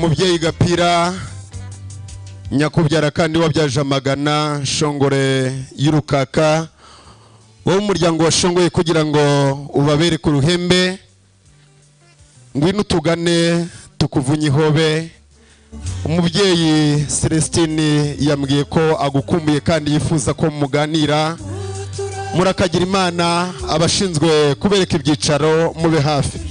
ye mubyeyi gapira nyakubyara kandi wabyaje amagana shongore y'urukaka wowe umuryango washongoye kugira ngo ubabere ku ruhembe ngwino utugane tukuvunye ihobe. Umubyeyi celestine yambwiye ko agukumbuye kandi yifuza ko muganira. Murakagira imana abashinzwe kubereka ibyicaro mube hafi.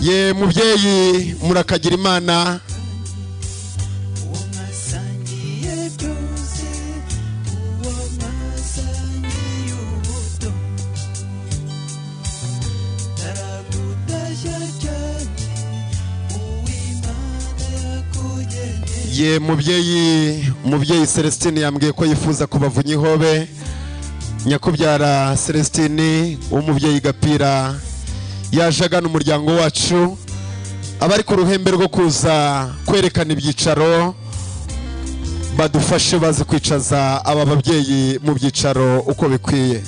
Ye mubyeyi murakagira imana. Ye mubyeyi umubyeyi celestine yambwiye ko yifuza kubavunya ihobe. Nyakubyara celestine w'umubyeyi gapira. Yaje agana umuryango wacu abari ku ruhembe rwo kuza kwerekana ibyicaro badufashe bazi kwicaza aba babyeyi mu byicaro uko bikwiye.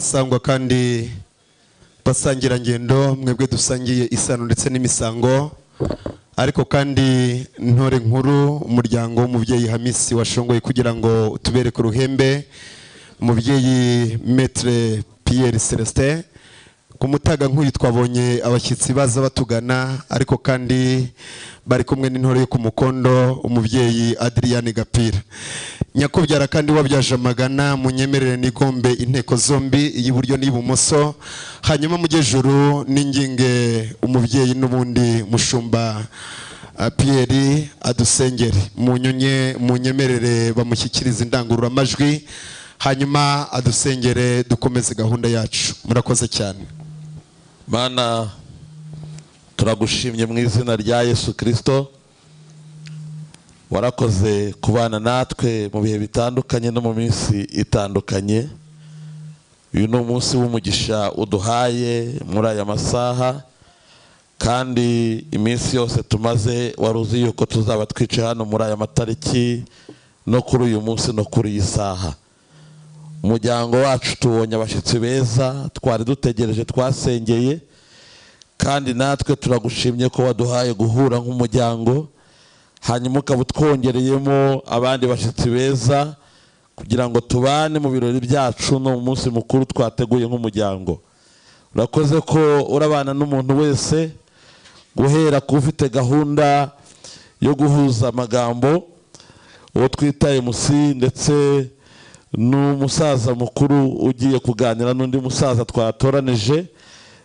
Nshuti basangwa kandi basangirangendo mwebwe dusangiye isano ndetse n'imisango. Ariko kandi ntore nkuru umuryango w'umubyeyi hamisi washongoye kugira ngo utubere ku ruhembe umubyeyi metre Pierre Celestin ku mutaga nk'uyu twabonye abashyitsi baza batugana ariko kandi bari kumwe n'intore yo ku mukondo umubyeyi Adriane Gapira. Nyakubyara kandi wabyaje amagana munyemerere nigombe inteko zombi iy'iburyo n'iy'ibumoso. Hanyuma mujyejuru n'inginge umubyeyi n'ubundi mushumba uh, Pierre adusengere munyunye munyemerere bamushyikiriza indangururamajwi hanyuma adusengere dukomeze gahunda yacu. Murakoze cyane. Mana turagushimye mu izina rya yesu kirisito warakoze kubana natwe mu bihe bitandukanye no mu minsi itandukanye. Uyu ni umunsi w'umugisha uduhaye muri aya masaha kandi iminsi yose tumaze wari uzi yuko tuzaba twicaye hano muri aya matariki no kuri uyu munsi no kuri iyi saha. Umuryango wacu tubonye abashyitsi beza twari dutegereje twasengeye kandi natwe turagushimye ko waduhaye guhura nk'umuryango hanyuma ukaba utwongereyemo abandi bashyitsi beza kugira ngo tubane mu birori byacu no mu munsi mukuru twateguye nk'umuryango. Urakoze ko urabana n'umuntu wese guhera ku ufite gahunda yo guhuza amagambo uwo twita emusi ndetse n'umusaza mukuru ugiye kuganira n'undi musaza twatoranije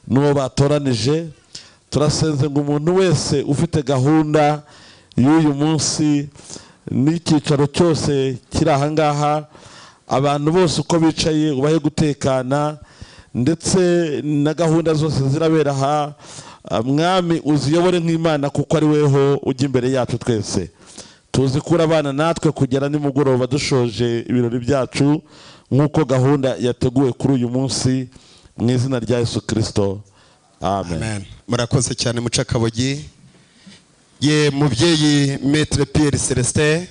n'uwo batoranije. Turasenze ngo umuntu wese ufite gahunda y'uyu munsi n'icyicaro cyose kiri aha ngaha abantu bose uko bicaye ubahe gutekana ndetse na gahunda zose zirabera aha mwami uziyobore nk'imana kuko ari weho ujya imbere yacu twese. Tuzi ko urabana natwe kugera nimugoroba dushoje ibirori byacu nk'uko gahunda yateguwe kuri uyu munsi mu izina rya yesu kirisito Amen. murakoze cyane mucakabogi. Ye mubyeyi metre Pierre Celestin.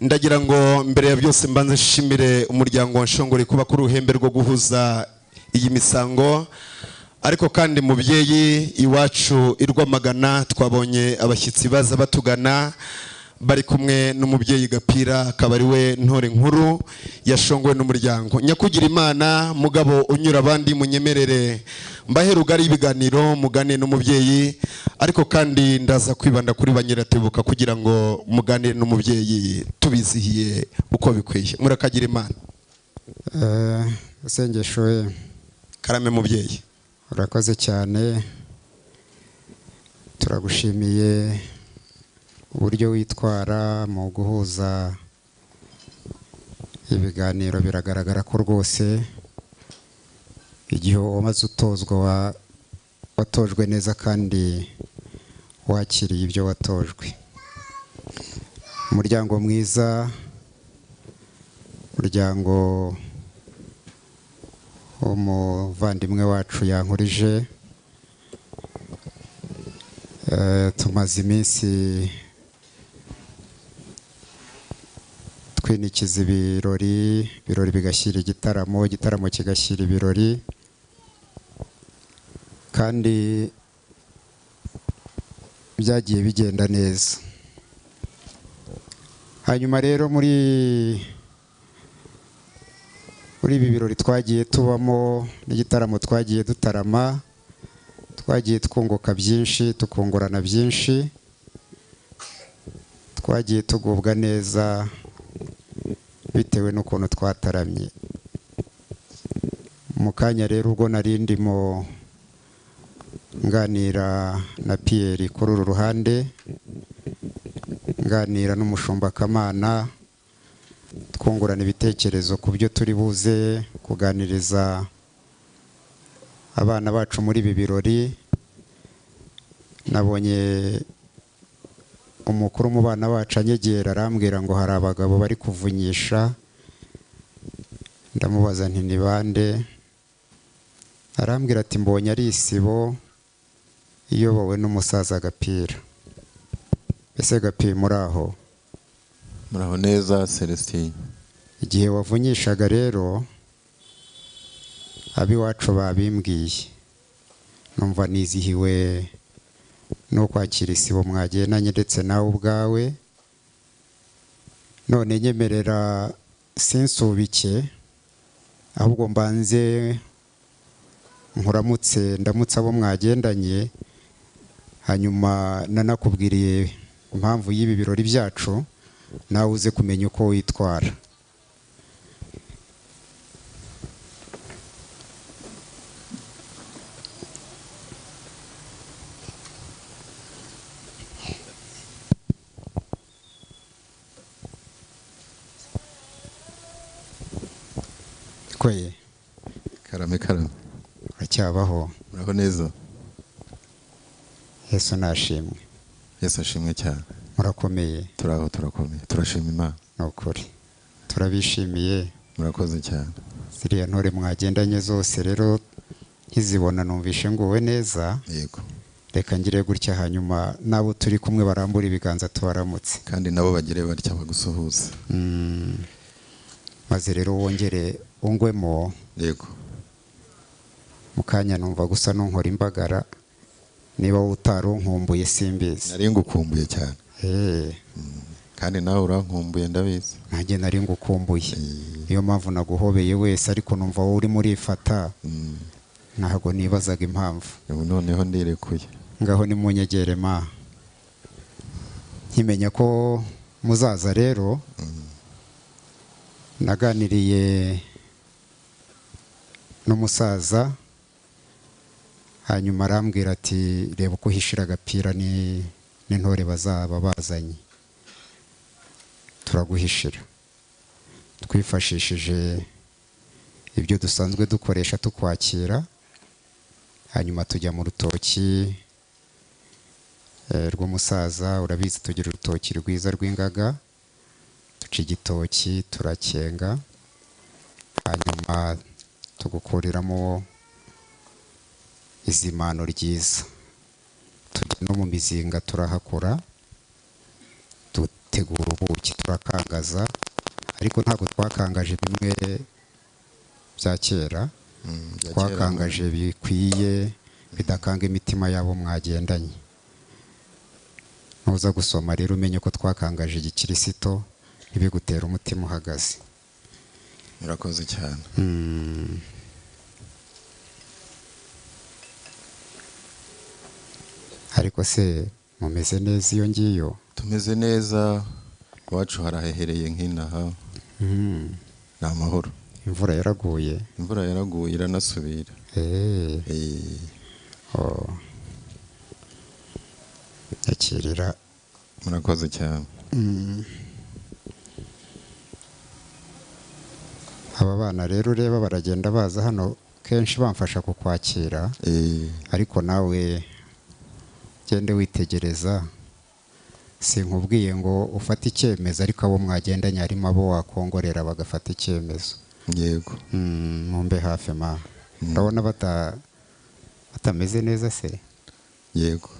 Ndagira ngo mbere ya byose mbanze nshimire umuryango wa nshongore kuba kuri uruhembe rwo guhuza iyi misango. Ariko kandi mubyeyi iwacu i Rwamagana twabonye abashyitsi baza batugana. Bari kumwe n'umubyeyi gapira akaba ari we ntore nkuru yashongowe n'umuryango. Nyakugira imana mugabo unyura abandi munyemerere. Mbahe rugari y'ibiganiro mugane n'umubyeyi ariko kandi ndaza kwibanda kuri ba nyiratebuka kugira ngo mugane n'umubyeyi tubizihiye uko bikwiye. Murakagira imana. Eh, isengesho we. Karame mubyeyi. Urakoze cyane. Turagushimiye uburyo witwara mu guhuza ibiganiro. Biragaragara ko rwose igihe wamaze utozwa wa- watojwe neza kandi wakiriye ibyo watojwe. Umuryango mwiza umuryango w'umuvandimwe wacu yankurije Eh, tumaze iminsi twinikiza ibirori ibirori bigashyira igitaramo igitaramo kigashyira ibirori. Kandi byagiye bigenda neza. Hanyuma rero muri muri ibi birori twagiye tubamo n'igitaramo twagiye dutarama twagiye twunguka byinshi tukungurana byinshi twagiye tugubwa neza bitewe n'ukuntu twataramye. Mu kanya rero ubwo nari ndimo nganira na Pierre kuri uru ruhande. Nganira n'umushumba Kamana. Twungurana ibitekerezo ku byo turi buze kuganiriza abana bacu muri ibi birori. Nabonye umukuru mu bana bacu anyegera arambwira ngo hari abagabo bari kuvunyisha. Ndamubaza nti ni bande? Arambwira ati mbonye ari isibo. Iyobowe n'umusaza agapira ese gapira muri aho? Muraho neza celestin igihe wavunyishaga rero ab'iwacu babimbwiye. Numva nizihiwe no kwakira isibo mwagendanye ndetse nawe ubwawe. None nyemerera sinsubike ahubwo mbanze nkuramutse ndamutse abo mwagendanye. Hanyuma nanakubwiriye impamvu y'ibi birori byacu nawe uze kumenya uko witwara. Karame karame. Uracyabaho. Muraho neza. Yesu nashimwe. Yesu ashimwe cyane. Murakomeye. Turaho turakomeye. Turashima imana. Ni ukuri. Turabishimiye. Murakoze cyane. Ziriya ntore mwagendanye zose rero nkizibona numvishe nguwe neza. Yego. Reka ngire gutya hanyuma n'abo turi kumwe barambura ibiganza tubaramutse. Kandi nabo bagire batya bagusuhuza Mm. maze rero wongere ungwemo. Yego. Mu kanya numva gusa nunkora imbagara. Niba utari unkumbuye simbizi. Nari ngukumbuye cyane. Eh, kandi nawe urankumbuye ndabizi. Nanjye nari ngukumbuye. Eh, niyo mpamvu naguhobeye wese ariko numva wowe urimo urifata mm, ntabwo nibazaga impamvu. Noneho ndirekuye. Ngaho nimunyegere ma. Nkimenya ko muzaza rero. Naganiriye n'umusaza. Hanyuma arambwira ati reba uko uhishira agapira ni n'intore bazaba bazanye. Turaguhishira. Twifashishije ibyo dusanzwe dukoresha tukwakira hanyuma tujya mu rutoki eh, rw'umusaza urabizi tugira urutoki rwiza rw'ingaga duca igitoki turakenga hanyuma tugukuriramo izimano ryiza. Tujya no mu mizinga turahakora dutegura ubuki turakangaza ariko ntabwo twakangaje bimwe bya kera. Mm, twakangaje bikwiye bidakanga imitima yabo mwagendanye. Nuza gusoma rero umenye ko twakangaje igikirisito ntibigutere umutima uhagaze. Murakoze cyane. Ariko se mumeze neza iyo ngiyo? Tumeze neza iwacu harahehereye nk'inaha. Mm. ni amahoro. Imvura yaraguye. Imvura yaraguye iranasubira. Eh, Eh, oh. akirira murakoze cyane. Mm. aba bana rero ureba baragenda baza hano. Kenshi bamfasha kukwakira. Eh, ariko nawe gende witegereza sinkubwiye ngo ufate icyemezo ariko abo mwagendanye harimo abo wakongorera bagafata icyemezo. Yego. Mm, mumbe hafi ma urabona bata batameze neza se? Yego.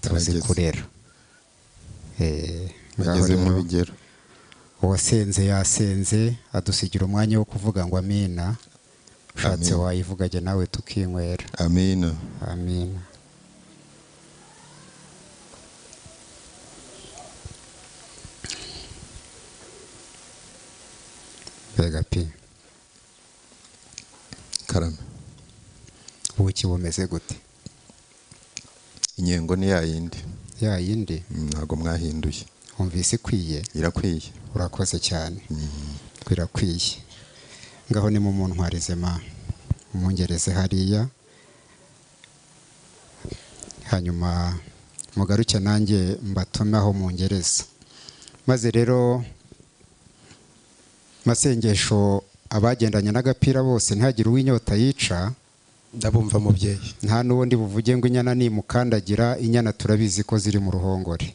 Tuzi kurera. Eh, bageze mu rero, bigero. uwasenze yasenze adusigira umwanya wo kuvuga ngo amina. Ushatse wayivuga nawe tukinywera. Amina. Amina. Pi karame ubuki bumeze gute inyengo ni ya yindi. Ya yindi? Mm, ntabwo mwahinduye. Wumvise ikwiye? Irakwiye. Urakoze cyane. Birakwiye ngaho ni mu muntwarize ma umungereze hariya. Hanyuma mugaruke nanjye mbatume aho mungereza maze rero masengesho abagendanye n'agapira bose ntihagire uw'inyota yica ndabumva mubyeyi. nta n'ubundi buvuge ngo inyana nimukandagira inyana turabizi ko ziri mu ruhongore.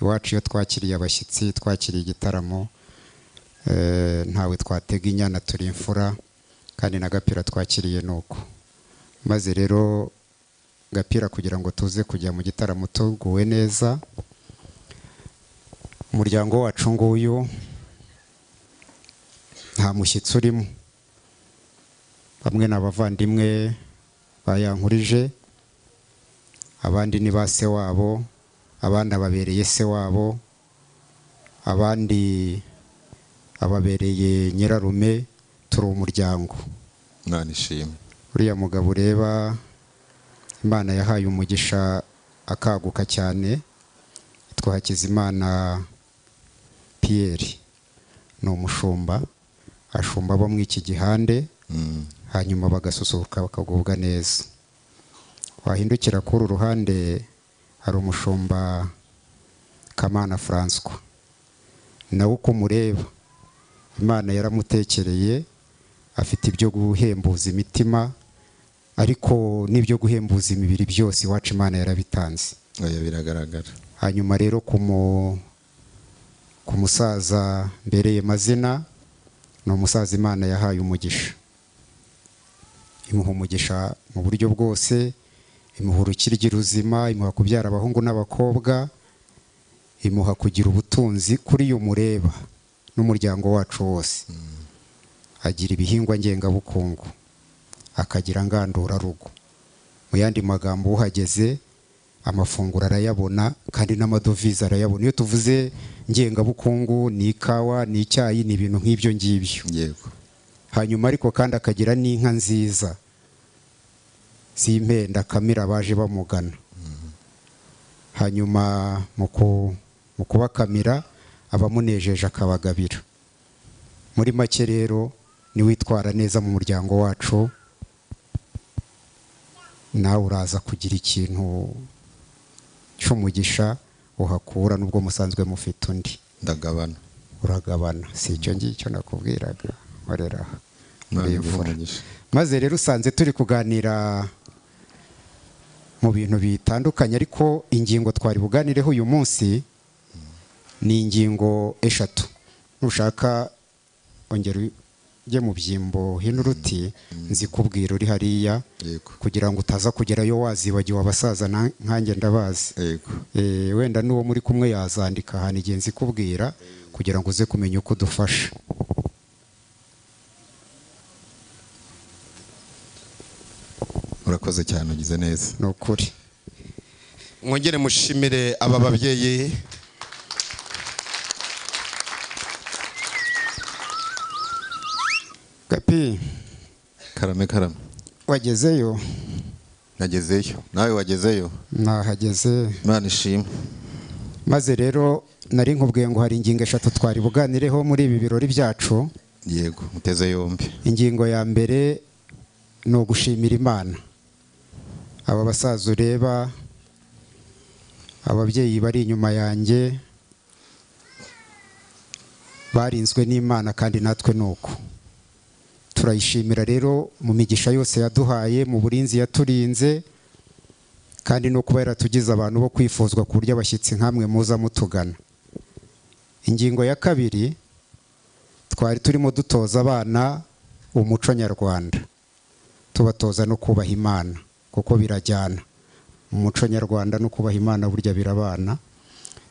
Iwacu iyo twakiriye abashyitsi twakiriye igitaramo eh, ntawe twatega inyana turi imfura kandi na gapira twakiriye ni uko maze rero gapira kugira ngo tuze kujya mu gitaramo tuguwe neza umuryango wacu nguyu nta mushyitsi urimo bamwe ni abavandimwe bayankurije abandi ni ba se wabo abandi ababereye se wabo abandi ababereye nyirarume turi umuryango. Mwana ishimwe uriya mugabo ureba imana yahaye umugisha akaguka cyane yitwa hakizimana piyeri ni umushumba. Ashumba abo muri iki gihande Mm, hanyuma bagasusuruka bakagubwa neza. Wahindukira kuri uru ruhande hari umushumba kamana francois. Nawe uko umureba imana yaramutekereye afite ibyo guhembuza imitima ariko n'ibyo guhembuza imibiri byose iwacu imana yarabitanze. Oya biragaragara. Hanyuma rero ku musaza mbereye mazina ni umusaza imana yahaye umugisha. Imuha umugisha mu buryo bwose imuha urukiryi ruzima imuha kubyara abahungu n'abakobwa imuha kugira ubutunzi kuri yo mureba n'umuryango wacu wose. Agira ibihingwa ngengabukungu akagira ngandurarugo. Mu yandi magambo uhageze amafunguro arayabona kandi n'amadovize arayabona. Iyo tuvuze ngengabukungu ni ikawa ni icyayi ni ibintu nk'ibyo ngibyo. Yego. Hanyuma ariko kandi akagira n'inka nziza z'impenda akamira baje bamugana. Hanyuma mu ku- mu kubakamira abamunejeje akabagabira. Muri make rero niwitwara neza mu muryango wacu nawe uraza kugira ikintu cy'umugisha uhakura nubwo musanzwe mufite undi. Ndagabana. Uragabana. Si icyo ngicyo nakubwiraga. Nkorera. Aha muri maze rero usanze turi kuganira mu bintu bitandukanye ariko ingingo twari buganireho uyu munsi ni ingingo eshatu. Nushaka ongera ujye mu byimbo hino uruti nzikubwira uri hariya kugira ngo utaza kugerayo wazibagiwe abasaza nkanjye ndabazi. Eh, wenda n'uwo muri kumwe yazandika ahantu igihe nzikubwira kugira ngo uze kumenya uko udufasha urakoze cyane ugize neza. Ni ukuri. Mwongere mushimire aba babyeyi gapi karame karame wagezeyo. Nagezeyo nawe wagezeyo. Nahageze. Imana ishimwe maze rero nari nkubwiye ngo hari ingingo eshatu twari buganireho muri ibi birori byacu. Yego muteze yombi. Ingingo ya mbere ni ugushimira imana. Aba basaza ureba ababyeyi bari inyuma yanjye barinzwe n'imana kandi natwe ni uko turayishimira rero mu migisha yose yaduhaye mu burinzi yaturinze kandi no kuba yaratugize abantu bo kwifuzwa ku buryo abashyitsi nk'amwe muza mutugana. Ingingo ya kabiri twari turimo dutoza abana umuco nyarwanda. Tubatoza no kubaha imana kuko birajyana. Mu muco nyarwanda no kubaha imana burya birabana.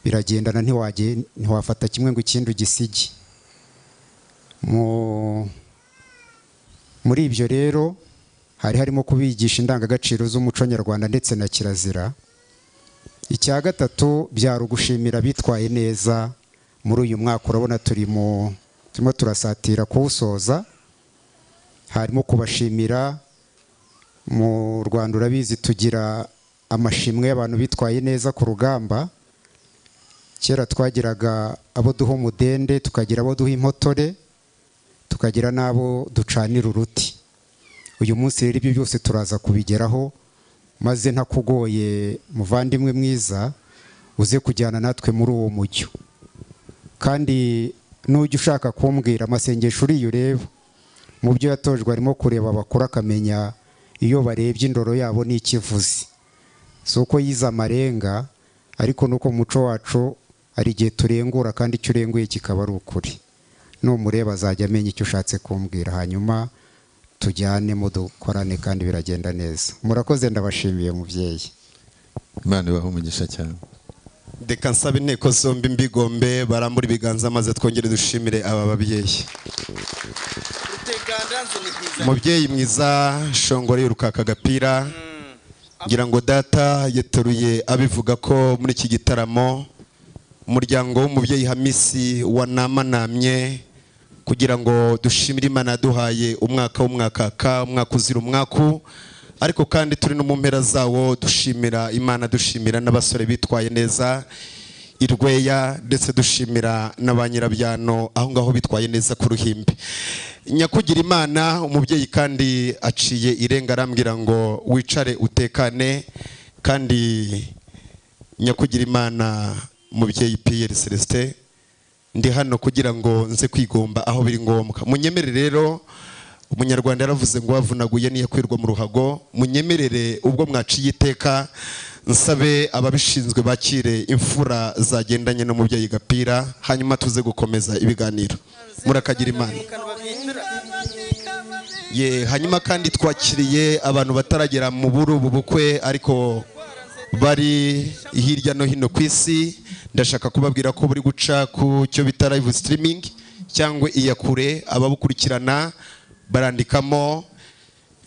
Biragendana ntiwafata kimwe ngo ikindi ugisige muri ibyo rero hari harimo kubigisha indangagaciro z'umuco nyarwanda ndetse na kirazira. Icya gatatu byari ugushimira abitwaye neza. Muri uyu mwaka urabona turi mu turimo turasatira kuwusoza. Harimo kubashimira mu rwanda urabizi tugira amashimwe y'abantu bitwaye neza ku rugamba. Kera twagiraga abo duha umudende tukagira abo duha impotore. Tukagira n'abo ducanira uruti. Uyu munsi rero ibyo byose turaza kubigeraho maze ntakugoye muvandimwe mwiza uze kujyana natwe muri uwo mujyo. Kandi n'ujya ushaka kumbwira amasengesho uriya ureba mu byo yatojwe arimo kureba abakuru akamenya iyo barebye indoro yabo n'ikivuze si uko yize amarenga ariko nuko mu muco wacu hari igihe turengura kandi icyo urenguye kikaba ari ukuri. Numureba azajya amenya icyo ushatse kumbwira. Hanyuma tujyanemo dukorane kandi biragenda neza. Murakoze ndabashimiye mubyeyi. Imana ibaha umugisha cyane. Reka nsaba inteko zombi mbigombe barambura ibiganza maze twongere dushimire aba babyeyi. Umubyeyi mwiza shongore y'urukaka agapira. Ngira ngo data yateruye abivuga ko muri iki gitaramo umuryango w'umubyeyi hamisi wanamanamye kugira ngo dushimire imana yaduhaye umwaka w'umwakaka umwaka uzira umwaku. Ariko kandi turi no mu mpera zawo dushimira imana dushimira n'abasore bitwaye neza irweya ndetse dushimira na ba nyirabyano aho ngaho bitwaye neza ku ruhimbi. Nyakugira imana umubyeyi kandi aciye irenga arambwira ngo wicare utekane. Kandi nyakugira imana umubyeyi piyeri celestin ndi hano kugira ngo nze kwigomba aho biri ngombwa. Munyemere rero umunyarwanda yaravuze ngo wavunaguye niyakwirwa mu ruhago. Munyemerere ubwo mwaciye iteka nsabe ababishinzwe bakire imfura zagendanye n'umubyeyi gapira hanyuma tuze gukomeza ibiganiro. Murakagira imana. Ye hanyuma kandi twakiriye abantu bataragera mu buru ubu bukwe ariko bari hirya no hino ku isi. Ndashaka kubabwira ko buri guca ku cyo bita live streaming cyangwa iyakure ababukurikirana barandikamo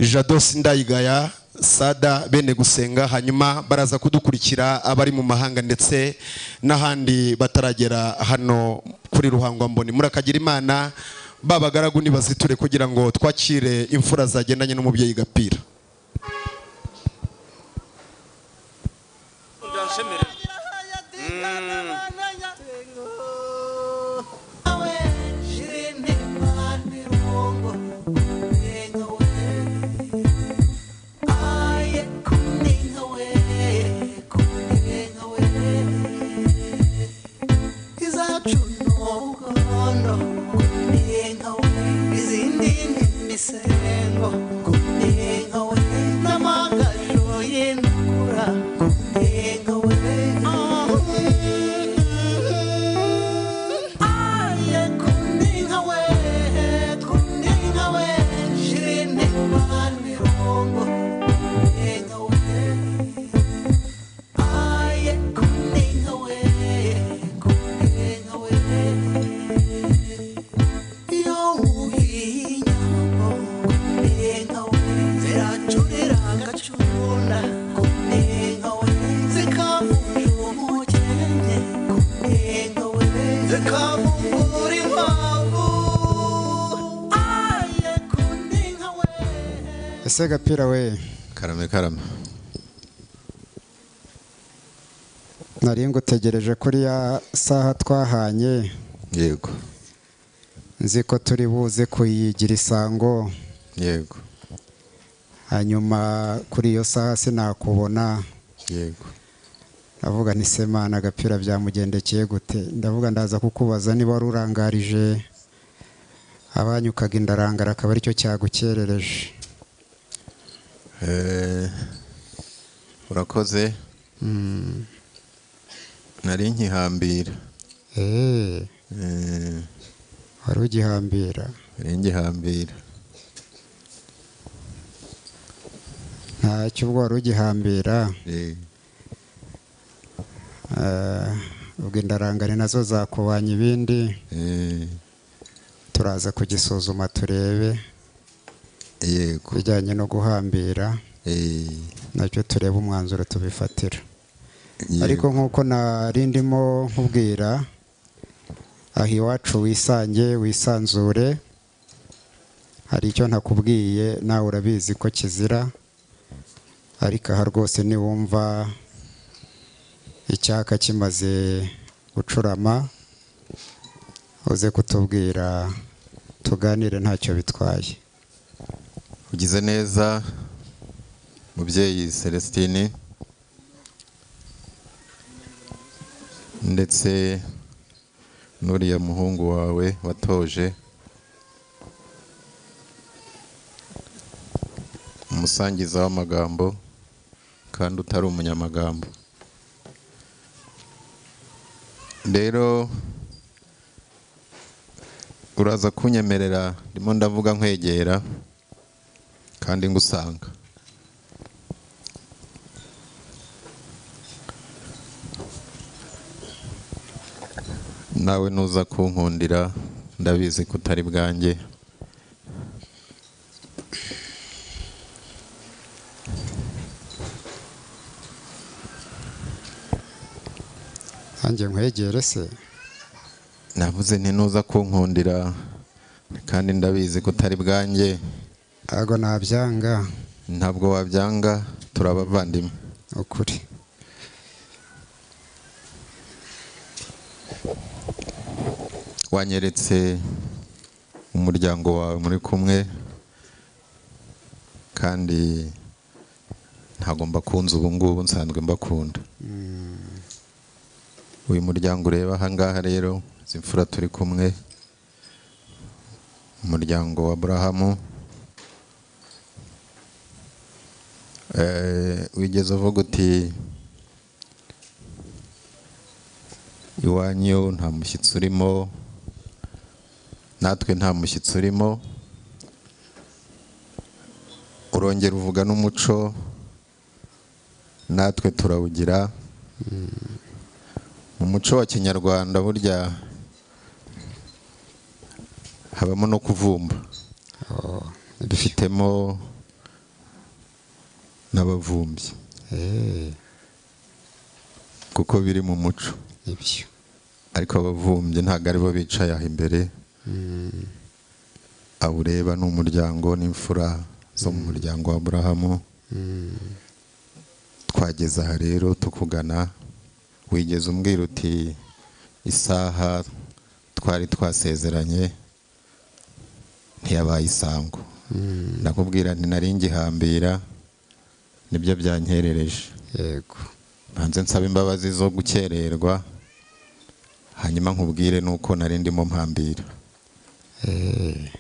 jados ndayigaya sada bene gusenga hanyuma baraza kudukurikira abari mu mahanga ndetse n'ahandi bataragera hano kuri ruhangwamboni. Murakagira imana babagaragu nibaziture kugira ngo twakire imfura zagendanye n'umubyeyi gapira. sing. Ese gapira we. Karame karame. Nari ngutegereje kuri ya saha twahanye. Yego. Nzi ko turi buze kuyigira isango. Yego. Hanyuma kuri iyo saha sinakubona. Yego. Ndavuga nti se mana agapira byamugendekeye gute? Ndavuga ndaza kukubaza niba wari urangarije. Abanyukaga indarangara akaba ari cyo cyagukerereje. Urakoze? Nari nkihambira. Eee Eh, wari ugihambira? Nari ngihambira ntacyo ubwo wari ugihambira? Eh, eh, ubwo indarangare na zo zakubanya ibindi? Eh, turaza kugisuzuma turebe. Yego. Bijyanye no guhambira Eh, na cyo turebe umwanzuro tubifatira ariko nk'uko nari ndimo nkubwira aho iwacu wisange wisanzure hari icyo ntakubwiye nawe urabizi ko kizira ariko aha rwose niwumva icyaka kimaze gucurama uze kutubwira tuganire ntacyo bitwaye. Ugize neza mubyeyi celestine. Ndetse n'uriya muhungu wawe watoje umusangiza w'amagambo kandi utari umunyamagambo. Rero uraza kunyemerera ndimo ndavuga nkwegera kandi ngusanga. Nawe nuza kunkundira ndabizi ko utari bwanjye. Nanjye nkwegere se. Navuze nti nuza kunkundira kandi ndabizi ko utari bwanjye. Ntabwo nabyanga. Ntabwo wabyanga turi abavandimwe. Ukuri wanyeretse umuryango wawe muri kumwe kandi ntagomba kunza ubu ngubu nsanzwe mbakunda. Uyu muryango ureba aha ngaha rero izi mfura turi kumwe umuryango wa Aburahamu Eh, wigeze uvuga uti iwanyu nta mushyitsi urimo natwe nta mushyitsi urimo urongera uvuga n'umuco natwe turawugira. Mu muco wa kinyarwanda burya habamo no kuvumba. Dufitemo n'abavumbyi. Eee kuko biri mu muco. Ariko abavumbyi ntabwo ari bo bicaye aha imbere. Awureba ni umuryango n'imfura zo mu muryango wa Aburahamu. Twageze aha rero tukugana. Wigeze umbwira uti isaha twari twasezeranye ntiyabaye isango. Ndakubwira nti nari ngihambira. Ni byo byankerereje. Yego. Hanze nsaba imbabazi zo gukererwa hanyuma nkubwire nuko nari ndimo mpambira. Eee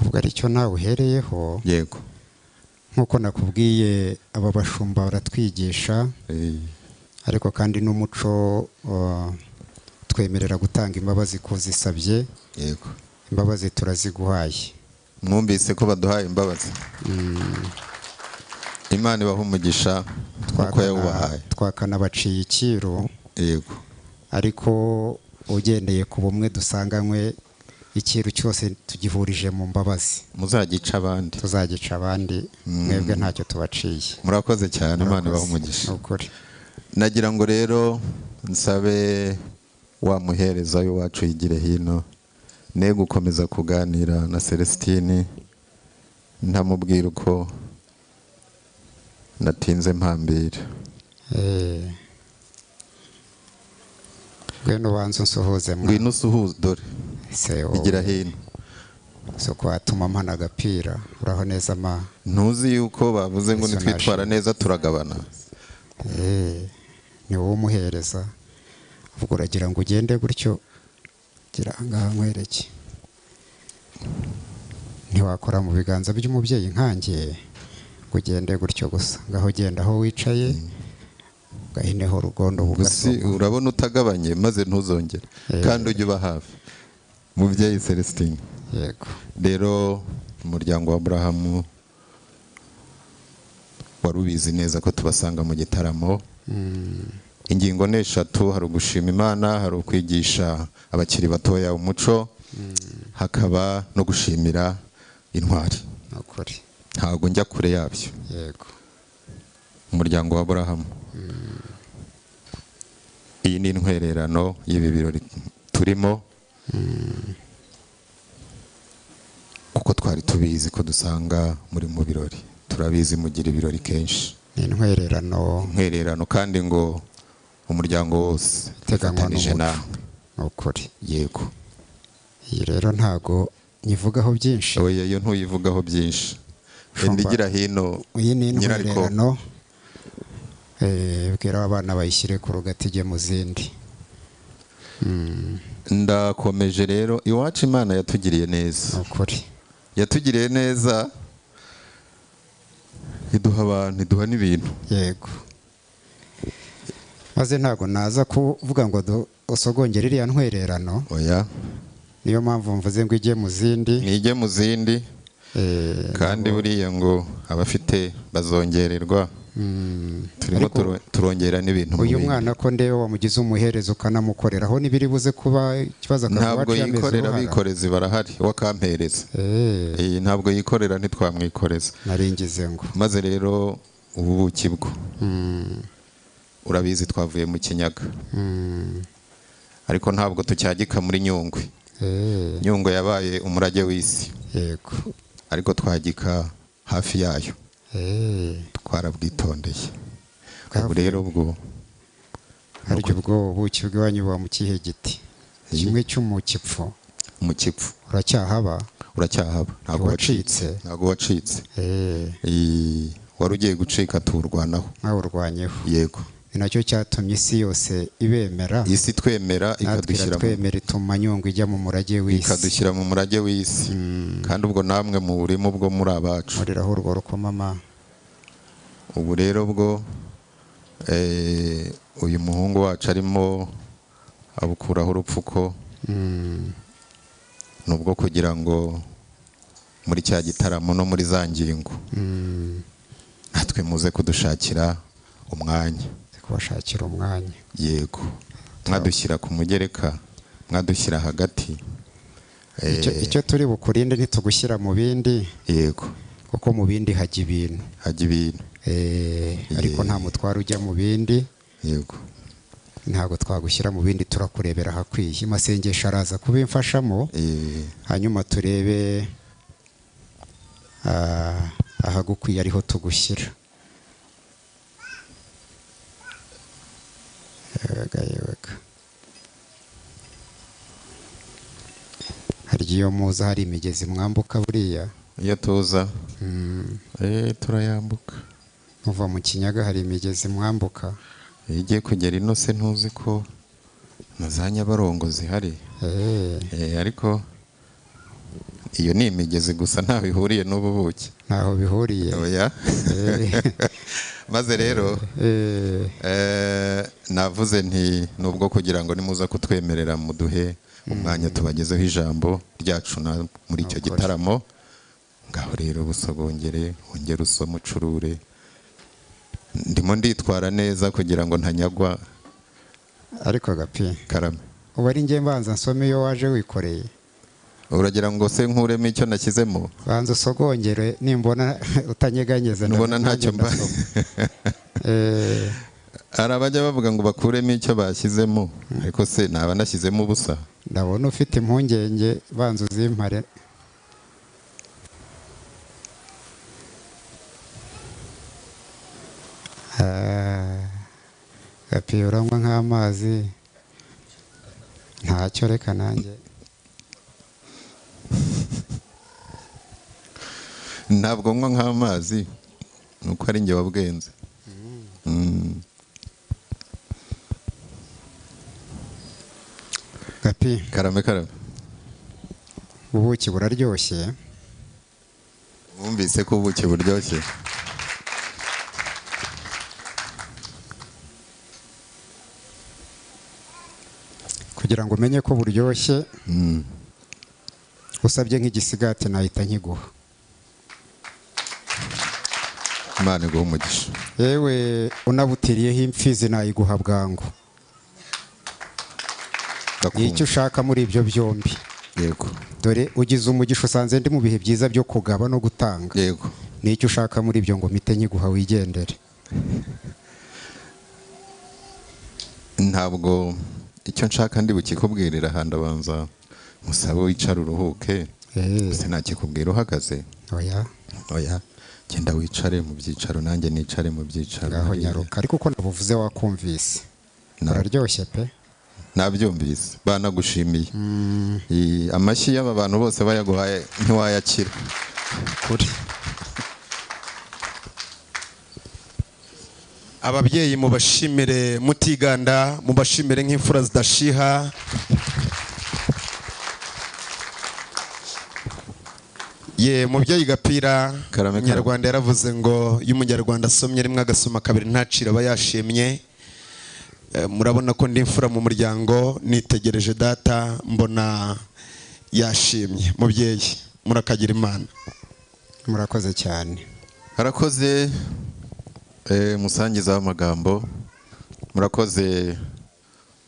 ubwo ari cyo nawe uhereyeho? Yego. Nk'uko nakubwiye aba bashumba baratwigisha. Eh, ariko kandi n'umuco twemerera gutanga imbabazi ku zisabye. Yego. Imbabazi turaziguhaye. Mwumvise ko baduhaye imbabazi. Imana ibaha umugisha Twakana- yawubahaye. twakanabaciye icyiru yego. Ariko ugendeye ku bumwe dusanganywe icyiru cyose tugihurije mu mbabazi. Muzagica abandi. Tuzagica abandi mwebwe ntacyo tubaciye. Murakoze cyane imana ibaha umugisha. Nagira ngo rero nsabe wa muhereza w'iwacu yigire hino ne gukomeza kuganira na celestine ntamubwira uko natinze mpambira Eh. ngwino ubanza unsuhuze mwa ngwino usuhuze dore. Igira hino. So ko watuma mpana agapira uraho neza ma. Ntuzi yuko bavuze ngo nitwitwara neza turagabana. Eh, ni wowe umuhereza. Ubwo uragira ngo ugende gutyo. Gira ahangaha nkwereke ntiwakora mu biganza by'umubyeyi nkanjye. ngo ugende gutyo gusa. Ngaho genda aho wicaye ugahineho urugondo urabona utagabanye maze ntuzongere. Kandi ujye uba hafi. Mubyeyi celestine. Yego. Rero umuryango wa aburahamu wari ubizi neza ko tubasanga mu gitaramo. Ingingo ni eshatu hari ugushima imana hari ukwigisha abakiri batoya umuco hakaba no gushimira intwari. Ntabwo njya kure yabyo. Yego. Umuryango wa aburahamu. Iyi ni intwererano y'ibi birori turimo. Kuko twari tubizi ko dusanga muri mu birori. Turabizi mugira ibirori kenshi. Ni intwererano. Intwererano kandi ngo umuryango wose n'umuco nawe ni ukuri yego. Iyi rero ntago nyivugaho byinshi. Oya iyo ntuyivugaho byinshi. Shumba. enda igira hino ni nyirariko. intwererano eh, bwira abana bayishyire ku rugati ijye mu zindi. Ndakomeje rero iwacu imana yatugiriye ni neza ukuri. Yatugiriye neza iduha abantu iduha n'ibintu. Yego. Maze ntabwo naza kuvuga ngo usogongere iriya ntwererano. Oya. Niyo mpamvu mvuze ngo ijye mu zindi. Nijye mu zindi. Kandi buriya ngo abafite bazongererwa. Mm, turo- turongera n'ibintu uyu mwana ko ndeba wamugize umuhereza ukanamukoreraho n'ibiri buze kuba ikibazo ntabwo yikorera abikorezi barahari wakampereza Eh, iyi ntabwo yikorera ntitwamwikoreza. Naringize ngo. Maze rero ububuki bwo. Mm, urabizi twavuye mu kinyaga. Mm, ariko ntabwo tucyagika muri nyungwe. Eh, nyungwe yabaye umurage w'isi. Yego. Ariko twagika hafi yayo. Eh, twarabwitondeye. Ubu rero bwo harya ubwo ubuki bw'iwanyu buba mu kihe giti? Kimwe cyo mu kipfu. Mu kipfu uracyahaba? Uracyahaba. Ntabwo Wacitse. ntabwo wacitse. Eh, wari ugiye gucika tuwurwanaho. Mwawurwanyeho. Yego. Ni na cyo cyatumye isi yose ibemera isi twemera ikadushyira mu- iratwemera ituma nyungwe ijya mu murage w'isi. ikadushyira mu murage w'isi. Kandi ubwo namwe mu burimo bwo muri abacu muriraho urwo rukomama. Ubu rero bwo eh, uyu muhungu wacu arimo abukuraho urupfuko. Mm, ni ubwo kugira ngo muri cya gitaramo no muri za ngingo. Mm, natwe muze kudushakira umwanya. Kubashakira umwanya. Yego. Mwadushyira ku mugereka mwadushyira hagati. Eh, icyo, turi bukurinde ntitugushyira mu bindi yego. kuko mu bindi hajya ibintu. Hajya ibintu. Eh, ariko nta mutwaro ujya mu bindi. Yego. Ntabwo twagushyira mu bindi turakurebera ahakwiye amasengesho araza kubimfashamo Eh, hanyuma turebe ah, ahagukwiye ariho tugushyira. Yewega harya iyo muza hari imigezi mwambuka buriya iyo tuza turayambuka muva mu kinyaga hari imigezi mwambuka iyo ugiye kugera ino se ntuzi ko na za nyabarongo zihari ariko iyo ni imigezi gusa ntaho bihuriye n'ubu buki ntaho bihuriye. Oya Eh, maze rero eh, eh, navuze nti nubwo kugira ngo nimuza kutwemerera muduhe umwanya tubagezeho ijambo ryacu na muri icyo gitaramo ngaho rero busogongere wongere usome ucurure ndimo nditwara neza kugira ngo ntanyagwa. Ariko gapi? Karame. Ubu ari njye mbanza nsome iyo waje wikoreye. Uragira ngo se nkuremo icyo nashyizemo banza usogongere nimbona utanyeganyeza nubona ntacyo mba. Eh, hari abajya bavuga ngo bakuremo icyo bashyizemo ariko se naba nashyizemo ubusa? Ndabona ufite impungenge banza uzimpare. Ah, gapi uranywa nk'amazi. Ntacyo reka nanjye. Ntabwo nywa nk'amazi ni uko ari njye wabwenze. Mm. gapi. Karame karame. Ubuki buraryoshye. Wumvise ko ubuki buryoshye? Kugira ngo umenye ko buryoshye. Mm. Usabye nk'igisigati nahita nkiguha. Imana iguha umugisha. Yewe unabutiriyeho imfizi nayiguha bwangu. Ni icyo ushaka muri ibyo byombi. Yego. Dore ugize umugisha usanze ndi mu bihe byiza byo kugaba no gutanga. Yego. Ni icyo ushaka muri ibyo ngo mpite nkiguha wigendere. Ntabwo icyo nshaka ndi bukikubwirira aha ndabanza musabe wicare uruhuke Eh, ese nakikubwira uhagaze? Oya. Oya. Genda wicare mu byicaro nanjye nicare mu byicaro. Ngaho hariya. nyaruka ariko uko nabuvuze wakumvise. Na- buraryoshye pe. Nabyumvise. Banagushimiye. Iyi- amashyi y'aba bantu bose bayaguhaye ntiwayakira. Kuri. Ababyeyi mubashimire mutiganda mubashimire nk'imfura zidashiha. Ye mubyeyi gapira umunyarwanda yaravuze ngo iyo umunyarwanda asomye rimwe agasoma kabiri ntacire aba yashimye. Eh, murabona ko ndi imfura mu muryango nitegereje data mbona yashimye. Mubyeyi murakagira imana. Murakoze cyane. Harakoze eh, musangiza w'amagambo. Murakoze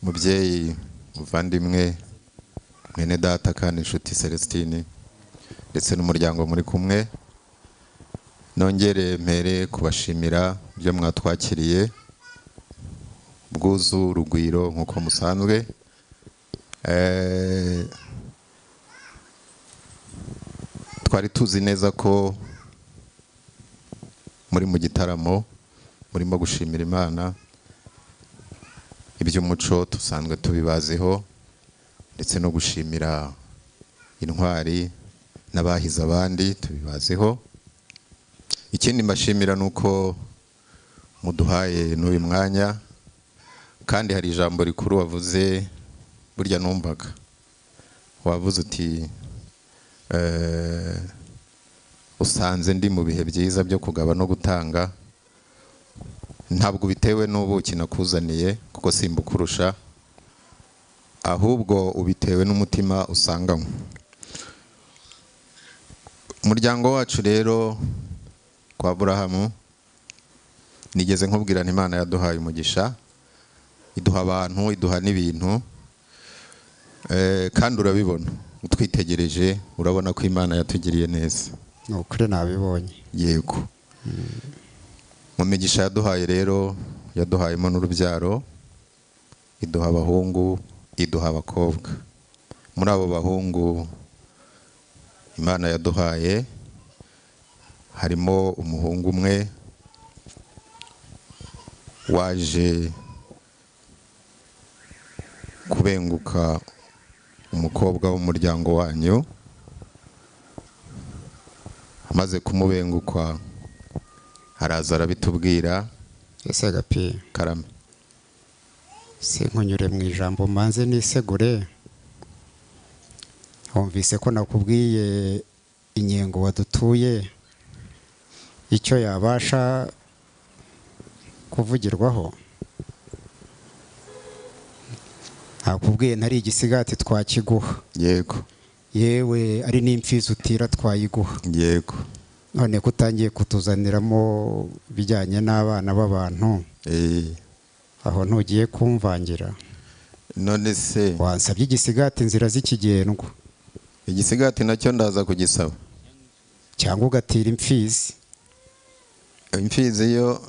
mubyeyi muvandimwe mwene data kandi inshuti celestine. Ndetse n'umuryango muri kumwe nongere mpere kubashimira ibyo mwatwakiriye. Bwuzu urugwiro nk'uko musanzwe. Eh, twari tuzi neza ko muri mu gitaramo murimo gushimira imana iby'umuco dusanzwe tubibaziho ndetse no gushimira intwari n'abahize abandi tubibaziho ikindi mbashimira ni uko muduhaye n'uyu mwanya kandi hari ijambo rikuru wavuze burya numvaga. Wavuze uti eh, usanze ndi mu bihe byiza byo kugaba no gutanga. Ntabwo bitewe n'ubuki nakuzaniye kuko simbukurusha ahubwo ubitewe n'umutima usanganywe. Umuryango wacu rero kwa burahamu nigeze nkubwira nti imana yaduhaye umugisha iduha abantu iduha n'ibintu Eh, kandi urabibona. Utwitegereje urabona ko imana yatugiriye neza. Ni ukuri nabibonye. Yego. Mu migisha yaduhaye rero yaduhayemo n'urubyaro iduha abahungu iduha abakobwa. Muri abo bahungu imana yaduhaye harimo umuhungu umwe waje kubenguka umukobwa w'umuryango wanyu amaze kumubengukwa araza arabitubwira. Ese gapi karame. Sinkunyure mu ijambo manze nisegure. Wumvise ko nakubwiye inyengo wadutuye icyo yabasha kuvugirwaho. Nakubwiye ntari igisigati twakiguha. Yego. Yewe ari n'imfizi utira twayiguha. Yego. None ko utangiye kutuzaniramo ibijyanye n'abana b'abantu Eh, aho ntugiye kumvangira. None se? Wansabye igisigati inzira z'ikigendwa. Igisigati na cyo ndaza kugisaba. Cyangwa ugatira imfizi. Imfizi yo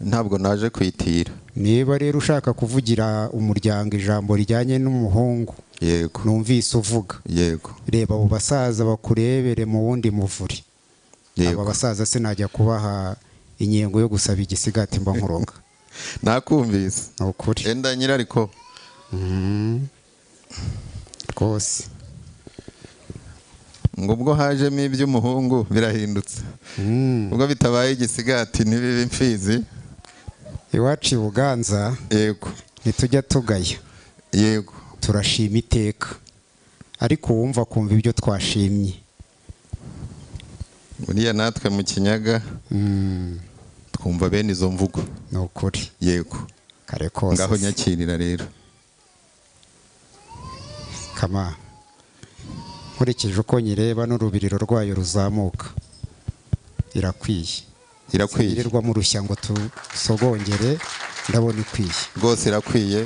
ntabwo naje kuyitira. Niba rero ushaka kuvugira umuryango ijambo rijyanye n'umuhungu yego. numvise uvuga. Yego. Reba abo basaza bakurebere mu wundi muvuri. Aba basaza sinajya kubaha inyengo yo gusaba igisigati mba nkuroga. Nakumvise. Ni ukuri. Enda nyirariko Mhm. rwose. Ngo ubwo hajemo iby'umuhungu birahindutse. Mm. ubwo bitabaye igisigati ntibibe imfizi iwacu i buganza yego. ntitujya tugaya. Yego. Turashima iteka. Ariko wumva kumva ibyo twashimye. Buriya natwe mu kinyaga Mm, twumva bene izo mvugo. Ni ukuri. Yego. Kare kose. Ngaho nyakirira rero. Kama nkurikije uko nyireba n'urubiriro rwayo ruzamuka. Irakwiye. Irakwiye. Yirirwa mu rushya ngo tusogongere ndabona ikwiye. Rwose irakwiye.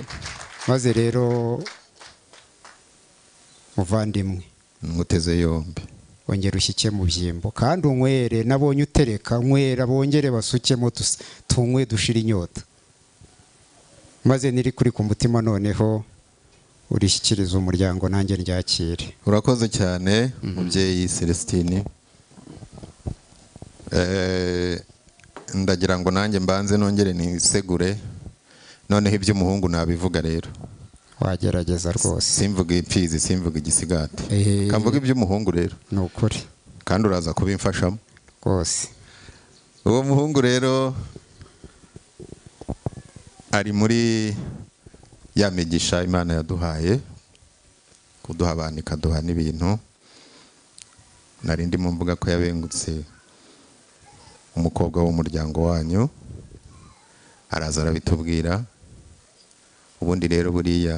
Maze rero muvandimwe. Muteze yombi. Wongera ushyike mu byimbo. Kandi unywere nabonye utereka nywera bongere basukemo tunywe dushire inyota. Maze niri kuri ku mutima noneho urishyikiriza umuryango nanjye ryakire urakoze cyane mubyeyi celestine. Eh, ndagira ngo nanjye mbanze nongere nisegure. Noneho iby'umuhungu nabivuga rero. Wagerageza rwose. Simvuga ipfizi simvuga igisigati. Kamvuga iby'umuhungu rero. Ni ukuri kandi uraza kubimfashamo. Rwose. Uwo muhungu rero ari muri ya migisha imana yaduhaye kuduha abantu ikaduha n'ibintu nari ndimo mvuga ko yabengutse umukobwa w'umuryango wanyu araza arabitubwira. Ubundi rero buriya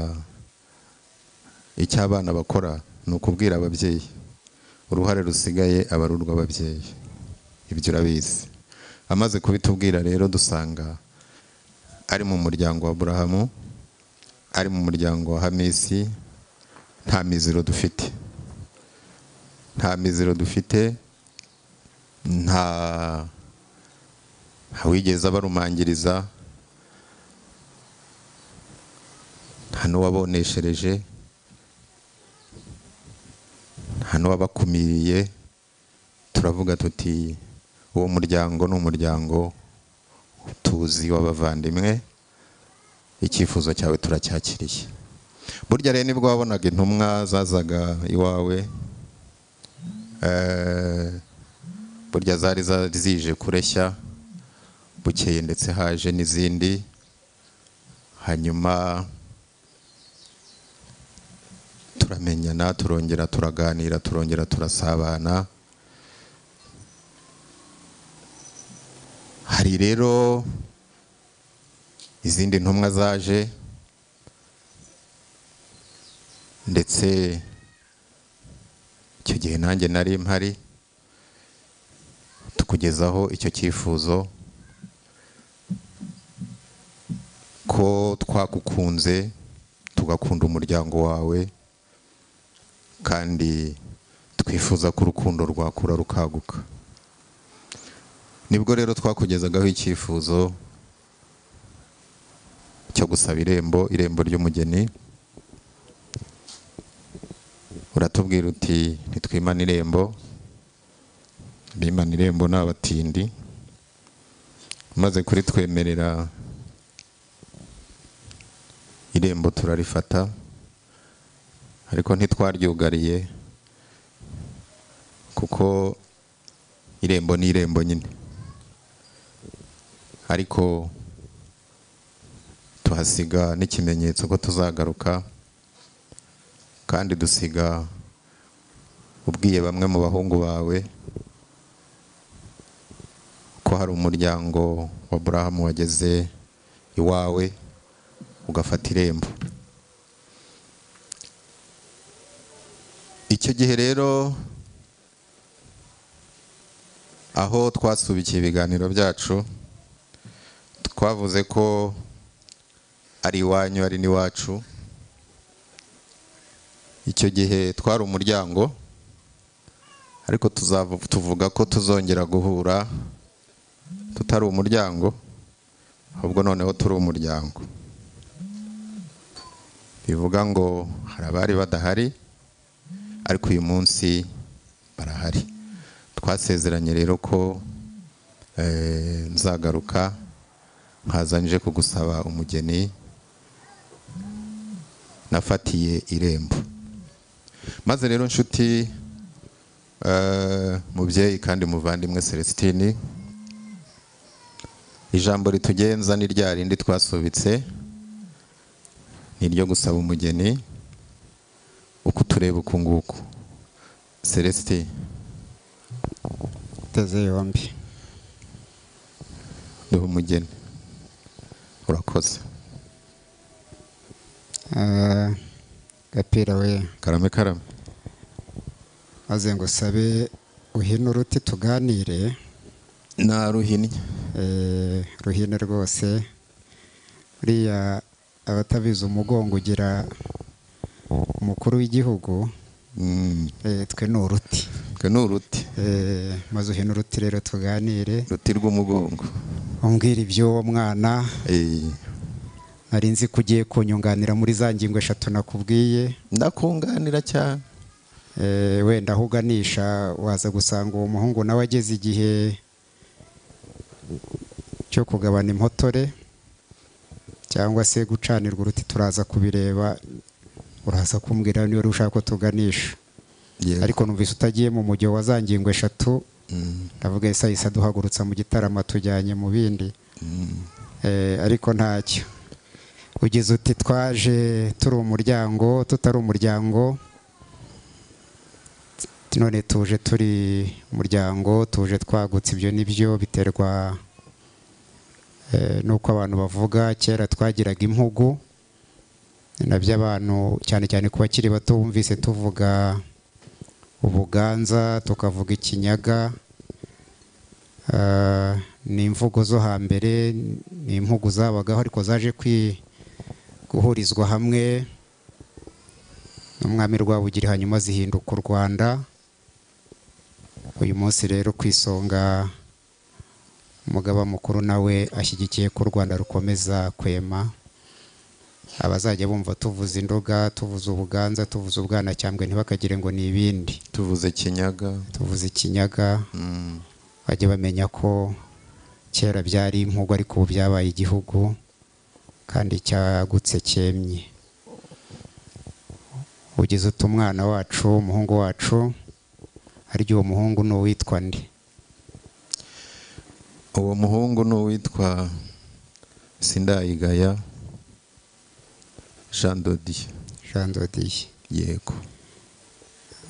icyo abana bakora ni ukubwira ababyeyi. Uruhare rusigaye aba ari urw'ababyeyi ibyo urabizi. Amaze kubitubwira rero dusanga ari mu muryango wa burahamu ari mu muryango wa hamisi nta miziro dufite. Nta miziro dufite nta wigeze abarumangiriza nta n'uwaboneshereje nta n'uwabakumiriye. Turavuga tuti uwo muryango ni umuryango tuzi w'abavandimwe. Icyifuzo cyawe turacyakiriye. Burya rero ni bwo wabonaga intumwa zazaga iwawe eh, burya zari za- zije kureshya bukeye ndetse haje n'izindi. Hanyuma turamenyana turongera turaganira turongera turasabana. Hari rero izindi ntumwa zaje ndetse icyo gihe nanjye nari mpari tukugezaho icyo cyifuzo ko twagukunze tugakunda umuryango wawe kandi twifuza ko urukundo rwakura rukaguka. Nibwo rero twakugezagaho icyifuzo cyo gusaba irembo irembo ry'umugeni. Uratubwira uti ntitwimane irembo. Bimana irembo ni abatindi. Maze kuritwemerera irembo turarifata. Ariko ntitwaryugariye kuko irembo ni irembo nyine. Ariko tuhasiga n'ikimenyetso ko tuzagaruka kandi dusiga ubwiye bamwe mu bahungu bawe ko hari umuryango wa burahamu wageze iwawe ugafata irembo. Icyo gihe rero aho twasubikiye ibiganiro byacu twavuze ko ari iwanyu ari n'iwacu icyo gihe twari umuryango ariko tuvuga ko tuzongera guhura tutari umuryango ahubwo noneho turi umuryango. Bivuga ngo hari abari badahari ariko uyu munsi barahari. Twasezeranye rero ko eh, nzagaruka nkaza nje kugusaba umugeni nafatiye irembo. Maze rero nshuti eh, mubyeyi kandi muvandimwe celestine ijambo ritugenza ni rya rindi twasubitse? Ni iryo gusaba umugeni uko tureba uku nguku. Celestin teze yombi duha umugeni. Urakoze. Gapira we. Karame karame. Maze ngo sabe uhine uruti tuganire. Naruhinnye Eh, ruhine rwose. Buriya abatabizi umugongo ugira umukuru w'igihugu. Mm, eh, twe ni uruti. Twe ni uruti. Eh, maze uhine uruti rero tuganire. Ruti rw'umugongo. Umbwira iby'uwo mwana. Eh, nari nzi ko ugiye kunyunganira muri za ngingo eshatu nakubwiye. Ndakunganira cyane. Eh, wenda aho uganisha waza gusanga uwo muhungu nawe ageze igihe cyo kugabana impotore cyangwa se gucanirwa uruti turaza kubireba uraza kumbwira niba ushaka ko tuganisha ariko numvise utagiye mu mujyo wa za ngingo eshatu. Mm, ndavuga ese ahise aduhagurutsa mu gitaramo tujyanye mu bindi. Mm. Eh, ariko ntacyo. Ugize uti twaje turi umuryango tutari umuryango. None tuje turi umuryango tuje twagutse ibyo ni byo biterwa eh, n'uko abantu bavuga. Kera twagiraga impugu na byo abantu cyane cyane ku bakiri bato bumvise tuvuga ubuganza tukavuga ikinyaga Ah, ni imvugo zo hambere ni imvugo zabagaho ariko zaje kwi- guhurizwa hamwe n'umwami rwabugiri hanyuma zihinduka u rwanda. Uyu munsi rero ku isonga umugaba mukuru nawe ashyigikiye ko u rwanda rukomeza kwema. Abazajya bumva tuvuza indoga tuvuza ubuganza tuvuza ubwanacyambwe ntibakagire ngo ni ibindi. Tuvuze kinyaga tuvuza ikinyaga. Mm, bajye bamenya ko kera byari impugu ariko ubu byabaye igihugu. Kandi cyagutse cyemye. Ugize uti umwana wacu umuhungu wacu harya uwo muhungu ni uwitwa nde? Uwo muhungu ni uwitwa sindayigaya jean dodiye. Jean dodiye. Yego.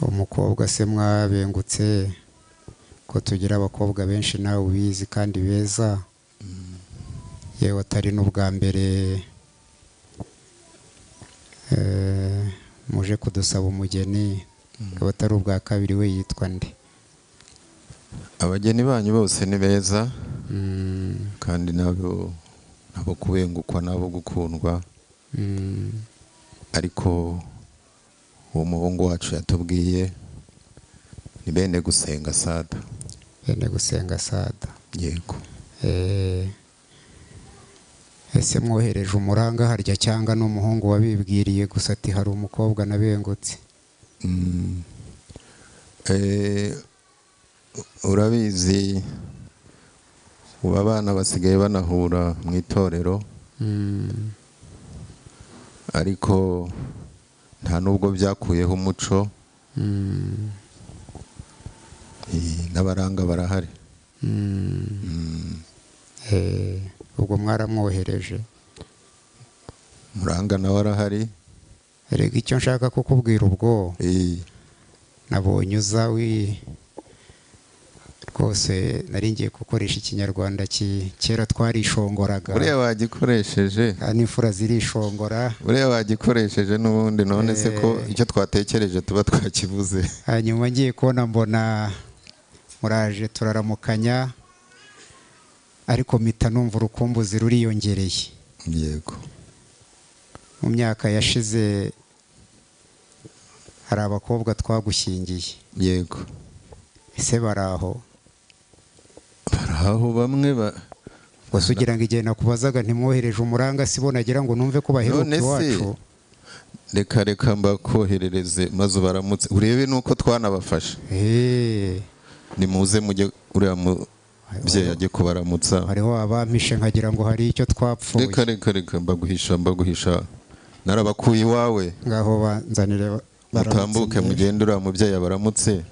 Umukobwa se mwabengutse ko tugira abakobwa benshi nawe ubizi kandi beza? Yewe atari n'ubwa mbere eh, muje kudusaba umugeni akaba atari ubwa kabiri we yitwa nde? Abageni banyu bose ni beza Mm, kandi nabo nabo kubengukwa nabo gukundwa. Mm, ariko uwo muhungu wacu yatubwiye ni bene gusenga sada bene gusenga sada yego. Eh, ese mwohereje umuranga? Harya cyangwa ni umuhungu wabibwiriye? Gusa ati hari umukobwa nabengutse. Mm. Eh, urabizi ubu abana basigaye banahura mu itorero. Mm, ariko nta nubwo byakuyeho umuco. Mm, eh, n'abaranga barahari. Eh, ubwo mwaramwohereje. Muranga nawe arahari? Erega icyo nshaka kukubwira ubwo? Nabonye uza wi rwose nari ngiye gukoresha ikinyarwanda ki- kera twarishongoraga. Buriya wagikoresheje? N'imfura zirishongora. Buriya wagikoresheje n'ubundi none se ko Eh. icyo twatekereje tuba twakivuze? Hanyuma ngiye kubona mbona muraje turaramukanya ariko mpita numva urukumbuzi ruriyongereye yego. Mu myaka yashize hari abakobwa twagushyingiye. Yego. Ese bari aho? Bari aho bamwe ba gusa ugira ngo igihe nakubazaga ntimwohereje umuranga si bo nagira ngo numve ko baheruka iwacu? reka reka mbakoherereze maze ubaramutse urebe nuko twanabafasha. Nimuze mujye uriya mubyeyi ajye kubaramutsa. Hariho abampishe nkagira ngo hari icyo twapfuye. Reka reka reka mbaguhisha mbaguhisha. Narabakuye iwawe. Ngaho banzanire mutambuke mugende uriya mubyeyi abaramutse.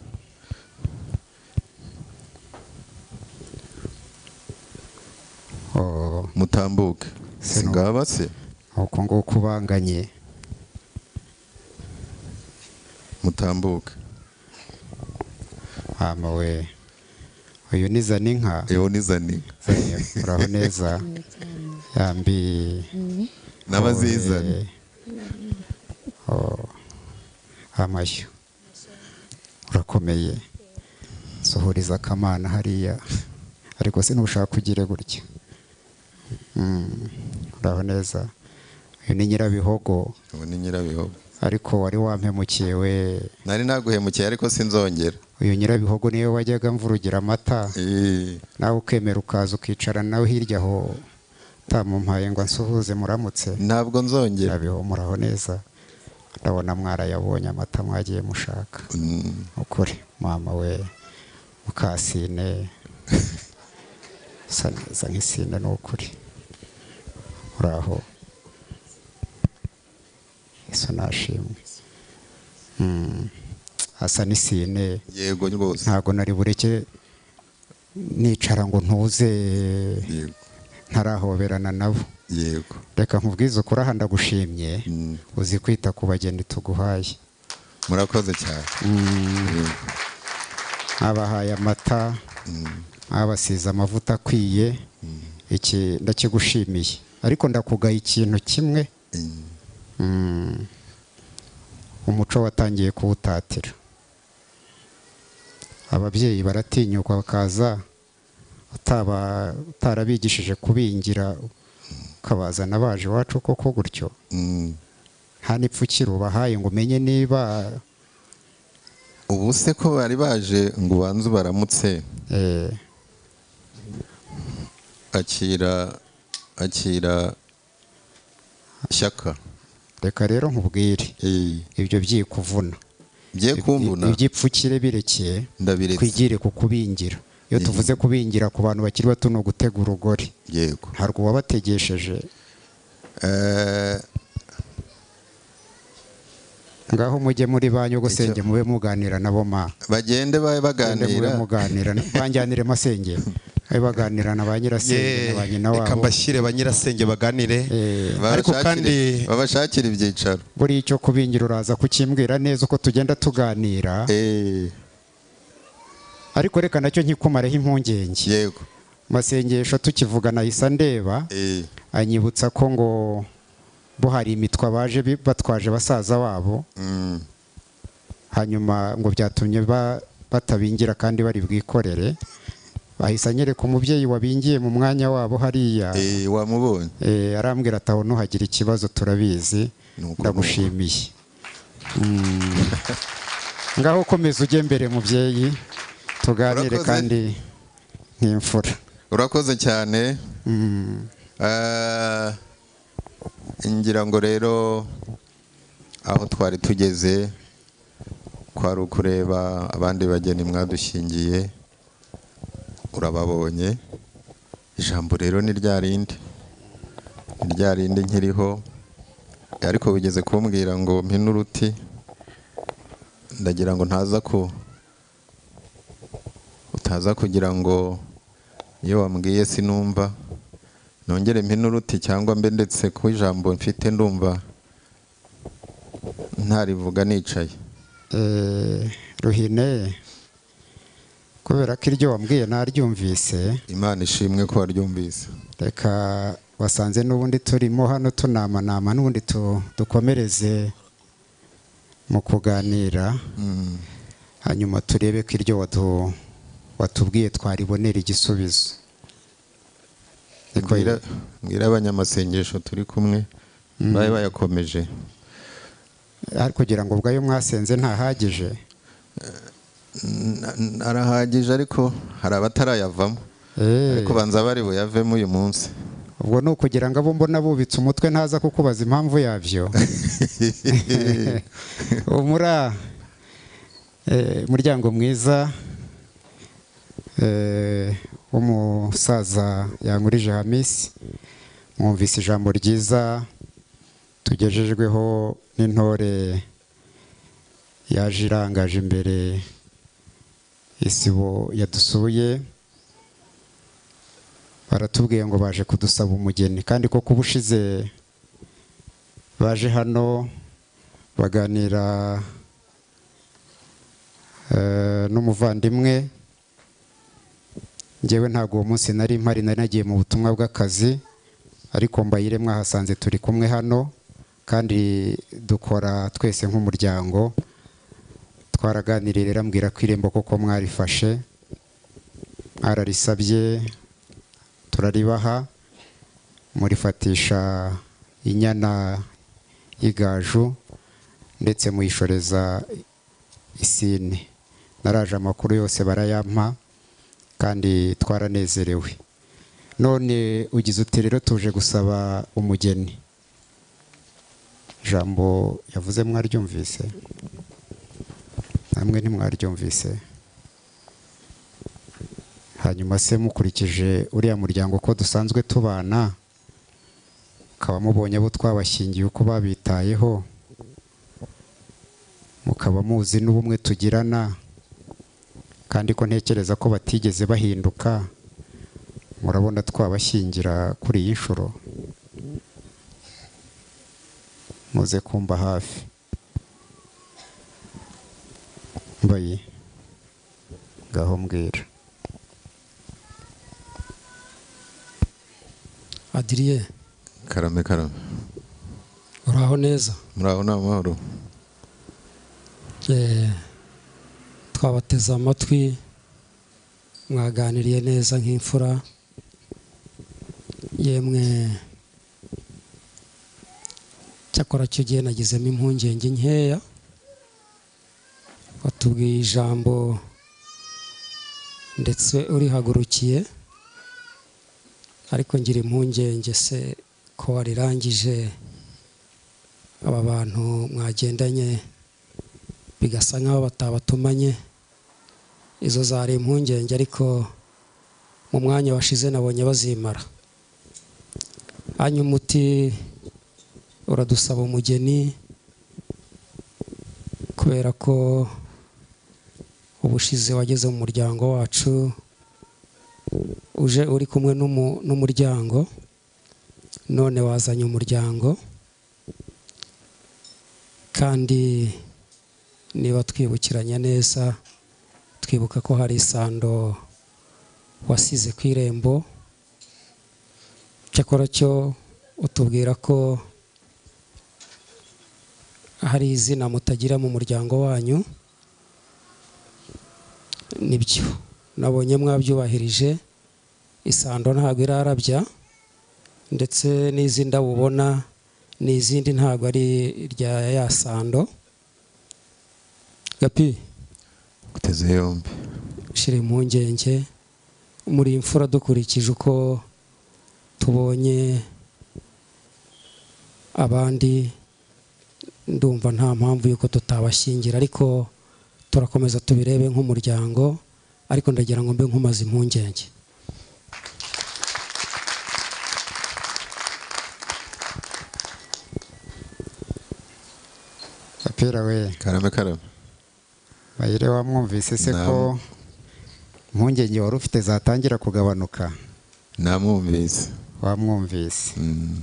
Oh, mutambuke. Singaba se? Uko nguko ubanganye mutambuke. Hama we. Uyu ni zaninka. Eho nizani Zani, uraho neza. Yambi n'abazizani amashyo urakomeye. Sohoriza akamana hariya. Ariko sinushaka kugire gutya. Mm, uraho neza. Uyu ni nyirabihogo. Ubu ni nyirabihogo. Ariko wari wampemukiye we. Nari naguhemukiye ariko sinzongera. Uyu nyirabihogo ni we wajyaga mvurugira amata. Eh, nawe ukemera ukaza ukicara nawe hirya aho utamumpaye ngo ansuhuze muramutse. Ntabwo nzongera. Muraho neza. Ndabona mwarayabonye amata mwagiye mushaka. Mm, ukuri mama we mukasine usa neza nk'isine ni ukuri uraho yesu nashimwe. Mm, asa n'isine yego rwose ntabwo nari bureke nicara ngo ntuze yego. ntarahoberana nabo. Yego. Reka nkubwize ukuri aha ndagushimye. Mm, uzi kwita ku bageni tuguhaye. Murakoze cyane. Yego. abahaye amata. Abasize amavuta akwiye. Iki ndakigushimiye. Ariko ndakugaye ikintu kimwe. Mm, Mm. umuco watangiye kuwutatira. Ababyeyi baratinyuka bakaza utarabigishije kubingira ukabazana baje iwacu koko gutyo. Mm. nta n'ipfukiro ubahaye ngo umenye niba ubu se ko bari baje ngo ubanze ubaramutse? Eh, akira akira shyaka. Reka rero nkubwire. Ibyo byikuvuna. Bye kumvuna ibyipfukire birekeye ndabiretse twigire ku kubingira. Iyo tuvuze kubingira ku bantu bakiri bato ni ugutega urugori. Yego. Ntabwo wabategesheje. Eh, ngaho mujye muri ba nyogosenge mube muganira nabo ma. Bagende babe baganira. muganira. Banjyanire masenge. babe baganira na ba nyirasenge na ba nyina reka wabo mbashyire ba nyirasenge baganire. Eh, ariko kandi babashakire ibyicaro. buriya icyo kubingira uraza kukimbwira neza uko tugenda tuganira. Eh, ariko reka na cyo nkikumareho impungenge. Yego. Masengesho tukivugana ahise ndeba. Eh, anyibutsa ko ngo bo hari imitwa baje batwaje basaza wabo. Mm, hanyuma ngo byatumye ba- batabingira kandi bari bwikorere. Bahise anyereka umubyeyi wabingiye mu mwanya wabo hariya. Eh, wamubonye. Eh, arambwira ati aho ntuhagire ikibazo turabizi. Ndagushimiye Mm. ngaho komeza ujye mbere mubyeyi. Tuganire kandi nk'imfura. Urakoze cyane. Mm. Eh, ngira ngo rero aho twari tugeze kwari ukureba abandi bageni mwadushyingiye. Urababonye. Ijambo rero ni rya rindi. Ni rya rindi nkiriho. Ariko wigeze kumbwira ngo mpine uruti. Ndagira ngo ntaza ku utaza kugira ngo iyo wambwiye sinumva. Nongere mpine uruti cyangwa mbe ndetse ku ijambo mfite ndumva ntarivuga nicaye. Eh, ruhine kubera ko iryo wambwiye naryumvise. Imana ishimwe ko waryumvise. Reka wasanze n'ubundi turimo hano tunamanama n'ubundi dukomereze mu kuganira. Mm, hanyuma turebe ko iryo watu- watubwiye twaribonera igisubizo. Mbwira abanyamasengesho turi kumwe babe bayakomeje. Ariko kugira ngo ubwayo mwasenze ntahagije. N- arahagije ariko hari abatarayavamo. Eh, ariko banza bari buyavemo uyu munsi. Ubwo ni ukugira ngo abo mbona bubitse umutwe ntaza kukubaza impamvu yabyo umura eh, muryango mwiza eh, w'umusaza yankurije hamisi mwumvise ijambo ryiza tugejejweho n'intore yaje irangaje imbere. Isibo yadusuye baratubwiye ngo baje kudusaba umugeni. Kandi koko ubushize baje hano baganira eh, n'umuvandimwe. Ngewe ntabwo uwo munsi nari mpari nari nagiye mu butumwa bw'akazi ariko mbayire mwahasanze turi kumwe hano kandi dukora twese nk'umuryango. Twaraganiriye rero ambwira ko irembo koko mwarifashe mwararisabye turaribaha murifatisha inyana y'igaju ndetse muyishoreza isine. Naraje amakuru yose barayampa kandi twaranezerewe. None ugize uti rero tuje gusaba umugeni. Ijambo yavuze mwaryumvise? Namwe ntimwaryumvise hanyuma se mukurikije uriya muryango ko dusanzwe tubana mukaba mubonye abo twabashyingiye uko babitayeho mukaba muzi n'ubumwe tugirana kandi ko ntekereza ko batigeze bahinduka murabona twabashyingira kuri iyi nshuro. Muze kumva hafi. Mbaye ngaho mbwira adiriye karame karame uraho neza muraho ni amahoro Eh, twabateze amatwi mwaganiriye neza nk'imfura yemwe cyakora cyo gihe nagizemo impungenge nkeya watubwiye ijambo ndetse urihagurukiye ariko ngira impungenge se ko warirangije aba bantu mwagendanye bigasa nk'aho batabatumanye. Izo zari impungenge ariko mu mwanya washize nabonye bazimara. Hanyuma uti uradusaba umugeni kubera ko ubushize wageze mu muryango wacu uje uri kumwe n'umu- n'umuryango none wazanye umuryango. Kandi niba twibukiranya neza twibuka ko hari isando wasize ku irembo. Cyakora cyo utubwira ko hari izina mutagira mu muryango wanyu ni byo. Nabonye mwabyubahirije isando ntabwo irarabya ndetse n'izi ndabo ubona n'izindi ntabwo ari irya ya sando. Gapi? Guteze yombi shira impungenge muri imfura dukurikije uko tubonye abandi ndumva nta mpamvu y'uko tutabashyingira ariko turakomeza tubirebe nk'umuryango ariko ndagira ngo mbe nkumaze impungenge. Gapira we. Karame karame. Bayire wamwumvise se ko impungenge wari ufite zatangira kugabanuka? Namwumvise. Wamwumvise. Mm,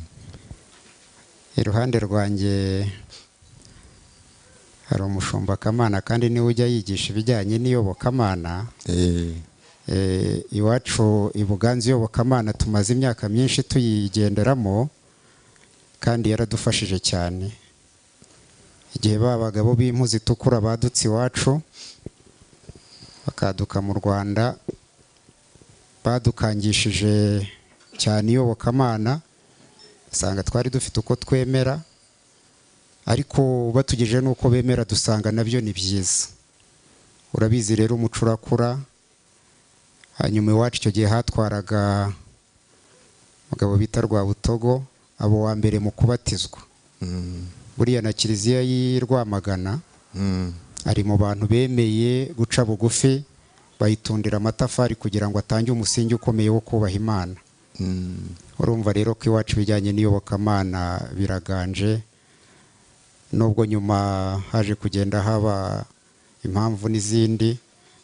iruhande rwanjye hari umushumba kamana kandi ni we ujya yigisha ibijyanye n'iyobokamana eh, Eh, iwacu i buganza iyobokamana tumaze imyaka myinshi tuyigenderamo kandi yaradufashije cyane. Igihe ba bagabo b'impu zitukura badutse iwacu bakaduka mu rwanda badukangishije cyane iyobokamana usanga twari dufite uko twemera ariko batugejeje n'uko bemera dusanga na byo ni byiza. Urabizi rero umuco urakura hanyuma iwacu icyo gihe hatwaraga umugabo bita Rwabutogo abo wa mbere mu kubatizwa. Mm, buriya na kiliziya y'i Rwamagana mm, ari mu bantu bemeye guca bugufi bayitundira amatafari kugira ngo atange umusingi ukomeye wo kubaha imana. Mm, urumva rero ko iwacu ibijyanye n'iyobokamana biraganje nubwo nyuma haje kugenda haba impamvu n'izindi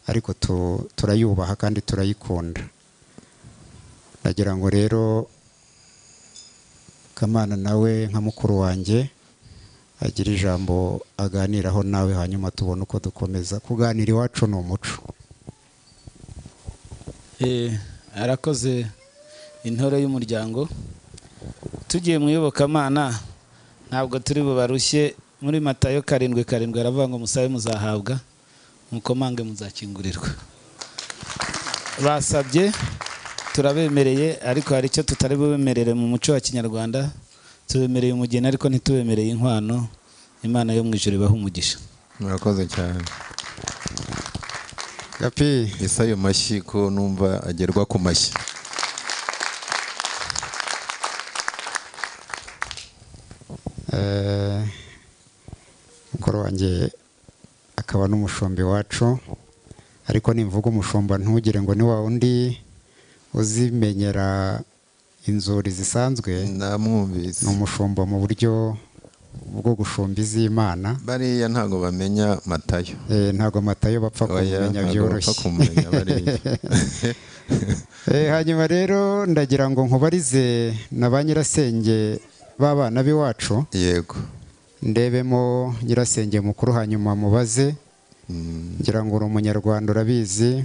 ariko tu- turayubaha kandi turayikunda. Ndagira ngo rero kamana nawe nka mukuru wanjye agira ijambo aganiraho nawe hanyuma tubone uko dukomeza. Kuganira iwacu ni umuco. Eh, arakoze intore y'umuryango. Tugiye mu iyobokamana ntabwo turi bubarushye muri matayo karindwi karindwi aravuga ngo musabe muzahabwa mukomange muzakingurirwa basabye turabemereye ariko hari icyo tutari bubemerere mu muco wa kinyarwanda. Tubemereye umugeni ariko ntitubemereye inkwano. Imana yo mu ijoro ibaha umugisha. Murakoze cyane. Gapi ese ayo mashyi ko numva agerwa ku mashyi. Eh, mukuru wanjye akaba n'umushumba iwacu ariko nimvuga umushumba ntugire ngo ni wa wundi uzimenyera inzuri zisanzwe. Namwumvise. Ni umushumba mu buryo bwo gushumba iz'imana. Bariya ntabwo bamenya matayo. Eh, ntabwo amatayo bapfa bapfa byoroshye Eh, hanyuma rero ndagira ngo nkubarize na ba nyirasenge b'abana b'iwacu yego. ndebemo nyirasenge mukuru hanyuma mubaze Mm, ngira ngo uri umunyarwanda urabizi.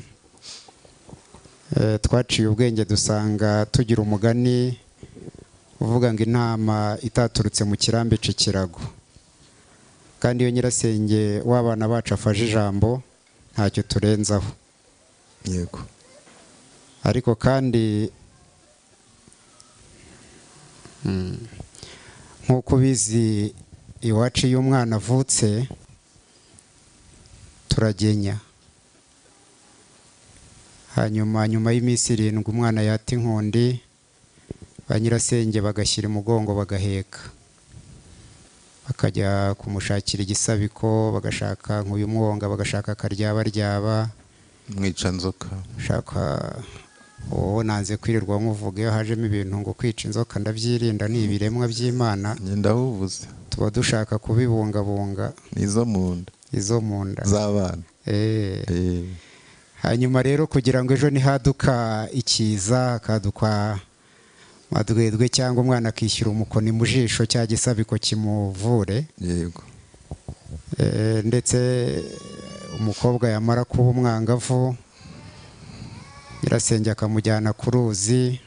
Eh, twaciye ubwenge dusanga tugira umugani uvuga ngo inama itaturutse mu kirambi ica ikirago kandi iyo nyirasenge w'abana bacu afashe ijambo ntacyo turenzaho. Yego. Ariko kandi mm, nk'uko ubizi iwacu iyo umwana avutse turagenya. Hanyuma nyuma y'iminsi irindwi umwana yata inkundi ba nyirasenge bagashyira imugongo bagaheka. Bakajya kumushakira igisabiko bagashaka nk'uyu mwonga bagashaka akaryabaryaba. Mwica nzoka. Wowe nanze kwirirwa nkuvuga iyo hajemo ibintu ngo kwica inzoka ndabyirinda ni ibiremwa by'imana. Ngenda wuvuze tuba dushaka kubibungabunga. Nizo mu nda. Izo mu nda. Z'abana. Eh, Eh, hanyuma rero kugira ngo ejo nihaduka ikiza hakaduka madwedwe cyangwa umwana akishyura umukoni mu jisho cya gisabiko kimuvure. Yego. Eh, ndetse umukobwa yamara kuba umwangavu nyirasenge akamujyana ku ruzi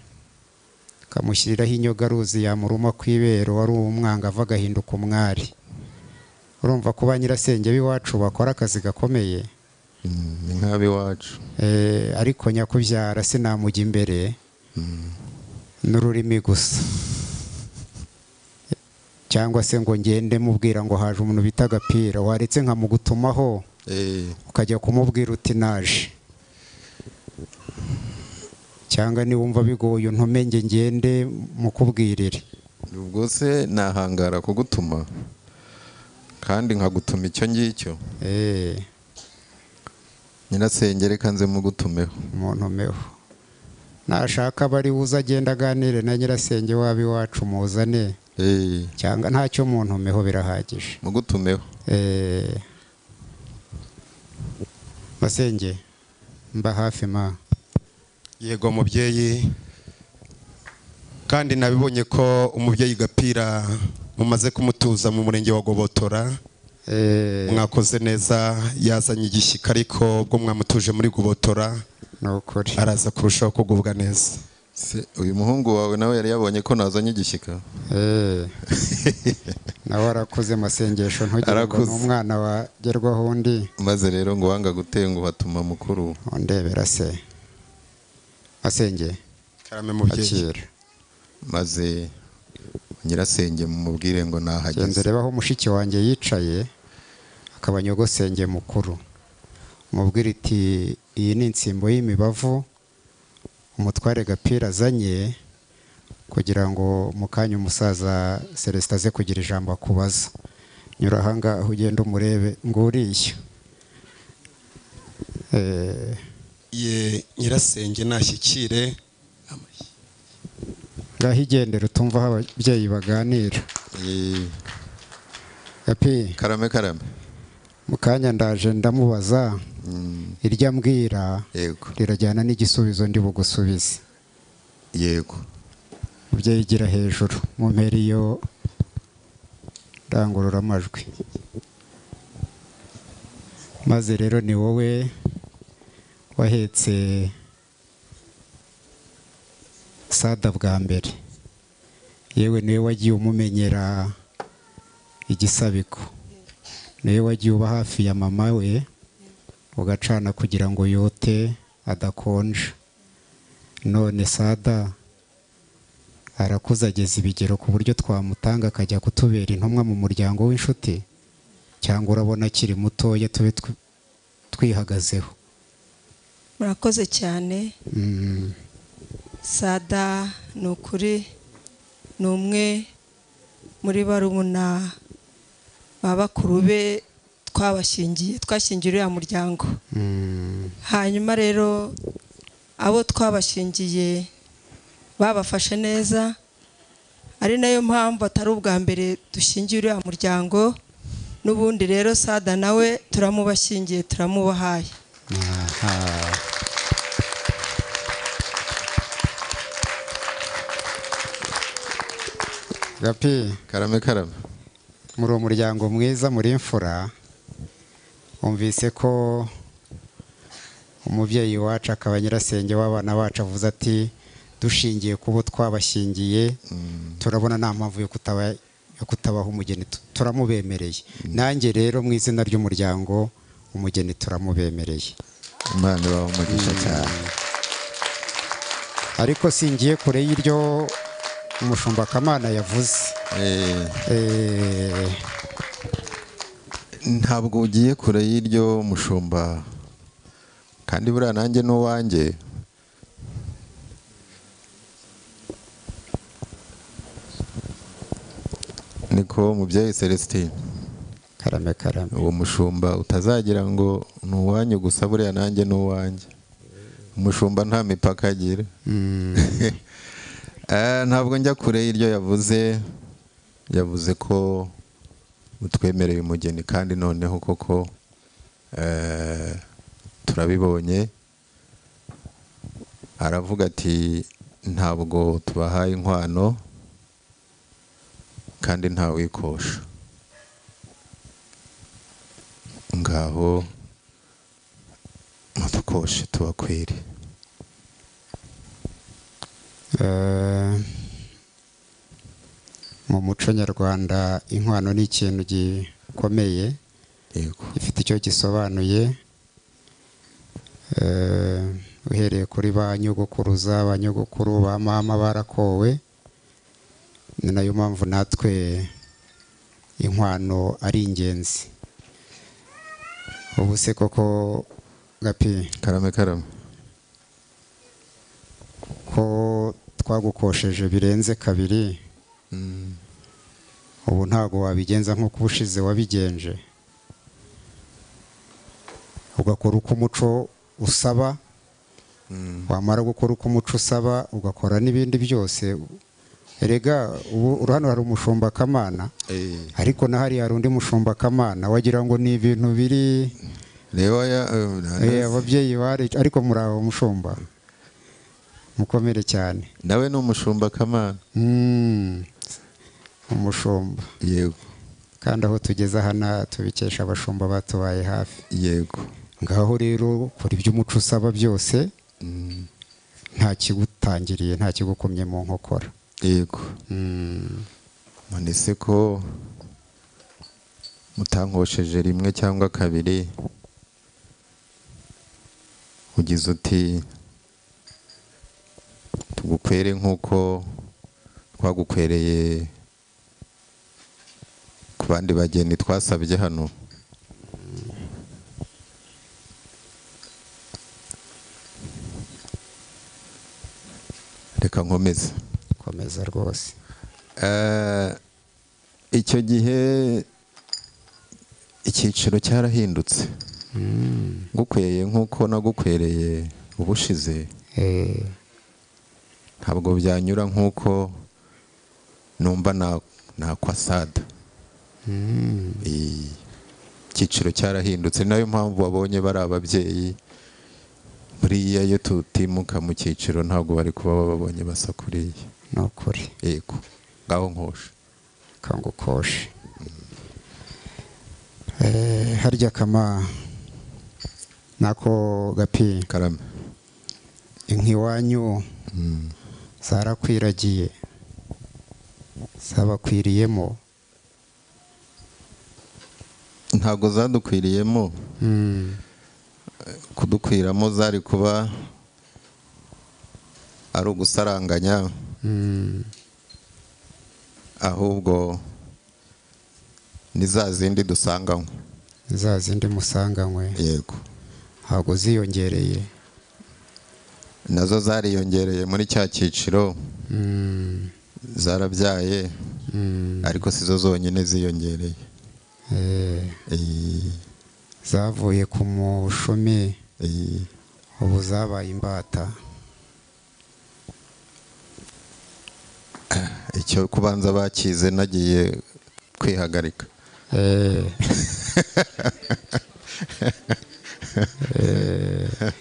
akamushyiriraho inyogaruzi yamuruma ku ibere wari umwangavu agahinduka umwari. Urumva kuba nyirasenge b'iwacu bakora akazi gakomeye? Mm, ni nk'ab'iwacu. Eh, ariko nyakubyara sinamujya imbere. N'ururimi gusa. Cyangwa se ngo ngende mubwira ngo haje umuntu bita agapira waretse nkamugutumaho? Eh, ukajya kumubwira uti naje. Cyangwa niwumva bigoye untume nge ngende mukubwirire. Ubwo se nahangara kugutuma kandi nkagutuma icyo ngicyo. Eh, nyirasenge reka nze mugutumeho. Umuntu meho nashaka aba ari buze agenda aganire na nyirasenge waba iwacu muzane. Eh, cyangwa ntacyo muntu meho birahagije. Mugutumeho. Eh, masenge mba hafi ma. Yego mubyeyi. Kandi nabibonye ko umubyeyi gapira mumaze kumutuza mu murenge wa gobotora. Eh, mwakoze neza yazanye igishyika ariko ubwo mwamutuje muri gobotora. Araza kurushaho kugubwa neza. Se, uyu muhungu wawe nawe yari yabonye ko nazanye igishyika Eh, nawe arakuze masengesho ntugire ngo ni umwana wagerwaho undi. Maze rero ngo wanga gutenguha atuma mukuru. Ndebera se. Masenge karame mubyeyi. Maze nyirasenge mumubwire ngo genda nahageze. Urebe aho mushiki wanjye yicaye akaba nyogosenge mukuru. Umubwire iti iyi ni insimbo y'imibavu umutware gapira azanye kugira ngo mu kanya umusaza celestin aze kugira ijambo akubaza nyura ahangaha ugenda umurebe ngo uriya Eh, nyirasenge nashyikire ngaho igendere utumva aho ababyeyi baganira. Eh, karame karame. Mu kanya ndaje ndamubaza. Mm, irya mbwira yego. rirajyana n'igisubizo ndi bugusubize. Yego. Mubyeyi igira hejuru mu mpera iyo ndangururamajwi maze rero ni wowe wahetse sada bwa mbere. Yewe ni we wagiye umumenyera igisabiko. Niwe wagiye uba hafi ya mama we ugacana kugira ngo yote adakonja. None sada arakuze ageza ibigero ku buryo twamutanga akajya kutubera intumwa mu muryango w'inshuti cyangwa urabona akiri mutoya tube tw- twihagazeho. Murakoze cyane. Mm, sada ni ukuri ni umwe muri barumuna ba bakuru be twabashyingiye twashyingiye uriya muryango. Mm, hanyuma rero abo twabashyingiye babafashe neza ari na yo mpamvu atari ubwa mbere dushingiye uriya muryango n'ubundi rero sada nawe turamubashyingiye turamubahaye. Gapi karame karame. Muri uwo muryango mwiza muri imfura wumvise ko umubyeyi wacu akaba nyirasenge w'abana bacu avuze ati dushingiye ku bo twabashyingiye turabona nta mpamvu yo kutaba yo kutabaha umugeni tu- turamubemereye. Nanjye rero mu izina ry'umuryango umugeni turamubemereye. Imana ibaha umugisha cyane. Ariko singiye kure y'iryo umushumba kamana yavuze. Eh, Eh, ntabwo ugiye kure y'iryo mushumba kandi buriya nanjye n'uwanjye. Niko mubyeyi celestin karame karame. Uwo mushumba utazagira ngo ni uwanyu gusa buriya nanjye ni uwanjye umushumba nta mipaka agira. Mm, Eh, ntabwo njya kure y'iryo yavuze yavuze ko utwemereye umugeni kandi noneho koko eh, turabibonye. Aravuga ati ntabwo tubahaye inkwano kandi ntawikosha ngaho mudukoshe tubakwire. eh, mu muco nyarwanda inkwano ni ikintu gikomeye yego. gifite icyo gisobanuye. Uhereye kuri ba nyugukuruza ba nyogokuru ba mama barakowe. Ni na yo mpamvu natwe inkwano ari ingenzi. Ubu se koko gapi? Karame karame. Ko twagukosheje birenze kabiri Mm. ubu ntabwo wabigenza nk'uko ubushize wabigenje. Ugakora uko umuco usaba Mm. wamara gukora uko umuco usaba ugakora n'ibindi byose. Erega ubu hano hari umushumba kamana Eh, ariko na hariya hari undi mushumba kamana. Wagira ngo ni ibintu biri eh, ababyeyi bari ariko muri abo mushumba. Mukomere cyane. Nawe ni umushumba kamana. Mm, umushumba. Yego. Kandi aho tugeze hano tubikesha abashumba batubaye hafi. Yego. Ngaho rero kora ibyo umuco usaba byose Mm. nta kigutangiriye nta kigukomye mu nkokora. Yego. Mm, none se ko mutankosheje rimwe cyangwa kabiri ugize uti tugukwere nk'uko twagukwereye ku bandi bageni twasabye hano. Reka nkomeze. Komeza rwose. Eh, icyo gihe icyiciro cyarahindutse. Gukweye nk'uko nagukwereye ubushize. Eh, ntabwo byanyura nk'uko numva na nakwasada mm, icyiciro cyarahindutse na yo mpamvu wabonye bari ababyeyi buriya iyo tutimuka mu cyiciro ntabwo bari kuba babonye basakuriye. Ni ukuri. Yego. Ngaho nkoshe. Kangukoshe harya kama nako gapi? Karame. Inka iwanyu zarakwiragiye zabakwiriyemo ntabwo zadukwiriyemo. Mm, kudukwiramo zari kuba ari ugusaranganya. Mm, ahubwo ni za zindi dusanganywe. Za zindi musanganywe. Yego. Ntabwo ziyongereye. Na zo zariyongereye muri cya cyiciro. Mm, zarabyaye. Mm, ariko si zo zonyine ziyongereye. Eh, zavuye ku mushumi ubu zabaye imbata. Icyo kubanza bakize nagiye kwihagarika. Eh, eh,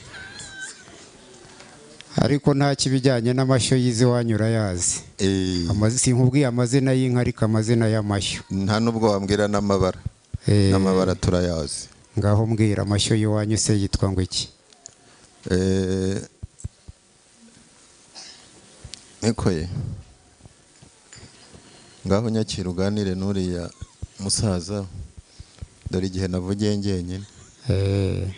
ariko nta kibijyanye n'amashyo y'izi wanyu urayazi. Eh, sinkubwiye amazina y'inka ariko amazina y'amashyo. Nta n'ubwo wambwira n'amabara. Eh, n'amabara turayazi. Ngaho mbwira amashyo y'iwanyu se yitwa ngo iki? Eh, niko ye. Ngaho nyakira uganire n'uriya musaza dore igihe navugiye njyenyine. Eh,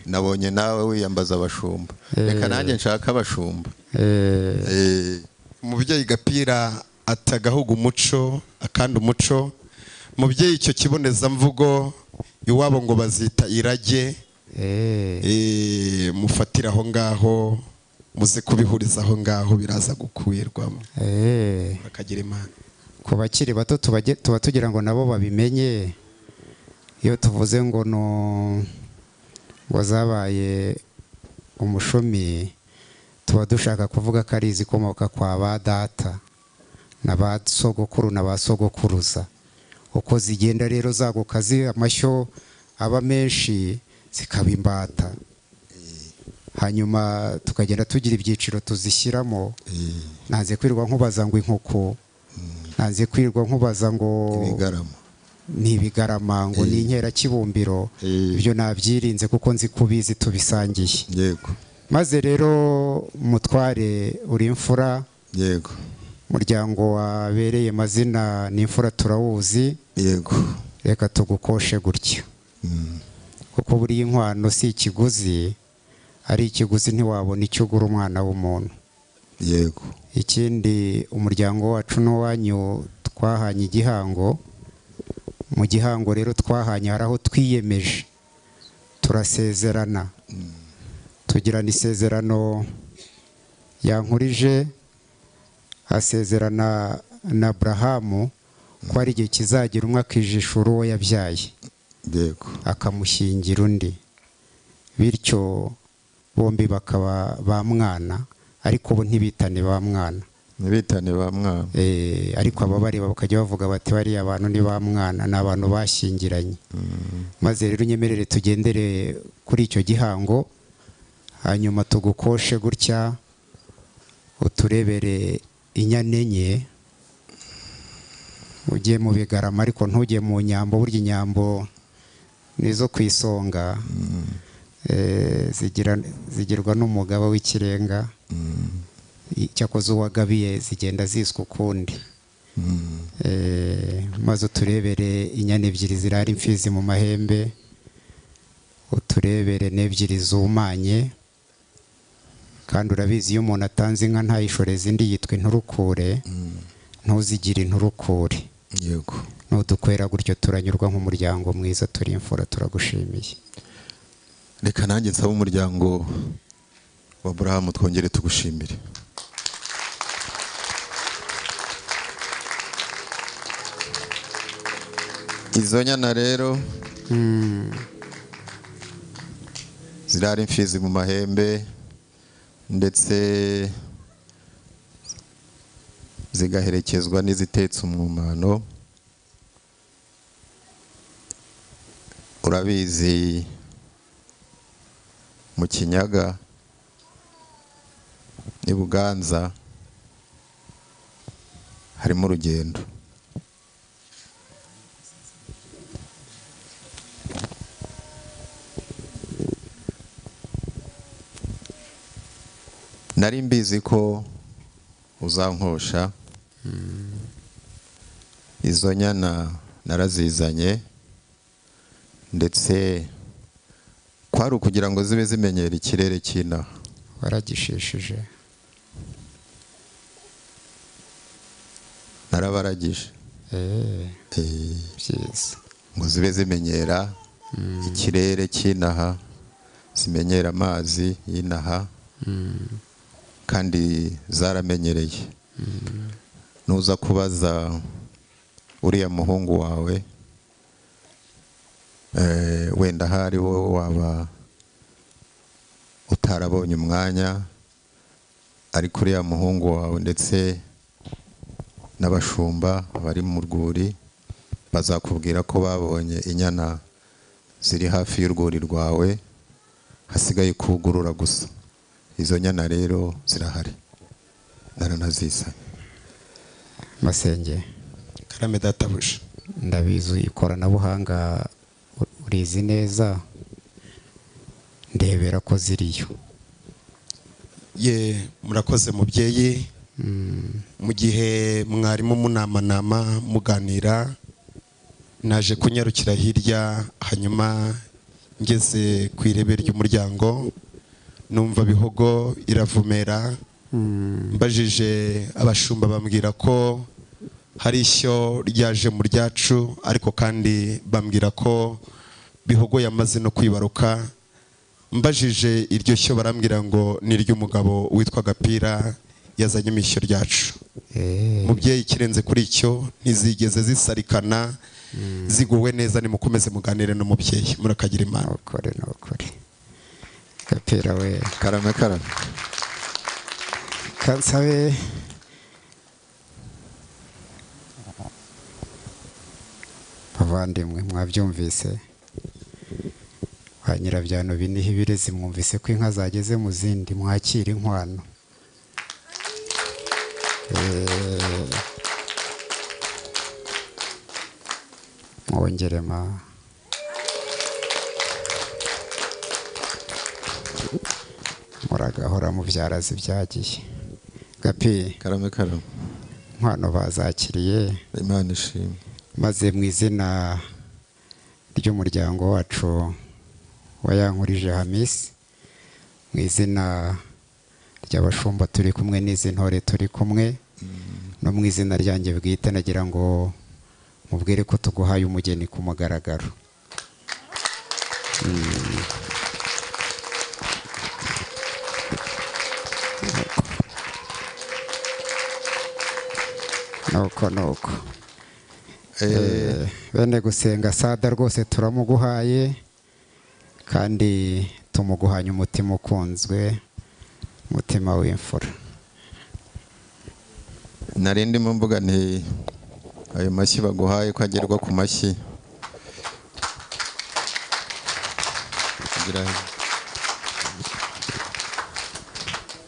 nabonye nawe wiyambaza abashumba. Reka nanjye nshaka abashumba. Eh, Eh, umubyeyi gapira ata agahugu umuco akandi umuco. Mubyeyi icyo kibonezamvugo iwabo ngo bazita irage. Eh, Eh, mufatire aho ngaho muze kubihuriza aho ngaho biraza gukwirwamo eh. bakagira imana. Ku bakiri bato tuba tugira ngo nabo babimenye. Iyo tuvuze ngo no ngo zabaye umushumi tuba dushaka kuvuga ko ari izikomoka kwa ba data na ba sogokuru na ba sogokuruza. Uko zigenda rero zaguka amashyo aba menshi zikaba imbata hanyuma tukagenda tugira ibyiciro tuzishyiramo. Nanze kwirirwa nkubaza ngo inkoko nanze kwirirwa nkubaza ngo ibigarama. Ni ibigarama ngo ni inkerakibumbiro Eh. ibyo nabyirinze kuko nzi ko ubizi tubisangiye yego. Maze rero mutware uri imfura yego. Umuryango wabereye mazina ni imfura turawuzi. Yego. Reka tugukoshe gutya Mm, kuko buriya inkwano si ikiguzi ari ikiguzi ntiwabona icyo ugura umwana w'umuntu. Yego. Ikindi umuryango wacu n'uwanyu twahanye igihango. Mu gihango rero twahanye hari aho twiyemeje. Turasezerana. Tugirana isezerano yankurije asezerana na aburahamu ko ari igihe kizagira umwe akijishura uwo yabyaye. Yego. Akamushyingira undi. Bityo bombi bakaba ba mwana ariko bo ntibitane ba mwana. Ntibitane ba mwana. Eh, ariko ababareba bakajya bavuga bati bariya abantu ni ba mwana ni abantu bashyingiranye maze rero unyemerere tugendere kuri icyo gihango hanyuma tugukoshe gutya uturebere inyana enye ujye mu bigarama ariko ntujye mu nyambo burya inyambo nizo ku isonga Eh, zigira zigirwa n'umugaba w'ikirenga. Cyakoze uwagabiye zigenda ziswe ukundi. Eh, maze uturebere inyana ebyiri zirara imfizi mu mahembe uturebere n'ebyiri zumanye kandi urabizi iyo umuntu atanze inka ntayishoreze indi yitwa inturukure ntuzigire inturukure. Yego. Nudukwera gutyo turanyurwa nk'umuryango mwiza turi imfura turagushimiye. Reka nanjye nsaba umuryango wa burahamu twongere tugushimire. Izo nyana rero zirara imfizi mu mahembe ndetse zigaherekezwa n'izitetse umwumano. Urabizi mu kinyaga i buganza harimo urugendo. Nari mbizi ko uzankosha. Izo nyana narazizanye ndetse kwari ukugira ngo zibe zimenyera ikirere cy'inaha waragishishije narabaragije. Eh, Eh, byiza. Ngo zibe zimenyera ikirere cy'inaha zimenyera amazi y'inaha. Kandi zaramenyereye. Nuza kubaza uriya muhungu wawe eh, wenda ahari wowe waba utarabonye umwanya ariko uriya muhungu wawe ndetse n'abashumba bari mu rwuri bazakubwira ko babonye inyana ziri hafi y'urwuri rwawe hasigaye kugurura gusa. Izo nyana rero zirahari. Naranazizanye masenge. Karame databuja. Ndabizi ikoranabuhanga urizi neza. Ndebera ko ziriyo. Ye murakoze mubyeyi. Mu gihe mwarimu munamanama muganira naje kunyarukira hirya hanyuma ngeze ku irebe ry'umuryango. Numva bihogo iravumera. Mbajije abashumba bambwira ko hari ishyo ryaje mu ryacu ariko kandi bambwira ko bihogo yamaze no kwibaruka. Mbajije iryo shyo barambwira ngo ni iry'umugabo witwa gapira yazanye mu ishyo ryacu. Eh, mubyeyi ikirenze kuri icyo ntizigeze zisarikana ziguwe neza nimukomeze muganire n'umubyeyi. Murakagira imana. Gapira we karame karame kansabe bavandimwe mwabyumvise ba nyirabyano biniho ibirezi mwumvise ko inka zageze mu zindi. Mwakira inkwano. Eh, muragahora mubyara zibyagiye gapi? Karame karame inkwano bazakiriye. Imana ishimwe. Maze mu izina ry'umuryango wacu wa yankurije hamisi mu izina ry'abashumba turi kumwe n'izi ntore turi kumwe no mu izina ryanjye bwite nagira ngo mubwire ko tuguhaye umugeni ku mugaragaro. Nuko nuko Eh, bene gusenga sada rwose turamuguhaye kandi tumuguhanye umutima ukunzwe umutima w'imfura. Nari ndimo mvuga nti ayo mashyi baguhaye ko agerwa ku mashyi.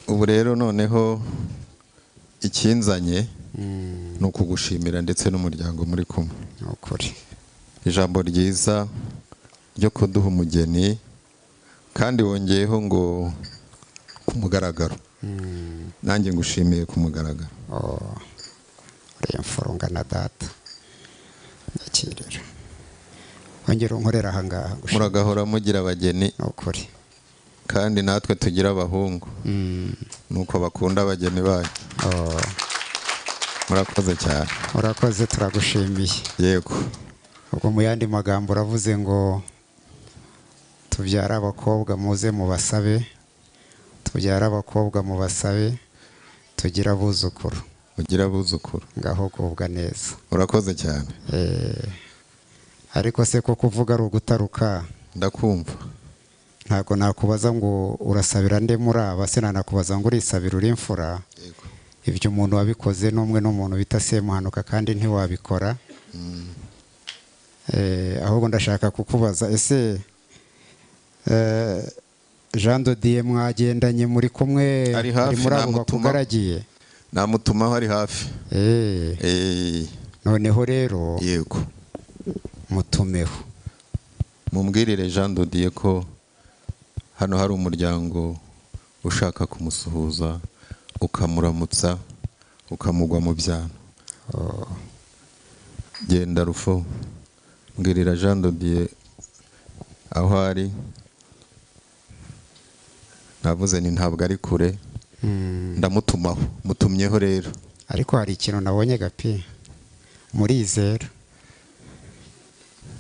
Ubu rero noneho ikinzanye ni ukugushimira ndetse n'umuryango muri kumwe. Ijambo ryiza ryo kuduha umugeni kandi wongeyeho ngo ku mugaragaro nanjye ngushimiye ku mugaragaro Oh, uriya mfurunga na data. Nyakirira wongera unkorera ahangaha muragahora mugira abageni. Ni ukuri kandi natwe tugira abahungu. Mm, nuko bakunda abageni banyu. Oh, murakoze cyane. Urakoze turagushimiye. Yego. Ubwo mu yandi magambo uravuze ngo tubyare abakobwa muze mubasabe tubyare abakobwa mubasabe tugire abuzukuru. Mugira abuzukuru. Ngaho gubwa neza. Urakoze cyane. Eh, ariko se ko kuvuga ari ugutaruka? Ndakumva. Ntabwo nakubaza ngo urasabira nde muri aba? Se nanakubaza ngo urisabira uri imfura? Yego. Ibyo umuntu wabikoze n'umwe n'umuntu bita semuhanuka kandi ntiwabikora. Eh, ahubwo ndashaka kukubaza ese eh, jean dodiye mwagendanye muri kumwe? Ari muri abo namutuma. bakugaragiye namutumaho ari hafi. Eh, noneho rero yego. mutumeho. Mumbwirire jean dodiye ko hano hari umuryango ushaka kumusuhuza. Ukamuramutsa ukamugwa mu byano genda rufo mbwirira jean dodiye aho ari. Navuze ni ntabwo ari kure. Ndamutumaho mutumyeho rero. Ariko hari ikintu nabonye gapi? Murizera.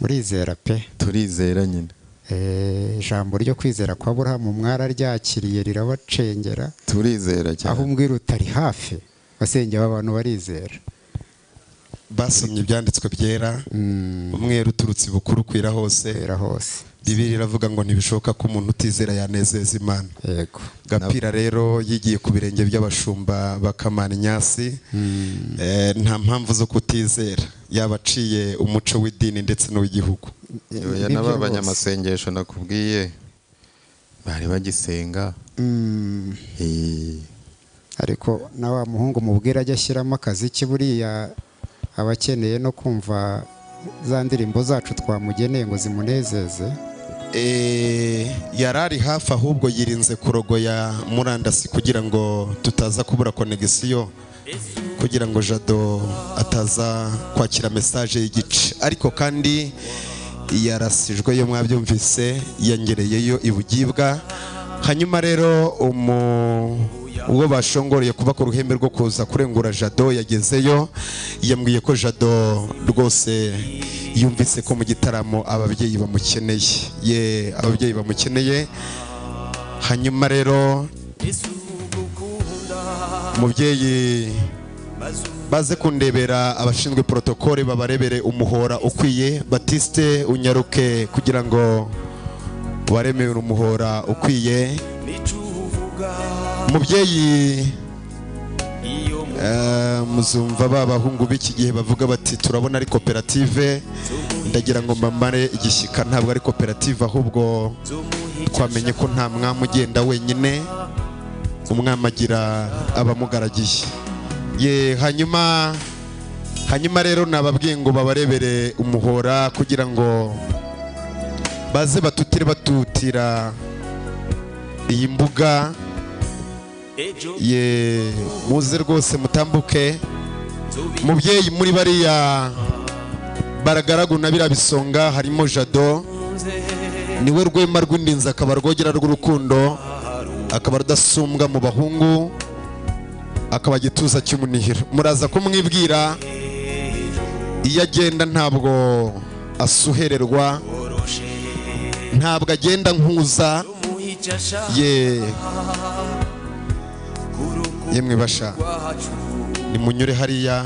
Murizera pe. Turizera nyine. Ijambo ryo kwizera kwa burahamu mwararyakiriye rirabacengera. Turizera aho cyane umbwira utari hafi. Basengera abantu barizera. Basomye ibyanditswe byera. Umweru uturutse ibukuru ukwira hose. Hose. Bibiri iravuga ngo ntibishoboka ko umuntu utizera yanezeza imana. Yego. Gapira rero yigiye ku birenge by'abashumba bakamana inyasi Eh, nta mpamvu zo kutizera. Yaba aciye umuco w'idini ndetse n'uw'igihugu. N'aba banyamasengesho nakubwiye bari bagisenga. Mm, Eh, ariko na wa muhungu mubwira ajya ashyiramo akazi ke buriya aba akeneye no kumva za ndirimbo zacu twamugeneye ngo zimunezeze? Eh, yari ari hafi ahubwo yirinze kurogoya murandasi kugira ngo tutaza kubura konegisiyo kugira ngo jado ataza kwakira mesaje y'igice. Ariko kandi yarasijwe yo mwabyumvise yangereyeyo ibugibwa hanyuma rero umu ubwo bashongoreye kuba ku ruhembe rwo kuza kurengura jado yagezeyo yambwiye ko jado rwose yumvise ko mu gitaramo ababyeyi bamukeneye. Ye ababyeyi bamukeneye. Hanyuma rero umubyeyi baze kundebera abashinzwe protokole babarebere umuhora ukwiye. Batiste unyaruke kugira ngo baremere umuhora ukwiye. Umubyeyi eh, muzumva ba bahungu b'iki gihe bavuga bati turabona ari koperative. Ndagira ngo mbamare igishyika ntabwo ari koperative ahubwo twamenye ko nta mwami ugenda wenyine. Umwami agira abamugaragiye. Ye hanyuma hanyuma rero nababwiye ngo babarebere umuhora kugira ngo baze batutire batutira iyi mbuga. Ye muze rwose mutambuke. Mubyeyi muri bariya baragaragu na biriya bisonga harimo jado. Niwe rwema rw'indinzi akaba rwogera rw'urukundo. Akaba rudasumbwa mu bahungu akaba gituza cy'umunihiro muraza kumwibwira iyo agenda ntabwo asuhererwa ntabwo agenda nkuza. Ye yemwe basha nimunyure hariya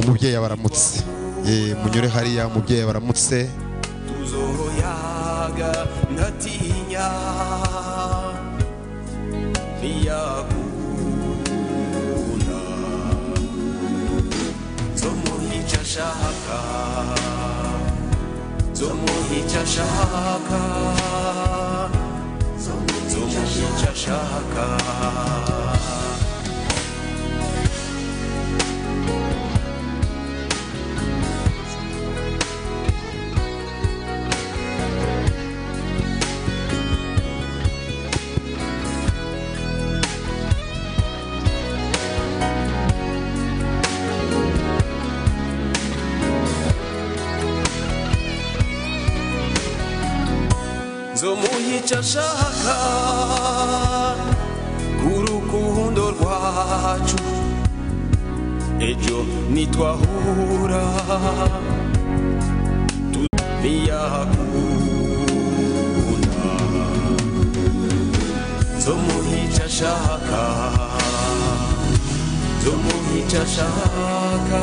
umubyeyi abaramutse. Ye munyure hariya umubyeyi abaramutse. Zomuhica ashaka zomuhica ashaka zomuhica ashaka nzomuhica ashaka urukundo rwacu ejo nitwahura ntiyakunda nzomuhica ashaka nzomuhica ashaka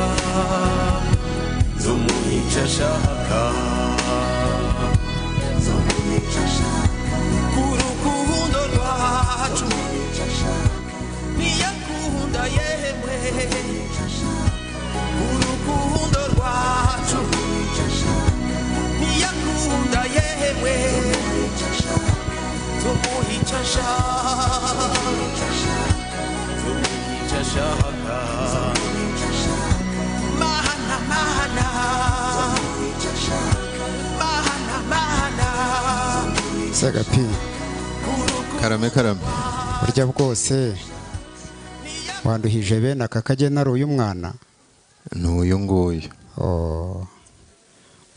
nzomuhica ashaka urukundo rwacu ntiyakunda yemwe tumuhica ashaka tumuhica ashaka mana mana mana mana sagapi karame karame. Burya bwose wanduhije bene aka kagena ari uyu mwana? Ni uyu nguyu. Oh.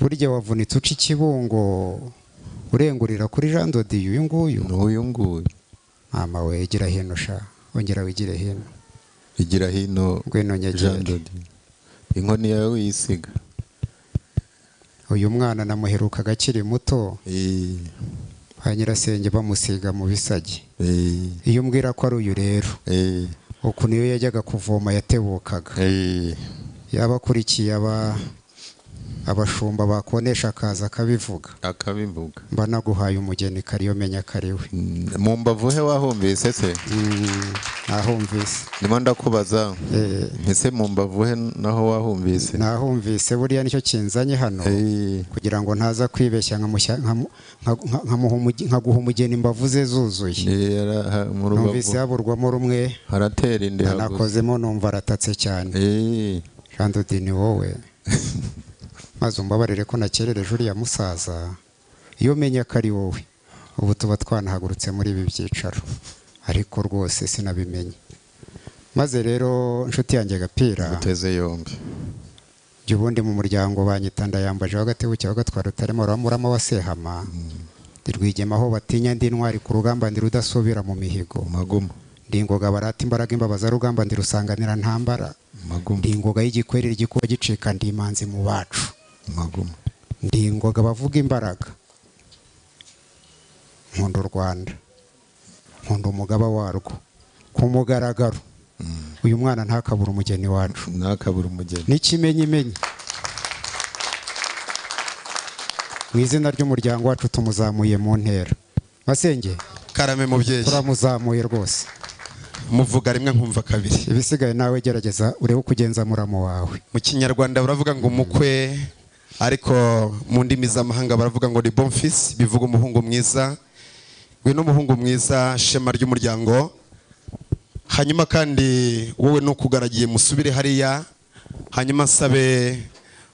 burya wavunitse uca ikibungo urengurira kuri jean dodiyo uyu nguyu? Ni uyu nguyu. Mama we igira hino sha. Wongera wigire hino. Igira hino Jean nyegere Dodi inkoni yawe wiyisiga uyu mwana namuherukaga akiri muto. Ba nyirasenge bamusiga mu bisagi. Iyo umbwira ko ari uyu rero. Ukuntu iyo yajyaga kuvoma yatebukaga yaba akurikiye aba abashumba bakonesha akaza akabivuga akabivuga. Mba naguhaye umugeni kariyo menya kariwe Mm, mu mbavu he wahumvise se? Mm, nahumvise ndimo ndakubaza Eh, ese mu mbavu he naho wahumvise? Nahumvise buriya ni cyo kinzanye hano. Eh, kugira ngo ntaza kwibeshya nkaguha umugeni imbavu ze zuzuye. Eh, numvise haburwamo rumwe haratera indi haguze nanakozemo numva aratatse cyane. Jean dodi ni wowe. maze umbabarire ko nakerereje uriya musaza iyo umenya ko ari wowe ubu tuba twanahagurutse muri ibi byicaro. Ariko rwose sinabimenye maze rero inshuti yanjye agapira. Guteze yombi. Jya ubundi mu muryango banyita ndayambaje w'agatebuke w'agatwara utarimo uramurama wa sehama. Ndi rwigema aho batinya ndi ntwari ku rugamba ndi rudasubira mu mihigo. Maguma ndi ingoga barata imbaraga imbabaza rugamba ndi rusanganira ntambara. Maguma ndi ingoga y'igikwerere igikuba gicika ndi imanzi mu bacu. Maguma ndi ingoga bavuga imbaraga. Nkunda u rwanda. Nkunda umugaba warwo. Ku mugaragaro. Uyu mwana ntakabura umugeni wacu. Ntakabura umugeni. N'ikimenyimenyi. Mu izina ry'umuryango wacu tumuzamuye mu ntera. Masenge karame mubyeyi. turamuzamuye rwose. Muvuga rimwe nkumva kabiri. Ibisigaye nawe gerageza urebe uko ugenza muramu wawe. Mu kinyarwanda baravuga ngo umukwe ariko mu ndimi z'amahanga baravuga ngo ni bonfisi bivuga umuhungu mwiza. We n'umuhungu mwiza shema ry'umuryango. Hanyuma kandi wowe n'ukugaragiye musubire hariya hanyuma nsabe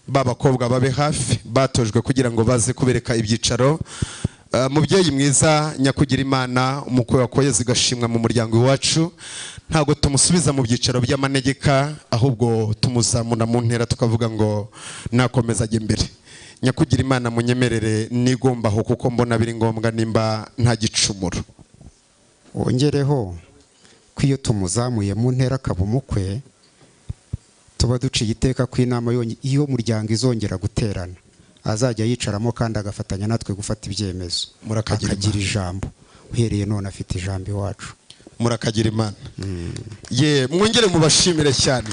ba bakobwa babe hafi batojwe kugira ngo baze kubereka ibyicaro. Mubyeyi mwiza nyakugira imana umukwe wakoye zigashimwa mu muryango iwacu ntabwo tumusubiza mu byicaro by'amanegeka ahubwo tumuzamura mu ntera tukavuga ngo nakomeza ajya imbere nyakugira imana munyemerere nigombaho kuko mbona biri ngombwa nimba nta gicumuro. Wongereho ko iyo tumuzamuye mu ntera akaba umukwe tuba duciye iteka ko inama umuryango izongera guterana. Azajya yicaramo kandi agafatanya natwe gufata ibyemezo. Murakagira akagira ijambo. Uhereye none afite ijambo iwacu. Murakagira imana. Ye mwongere mubashimire cyane.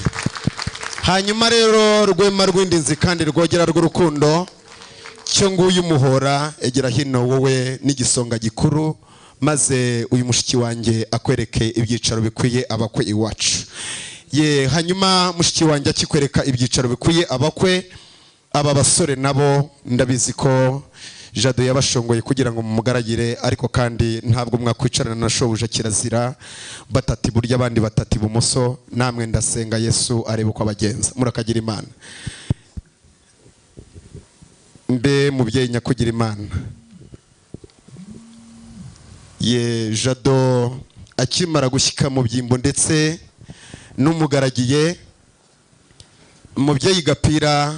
Hanyuma rero rwema rw'indinzi kandi rwogera rw'urukundo cyo nguyu umuhora egera hino wowe n'igisonga gikuru maze uyu mushiki wanjye akwereke ibyicaro bikwiye abakwe iwacu. Ye hanyuma mushiki wanjye akikwereka ibyicaro bikwiye abakwe aba basore nabo ndabizi ko jado yabashongoye kugira ngo mumugaragire ariko kandi ntabwo mwakwicarana na shobuja kirazira batatu iburyo abandi batatu ibumoso namwe ndasenga yesu arebe uko abagenza. Murakagira imana. Mbe mubyeyi nyakugira imana. Ye jado akimara gushyika mu byimbo ndetse n'umugaragiye mubyeyi gapira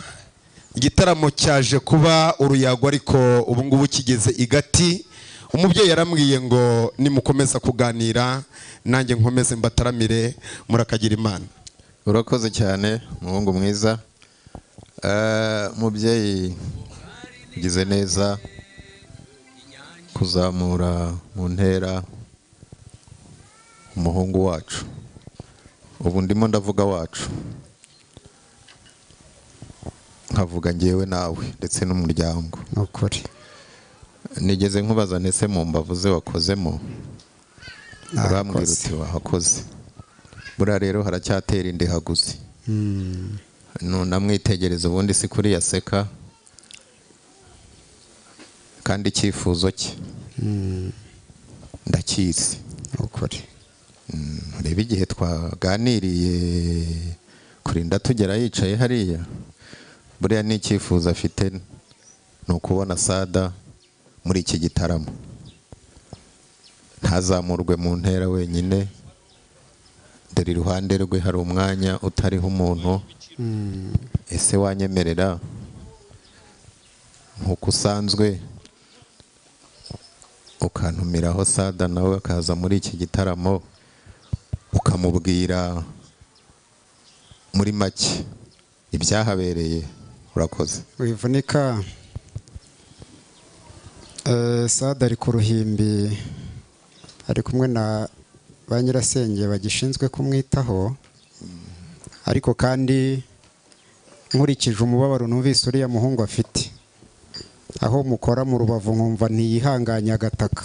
igitaramo cyaje kuba uruyago ariko ubu ngubu kigeze igati umubyeyi yarambwiye ngo nimukomeza kuganira nanjye nkomeze mbataramire murakagira imana. Urakoze cyane umuhungu mwiza. Eh, mubyeyi ugize neza kuzamura mu ntera umuhungu wacu. Ubu ndimo ndavuga wacu. Nkavuga ngewe nawe ndetse n'umuryango. Ni ukuri nigeze nkubaza ndetse mu mbavu ze wakozemo? Urambwira Nakoze. uti wahakoze. Buriya rero haracyatera indi haguzi. Nunamwitegereza ubundi si kuri yaseka kandi icyifuzo cye. Ndakizi. Ni ukuri reba igihe twaganiriye kurinda tugera yicaye hariya. Buriya n'icyifuzo afite ni ukubona sada muri iki gitaramo. Ntazamurwe mu ntera wenyine. Dore iruhande rwe hari umwanya utariho umuntu. Ese wanyemerera? Nk'uko usanzwe ukantumiraho sada nawe akaza muri iki gitaramo ukamubwira muri make ibyahabereye. Urakoze. Wivunika Eh, sada ari ku ruhimbi ari kumwe na ba nyirasenge bagishinzwe kumwitaho ariko kandi nkurikije umubabaro numvise uriya muhungu afite. Aho mukora mu rubavu nkumva ntiyihanganye agataka.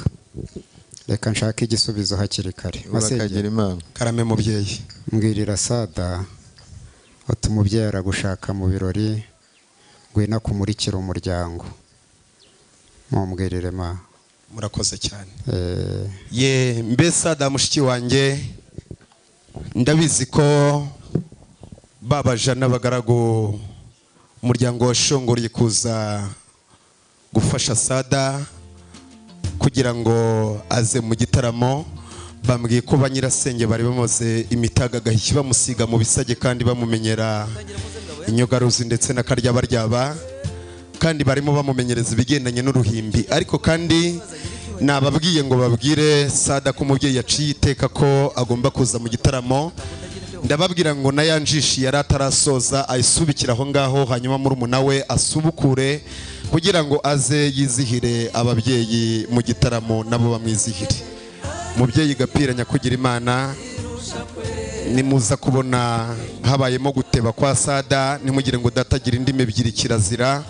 Reka nshake igisubizo hakiri kare. Urakagira imana karame mubyeyi. Mbwirira sada uti umubyeyi aragushaka mu birori ngwino kumurikira umuryango. Mumbwirire ma. Murakoze cyane. Eh, ye mbese adamu mushiki wanjye ndabizi ko babaja n'abagaragu umuryango washongoriye kuza gufasha sada kugira ngo aze mu gitaramo. Bambwiye ko ba nyirasenge bari bamaze imitaga agahishyi bamusiga mu bisage kandi bamumenyera. Inyogaruzi ndetse n'akaryabaryaba kandi barimo bamumenyereza ibigendanye n'uruhimbi. Ariko kandi nababwiye ngo babwire sada ko umubyeyi yaciye iteka ko agomba kuza mu gitaramo. Ndababwira ngo na njishi yari atarasoza ayisubikire aho ngaho hanyuma murumuna we asubukure kugira ngo aze yizihire ababyeyi mu gitaramo nabo bamwizihire. Mubyeyi gapira nyakugira imana nimuza kubona habayemo guteba kwa sada ntimugire ngo datagira indimi ebyiri kirazira.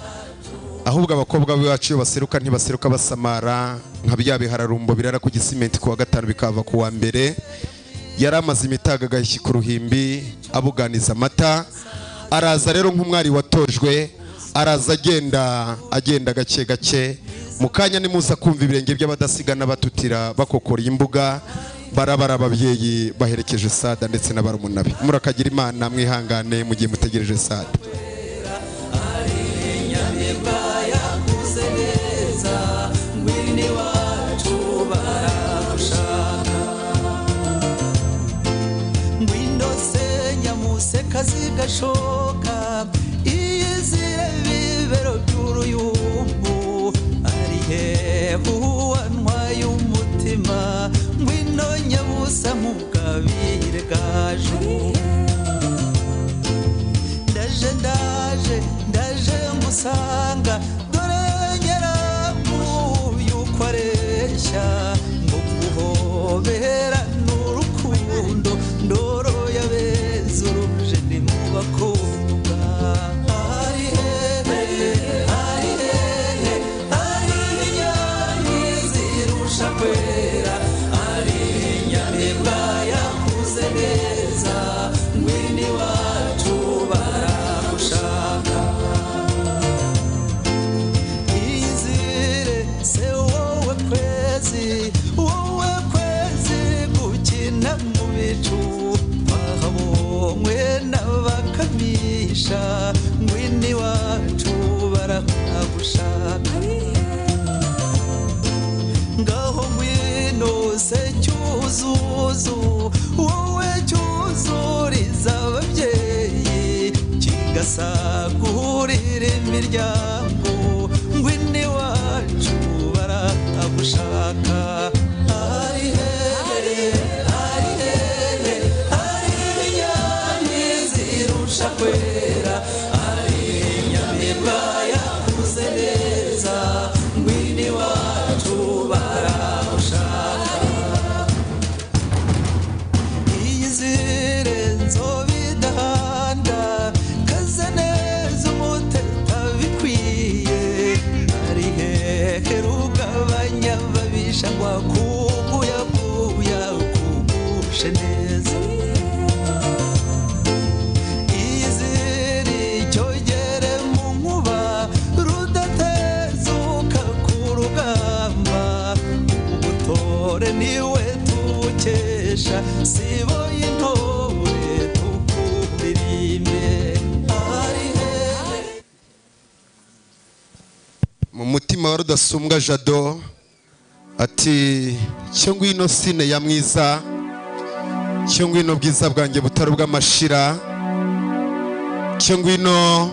Ahubwo abakobwa bacu iyo baseruka ntibaseruka basamara nka bya bihararumbo birara ku gisimenti ku wa gatanu bikava ku wa mbere. Yari amaze imitaga agahishyi ku ruhimbi abuganiza amata. Araza rero nk'umwari watojwe araza agenda agenda gake gake. Mu kanya nimuza kumva ibirenge by'abadasiga n'abatutira bakokora imbuga. Barabara ababyeyi baherekeje sada ndetse na barumuna be. Murakagira imana mwihangane mu gihe mutegereje sada yakuze neza ngwini wacu baragushaka ngwino se nyamuseka zigashoka iyizire bibero by'uruyumbu ari hehe uwantwaye umutima ngwino nyabusa nk'ubwabire gaju ndaje ndaje ndaje musanga dore nyaramuye uko areshya ngo guhobera n'urukundo ndoro n'abakamisha ngwini wacu baragushaka ngaho ngwino se cyuzuzu wowe cyuzuriza ababyeyi kigasagurira imiryango. Ngwini wacu baragushaka mu mutima wa rudasumbwa jado ati cyo ngwino sine ya mwiza cyo ngwino bwiza bwanjye butari ubw'amashira cyo ngwino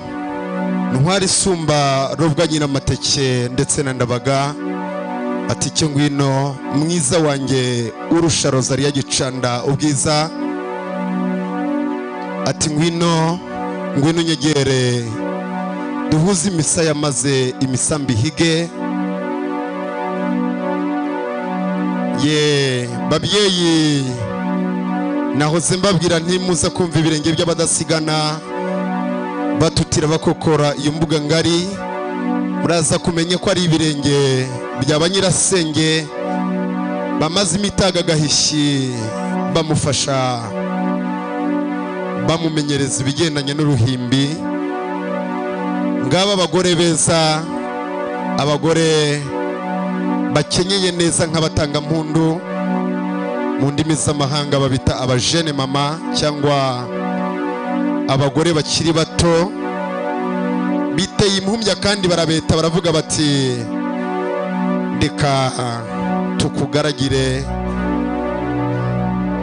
ntwari isumba rubwa nyiramateke ndetse na ndabaga ati cyo ngwino mwiza wanjye urusha rozariya gicanda ubwiza ati ngwino ngwino unyegere duhuze imisaya maze imisambi ihige ye babyeyi nahoze mbabwira ntimuza kumva ibirenge by'abadasigana batutira bakokora iyo mbuga ngari. Muraza kumenya ko ari ibirenge bya ba nyirasenge bamaze imitaga agahishyi bamufasha bamumenyereza ibigendanye n'uruhimbi. Ngaba abagore beza abagore bakenyeye neza nk'abatangampundu mu ndimi z'amahanga babita abajene mama cyangwa abagore bakiri bato biteye impumbya kandi barabeta baravuga bati reka tukugaragire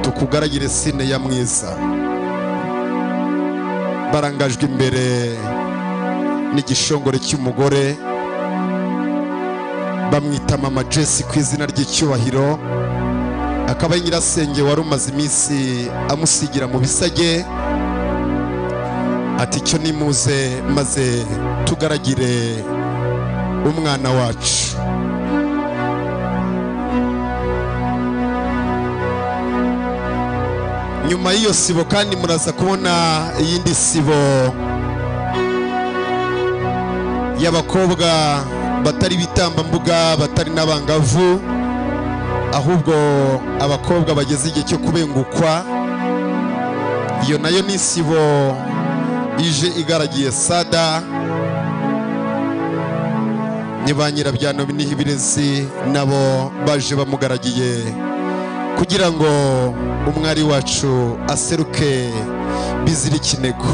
tukugaragire sine ya mwiza. Barangajwe imbere n'igishongore cy'umugore bamwita mama jesi ku izina ry'icyubahiro akaba ari nyirasenge wari umaze iminsi amusigira mu bisage ati cyo nimuze maze tugaragire umwana wacu. Nyuma y'iyo sibo kandi muraza kubona iyindi sibo. Y'abakobwa batari ibitambambuga batari n'abangavu ahubwo abakobwa bageze igihe cyo kubengukwa iyo na yo ni isibo ije igaragiye sada ni ba nyirabyano n'ibirezi nabo baje bamugaragiye kugira ngo umwari wacu aseruke bizira ikinego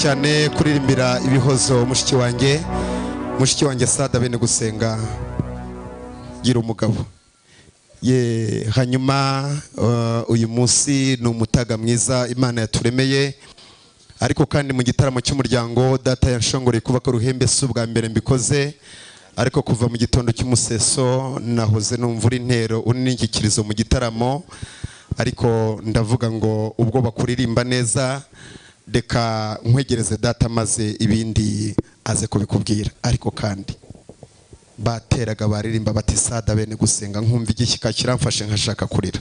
cyane kuririmbira ibihozo mushiki wanjye mushiki wanjye sada bene gusenga gira umugabo ye hanyuma uh, uyu munsi ni umutaga mwiza imana yaturemeye ariko kandi mu gitaramo cy'umuryango data yanshongoreye kubaka uruhembe si ubwa mbere mbikoze ariko kuva mu gitondo cy'umuseso nahoze numva uri intero uninjikirizo mu gitaramo ariko ndavuga ngo ubwo bakuririmba neza reka nkwegereze data maze ibindi aze kubikubwira. Ariko kandi bateraga baririmba bati sada bene gusenga nkumva igishyika kiramfashe nkashaka kurira.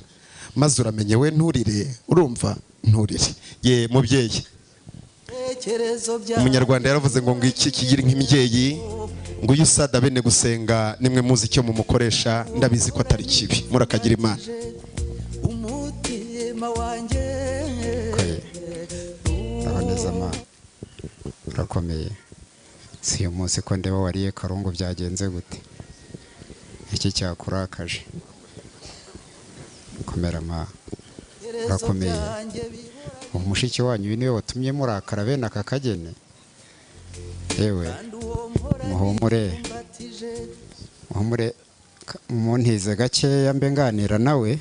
Maze uramenye we nturire. Urumva nturire. Ye mubyeyi. Umunyarwanda yaravuze ngo ngiki kigira nk'imbyeyi ngo uyu usada bene gusenga nimwe muzi icyo mumukoresha ndabizi ko atari kibi. Murakagira imana. Umutima wanjye ma urakomeye. Si uyu munsi ko ndeba wariye karungu byagenze gute? Iki cyakurakaje. Komera ma. Urakomeye. Uwo mushiki wanyu uyu ni we watumye murakara bene aka kagene yewe muhumure. Muhumure. Muntize gakeya mbe nganira nawe.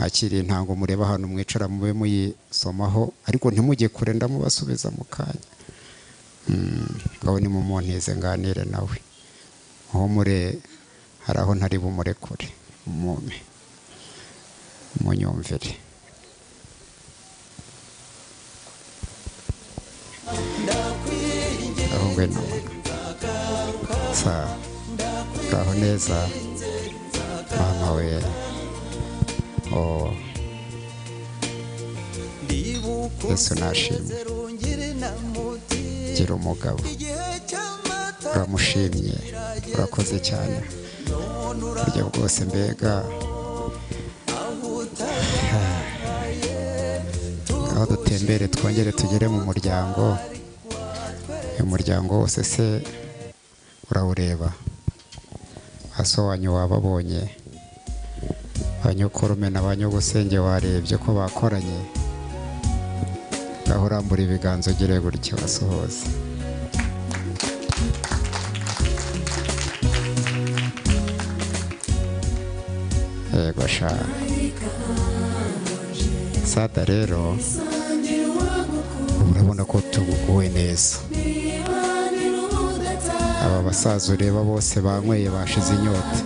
mwakiriye ntabwo mureba ahantu mwicara mube muyisomaho ariko ntimujye kure ndamubasubiza mu kanya. Hmm, Ngabo ni mu muntize nganire nawe. Aho mure hari aho ntari bumurekure umume umunyumvire aho ngwino sa. Uraho neza. Mama we oh. Yesu gira umugabo uramushimye. Urakoze cyane. Buryo bwose mbega. Aho dutembere twongere tugere mu muryango. Uyu muryango wose se urawureba. Hasi wanyu waba abonye banyokurume na banyogusenge warebye ko bakoranye. Ngaho urambura ibiganza ugire gutyo wasohoze yego sha. Sada rero urabona ko tuguwe neza. Aba basaza ureba bose banyweye bashize inyota.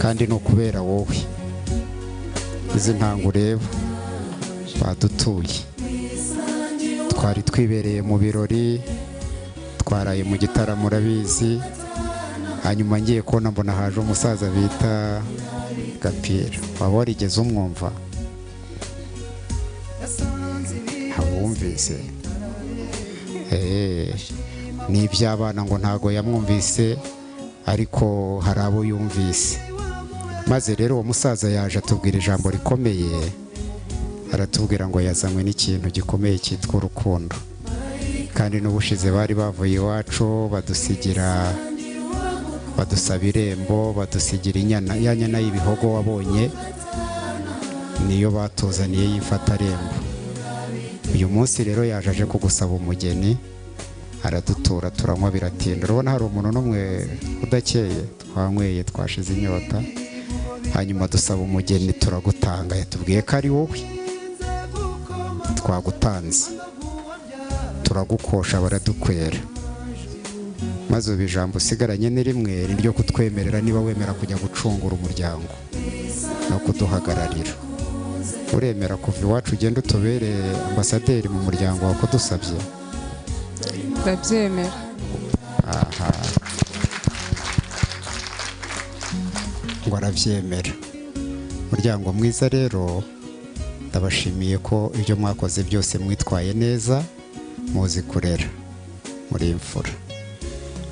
Kandi ni ukubera wowe. Izi ntango ureba badutuye. Twari twibereye mu birori twaraye mu gitaramo urabizi. Hanyuma ngiye kubona mbona haje umusaza bita gapira waba warigeze umwumva? Ntabwumvise eee ni iby'abana ngo ntago yamwumvise ariko hari abo yumvise. Maze rero uwo musaza yaje atubwira ijambo rikomeye aratubwira ngo yazanywe n'ikintu gikomeye cyitwa urukundo. Kandi n'ubushize bari bavuye iwacu badusigira badusaba irembo badusigira inyana ya nyana y'ibihogo wabonye niyo batuzaniye y'ifata rembo uyu munsi rero yaje aje kugusaba umugeni aradutura turanywa biratinda. Urabona hari umuntu n'umwe udakeye twanyweye twashize inyota. Hanyuma dusaba umugeni turagutanga yatubwiye ko ari wowe. Twagutanze. Turagukosha baradukwera. Maze ubu ijambo usigaranye ni rimwe ni ryo kutwemerera niba wemera kujya gucungura umuryango no kuduhagararira. Uremera kuva iwacu ugenda utubere ambasaderi mu muryango wawe kudusabye ndabyemera. Aha. Ngo arabyemera umuryango mwiza rero ndabashimiye ko ibyo mwakoze byose mwitwaye neza muzi kurera muri imfura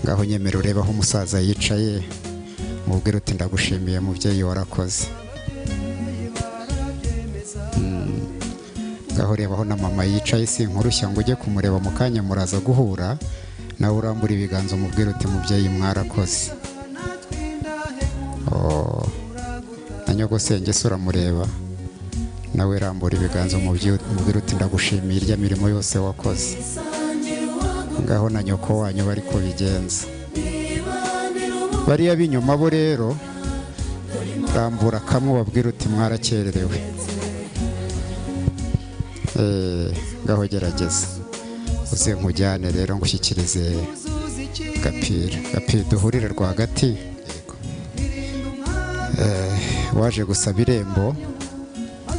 ngaho nyemera ureba aho umusaza yicaye mubwire uti ndagushimiye mubyeyi warakoze Mm. ngaho reba aho na mama yicaye si inkurushya ngo ujye kumureba mu kanya muraza guhura nawe urambura ibiganza umubwire uti mubyeyi mwarakoze. Na nyogosenge se uramureba nawe rambura ibiganza umubwire uti ndagushimiye irya mirimo yose wakoze. Ngaho na nyoko wanyu bari kubigenza. Bariya b'inyuma bo rero rambura kamwe ubabwire uti mwarakererewe. Eh, ngaho gerageza. Uze nkujyane rero ngushyikirize gapira gapira duhurire rwagati. Waje gusaba irembo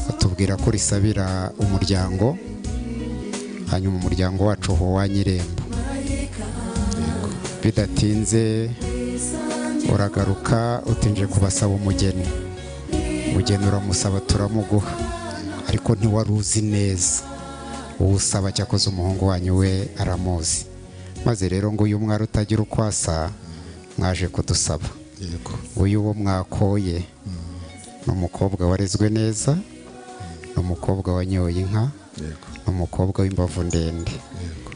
batubwira ko risabira umuryango hanyuma umuryango wacu uhuwanye irembo bidatinze uragaruka utinje kubasaba umugeni. Umugeni uramusaba turamuguha. Ariko ntiwari uzi neza. Uwo usaba cyakoze umuhungu wanyu we aramuzi. Maze rero ngo uyu mwari utagira uko asa mwaje kudusaba. Uyu wo mwakoye ni umukobwa warezwe neza. Ni umukobwa wanyoye inka. Ni umukobwa w'imbavu ndende.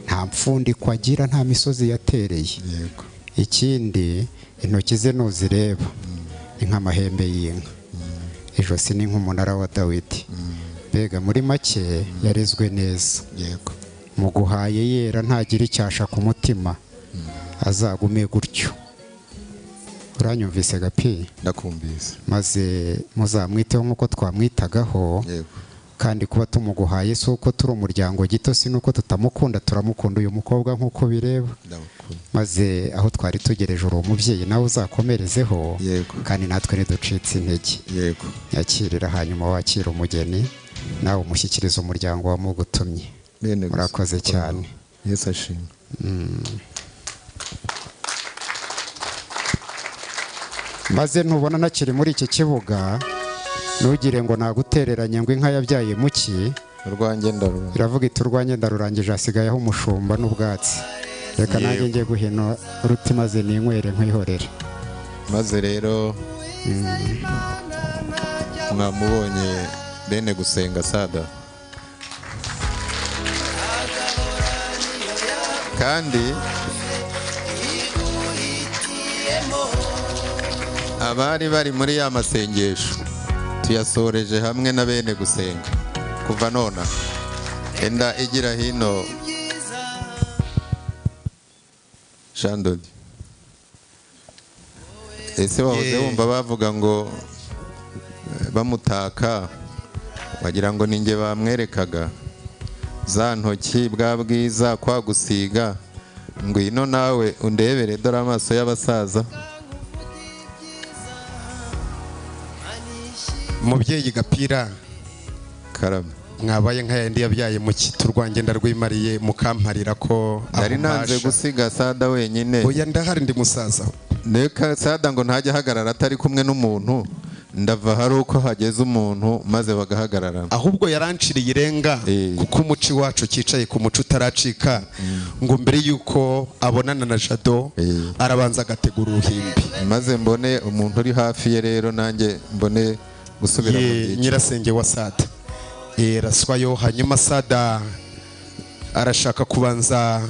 Nta mpfundiko agira nta misozi yatereye. Ikindi intoki ze ntuzireba. Ni nk'amahembe y'inka. Ijosi ni nk'umunara wa dawidi. Mbega muri make yarezwe neza. Muguhaye yera ntagira icyasha ku mutima. Azagume gutyo. Uranyumvise gapi ndakumvise. Maze muzamwiteho nk'uko twamwitagaho kandi kuba tumuguhaye si uko turi umuryango gito si nuko tutamukunda turamukunda uyu mukobwa nk'uko bireba. Maze aho twari tugereje uri umubyeyi nawe uzakomerezeho kandi natwe ntiducitse intege. Yego. Yakirira hanyuma wakira umugeni nawe umushyikiriza umuryango wamugutumye murakoze cyane. Yesu ashimwe. Maze ntubona ntakiri muri iki kibuga ntugire ngo nagutereranye ngo inka yabyaye muki. Iravuga iti urwanjye ndarurangije hasigayeho umushumba n'ubwatsi. Reka nanjye njye guhina uruti maze ninywere nkwihorere maze rero mwamubonye bene gusenga sada. Kandi abari bari muri ya masengesho. Tuyasoreje hamwe na bene gusenga. Kuva nona. Enda igira hino. Shandodi ese wahoze wumva bavuga ngo bamutaka wagira ngo ninjye bamwerekaga. Za ntoki bwa bwiza kwa gusiga. Ngwino nawe undebere dore amaso y'abasaza. Mubyeyi gapira karame. mwabaye nka yandi yabyaye mu kiti urwanjye ndarwimariye mukamparira ko nari nanze gusiga sada wenyine. Oya ndahari ndi musaza. Reka sada ngo ntajya ahagarara atari kumwe n'umuntu. Ndava hari uko hageze umuntu maze bagahagarara. Ahubwo yaranciriye irenga kuko umuci wacu cyicaye ku muco utaracika. Ngo mbere y'uko abonana na jado arabanza agategura uruhimbi. Maze mbone umuntu uri hafi ye rero nanjye mbone gusubira mu byiciro. nyirasenge wa sada raswayo hanyuma sada arashaka kubanza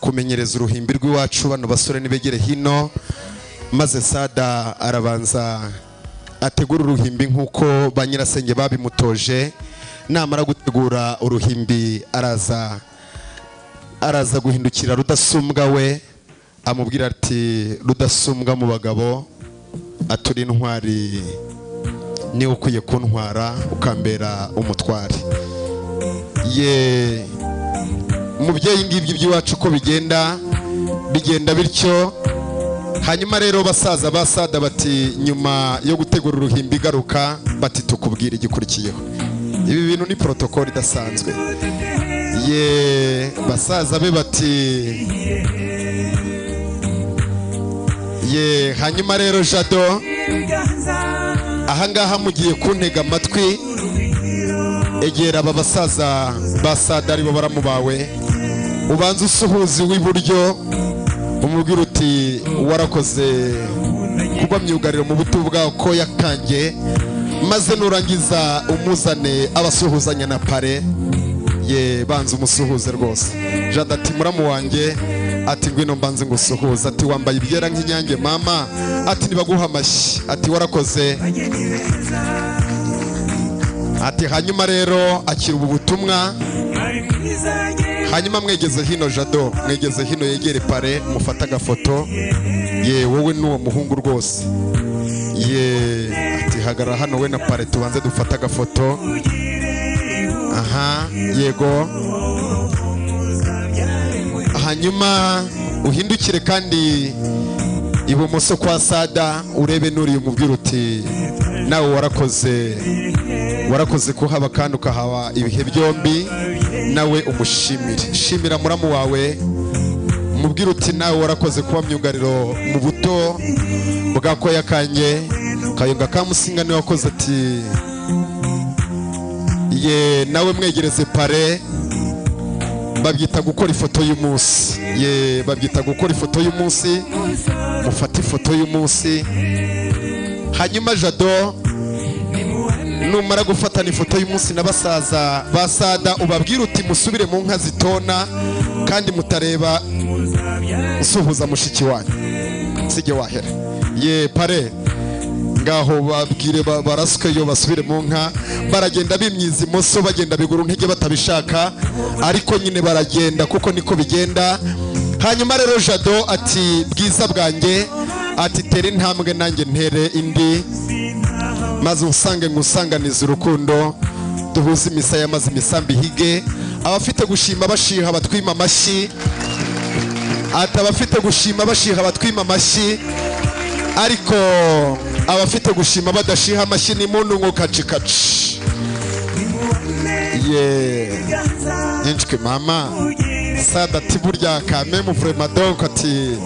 kumenyereza uruhimbi rw'iwacu bano basore nibegere hino maze sada arabanza ategura uruhimbi nk'uko ba nyirasenge babimutoje. Namara gutegura uruhimbi araza araza guhindukira rudasumbwa we amubwira ati rudasumbwa mu bagabo aturi intwari ni we ukwiye kuntwara ukambera umutware. Ye mubyeyi ngibyo iby'iwacu uko bigenda bigenda bityo hanyuma rero basaza basada bati nyuma yo gutegura uruhimbi igaruka bati tukubwira igikurikiyeho. Ibi bintu ni protokoli idasanzwe. Ye basaza be bati ye hanyuma rero jado ahangaha mugiye kuntega amatwi egera aba basaza ba sada ari bo baramu bawe. Ubanza usuhuza iw'iburyo umubwira uti warakoze kuba myugariro mu buto bwako yakange maze nurangiza umuzane abasuhuzanya na pare. Ye banza umusuhuze rwose. Jada ati muramu wanjye ati ngwino mbanze ngusuhuza ati wambaye ibyera nk'inyange mama. Ati nibaguha amashyi. Ati warakoze. Ati hanyuma rero akira ubu butumwa. Hanyuma mwegeze hino jado. Mwegeze hino yegere pare mufate agafoto. Ye wowe n'uwo muhungu rwose. Ye ati hagarara hano we na pare tubanze dufate agafoto. Aha yego. Hanyuma uhindukire kandi ibumoso kwa sada urebe n'uriya umubwira uti nawe warakoze warakoze kuhaba kandi ukahaba ibihe byombi nawe umushimire. Shimira muramu wawe umubwira uti nawe warakoze kuba myugariro mu buto bwako yakanye kayonga ka musinga ni we wakoze ati ye nawe mwegereze pare babyita gukora ifoto y'umunsi. Ye babyita gukora ifoto y'umunsi mufate ifoto y'umunsi. Hanyuma jado numara gufatana ifoto y'umunsi na basaza basada ubabwire uti musubire mu nka zitona kandi mutareba usuhuza mushiki wanyu. Sijye wahera. Ye pare. Ngaho babwire ba- barasweyo basubire mu nka baragenda bimyiza imoso bagenda bigura intege batabishaka ariko nyine baragenda kuko niko bigenda. Hanyuma rero jado ati bwiza bwanjye ati tere intambwe nanjye ntere indi maze usange ngusanganize urukundo duhuze imisaya maze imisambi ihige. Abafite gushima bashiha batwima amashyi ati abafite gushima bashiha batwima amashyi ariko abafite gushima badashiha amashyi ni muntu ngo kacikaci ye. Nyinshi mama. Sada ati burya kamemu vrema donc ati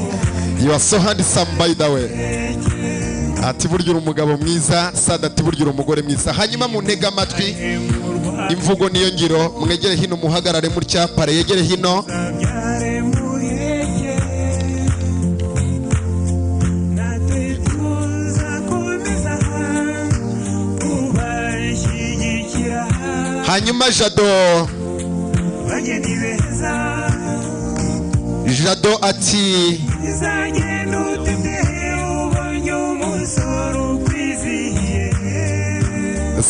you are so handsome by the way. Ati burya uri umugabo mwiza sada ati burya uri umugore mwiza. Hanyuma mu ntega amatwi imvugo niyo ngiro mwegere hino muhagarare mutya pare yegere hino. Hanyuma jado. Jado ati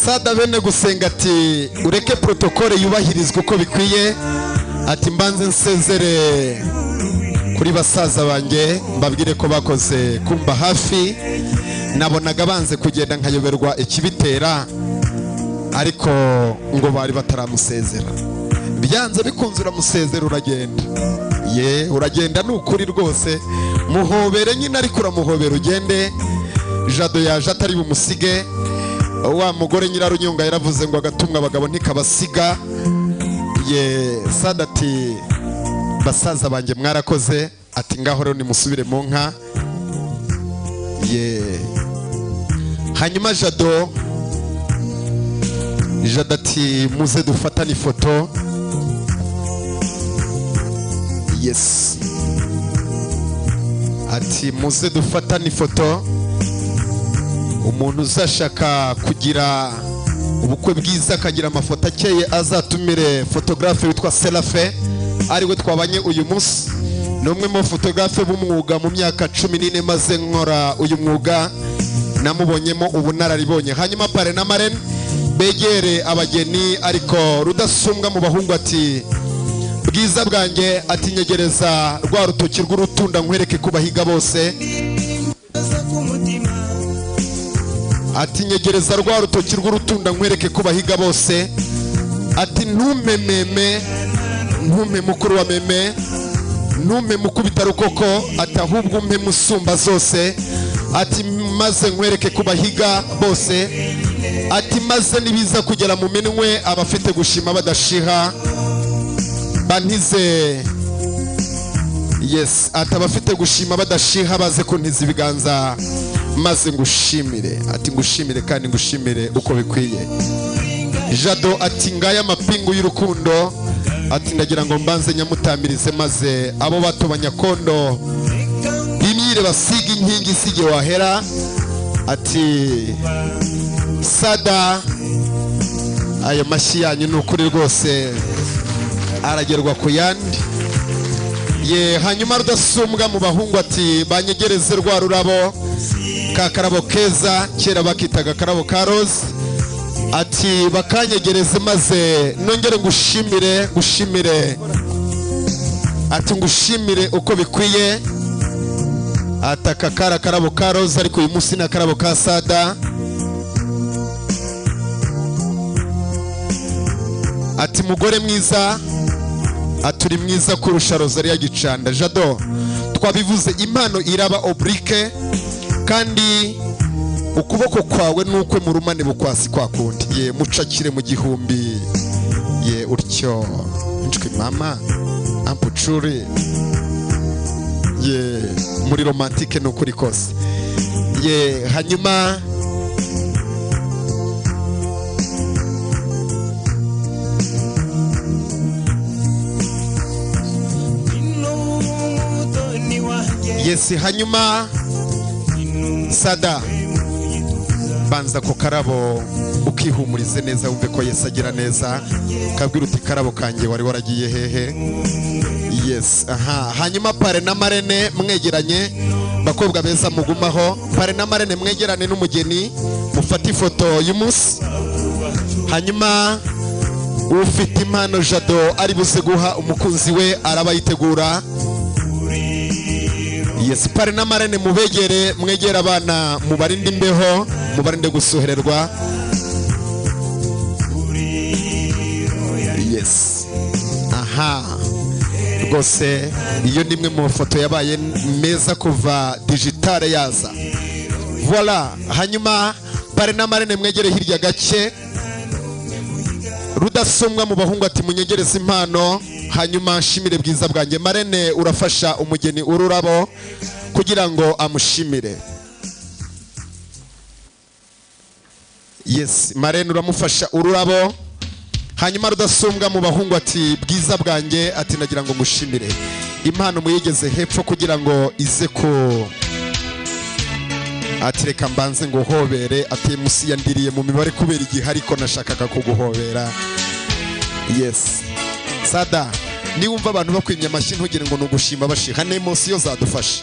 sada bene gusenga ati ureke protokole yubahirizwa uko bikwiye. Ati mbanze nsezere kuri basaza banjye mbabwire ko bakoze kumba hafi. Nabonaga banze kugenda nkayoberwa ikibitera ariko ngo bari bataramusezera. Byanze bikunze uramusezera uragenda. Ye uragenda ni ukuri rwose. Muhobere nyine ariko uramuhobera ugende. Jado yaje atari bumusige. Wa mugore nyirarunyunga yaravuze ngo agatumwa abagabo ntikabasiga. Ye sada ati basaza banjye mwarakoze. Ati ngaho rero nimusubire mu nka. Ye. Hanyuma jado jado ati muze dufatane ifoto yes. Ati muze dufatane ifoto umuntu uzashaka kugira ubukwe bwiza akagira amafoto akeye azatumire fotogarafe witwa serafe ari we twabanye uyu munsi. Ni umwe mu fotogarafe b'umwuga mu myaka cumi n'ine maze nkora uyu mwuga. Namubonyemo ubunararibonye. Hanyuma pare na marene begere abageni ariko rudasumbwa mu bahungu ati bwiza bwanjye ati nyegereza rwa rutoki rw'urutunda nkwereke ku bahiga bose. Ati nyegereza rwa rutoki rw'urutunda nkwereke ku bahiga bose. Ati ntumememe ntume mukuru wa meme ntume mukubita rukoko ati ahubwo umpe musumba zose. Ati maze nkwereke ku bahiga bose. Ati maze nibiza kugera mu minwe abafite gushima badashiha bantize. Yes ati abafite gushima badashiha baze kuntiza ibiganza maze ngushimire. Ati ngushimire kandi ngushimire uko bikwiye. Jado ati ngaya amapingu y'urukundo. Ati ndagira ngo mbanze nyamutamirize maze abo bato banyakondo bimyire basiga inkingi sige wahera. Ati sada. Ayo mashyi yanyu ni ukuri rwose aragerwa ku yandi. Ye hanyuma rudasumbwa mu bahungu ati banyegereze rwa rurabo ka karabo keza. Kera bakitaga akarabo ka roze ati bakanyegereze maze nongere ngushimire ngushimire. Ati ngushimire uko bikwiye. Ati aka kari akarabo ka roze ariko uyu munsi ni akarabo ka sada. Ati mugore mwiza aturi mwiza kurusha rozariya gicanda. Jado twabivuze impano iraba oburike kandi ukuboko kwawe n'ukwe mu rumane bukwasi kwa kundi. Ye mucakire mu gihumbi. Ye utyo. Njwi mama ampucuri ye muri romantike ni ukuri kose. Ye hanyuma yesi hanyuma sada banza ku karabo ukihumurize neza wumve ko yesu agira neza. Kabwira uti karabo kanjye wari waragiye hehe? Yesi aha. Hanyuma pare na marene mwegeranye. Bakobwa beza mugumaho. Pare na marene mwegerane n'umugeni. Mufate ifoto y'umunsi. Hanyuma ufite impano jado ari buze guha umukunzi we araba yitegura yesi pare na marene mubegere mwegere abana mubarinde imbeho mubarinde gusuhererwa. Yesi aha. Rwose iyo ni imwe mu mafoto yabaye meza kuva digitale yaza. Voila hanyuma pare na marene mwegere hirya gake rudasumbwa mu bahungu ati munyegereze impano. Hanyuma nshimire bwiza bwanjye. Marene urafasha umugeni ururabo kugira ngo amushimire. Yes marene uramufasha ururabo. Hanyuma rudasumbwa mu bahungu ati bwiza bwanjye ati nagira ngo ngushimire impano muyigeze hepfo kugira ngo ize ko. Ati reka mbanze nguhobere ati musi yandiriye mu mibare kubera igihe ariko nashakaga kuguhobera. Yes. Sada. Niwumva abantu bakwimye amashyi ntugire ngo ni ugushima bashiha ni emosiyo zadufashe.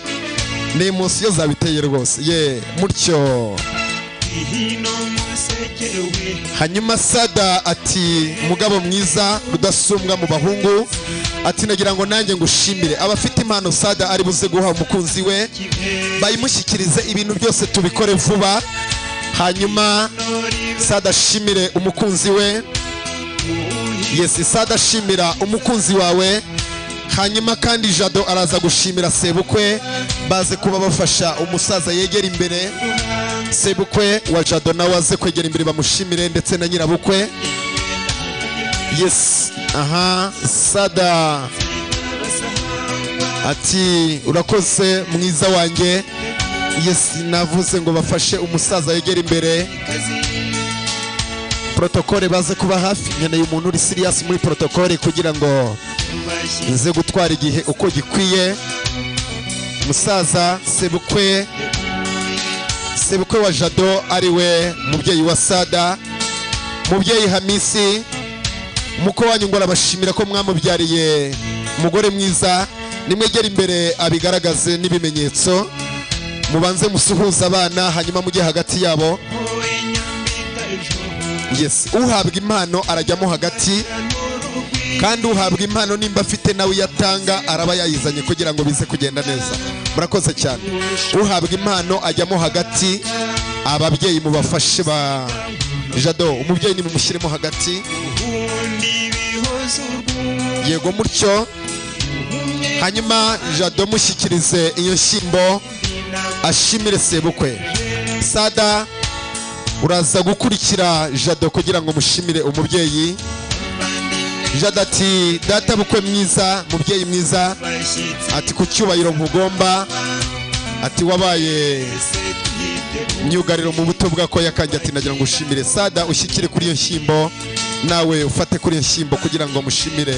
Ni emosiyo zabiteye rwose. Ye mutyo. Hanyuma sada ati mugabo mwiza rudasumbwa mu bahungu. Ati nagira ngo nanjye ngushimire. Abafite impano sada ari buze guha umukunzi we bayimushyikirize ibintu byose tubikore vuba. Hanyuma sada ashimire umukunzi we. Yesi sada ashimira umukunzi wawe. Hanyuma kandi jado araza gushimira sebukwe. Baze kuba bafasha umusaza yegera imbere. Sebukwe wa jado nawe aze kwegera imbere bamushimire ndetse na nyirabukwe. Yes aha sada. Ati urakoze mwiza wanjye. Yes navuze ngo bafashe umusaza yegera imbere. Protokole baze kuba hafi. Nkeneye umuntu uri siriyasi muri protokole kugira ngo nze gutwara igihe uko gikwiye. Musaza sebukwe sebukwe wa jado ari we mubyeyi wa sada mubyeyi hamisi umukwe wanyu ngo arabashimira ko mwamubyariye umugore mwiza nimwegere imbere abigaragaze n'ibimenyetso mubanze musuhuza abana hanyuma mujye hagati yabo. Yes. Uhabwa impano arajyamo hagati kandi uhabwa impano nimba afite nawe iyo atanga araba yayizanye kugira ngo bize kugenda neza. Murakoze cyane. Uhabwa impano ajyamo hagati ababyeyi mubafashe ba jado umubyeyi nimumushyiremo hagati. Yego mutyo. Hanyuma jado mushyikirize iyo nshyimbo ashimire sebukwe. Sada uraza gukurikira jado kugira ngo mushimire umubyeyi. Jado ati data bukwe mwiza mubyeyi mwiza. Ati ku cyubahiro nkugomba ati wabaye myugariro mu buto bwako yakanjye ati nagira ngo ushimire. Sada ushyikire kuri iyo nshyimbo nawe ufate kuri iyo nshyimbo kugira ngo mushimire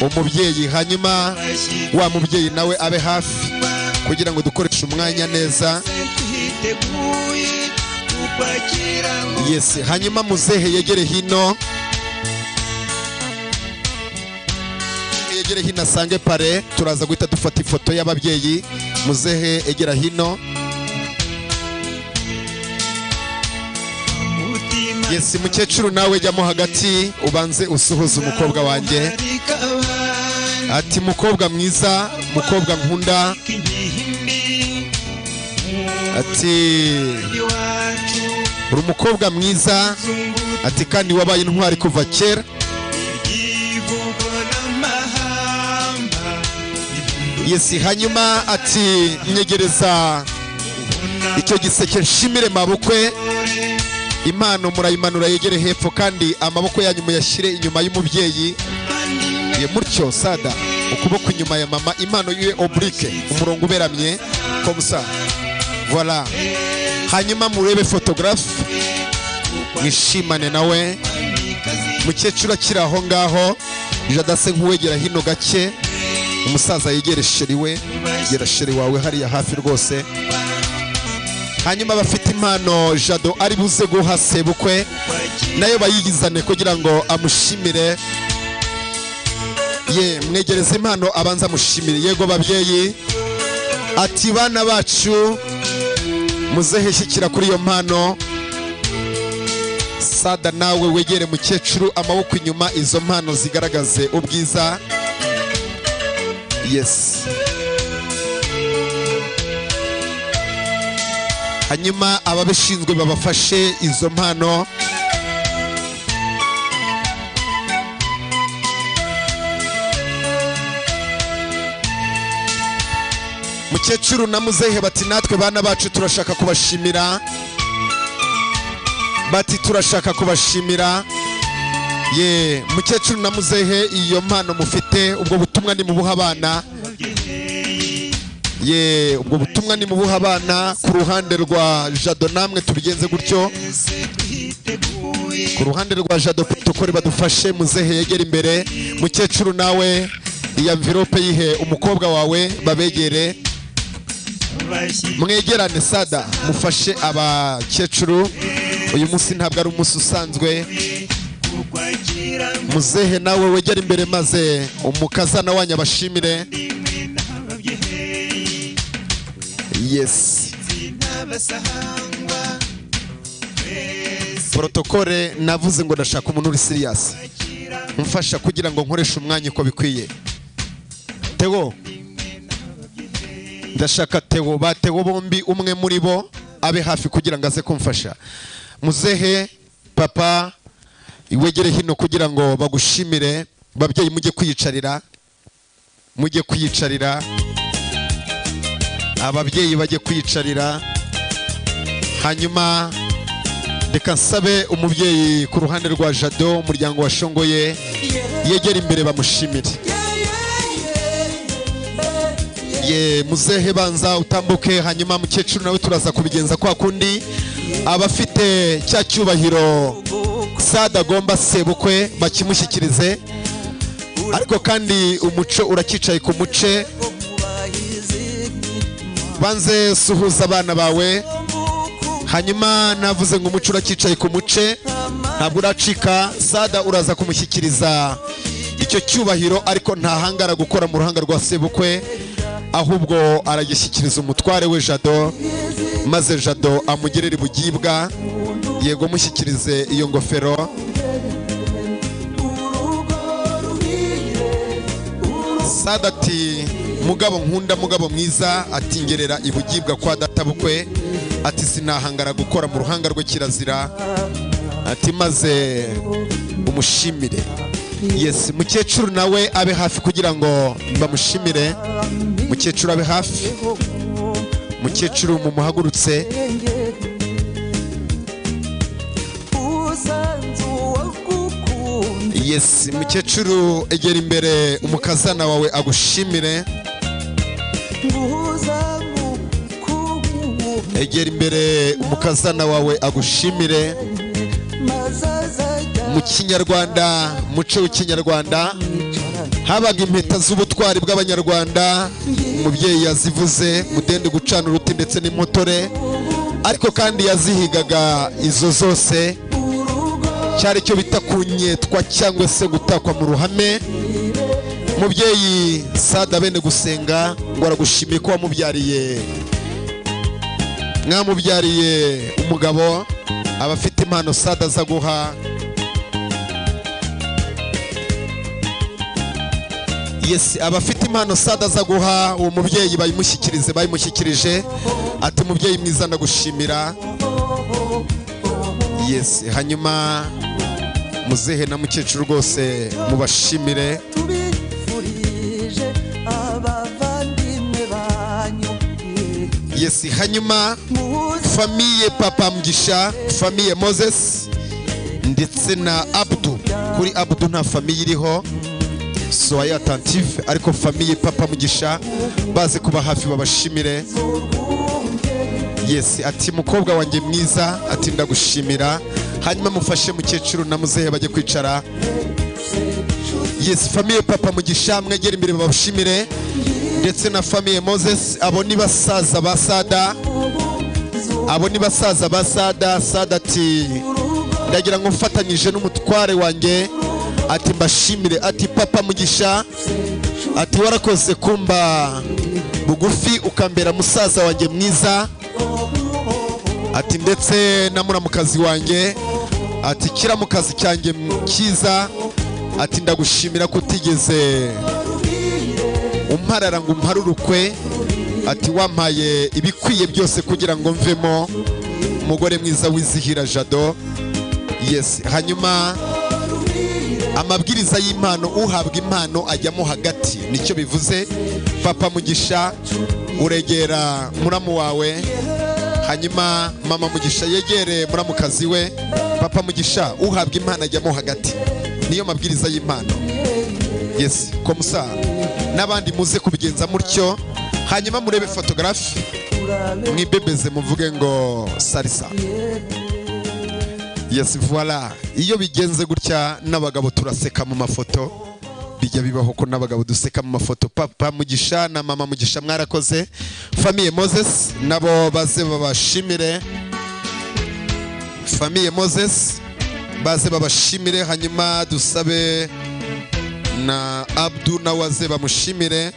umubyeyi. Hanyuma wa mubyeyi nawe abe hafi kugira ngo dukoreshe umwanya neza. Yes hanyuma muzehe yegere hino. Yegere hino asange pare turaza guhita dufata ifoto y'ababyeyi. Muzehe egera hino. Yes mukecuru nawe jyamo hagati ubanze usuhuze umukobwa wanjye. Ati mukobwa mwiza mukobwa nkunda. Ati uri umukobwa mwiza ati kandi wabaye intwari kuva kera. Yesi hanyuma ati nyegereza icyo giseke nshimire mabukwe. Impano murayimanura yegere hepfo kandi amaboko yanyu muyashyire inyuma y'umubyeyi. Ye mutyo sada ukuboko inyuma ya mama impano yiwe oburike umurongo uberamye. Komusa voila hanyuma murebe fotogarafe mwishimane nawe. Mukecuru akiri aho ngaho. Jadase nk'uwegera hino gake. Umusaza yegere sheri we. Yegera sheri wawe hariya hafi rwose. Hanyuma abafite impano jado ari buze guha sebukwe. Nayo bayigizane kugira ngo amushimire. Ye mwegereze impano abanza amushimire. Yego babyeyi. Ati bana bacu muzehe shyikira kuri iyo mpano. Sada nawe wegere mukecuru amaboko inyuma izo mpano zigaragaze ubwiza. Yes. Hanyuma ababishinzwe babafashe izo mpano. Mukecuru na muzehe bati natwe bana bacu turashaka kubashimira. Bati turashaka kubashimira. Ye mukecuru na muzehe iyo mpano mufite ubwo butumwa ni mubuha abana? Ye ubwo butumwa ni mubuha abana? Ku ruhande rwa jado namwe tubigenze gutyo. Ku ruhande rwa jado protokole badufashe muzehe yegera imbere. Mukecuru nawe iyi amvirope yihe? Umukobwa wawe babegere. Mwegerane sada mufashe abakecuru. Uyu munsi ntabwo ari umunsi usanzwe. Muzehe nawe wegera imbere maze umukazana wanyu abashimire. Yesi protokole navuze ngo ndashaka umuntu uri siriyasi mfasha kugira ngo nkoreshe umwanya uko bikwiye. Tewo ndashaka tewo ba tewo bombi umwe muri bo abe hafi kugira ngo aze kumfasha. Muzehe papa wegere hino kugira ngo bagushimire babyeyi mujye kwiyicarira mujye kwiyicarira ababyeyi bajye kwiyicarira hanyuma reka nsabe umubyeyi ku ruhande rwa jado umuryango washongoye yegera imbere bamushimire. Ye muzehe banza utambuke hanyuma mukecuru nawe turaza kubigenza kwa kundi. Abafite cya cyubahiro sada agomba sebukwe bakimushyikirize. Ariko kandi umuco urakicaye ku muce. Banze suhuza abana bawe. Hanyuma navuze ngo umuco urakicaye ku muce ntabwo uracika. Sada uraza kumushyikiriza icyo cyubahiro ariko ntahangara gukora mu ruhanga rwa sebukwe. Ahubwo aragishyikiriza umutware we jado maze jado amugerere ibugibwa. Yego mushyikirize iyo ngofero. Sada ati mugabo nkunda mugabo mwiza ati ngerera ibugibwa kwa databukwe. Ati sinahangara gukora mu ruhanga rwe kirazira. Ati maze umushimire. Yesi mukecuru nawe abe hafi kugira ngo bamushimire. Mukecuru abe hafi. Mukecuru mumuhagurutse. Yesi mukecuru egera imbere umukazana wawe agushimire. Egera imbere umukazana wawe agushimire. Mu kinyarwanda muco w'ikinyarwanda habaga impeta z'ubutwari bw'abanyarwanda umubyeyi yazivuze mudende gucana uruti ndetse n'impotore ariko kandi yazihigaga izo zose cyari cyo bita kunyetwa cyangwa se gutakwa mu ruhame. Mubyeyi sada bene gusenga ngo aragushimiye ko wamubyariye. Mwamubyariye umugabo abafite impano sada aza guha. Abafite impano sada aza guha uwo mubyeyi bayimushyikirize bayimushyikirije ati mubyeyi mwiza ndagushimira. Yesi hanyuma muzehe na mukecuru rwose mubashimire. Yesi hanyuma famiye papa mugisha famiye moses ndetse na abdu. Kuri abdu nta famiye iriho. Soye attentive ariko famiye papa mugisha baze kuba hafi babashimire. Yesi ati mukobwa wanjye mwiza ati ndagushimira. Hanyuma mufashe mukecuru na muzehe bajye kwicara. Yesi famiye papa mugisha mwegere imbere babashimire. Ndetse na famiye moses abo ni basaza ba sada. Abo ni basaza ba sada sada ati ndagira ngo mfatanyije n'umutware wanjye. Ati mbashimire. Ati papa mugisha. Ati warakoze kumba bugufi ukambera musaza wanjye mwiza. Ati ndetse na muramukazi wanjye. Ati kiramukazi cyanjye cyiza. Ati ndagushimira ko utigeze umparara ngo umparurukwe. Ati wampaye ibikwiye byose kugira ngo mvemo. Umugore mwiza wizihira jado. Yesi hanyuma amabwiriza y'impano uhabwa impano ajyamo hagati. Nicyo bivuze papa mugisha uregera muramu wawe hanyuma mama mugisha yegere muramukazi we papa mugisha uhabwa impano ajyamo hagati. Niyo mabwiriza y'impano. Yes komusa n'abandi muze kubigenza mutyo hanyuma murebe fotogarafi mwibebeze muvuge ngo sarisa yes voila iyo bigenze gutya n'abagabo turaseka mu mafoto. Bijya bibaho ko n'abagabo duseka mu mafoto. Papa mugisha na mama mugisha mwarakoze. Famiye moses nabo baze babashimire. Famiye moses baze babashimire hanyuma dusabe na abdu nawe aze bamushimire.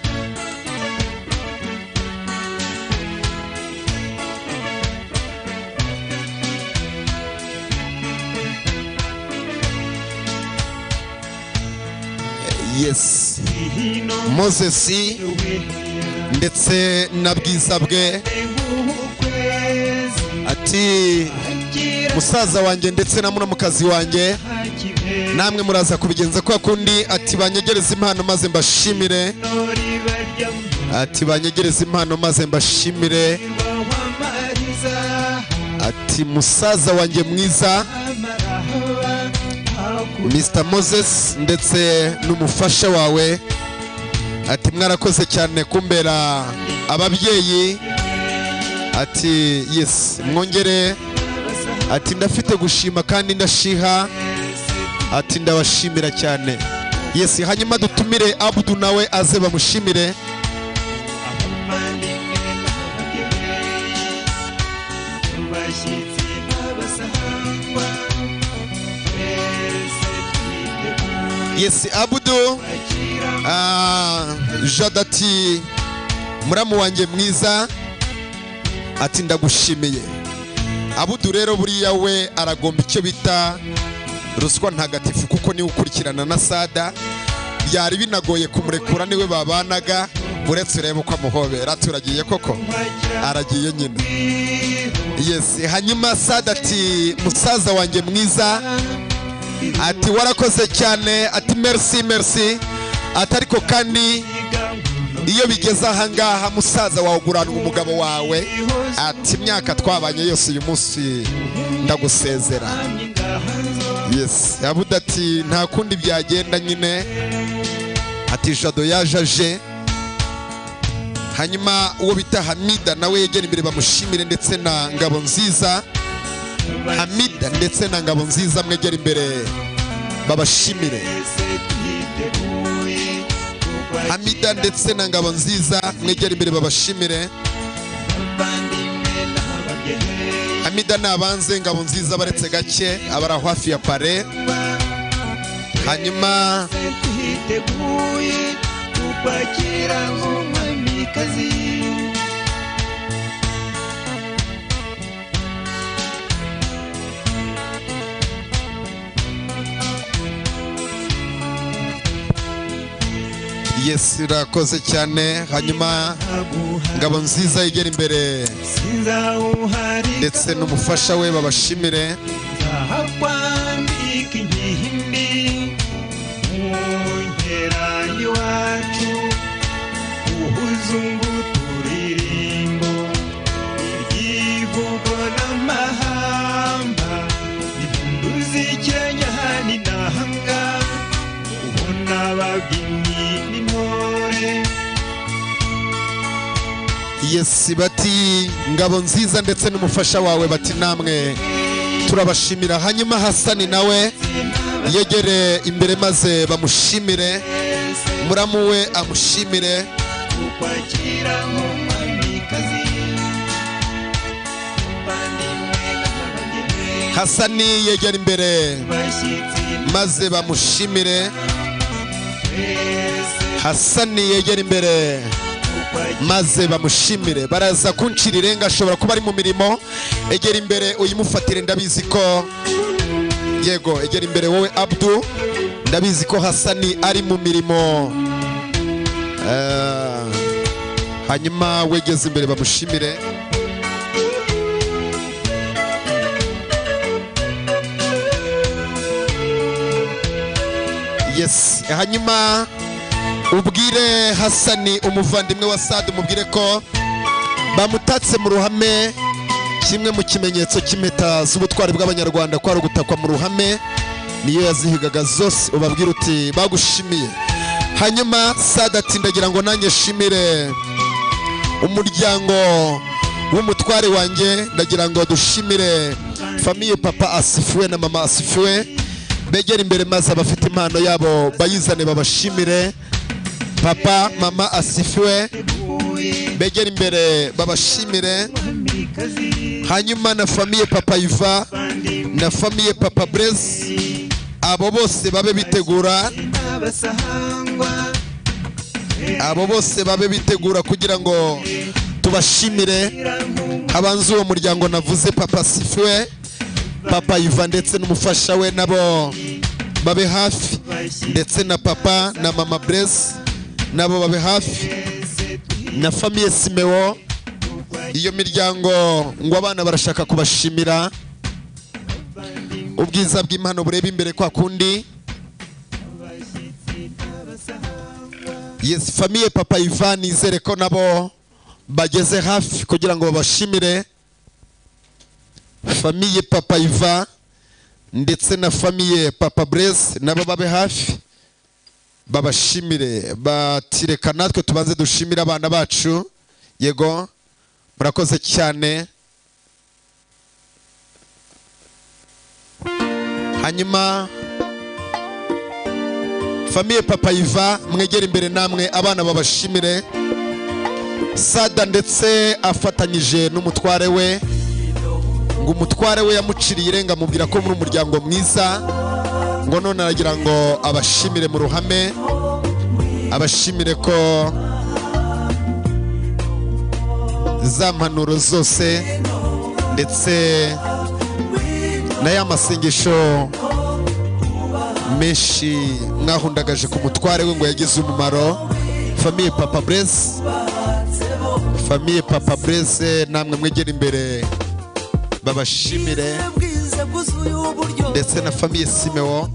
Yes. Moses ndetse na bwiza bwe. Ati musaza wanjye ndetse na muramukazi wanjye. Namwe muraza kubigenza kwa kundi. Ati banyegereze impano maze mbashimire. Ati banyegereze impano maze mbashimire. Ati musaza wanjye mwiza. Mr Moses ndetse n'umufasha wawe. Ati mwarakoze cyane kumbera ababyeyi. Ati yes mwongere. Ati ndafite gushima kandi ndashiha. Ati ndabashimira cyane. Yes hanyuma dutumire abudu nawe aze bamushimire. Yes abudu. Ah, jada ati muramu wanjye mwiza ati ndagushimiye. Abudu rero buriya we aragomba icyo bita ruswa ntagatifu kuko ni we ukurikirana na sada. Byari binagoye kumurekura ni we babanaga uretse urebe uko amuhobera. Turagiye koko? Aragiye nyine. Yes hanyuma sada ati musaza wanjye mwiza ati warakoze cyane. Ati merci merci. Ati ariko kandi iyo bigeze ahangaha musaza wawe uguranwa umugabo wawe. Ati imyaka twabanye yose uyu munsi ndagusezera. Yes. Yabuda ati nta kundi byagenda nyine. Ati jado yaje aje. Hanyuma uwo bita hamida nawe yegera imbere bamushimire ndetse na ngabo nziza hamida ndetse na ngabo nziza mwegera imbere babashimire hamida ndetse na ngabo nziza mwegera imbere babashimire hamida nabanze ngabo nziza baretse gake abari hafi ya pare. Hanyuma twiteguye kukwakira nk'umwamikazi yes irakoze cyane. Hanyuma ngabo nziza yegera imbere. Ndetse n'umufasha we babashimire. Yes bati ngabo nziza ndetse n'umufasha wawe bati namwe turabashimira. Hanyuma hasani nawe yegere imbere maze bamushimire. Muramu we amushimire. Hasani yegera imbere maze bamushimire. Hasani yegera imbere. Maze bamushimire. Baraza kuncira irenga ashobora kuba ari mu mirimo. Egera imbere uyimufatire. Ndabizi ko yego egera imbere wowe abdu. Ndabizi ko hasani ari mu mirimo. Eh, hanyuma wegeze imbere bamushimire. Yes hanyuma ubwire hasani umuvandimwe wa sade umubwire ko bamutatse mu ruhame kimwe mu kimenyetso cy'impeta z'ubutwari bw'abanyarwanda ko ari ugutakwa mu ruhame niyo yazihigaga zose ubabwira uti bagushimiye. Hanyuma sadati ndagira ngo nanjye shimire umuryango w'umutware wanjye ndagira ngo dushimire famiye papa asifiwe na mama asifiwe begera imbere maze abafite impano yabo bayizane babashimire. Papa mama asifiwe. Begera imbere babashimire. Hanyuma na famiye papa iva na famiye papa brezi abo bose babe bitegura. Abo bose babe bitegura kugira ngo tubashimire. Habanze uwo muryango navuze papa sifiwe papa iva ndetse n'umufasha we nabo babe hafi. Ndetse na papa na mama brezi nabo babe hafi. Na famiye simewo. Iyo miryango ngo abana barashaka kubashimira. Ubwiza bw'impano bureba imbere kwa kundi. Yes famiye papa ivan nizere ko nabo bageze hafi kugira ngo babashimire. Famiye papa iva ndetse na famiye papa brese nabo babe hafi. Babashimire batireka natwe tubanze dushimire abana bacu. Yego murakoze cyane. Hanyuma famiye papa iva mwegere imbere namwe abana babashimire. Sada ndetse afatanyije n'umutware we. Ngo umutware we yamuciriye irenga amubwira ko muri umuryango mwiza. Ngo none aragira ngo abashimire mu ruhame abashimire ko za mpanuro zose ndetse na ya masengesho menshi mwahundagaje ku mutware we ngo yagize umumaro famiye papa breze famiye papa breze namwe mwegera imbere. Babashimire. Ndetse na famiye simewo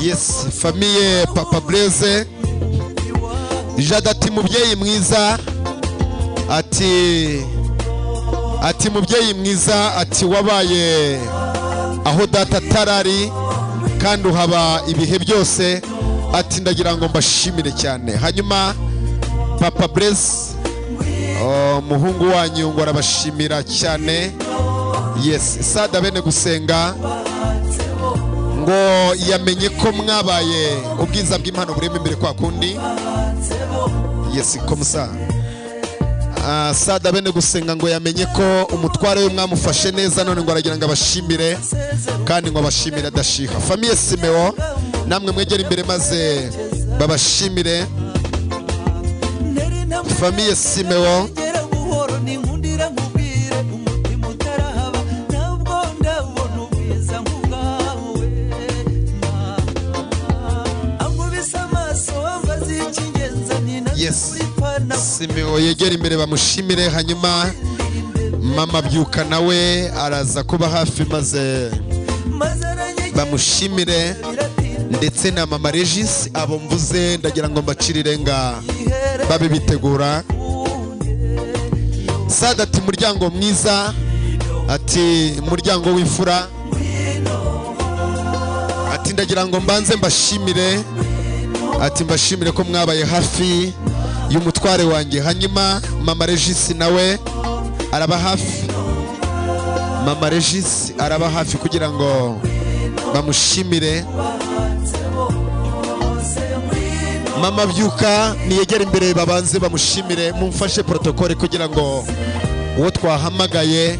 yes famiye papa breze jada ati mubyeyi mwiza. Ati ati mubyeyi mwiza. Ati wabaye aho data atarari. Kandi uhaba ibihe byose ati ndagira ngo mbashimire cyane. Hanyuma papa breze umuhungu wanyu ngo arabashimira cyane. Yes sada bene gusenga ngo yamenye ko mwabaye ubwiza bw'impano burema imbere kwa kundi. Yes komusa sada bene gusenga ngo yamenye ko umutware we mwamufashe neza none ngo aragira ngo abashimire kandi ngo abashimire adashiha famiye simewo namwe mwegere imbere maze babashimire. Famiye simewo yegera imbere bamushimire hanyuma mama byuka nawe araza kuba hafi maze bamushimire. Ndetse na mama regis abo mvuze ndagira ngo mbacirire nga babe bitegura sada ati muryango mwiza ati muryango w'imfura. Ati ndagira ngo mbanze mbashimire ati mbashimire ko mwabaye hafi. Y'umutware wanjye hanyuma mama regis nawe araba hafi. Mama regis araba hafi kugira ngo bamushimire. Mama byuka niyegera imbere babanze bamushimire mumfashe protokole kugira ngo uwo twahamagaye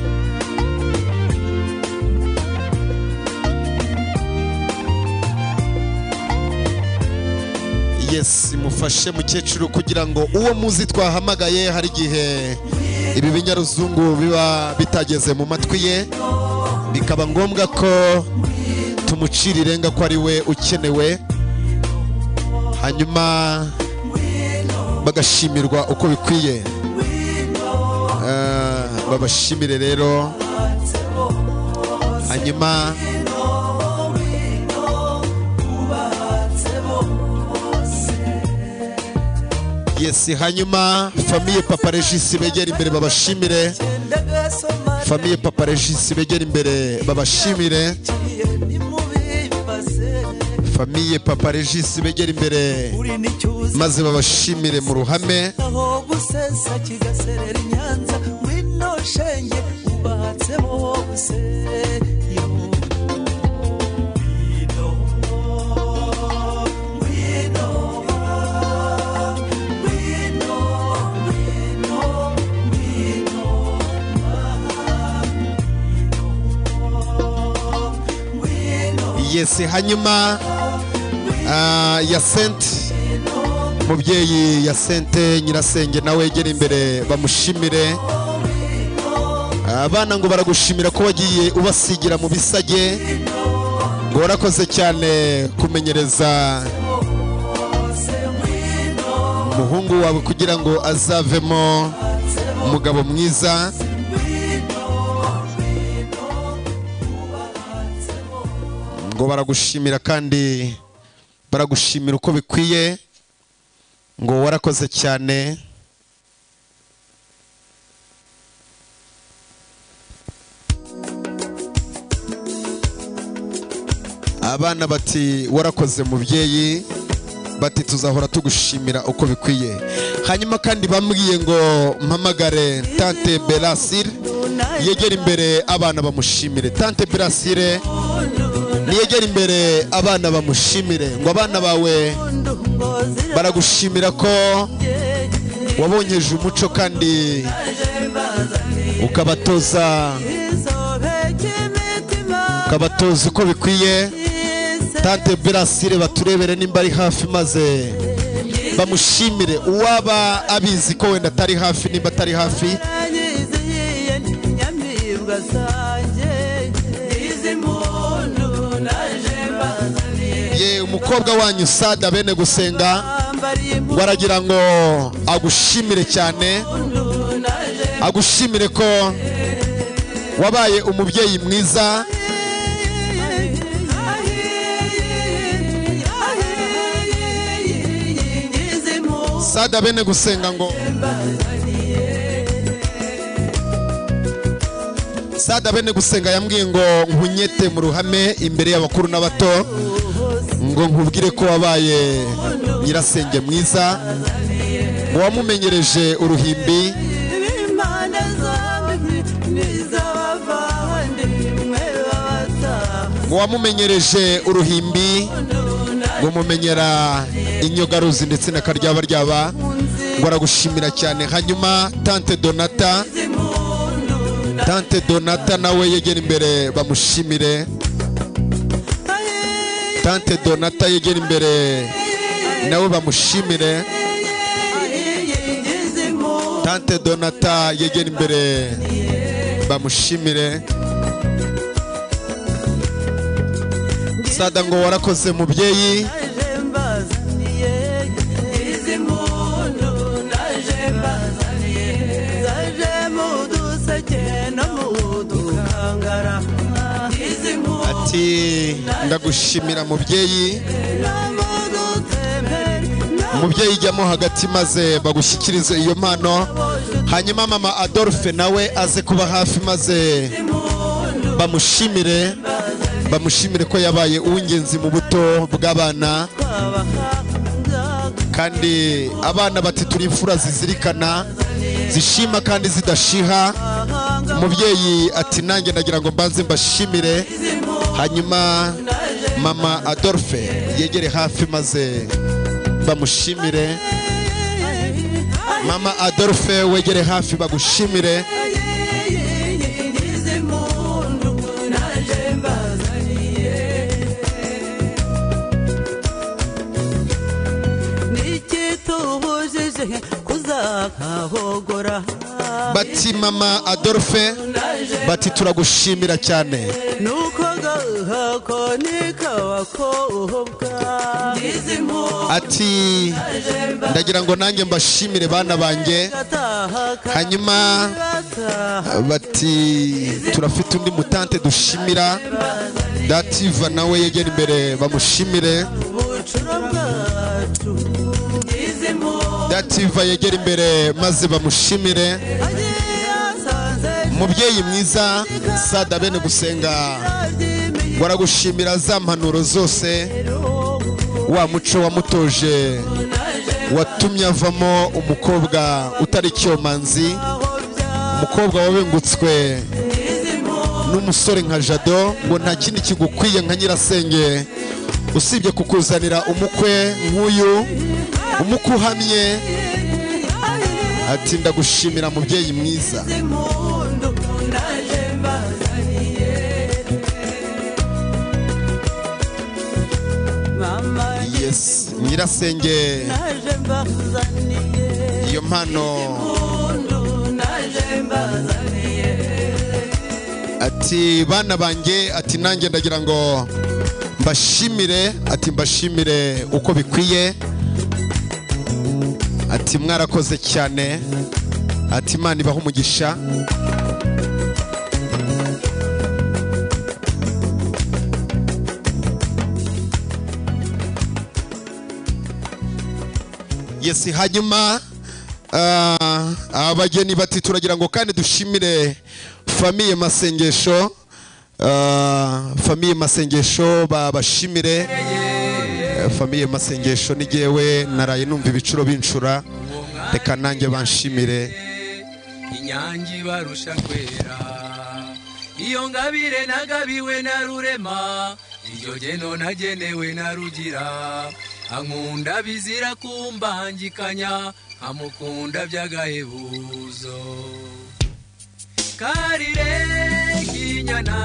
yes mufashe mukecuru kugira ngo uwo muzi twahamagaye hari igihe ibi binyaruzungu biba bitageze mu matwi ye bikaba ngombwa ko tumucira irenga ko ari we ukenewe hanyuma bagashimirwa uko bikwiye. Ah, babashimire rero. Hanyuma yesi hanyuma famiye papa regisi begera imbere babashimire. Famiye papa regisi begera imbere babashimire. Famiye papa regisi begera imbere maze babashimire mu ruhame. shenge ubatse bose yesi hanyuma ah, ya sente mubyeyi ya sente nyirasenge nawe yegera imbere bamushimire. Abana ngo baragushimira ko wagiye ubasigira mu bisage ngo warakoze cyane kumenyereza umuhungu wawe kugira ngo azavemo umugabo mwiza. Ngo baragushimira kandi baragushimira uko bikwiye ngo warakoze cyane. Abana bati warakoze mubyeyi. Bati tuzahora tugushimira uko bikwiye. Hanyuma kandi bambwiye ngo mpamagare tante berasire yegera imbere abana bamushimire. Tante berasire niyegera imbere abana bamushimire. Ngo abana bawe baragushimira ko wabonyeje umuco kandi ukabatoza. Ukabatoza uko bikwiye. Tante berasire baturebere nimba ari hafi maze bamushimire. Uwaba abizi ko wenda atari hafi nimba atari hafi umukobwa wanyu sada bene gusenga ngo aragira ngo agushimire cyane agushimire ko wabaye umubyeyi mwiza. Sada bene gusenga ngo sada bene gusenga yambwiye ngo nkunyete mu ruhame imbere y'abakuru n'abato. Ngo nkubwire ko wabaye nyirasenge mwiza wamumenyereje uruhimbi. Wamumenyereje uruhimbi ngo mumenyera inyogaruzi ndetse na karyabaryaba ngo aragushimira cyane. Hanyuma tante donata tante donata nawe yegera imbere bamushimire. Tante donata yegera imbere. Nawe bamushimire. Tante donata yegera imbere. Bamushimire. Sada ngo warakoze mubyeyi ati ndagushimira mubyeyi. Umubyeyi ijyamo hagati maze bagushyikirize iyo mpano. Hanyuma mama adolphe nawe aze kuba hafi maze bamushimire bamushimire ko yabaye uw'ingenzi mu buto bw'abana. Kandi abana bati turi imfura zizirikana zishima kandi zidashiha. Umubyeyi ati nanjye ndagira ngo mbanze mbashimire. Hanyuma mama adolphe yegere hafi maze bamushimire. Mama adolphe wegere hafi bagushimire. Bati mama adolphe bati turagushimira cyane. Ati ndagira ngo nanjye mbashimire bana banjye hanyuma bati turafite undi mutante dushimira. Dativa nawe yegera imbere bamushimire. Dativa yegera imbere maze bamushimire. Umubyeyi mwiza sada bene gusenga. Waragushimira za mpanuro zose. Wa muco wamutoje. Watumye avamo umukobwa utari cyomanzi umukobwa wabengutswe. N'umusore nka jado ngo nta kindi kigukwiye nka nyirasenge. Usibye kukuzanira umukwe nk'uyu umukwe uhamye ati ndagushimira mubyeyi mwiza. Nyirasenge. Iyo mpano. Ati bana banjye ati nanjye ndagira ngo mbashimire ati mbashimire uko bikwiye. Ati mwarakoze cyane. Ati imana ibaha umugisha. Yesi hanyuma ah, abageni bati turagira ngo kandi dushimire famiye masengesho. Ah, famiye masengesho babashimire. Famiye masengesho ni jyewe naraye numva ibicuro binshura. Reka nanjye banshimire. Inyange ibarusha kwera. Iyo ngabire nagabiwe na rurema. Iryo geno nagenewe na rugira ankunda bizira kumbangikanya nkamukunda by'agahebuzo karire k'inyana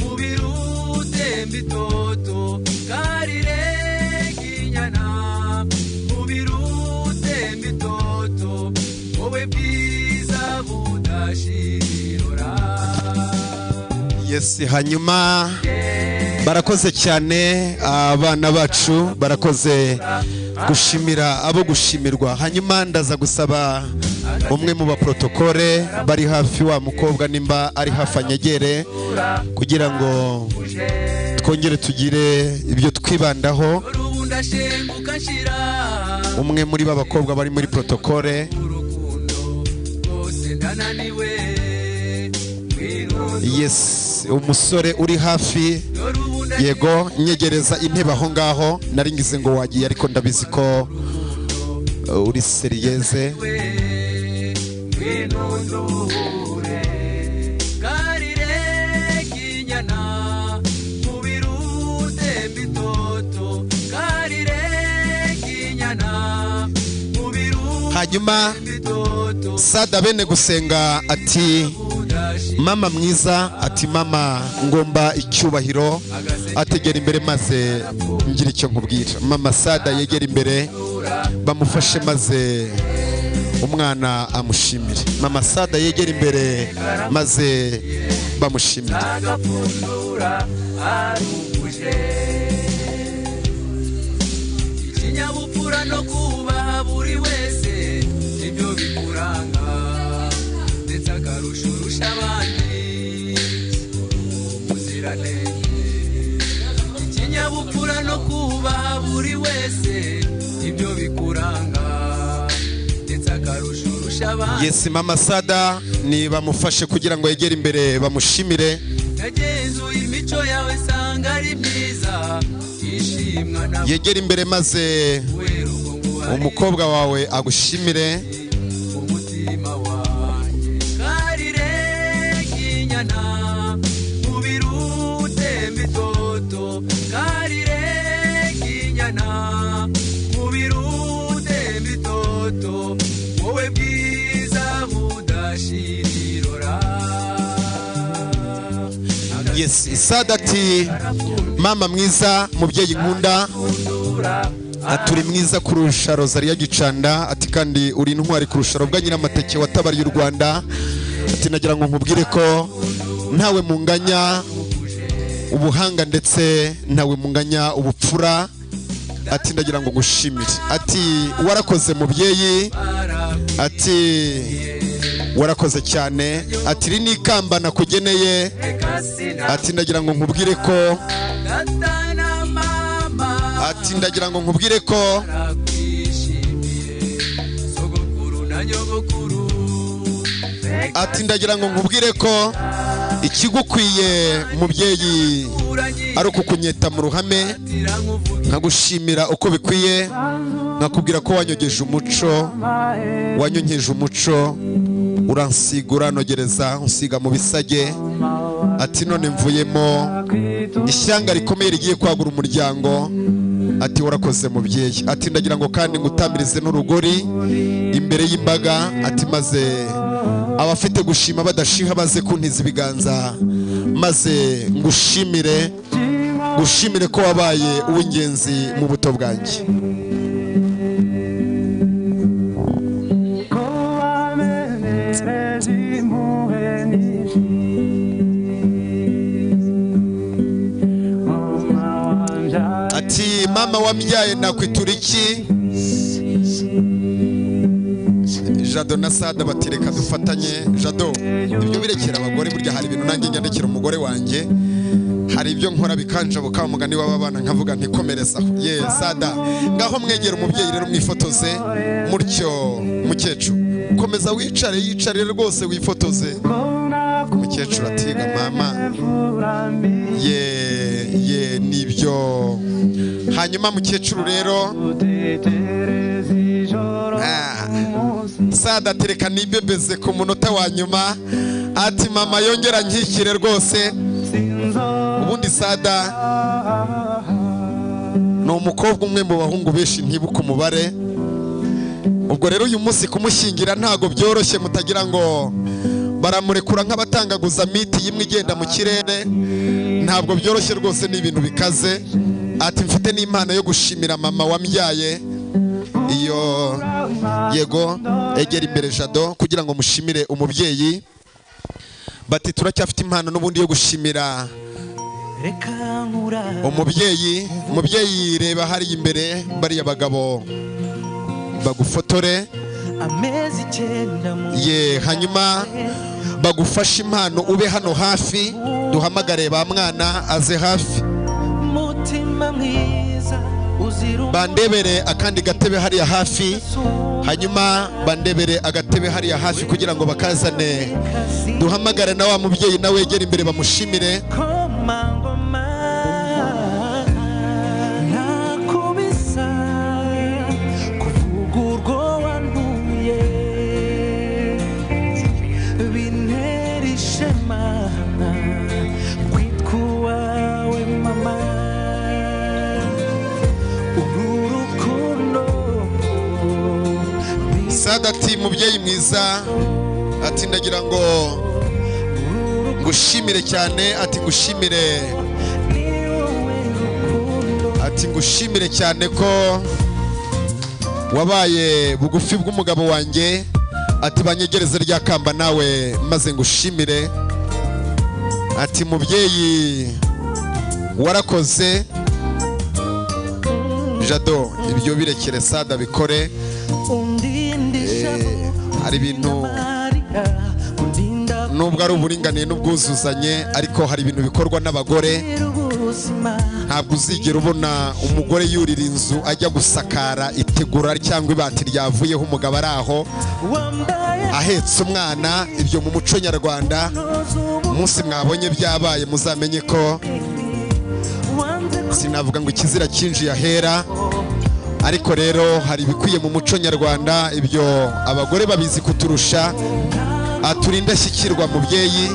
mubiri utemba itoto karire k'inyana mubiri utemba itoto wowe bwiza budashirora. Yesi hanyuma barakoze cyane abana bacu barakoze gushimira abo gushimirwa. Hanyuma ndaza gusaba umwe mu baprotokole bari hafi wa mukobwa nimba ari hafi anyegere kugira ngo twongere tugire ibyo twibandaho. Umwe muri ba bakobwa bari muri protokole. Umusore uri hafi. Yego nyegereza intebe aho ngaho. Nari ngize ngo wagiye ariko ndabizi ko uh, uri seriyeze hanyuma sada bene gusenga ati mama mwiza ati mama ngomba icyubahiro. Ategera imbere maze ngira icyo nkubwira. Mama sada yegera imbere bamufashe maze umwana amushimire. Mama sada yegera imbere maze bamushimire. Ikinyabupfura no kubaha buri wese. Akarusha urusha abandi umuziranenge ikinyabupfura no kubaha buri wese ni byo bikuranga. Ndetse akarusha urusha abandi. Yesi mama sada ni bamufashe kugira ngo yegere imbere bamushimire. Imico yawe sanga ari myiza. Ishimwa na yegere imbere maze umukobwa wawe agushimire. Yesi sada ati mama mwiza mubyeyi nkunda ati uri mwiza kurusha rozariya gicanda ati kandi uri intwari kurusha robwa nyiramateke watabariye u rwanda ati nagira ngo nkubwire ko ntawe munganya ubuhanga ndetse ntawe munganya ubupfura ati ndagira ngo ngushimire. Ati warakoze mubyeyi ati warakoze cyane. Ati iri ni ikamba nakugeneye. Ati ndagira ngo nkubwire ko. Ati ndagira ngo nkubwire ko. Ati ndagira ngo nkubwire ko ikigukwiye mubyeyi ari ukukunyeta mu ruhame nkagushimira uko bikwiye nkakubwira ko wanyogeje umuco wanyonkeje umuco uransiga uranogereza unsiga mu bisage. Ati none mvuyemo. Ishyanga rikomeye rigiye kwagura umuryango. Ati warakoze mubyeyi ati ndagira ngo kandi ngutamirize n'urugori imbere y'imbaga. Ati maze abafite gushima badashiha baze kuntiza ibiganza maze ngushimire ngushimire ko wabaye uw'ingenzi mu buto bwanjye. Wambyaye nakwitura iki? Jado na sada bati reka dufatanye. Jado ibyo birekera abagore burya hari ibintu nanjye nyandikira umugore wanjye. Hari ibyo nkora bikanjabuka umugani w'ababana nkavuga ntikomerezaho ye sada ngaho mwegera umubyeyi rero mwifotoze. Mutyo mukecuru. Komeza wicare yicare rwose wifotoze. Umukecuru atiga mama. Ye ye ni byo. Hanyuma mukecuru rero Ah, sada tereka nibebeze ku munota wa nyuma. Ati mama yongera nkikire rwose. Ubundi sada ni umukobwa umwe mu bahungu benshi ntibuka umubare. Ubwo rero uyu munsi kumushyingira ntabwo byoroshye mutagira ngo baramurekura nk'abatangaguza miti imwe igenda mu kirere. Ntabwo byoroshye rwose ni ibintu bikaze. Ati mfite n'impano yo gushimira mama wambyaye iyo yego egera imbere jado kugira ngo mushimire umubyeyi. Bati turacyafite impano n'ubundi yo gushimira umubyeyi. Umubyeyi reba hariya imbere bariya bagabo bagufotore. Ye hanyuma bagufashe impano ube hano hafi duhamagare ba mwana aze hafi. Bandebere akandi gatebe hariya hafi hanyuma bandebere agatebe hariya hafi kugira ngo bakazane. Duhamagare na wa mubyeyi nawe wegere imbere bamushimire. Ati mubyeyi mwiza ati ndagira ngo ngushimire cyane ati ngushimire. Ati ngushimire cyane ko wabaye bugufi bw'umugabo wanjye ati banyegereze rya kamba nawe maze ngushimire. Ati mubyeyi warakoze jado ibyo birekere sada bikore. Hari ibintu nubwo ari uburinganire n'ubwuzuzanye ariko hari ibintu bikorwa n'abagore. Ntabwo uzigera ubona umugore yurira inzu ajya gusakara itegura cyangwa ibati ryavuyeho umugabo ari aho. Ahetse umwana ibyo mu muco nyarwanda umunsi mwabonye byabaye muzamenye ko. Sinavuga ngo ikizira cyinjiye ahera. Ariko rero hari ibikwiye mu muco nyarwanda ibyo abagore babizi kuturusha aturinda ashyikirwa mubyeyi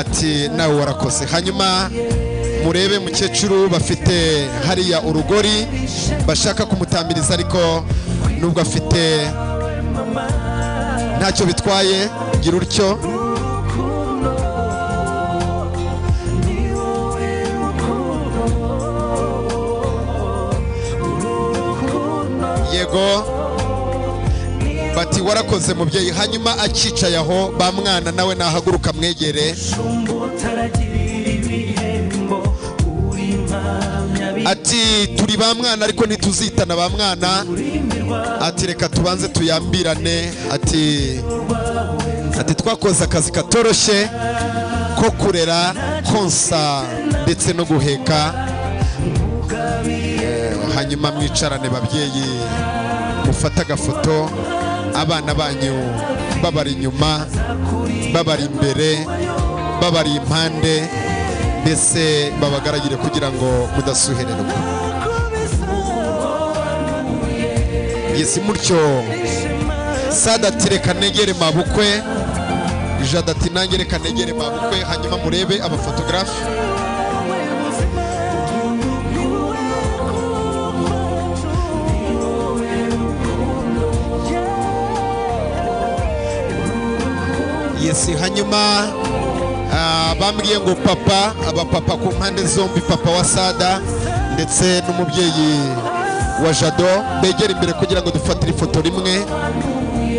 ati nawe warakoze hanyuma murebe mukecuru bafite hariya urugori bashaka kumutamiriza ariko nubwo afite ntacyo bitwaye gira utyo. Yego bati warakoze mubyeyi. Hanyuma akicaye aho ba mwana nawe nahaguruka mwegere. Ati turi ba mwana ariko ntituzitana ba mwana. Ati reka tubanze tuyambirane. Ati ati twakoze akazi katoroshye ko kurera konsa ndetse no guheka. Hanyuma mwicarane babyeyi. Mufate agafoto abana banyu babari inyuma babari imbere babari impande mbese babagaragire kugira ngo mudasuhererwa yesi mutyo sada ati reka negere mabukwe jada ati nange reka negere mabukwe hanyuma murebe abafotogarafe yesi hanyuma ah, bambwiye ngo papa abapapa ku mpande zombi papa wa sada ndetse n'umubyeyi wa jado. Begera imbere kugira ngo dufatire ifoto rimwe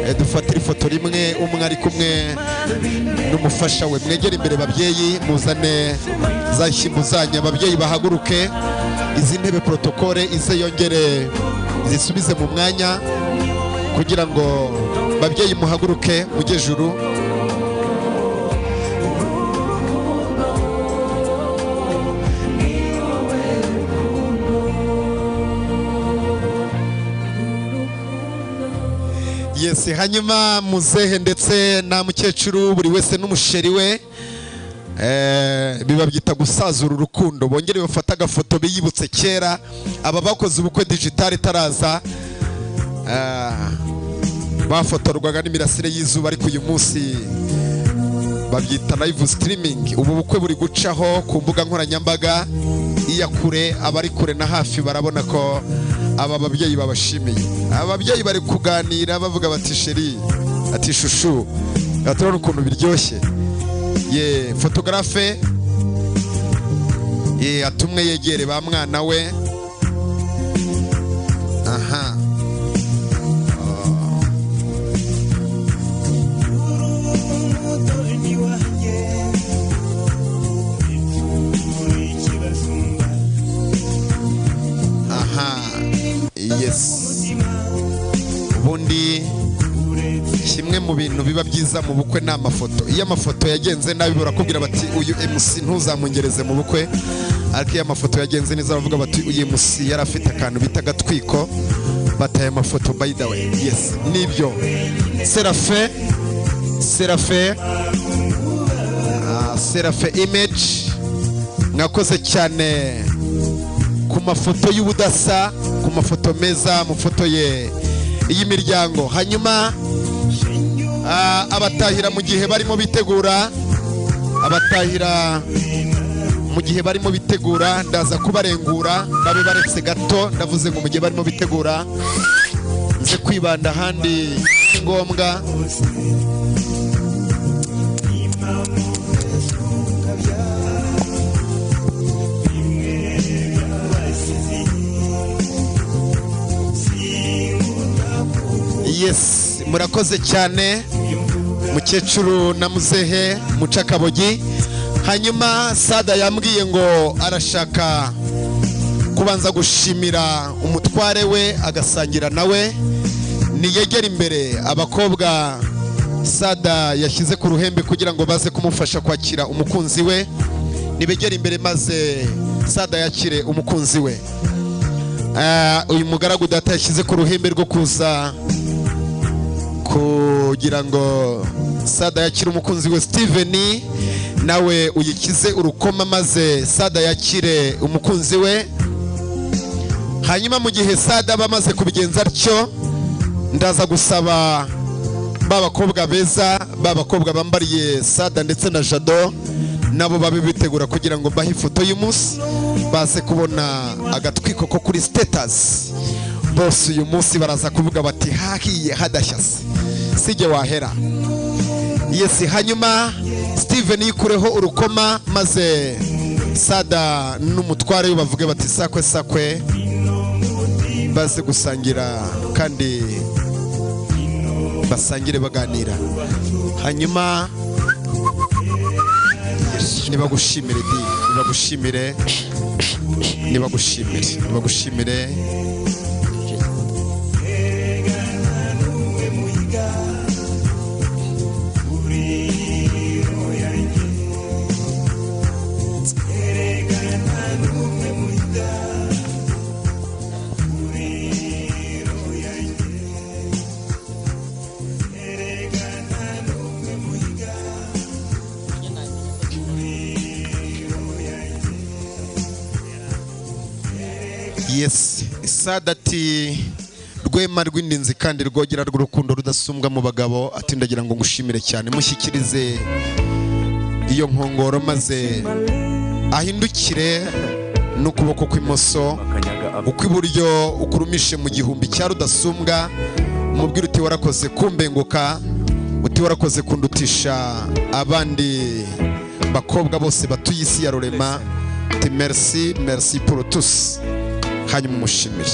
Eh, dufatire ifoto rimwe umwe ari kumwe n'umufasha we. Mwegere imbere babyeyi muzane za nshyimbo zanyu. Ababyeyi bahaguruke izi ntebe protokole ize yongere zisubize mu mwanya kugira ngo babyeyi muhaguruke mujye juru yesi hanyuma muzehe ndetse na mukecuru buri wese n'umusheri we Eh, biba byita gusazura urukundo. Bongere bafate agafoto biyibutse kera aba bakoze ubukwe digitali itaraza ah, bafotorwaga n'imirasire y'izuba ariko uyu munsi babyita live streaming. Ubu bukwe buri gucaho ku mbuga nkoranyambaga. Iya kure abari kure na hafi barabona ko aba babyeyi babashimiye. Aba babyeyi bari kuganira bavuga bati sheri ati shushu turabona ukuntu biryoshye. Ye fotogarafe ye atumwe yegere ba mwana we. Yes. Ubundi kimwe mu bintu biba byiza mu bukwe ni amafoto. Iyo amafoto yagenze nabi barakubwira bati uyu MC ntuzamungereze mu bukwe. Ariko iyo amafoto yagenze neza baravuga bati uyu MC yari afite akantu bita agatwiko. Bataye amafoto by the way yes ni byo. Serafe serafe ah, serafe image mwakoze cyane ku mafoto y'ubudasa. Ku mafoto meza amafoto ye y'imiryango hanyuma ah, abatahira mu gihe barimo bitegura abatahira mu gihe barimo bitegura ndaza kubarengura babe baretse gato ndavuze ngo mu gihe barimo bitegura nze kwibanda ahandi ngombwa. Yes murakoze cyane. Mukecuru na muzehe mucakabogi. Hanyuma sada yambwiye ngo arashaka kubanza gushimira umutware we agasangira nawe niyegera imbere abakobwa sada yashyize ku ruhembe kugira ngo baze kumufasha kwakira umukunzi we. Nibegera imbere maze sada yakire umukunzi we. Ah, uyu mugaragu data yashyize ku ruhembe rwo kuza kugira ngo sada yakire umukunzi we steven nawe uyikize urukoma maze sada yakire umukunzi we. Hanyuma mu gihe sada bamaze kubigenza atyo ndaza gusaba ba bakobwa beza ba bakobwa bambariye sada ndetse na jado nabo babe bitegura kugira ngo bahe ifoto y'umunsi baze kubona agatwiko ko kuri sitatasi bose uyu munsi baraza kuvuga bati hahiye hadashyase sijye wahera. Yesi hanyuma steven yikureho urukoma maze sada n'umutware bavuge bati sakwe sakwe. Baze gusangira kandi basangire baganira. Hanyuma nibagushimire di nibagushimire. Nibagushimire. Nibagushimire. Sada ati rwema rw'indinzi kandi rwogera rw'urukundo rudasumbwa mu bagabo ati ndagira ngo ngushimire cyane mushyikirize iyo nkongoro maze ahindukire n'ukuboko kw'imoso ukw'iburyo ukurumishe mu gihumbi cya rudasumbwa umubwire uti warakoze kumbenguka uti warakoze kundutisha abandi bakobwa bose batuye isi ya rurema uti merci pour tous. Hanyuma umushimire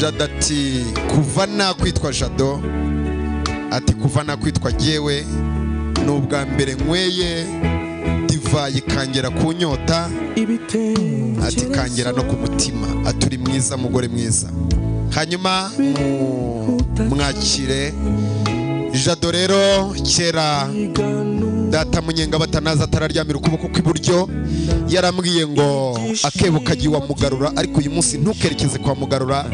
jada ati kuva nakwitwa jado ati kuva nakwitwa jyewe ni ubwa mbere nyweye divayi ikangera ku nyota ati kangera no ku mutima ati uri mwiza mugore mwiza. Hanyuma mwakire. Jado rero kera data munyenga batanaza atararyamira ukuboko kw'iburyo. Yarambwiye ngo akebo kagiye wamugarura ariko uyu munsi ntukerekeze kwa mugarura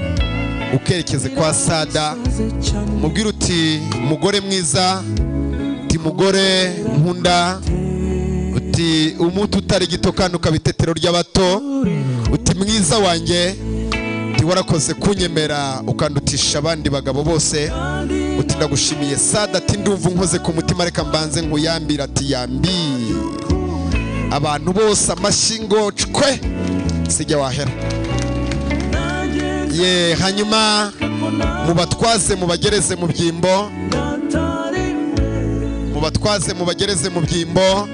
ukerekeze kwa sada. Mubwire uti mugore mwiza uti mugore nkunda uti umuti utari gito kandi ukaba itetero ry'abato uti mwiza wanjye uti warakoze kunyemera ukandutisha abandi bagabo bose. Uti ndagushimiye sada ati ndumva unkoze ku mutima reka mbanze nkuyambira ati yambi abantu bose amashyi ngo cwe sijya wahera. Ye hanyuma mubatwaze mubagereze mu byimbo. Mubatwaze mubagereze mu byimbo.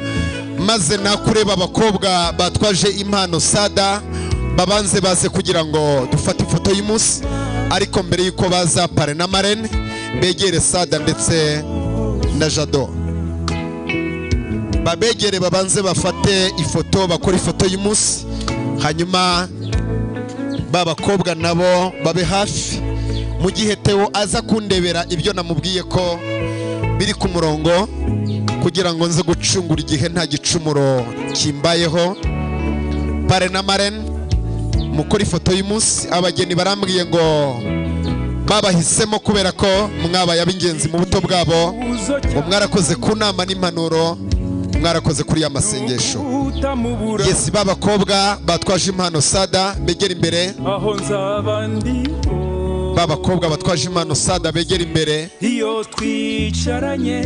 Maze nakureba abakobwa batwaje impano sada babanze baze kugira ngo dufate ifoto y'umunsi. Ariko mbere y'uko baza pare na marene begere sada ndetse na jado. Babegere babanze bafate ifoto bakora ifoto y'umunsi. Hanyuma ba bakobwa nabo babe hafi. Mu gihe Theo aza kundebera ibyo namubwiye ko biri ku murongo kugira ngo nze gucungura igihe nta gicumuro kimbayeho. Pare na marene mukora ifoto y'umunsi. Abageni barambwiye ngo babahisemo kubera ko mwabaye ab'ingenzi mu buto bwabo ngo mwarakoze ku nama n'impanuro mwarakoze kuri ya masengesho. Yesi b'abakobwa batwaje impano sada begera imbere. Ndi b'abakobwa batwaje impano sada begera imbere. Iyo twicaranye.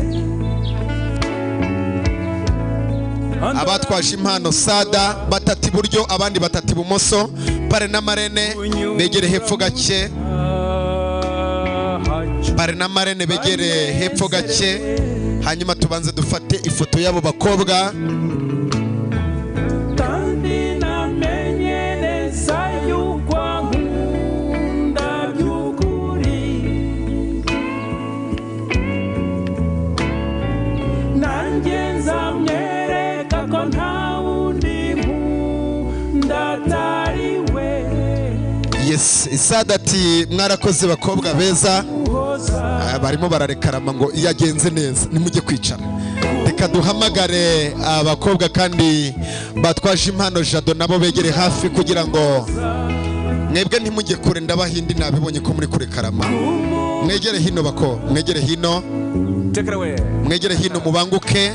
Abatwaje impano sada batatu iburyo abandi batatu ibumoso. Pare na marene begere hepfo gake. Pare na marene begere hepfo gake. Hanyuma tubanze dufate ifoto y'abo bakobwa. Yes isada ati mwarakoze bakobwa beza. Barimo bararekarama ngo iyo agenze neza nimujye kwicara. Reka duhamagare abakobwa kandi batwaje impano jado nabo begere hafi kugira ngo mwebwe ntimujye kure ndabahindi nabibonye ko muri kure karama. Mwegere hino bako mwegere hino. Mwegere hino mubanguke.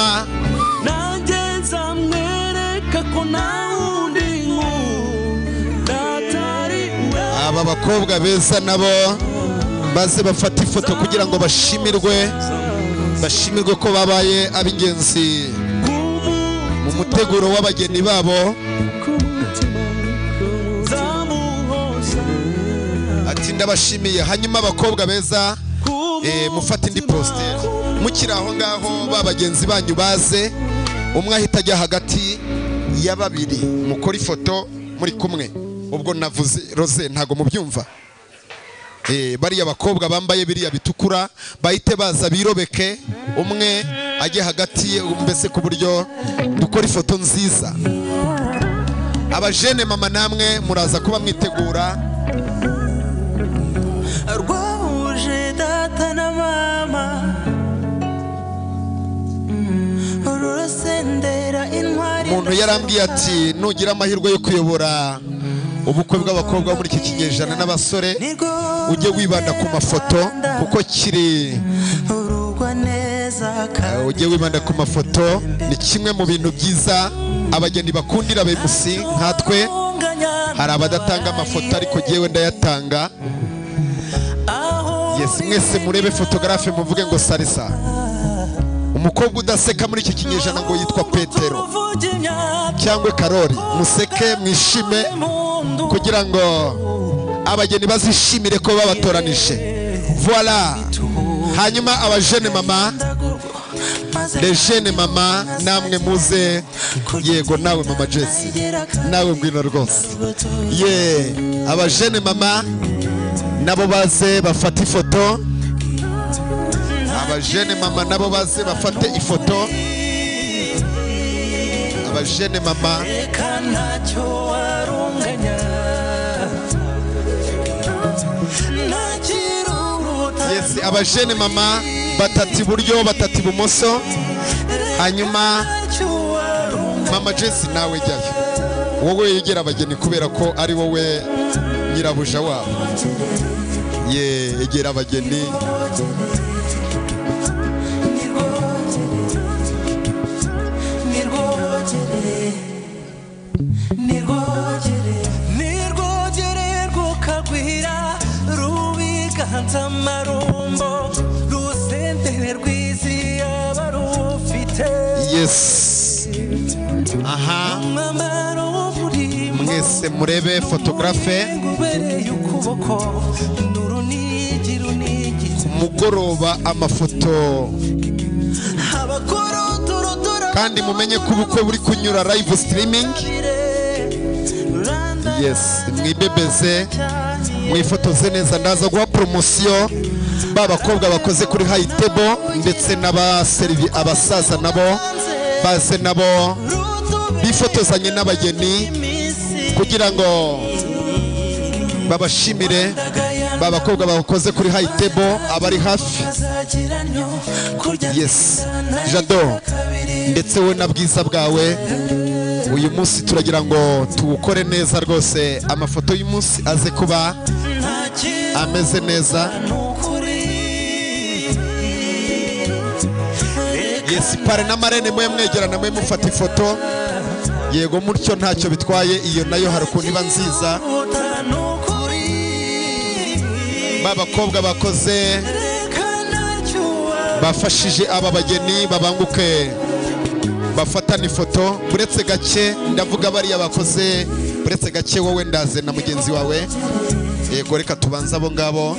Hanyuma nanjye nzamwereka ko nta wundi nkunda atari we aba bakobwa beza nabo. Baze bafate ifoto kugira ngo bashimirwe. Bashimirwe ko babaye ab'ingenzi mu muteguro w'abageni babo. Ati ndabashimiye. Hanyuma abakobwa beza eh, mufate indi positeri mukiri aho ngaho ba bagenzi banyu baze umwe ahita ajya hagati ya babiri. Mukora ifoto muri kumwe. Ubwo navuze roze ntago mubyumva. Eh, bariya bakobwa bambaye biriya bitukura bahite baza birobeke. Umwe ajye hagati mbese ku buryo dukora ifoto nziza. Abajene mama namwe muraza kuba mwitegura. Umuntu yarambwiye ati nugira amahirwe yo kuyobora ubukwe bw'abakobwa muri iki kinyejana n'abasore ujye wibanda ku mafoto kuko kiri. Eh, ujye wibanda ku mafoto ni kimwe mu bintu byiza abageni bakundira bemusi nkatwe. Hari abadatanga amafoto ariko jyewe ndayatanga. Yes mwese murebe fotogarafe muvuge ngo sarisa umukobwa udaseka muri iki kinyejana ngo yitwa petero. Cyangwa karori museke mwishime kugira ngo abageni bazishimire ko babatoranije. Voila hanyuma abajene mama lejene mama namwe muze. Yego nawe mama jesi nawe ngwino rwose. Ye abajene mama nabo baze bafate ifoto. Abajene mama nabo baze bafate ifoto. Abajene mama. Reka ntacyo warunganya ntakiruruta yes abajene mama batatu iburyo batatu ibumoso hanyuma mama jesi nawe jyayo. Wowe yegera abageni kubera ko ari wowe nyirabuja wabo. Ye egera abageni. Murebe fotogarafe mugoroba amafoto. Kandi mumenye ko ubukwe buri kunyura live streaming. Yes mwibebeze. Mwifotoze neza. Ndaza guha poromosiyo ba bakobwa bakoze kuri table ndetse n'abaserivi abasaza nabo. Baze nabo. Bifotozanye n'abageni. Kugira ngo babashimire ba bakobwa bakoze kuri high table abari hafi. Yes. Jado ndetse we na bwiza bwawe uyu munsi turagira ngo tuwukore neza rwose. Amafoto y'umunsi aze kuba ameze neza. Yes pare na marene mwe mwegerana mwe mufata ifoto. Yego mutyo ntacyo bitwaye iyo na yo hari ukuntu iba nziza. Ba bakobwa bakoze bafashije aba bageni babanguke. Bafatana ifoto uretse gake ndavuga bariya bakoze uretse gake wowe ndaze na mugenzi wawe. Yego reka tubanze abo ngabo.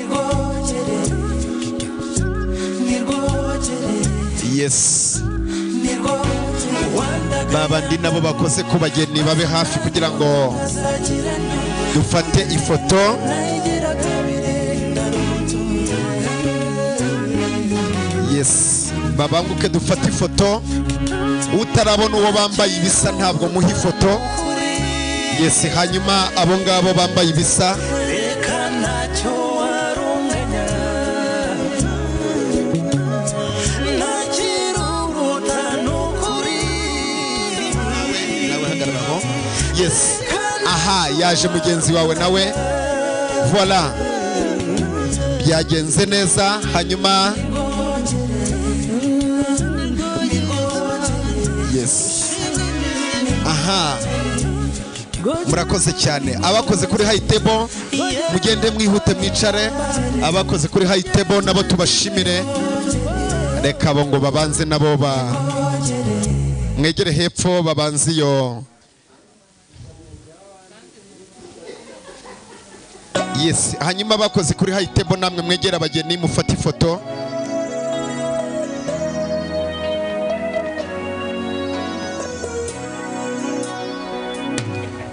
Yes. Babandi nabo bakoze ku bageni babe hafi kugira ngo dufate ifoto. Yes. Babanguke dufate ifoto. Utarabona uwo bambaye ibisa ntabwo muha ifoto. Yes hanyuma abo ngabo bambaye ibisa. Yes aha yaje mugenzi wawe nawe. Voila byagenze neza hanyuma yes. Aha. Murakoze cyane. Abakoze kuri table mugende mwihute mwicare. Abakoze kuri table nabo tubashimire. Reka abo ngo babanze nabo ba mwegere hepfo babanze iyo yes. Hanyuma abakoze kuri table namwe mwegere abageni mufate ifoto.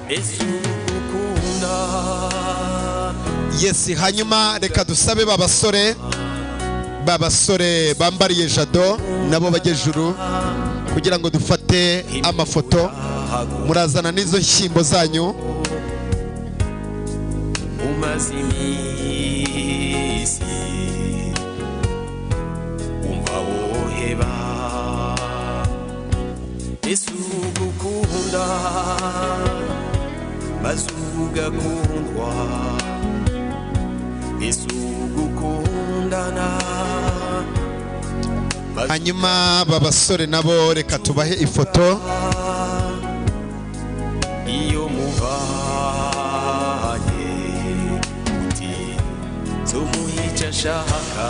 Ese ugukunda yes hanyuma reka dusabe ba basore. Ba basore bambariye jado nabo bajye juru kugira ngo dufate amafoto. Murazana n'izo nshyimbo zanyu. Iminsi umva woheba. Ese ugukunda maze ugakundwa ese ugukundana hanyuma aba basore nabo reka tubahe ifoto. Zumuhica ashaka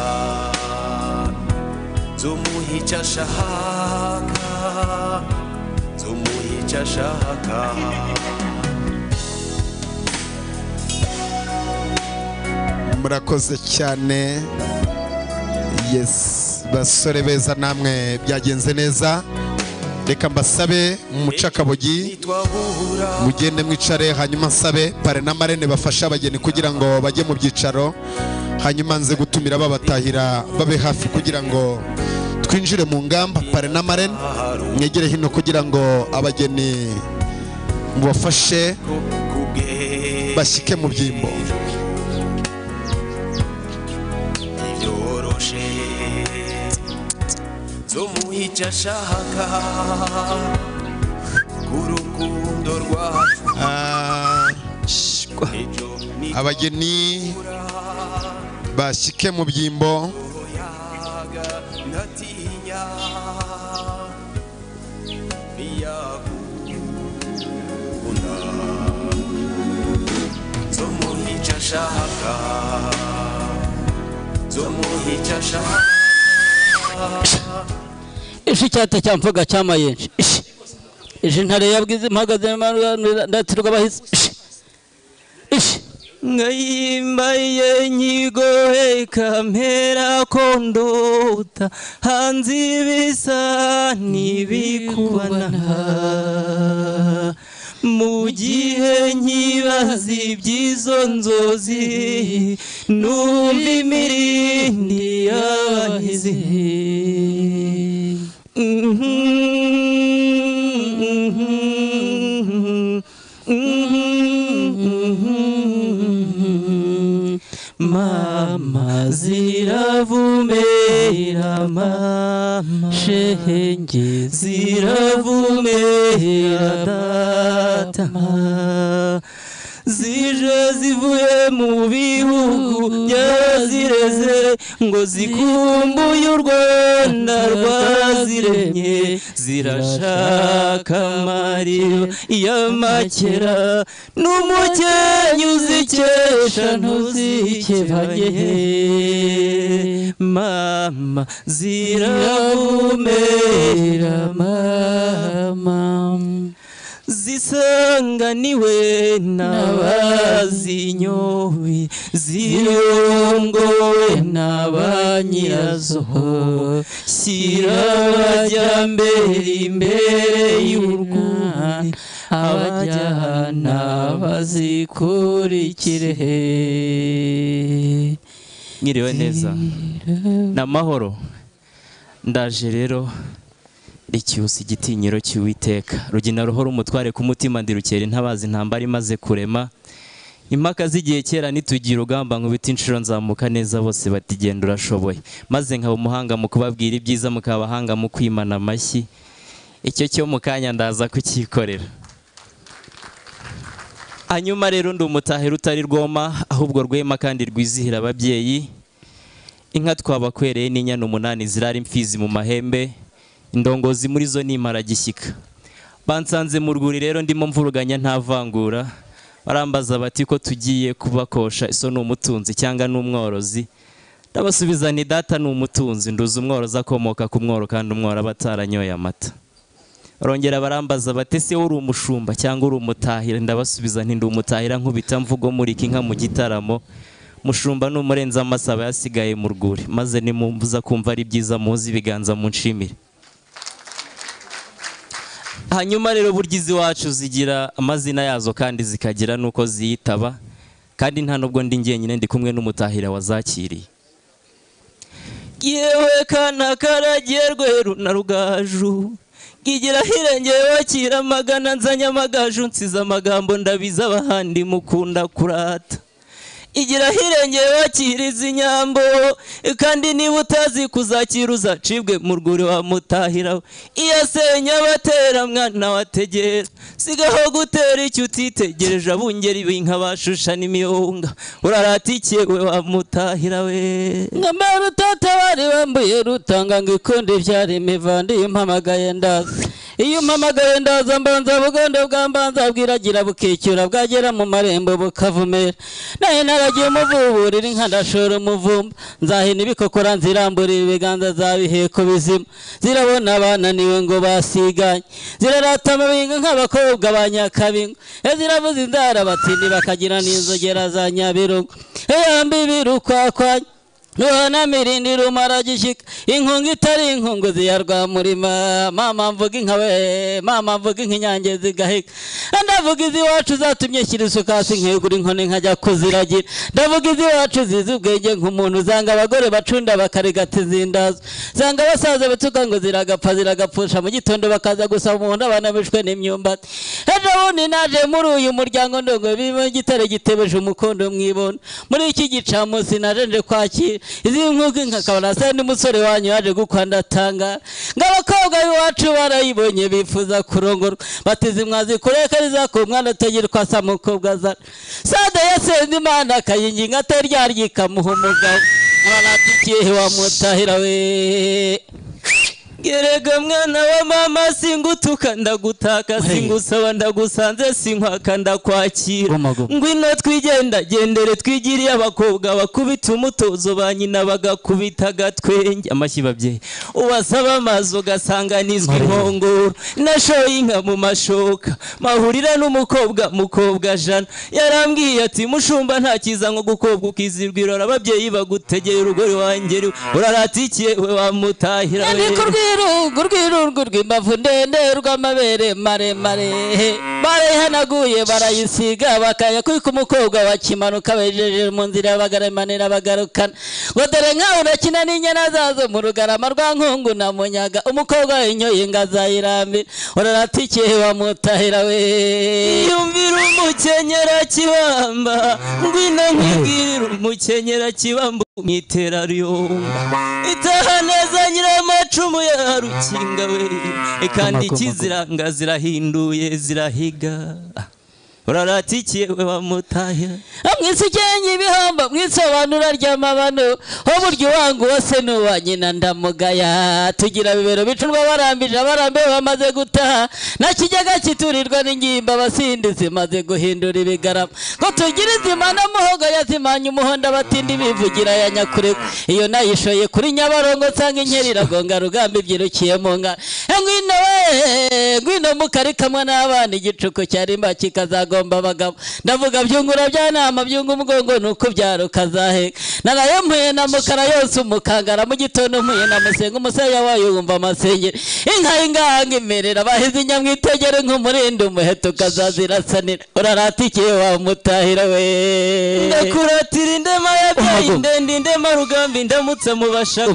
zumuhica ashaka zumuhica ashaka murakoze cyane. Yes basore beza namwe byagenze neza. Reka mbasabe mu mucakabogi mugende mwicare hanyuma nsabe. Pare na marene bafashe abageni kugira ngo bajye mu byicaro. Hanyuma nze gutumira babatahira babe hafi kugira ngo twinjire mu ngamba pare na marene. Mwegere hino kugira ngo abageni mubafashe bashyike mu byimbo. Byoroshe bashyike mu byimbo ishi icyata cyamvuga cyamayenshi ishi ishi ntare yabwize mpagaze ndatirwa bahise ishi ishi ngayimbaye nyigohe kampera kondota hanze ibisa ntibikubana mu gihe nkibaza iby'izo nzozi numva imirindi y'abahizi mama ziravumera mama. Shenge ziravumera data. Zije zivuye mu bihugu byazireze ngo zikumbuye u rwanda rwaziremye. Zirashaka amariba y'amakera n'umukenyi uzikesha ntuzikebanye. Mama ziravumera mama. Zisanganiwe n'abazinyoye zirongowe n'abanyirazo shyira abajyambere imbere y'urwuri abajyana bazikurikire mwiriwe neza. Ni amahoro. Ndaje rero icyusa igitinyiro cy'uwiteka. Rugina ruhora umutware ku mutima ndirukera intabazi intambara imaze kurema. Impaka z'igihe kera nitugira urugamba nkubita inshuro nzamuka neza bose bati genda urashoboye. Maze nkaba umuhanga mu kubabwira ibyiza mukaba abahanga mu kwimana amashyi. Icyo cyo mu kanya ndaza kucyikorera hanyuma rero ndi umutahira utari rwoma ahubwo rwema kandi rwizihira ababyeyi. Inka twabakwereye n'inyana umunani zirara imfizi mu mahembe. Indongozi muri zo ni imaragishyika bansanze mu rwuri rero ndimo mvuruganya nta vangura. Barambaza bati ko tugiye kubakosha iso ni umutunzi cyangwa ni umworozi? Ndabasubiza ni data ni umutunzi nduzi umworozi akomoka ku mworo kandi umworo aba ataranyoye amata. Barongera barambaza bati ese uri umushumba cyangwa uri umutahira? Ndabasubiza nti ndi umutahira nkubita mvugo murika inka mu gitaramo. Mushumba ni umurenza amasaba yasigaye mu rwuri maze nimumbuza kumva ari byiza muzi ibiganza mu nshimire hanyuma rero burya iz'iwacu zigira amazina yazo kandi zikagira n'uko ziyitaba kandi nta nubwo ndi njyenyine ndi kumwe n'umutahira wazakiriye yewe kana karagiye rweru na rugaju ngigira hirengeye wakira amagana nzanye amagaju nsize amagambo ndabiza abahandi mukunda kurata. Igira hirengeye wakiriza inyambo kandi niba utazi kuzakira uzacibwe mu rwuri wa mutahira. Iyo asenya abatera mwana wategera sigaho gutera icyo utitegereje abungeri b'inka bashusha n'imiyonga uraratikiye we wa mutahira we. Ngamara utata bari bambuye rutanga ngo ikunde byari imivandi iyo mpamagaye ndaza. Iyo umpamagaye ndaza mbanza bugondo bwa mbanza bwiragira bukicyura bwagera mu marembo bukavumera. Nawe naragiye umuvuburira inka ndashora umuvumba. Nzahina ibikokora nziramburira ibiganza zabiheko bizima. Zirabona abananiwe ngo basiganye. Zirarata amabinga nk'abakobwa ba nyakabingo. Ziravuza inzara batindi bakagira n'inzogera za nyabirongo yambi birukwakwanya Nuhana mirindi rumara gishika inkungu itari inkungu ziyarwamurima mama mvuga inka we mama mvuga inkinyange zigahika. Ndavuga izi wacu zatumye shyira isuka hasi nkegura inkoni nkajya kuziragira. Ndavuga izi wacu zizi ubwenge nk'umuntu. Zanga abagore bacunda bakarigata izindazo. Zanga abasaza batuka ngo ziragapfa ziragapfusha. Mu gitondo bakaza gusaba umuhondo abana bishwe n'imyumbati. Ejo bundi naje muri uyu muryango ndongo birimo igitare gitebeje umukondo mwibona. Muri iki gicamunsi naje nje kwakira izi nk'uko nkakabona se n'umusore wanyu yaje gukwandatanga ngo abakobwa b'iwacu barayibonye bifuza kurongorwa. Batizi mwazi kureka rizako umwana atagira uko asa mukobwa azana sade yasenze imana akayinginga ataryarya ikamuha umugabo. Aratikiye wamutahira we. Gerega mwana wa mama singutuka ndagutaka singusaba ndagusanze sinkwaka ndakwakira. Ngwino twigenda gendere twigiriye abakobwa bakubita umutozo ba nyina bagakubita agatwenge. Amashyi babyeyi. Ubasaba amazi ugasanganizwa inkongoro nashoye inka mu mashoka. Mahurira n'umukobwa mukobwa jana. Yarambwiye ati mushumba nta kiza nko gukobwa ukizirwa irora ababyeyi bagutegeye urugori wanjye uraratikiye we wamutahira we rwirungu rwirungu rw'imbavu ndende rw'amabere maremare barayihanaguye barayisiga bakayakubika umukobwa wakimanuka bejeje mu nzira bagaremanira bagarukana ngo dore nkawe urakina n'inyana zazo mu rugarama rwa nkungu na munyaga umukobwa wenyoye ngo azayirambira uraratikiye wamutahira we yumvira umukenyera kibamba ngwino nkwibwirira umukenyera kibamba mwitera ryumba itaha neza nyiramacumu ya rukinga we. Kandi ikiziranga zirahinduye zirahiga. Uraratikiye we wamutahira mwisigenye ibihombo mwisobanura ry'amabano. Ho burya uwanga uwase n'uwa nyina ndamugaya. Tugira bibero bicurwa barambije abarambe bamaze gutaha. Na kijyaga kiturirwa n'ingimba abasindi zimaze guhindura ibigarama. Ngo tugire izima n'umuhogo yazimanye umuhondo abatindi bivugira ya nyakurego iyo nayishoye kuri nyabarongo nsanga inkeri iragonga rugamba ibyirukiye mu ngara ngwino we ngwino mukari kamwe n'abana igicuku cyarimba kikazagomba abagabo. Ndavuga byungura bya nama byunga umugongo nuko ubyara ukazaheka narayo mpuye na mukara yose umukangara mu gitondo mpuye na musenga umusaya wayo wumva amasengeri inka y'inganga imerera bahize inyamwitegere nk'umurindi umuheto ukazazirasanira uraratikiye wamutahira we. Ndakuratira indema yabyaye indende indema rugambi ndamutse mu bashaka.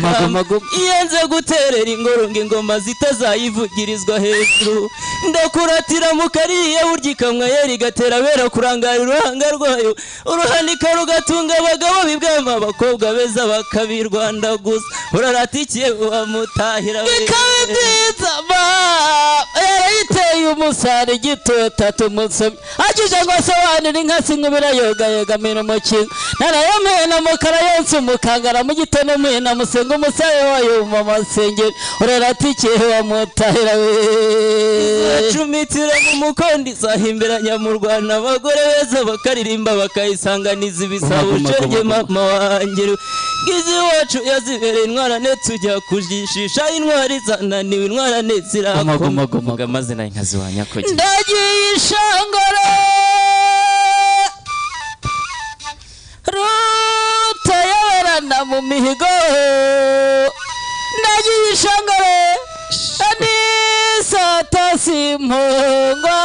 Iyo nze guterera ingorunga ingoma zitazayivugirizwa hejuru. Ndakuratira mu kariya burya ikamwa yeri igatera bera kurangarira uruhanga rwayo. Uruhanika rugatunga abagabo bibwama abakobwa beza bakabirwanda gusa. Uraratikiye wamutahira we. Bikaba byiza yarayiteye umusari igitota tumusomye agize ngo asobanure inka sinkubira yoga yegamira umukingo narayameye na mukara yose umukangara mu gitondo muye na musenga umusare wayo mu masengeri uraratikiye wamutahira we. Zacumitira mu mukondi zahimberanya mu rwanda abagore beza bakaririmba bakayisanganiza ibisabo. Ucenge mama wanjye ngizi iwacu yazibereye intwarane tujya kujishisha intwari zananiwe intwarane zirakoma vuga amazina y'inka ziwanya kugira ndagiye ishangore rutayoberana mu mihigo. Ndagiye ishangore nisatasi impungwa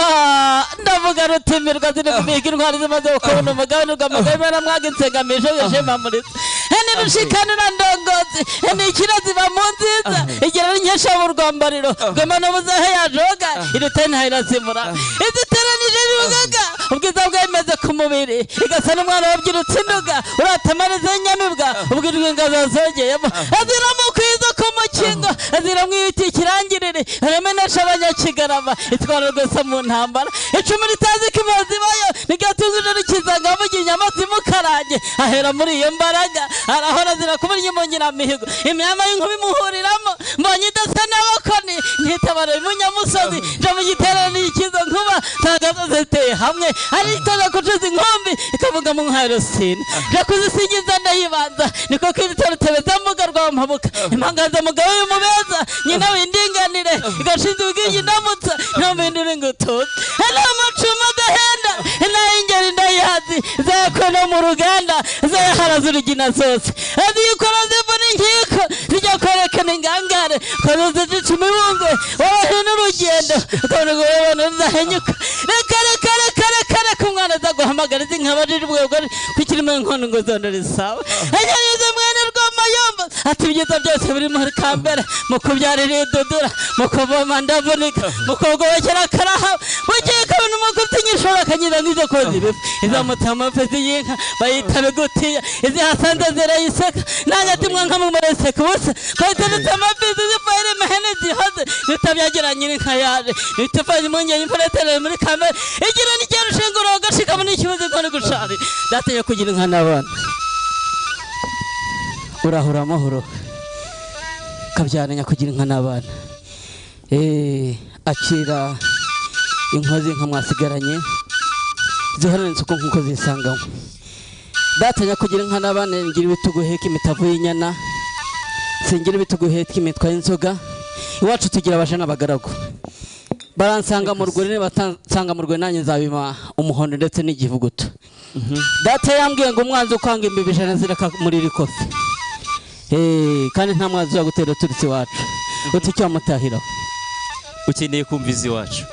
ndavuga rutimirwa ziri mu mihigo intwari zimaze kubona umugabane rw'amagare baramwaga insengamije yeshema muritse hene rushikanira ndongozi. Hene ikiraziba mu nziza. Igira n'inkesha mu rwambariro. Rwema n'umuzahe yajoga. Iruteni hayirazimura iziteranije n'urugaga ubwiza bwemeze ku mubiri. Igasa n'umwana wabyirutse induga uratamariza nyamibwa. Ubwirwa ingaza zogeyemo azira mu kwiza ku mukingo azira mu ibiti kirangirire remenesha abanyakigarama. Itwara rwose mu ntambara. Icumu ritazi ko imazi ibayo. Rigatuzuje rikizanga avuga inyama zimukarange ahera muri iyo mbaraga. Arahora azira kuburya umunyiramihigo imyama y'inkuba imuhuriramo mbonye idasa n'abakoni ntitabara munyamusozi nja mu giterane ikizo nkuba. Tagazo ziteye hamwe. Aritoza kucuza inkombi ikavuga mu nka rusine nja kuzisingiza ndayibanza. Niko kwitara tebeza mbuga rwa mpabuka impangaza mugabo w'umubeza nyina w'indinganire. Igashinzwe ubwingi ndamutsa ntumbindure ngutuze hano amacumu adahenda n'ay'ingeri ndayihazi zayakono mu ruganda zayaharaza urugina zose azikora zivuna inkiko zijya kwerekana ingangare kozuzi zica imibungo wowe n'urugendo ukabona ngo ubona zahenyuka reka reka reka reka reka umwana aza guhamagara izi nkabajije ubwego kwikirimo inkono ngo zondore isawa anyanyuze mwene rwamayomba ati ibyiza byose biri muri kambere mu kubyarira idudura mu kuvoma ndavunika mu kugobokera karaha bugiye kabona umuguti nyishora akanyira nk'izo kozi ibifu izo mutamapezi y'inka bayita bigutiya. Izi hasanze zirayiseka. Nanjye ati mwanka mumuraseka ubusa kwahita mutamapezi zifayire mehene zihoze. Bitabyagira nyir'inka yaje. Bitufanye impungenge imvura yatereye muri kamere igira n'igihe rushinguro ugashikamo n'ikibazo nkoni gushari dategeye kugira inka n'abana. Urahura amahoro. Kabyaranya kugira inka n'abana. Eh, akira inkozi nka mwasigaranye. Zihorana isuku nk'uko zisangamo datanya kugira inka n'abana ngira ibitugu heka imitavu y'inyana singira ibitugu heka imitwa y'inzoga. Iwacu tugira abaja n'abagaragu. Baransanga mu rwuri nibansanga mu rwuri nanjye nzabima umuhondo ndetse n'igivuguto. Data yambwiye ngo umwanzi ukwanga imbibi ijana zireka muri iri kofi Eh, kandi nta mwanzi uzagutera uturutse iwacu. Uti icyo wamutahiraho ukeneye kumva iwacu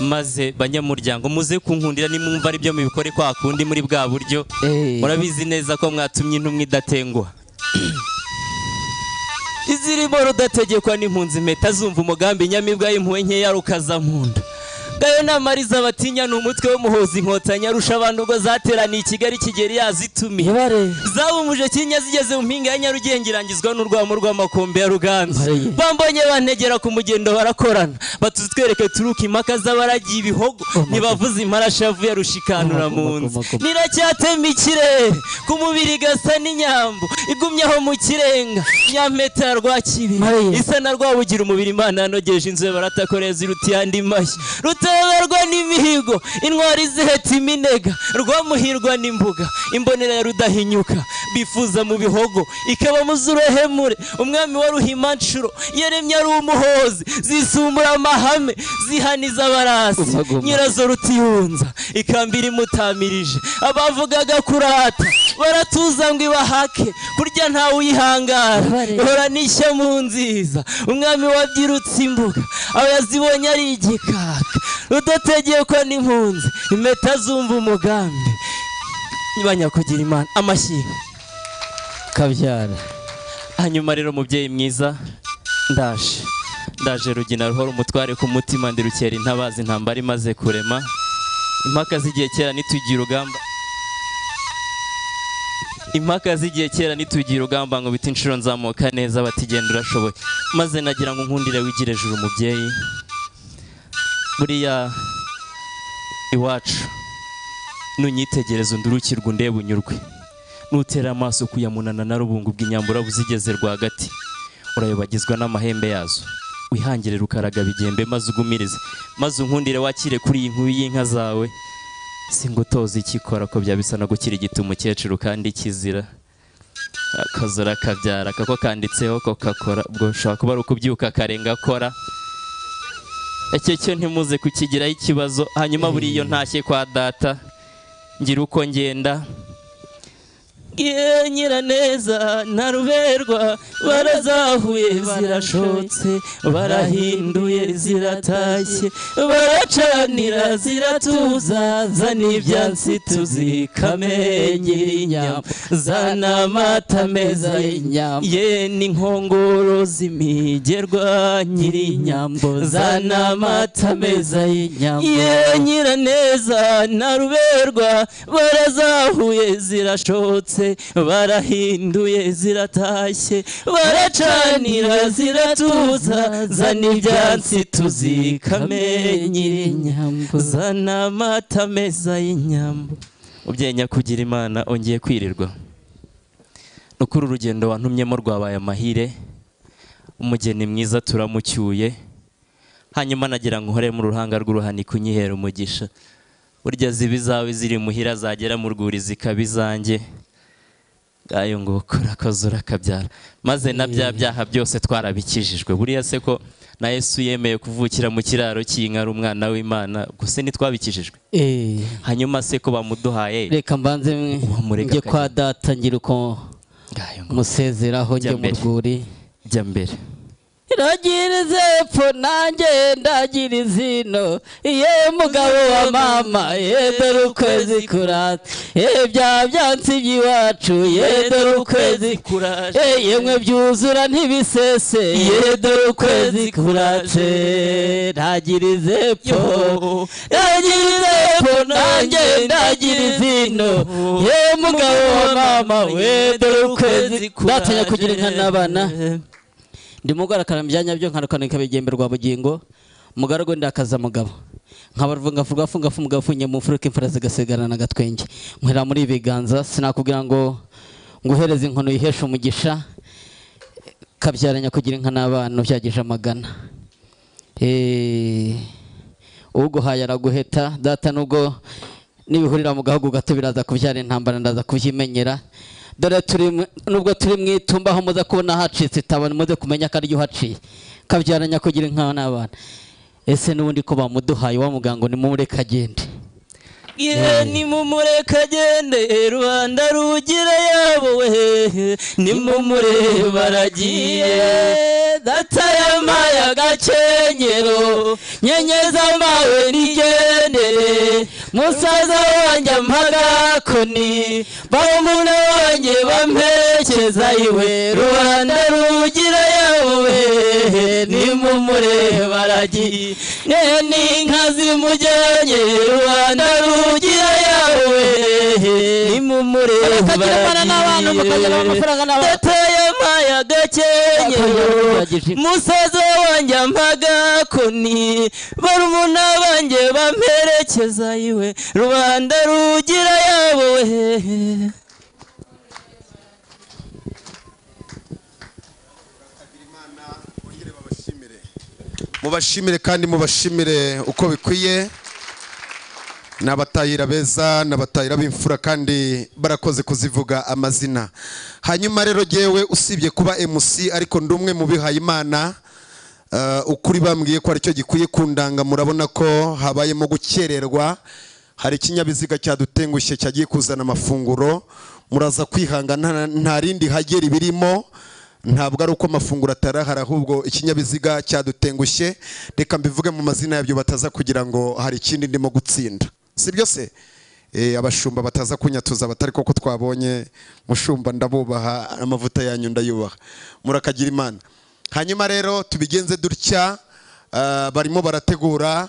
maze banyamuryango muze kunkundira nimwumva ari byo mubikore kwa kundi muri bwa buryo. Murabizi neza ko mwatumye intumwa idatenguha izirimo rudategekwa n'impunzi impeta zumva umugambi nyamibwa y'impuhwe nkeya rukaza mu nda. Gayo namariza batinya ni umutwe w'umuhozi inkotanyi arusha abantu ubwo zateraniye i kigali kigeri yazitumiye. Zabumuje kinya zigeze mu mpinga ya nyarugenge irangizwa n'urwamo rw'amakombe ya ruganzu. Bambonye bantegera ku mugendo barakorana. Batuzi twereke turuka impaka z'abaragiye ibihogo. Ntibavuze imparashavu ya rushikanura mu nzu niracyatema ikirere. Ku mubiri gasa n'inyambo. Igumyeho mu kirenga. Nyampeta ya rwakibiri. Isa na rwabugira umubiri imana yanogeje inzu ye baratakoreza iruta iyandi mashyi ruteberwa n'imihigo intwari ziheta iminega rwamuhirwa n'imbuga imbonera ya rudahinyuka bifuza mu bihogo ikaba mu z'uruhemure umwami wa ruhimanshuro yaremye ari umuhozi zisumbura amahame zihaniza abarasi nyirazo rutiyunza ikambira imutamirije abavugaga kurata baratuza ngo ibahake kurya ntawe uyihangara ihora n'ishya mu nziza umwami wabyirutse imbuga aba yazibonye ari igikaka rudategekwa n'impunzi. Impeta zumva umugambi. Banyakugira imana. Amashyiga. Kabyara. Hanyuma rero mubyeyi mwiza ndaje. Ndaje rugina ruhora umutware ku mutima ndirukera intabazi intambara imaze kurema. Impaka z'igihe kera nitugira urugamba. Impaka z'igihe kera nitugira urugamba ngo bita inshuro nzamuka neza batigenda urashoboye maze nagira ngo nkundire wigire ejuru umubyeyi buriya iwacu. Nunyitegereza undurukirwa undebe unyurwe. Nutera amaso kuyamunana na rubungu bw'inyambura buzigeze rwagati. Urayobagizwa n'amahembe yazo. Wihangire rukaraga bigembe maze ugumirize. Maze unkundire wakire kuri iyi nkuru y'inka zawe. Singutoza ikikora ko byaba bisa no gukira igita umukecuru kandi kizira akazura kabyara kako kanditseho ko kakora. Ubwo ushobora kuba ari ukubyuka akarenga akora icyo cyo ntimuze kukigiraho ikibazo hanyuma buri iyo ntashye kwa data. Ngira uko ngenda. Ye nyiraneza na ruberwa barazahuye zirashotse barahinduye ziratashye baracanira ziratuza zana ibyansi tuzikame nyirinyama zana amata meza y'inyambo ye n'inkongoro z'imigerwa nyirinyambo zana amata meza y'inyambo ye nyiraneza na ruberwa barazahuye zirashotse barahinduye ziratashye baracanira ziratuza zana ibyansi tuzikame nyirinyambo zana amata meza y'inyambo. Ubyeyi nyakugira imana ongeye kwirirwa. Ni ukuri urugendo wantumyemo rwabaye amahire umugeni mwiza turamucyuye hanyuma nagira ngo uhore mu ruhanga rw'uruhani kunyihera umugisha. Burya ziba izawe ziri muhira zagera mu rwuri zikaba izanjye. Ngayo ngo urakoze urakabyara. Maze na bya byaha byose twarabikijijwe. Buriya se ko na yesu yemeye kuvukira mu kiraro cy'inka ari umwana w'imana gusa ntitwabikijijwe. Eh, hanyuma se ko bamuduhaye reka mbanze njye kwa data ngira uko musezeraho njye Jya mu rwuri. Jya mbere. Iragiriza epfo nanjye ndagiriza ino. Ye mugabo wa mama ye dore ukwezi kurata. Ye bya byansi by'iwacu ye dore ukwezi kuraje ye yemwe byuzura ntibisese ye dore ukwezi kuratse ndagiriza epfo ndagiriza epfo nanjye ndagiriza ino. Ye mugabo wa mama we dore ukwezi datanya kugira inka n'abana. Ndimo guharakara mu byanya byo nkarukana ikabigembe rwa bugingo. Umugaragu ndakaza mugabo. Nkabavuga funga umugabo ufungiye mu mfuruka imfura zigasigarana agatwenge nkwera muri ibi biganza sinakubwira ngo nguhereze inkono yihesha umugisha. Kabyaranya kugira inka n'abana ubyageje amagana. Eh, uguhaye araguheta. Data nubwo nibihurira mu gahugu gato biraza kubyara intambara ndaza kubyimenyera. Dore turi nubwo turi mu itumba aho muze kubona hacitse itabona muze kumenya ko ariyo haciye. Kabyaranya kugira inka n'abana. Ese n'ubundi ko bamuduhaye wa muganga ni mumureke agende. Nimumureke agende rubanda rugira yabo we. Nimumurebe baragiye data yamaye agakenyero nyenyeza mawe nigendere. Musaza wanjye ampagakoni barumuna wanjye bamperekeza iwe. Rubanda rugira yabo we. Nimumurebe baragiye n'inka zimujyanye rubanda rugira yawe. Nimumurebe baragiye amaye agakenyero musaza wanjye ampaga koni barumuna banjye bamperekeza iwe. Rubanda rugira yabo we. Mubashimire kandi mubashimire uko bikwiye. Ni abatahira beza ni abatahira b'imfura kandi barakoze kuzivuga amazina. Hanyuma rero jyewe usibye kuba MC ariko ndi umwe mu bihaye imana eh, ukuri bambwiye ko ari cyo gikwiye kundanga murabona ko habayemo gukererwa. Hari ikinyabiziga cyadutengushye cyagiye kuzana amafunguro. Muraza kwihangana nta- rindi hagera ibirimo ntabwo ari uko amafunguro atarahari ahubwo ikinyabiziga cyadutengushye. Reka mbivuge mu mazina yabyo bataza kugira ngo hari ikindi ndimo gutsinda. Si byo se? Eh, abashumba bataza kunyatuza batari koko twabonye mushumba ndabubaha amavuta yanyu ndayubaha. Murakagira imana. Hanyuma rero tubigenze dutya ah, barimo barategura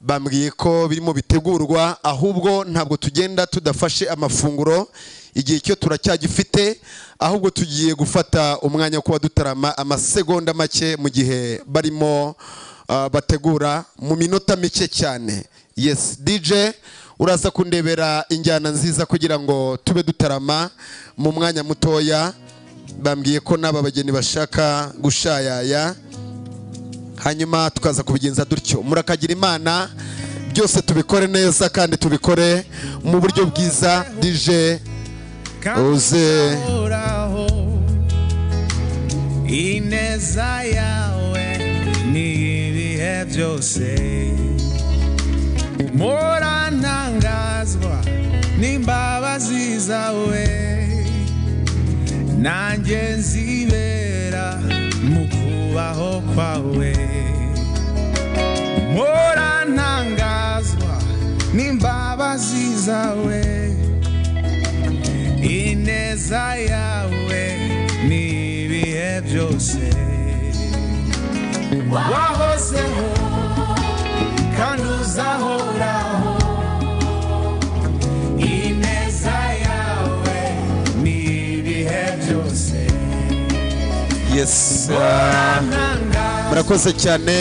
bambwiye ko birimo bitegurwa ahubwo ntabwo tugenda tudafashe amafunguro igihe cyo turacyagifite ahubwo tugiye gufata umwanya wo kuba dutarama amasegonda make mu gihe barimo ah, bategura mu minota mike cyane. Yes dj uraza kundebera injyana nziza kugira ngo tube dutarama mu mwanya mutoya. Bambwiye ko n'aba bageni bashaka gushayaya hanyuma tukaza kubigenza dutyo. Murakagira imana byose tubikore neza kandi tubikore mu buryo bwiza. Dj uze. Ineza yawe ni ibihe byose. Murantangazwa n'imbabazi zawe nanjye nzibera mu kubaho kwawe mpora ntangazwa n'imbabazi zawe ineza yawe ni byose. Wahozeho kandi uzahoraho ineza yawe ni ibihe byose yes murakoze cyane.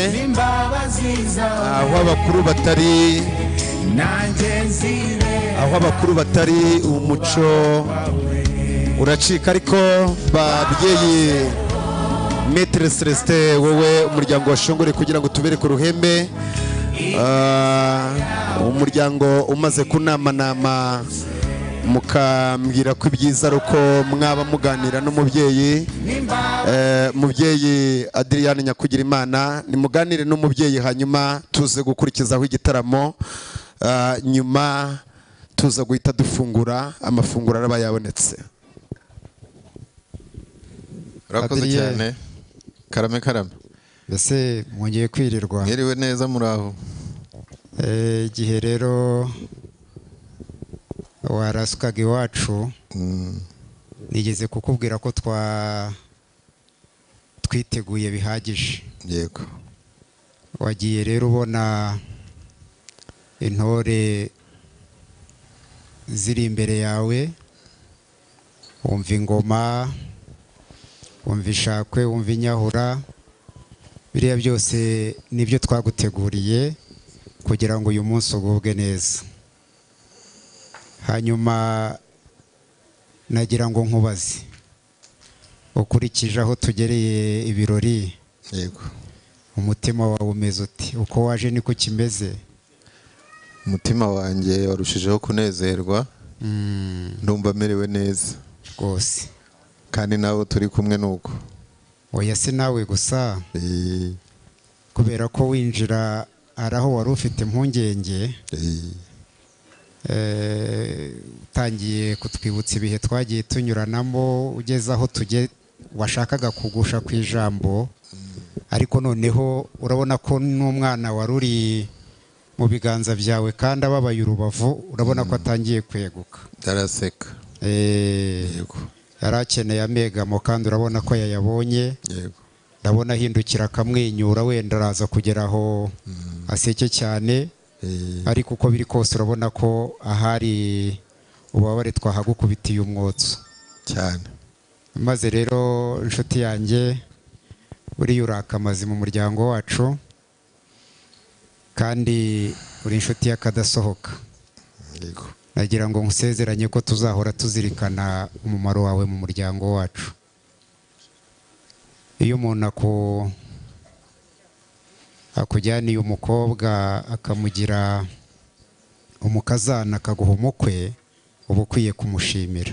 aho abakuru batari. aho abakuru batari umuco uracika ariko babyeyi metere celestin wowe umuryango washongore kugira ngo tubere ku ruhembe. Umuryango umaze kunamanama mukambwira ko ibyiza ari uko mwaba muganira n'umubyeyi. Eh, mubyeyi adiriyani nyakugira imana nimuganire n'umubyeyi hanyuma tuze gukurikizaho igitaramo. Ah, nyuma tuza guhita dufungura amafunguro araba yabonetse. Urakoze cyane. Karame karame. Mbese mwongeye kwirirwa? Mwiriwe neza muri aho. Eh, igihe rero warasukaga iwacu nigeze kukubwira ko twa twiteguye bihagije. Yego. Wagiye rero ubona intore ziri imbere yawe wumva ingoma wumva ishakwe wumva inyahura biriya byose ni byo twaguteguriye kugira ngo uyu munsi ugubwe neza. Hanyuma nagira ngo nkubaze. Ukurikije aho tugereye ibirori yego. umutima wawe umeze uti uko waje niko kimeze? Umutima wanjye warushijeho kunezerwa. Ndumva amerewe neza. Rwose. Kandi nabo turi kumwe nuko. Oya si nawe gusa. Kubera ko winjira hari aho wari ufite impungenge eh, utangiye kutwibutsa ibihe twagiye tunyuranamo ugeze aho tujye washakaga kugusha ku ijambo. Ariko noneho urabona ko n'umwana wari uri mu biganza byawe kandi ababaye urubavu urabona ko atangiye kweguka. Araseka yari akeneye amegamo kandi urabona ko yayabonye. Yego. Ndabona ahindukira akamwenyura wenda araza kugera aho aseke cyane. Ariko uko biri kose urabona ko ahari ububabare twahagukubitiye umwotso. Cyane. Maze rero inshuti yanjye buriya urakamazi mu muryango wacu kandi uri inshuti y'akadasohoka. Yego. Nagira ngo nkusezeranye ko tuzahora tuzirikana umumaro wawe mu muryango wacu. Iyo umuntu aku akujyaniye umukobwa akamugira umukazana akaguha umukwe uba ukwiye kumushimira.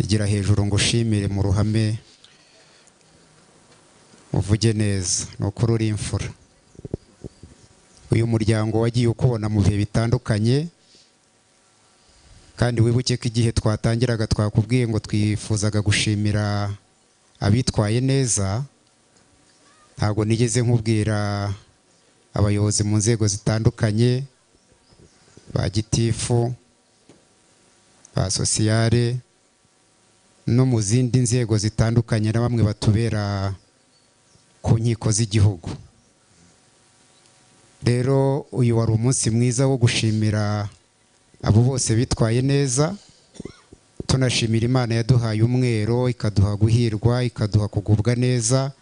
Igira hejuru ngo ushimire mu ruhame uvuge neza ni ukuri uri imfura. Uyu muryango wagiye ukubona mu bihe bitandukanye kandi wibuke ko igihe twatangiraga twakubwiye ngo twifuzaga gushimira abitwaye neza ntabwo nigeze nkubwira abayobozi mu nzego zitandukanye ba gitifu ba sosiyare no mu zindi nzego zitandukanye na bamwe batubera ku nkiko z'igihugu. Rero uyu wari umunsi mwiza wo gushimira abo bose bitwaye neza tunashimira imana yaduhaye umwero ikaduha guhirwa ikaduha kugubwa neza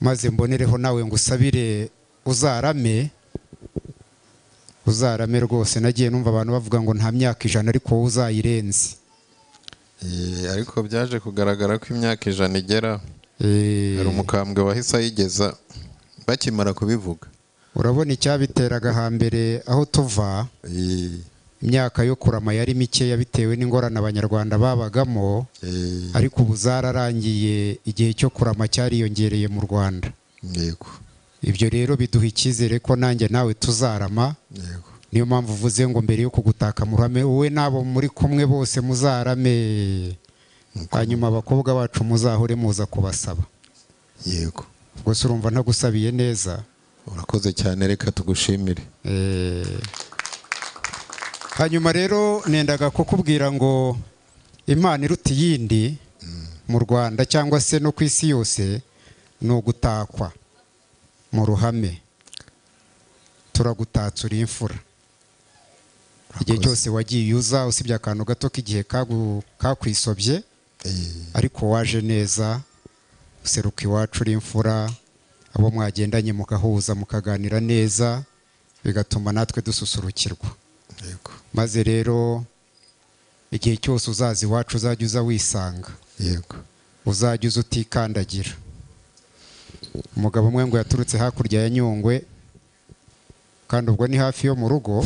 maze mbonereho nawe ngo usabire uzarame uzarame rwose. Nagiye numva abantu bavuga ngo nta myaka ijana ariko wowe uzayirenze. Eh, ariko byaje kugaragara ko imyaka ijana igera hari umukambwe wahise ayigeza bakimara kubivuga. Urabona icyabiteraga hambere aho tuva. Imyaka yo kurama yari mikeya bitewe n'ingorane abanyarwanda babagamo ariko ubu zararangiye igihe cyo kurama cyariyongereye mu rwanda. Yego. Ibyo rero biduha icyizere ko nanjye nawe tuzarama. Yego. Niyo mpamvu uvuze ngo mbere yo kugutaka mu ruhame wowe n'abo muri kumwe bose muzarame. Hanyuma abakobwa bacu muzahure muza kubasaba. Yego. Se urumva ntagusabiye neza? Urakoze cyane reka tugushimire. Eh, hanyuma rero nendaga kukubwira ngo imana iruta iyindi mu rwanda cyangwa se no ku isi yose ni ugutakwa mu ruhame. Turagutatsa uri imfura. Igihe cyose wagiye uza usibye akantu gato k'igihe kakwisobye ariko waje neza useruka iwacu uri imfura abo mwagendanye mugahuza mukaganira neza bigatuma natwe dususurukirwa. Maze rero igihe cyose uzaza iwacu uzajya uza wisanga. Yego. Uzajya uza utikandagira. Umugabo umwe ngo yaturutse hakurya ya nyungwe kandi ubwo ni hafi yo mu rugo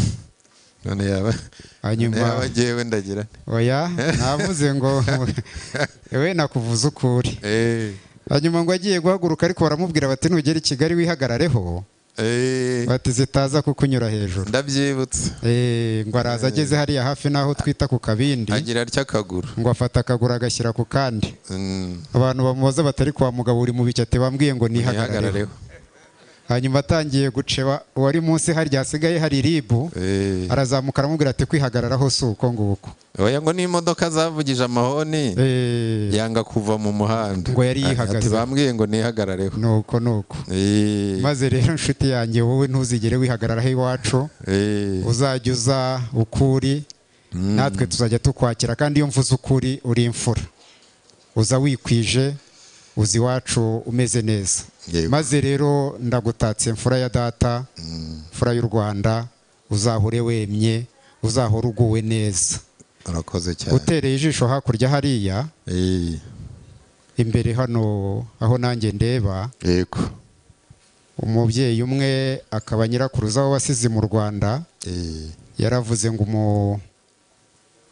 none yaba hanyuma agiye ndagira nte? oya navuze ngo we nakuvuze ukuri. Hanyuma ngo agiye guhaguruka ariko baramubwira bati nugera i kigali wihagarareho. Bati zitaza kukunyura hejuru. ndabyibutse Eh, ngo araza ageze hariya hafi n'aho twita ku kabindi agira atya akaguru? ngo afata akaguru agashyira ku kandi. Abantu bamubaza batari kwa mugabo uri mu biki ati bambwiye ngo Nihagarareho. Hanyuma atangiye guceba uwari munsi harya hasigaye hari ribu arazamuka aramubwira ati kwihagararaho si uko nguko. Oya ngo n'imodoka zavugije amahoni yanga kuva mu muhanda. Ngo yari yihagaze. bambwiye ngo nihagarareho. Nuko nuko. Maze rero inshuti yanjye wowe ntuzigere wihagararaho iwacu. Uzajya uza ukuri natwe tuzajya tukwakira. Kandi iyo mvuze ukuri uri imfura. Uza wikwije uzi iwacu umeze neza. Maze rero ndagutatse mfura ya data mfura y'u rwanda uzahure wemye uzahora uguwe neza. Urakoze cyane. Utereye ijisho hakurya hariya. Imbere hano aho nanjye ndeba yego. umubyeyi umwe akaba nyirakuruza w'abasizi mu rwanda yaravuze ngo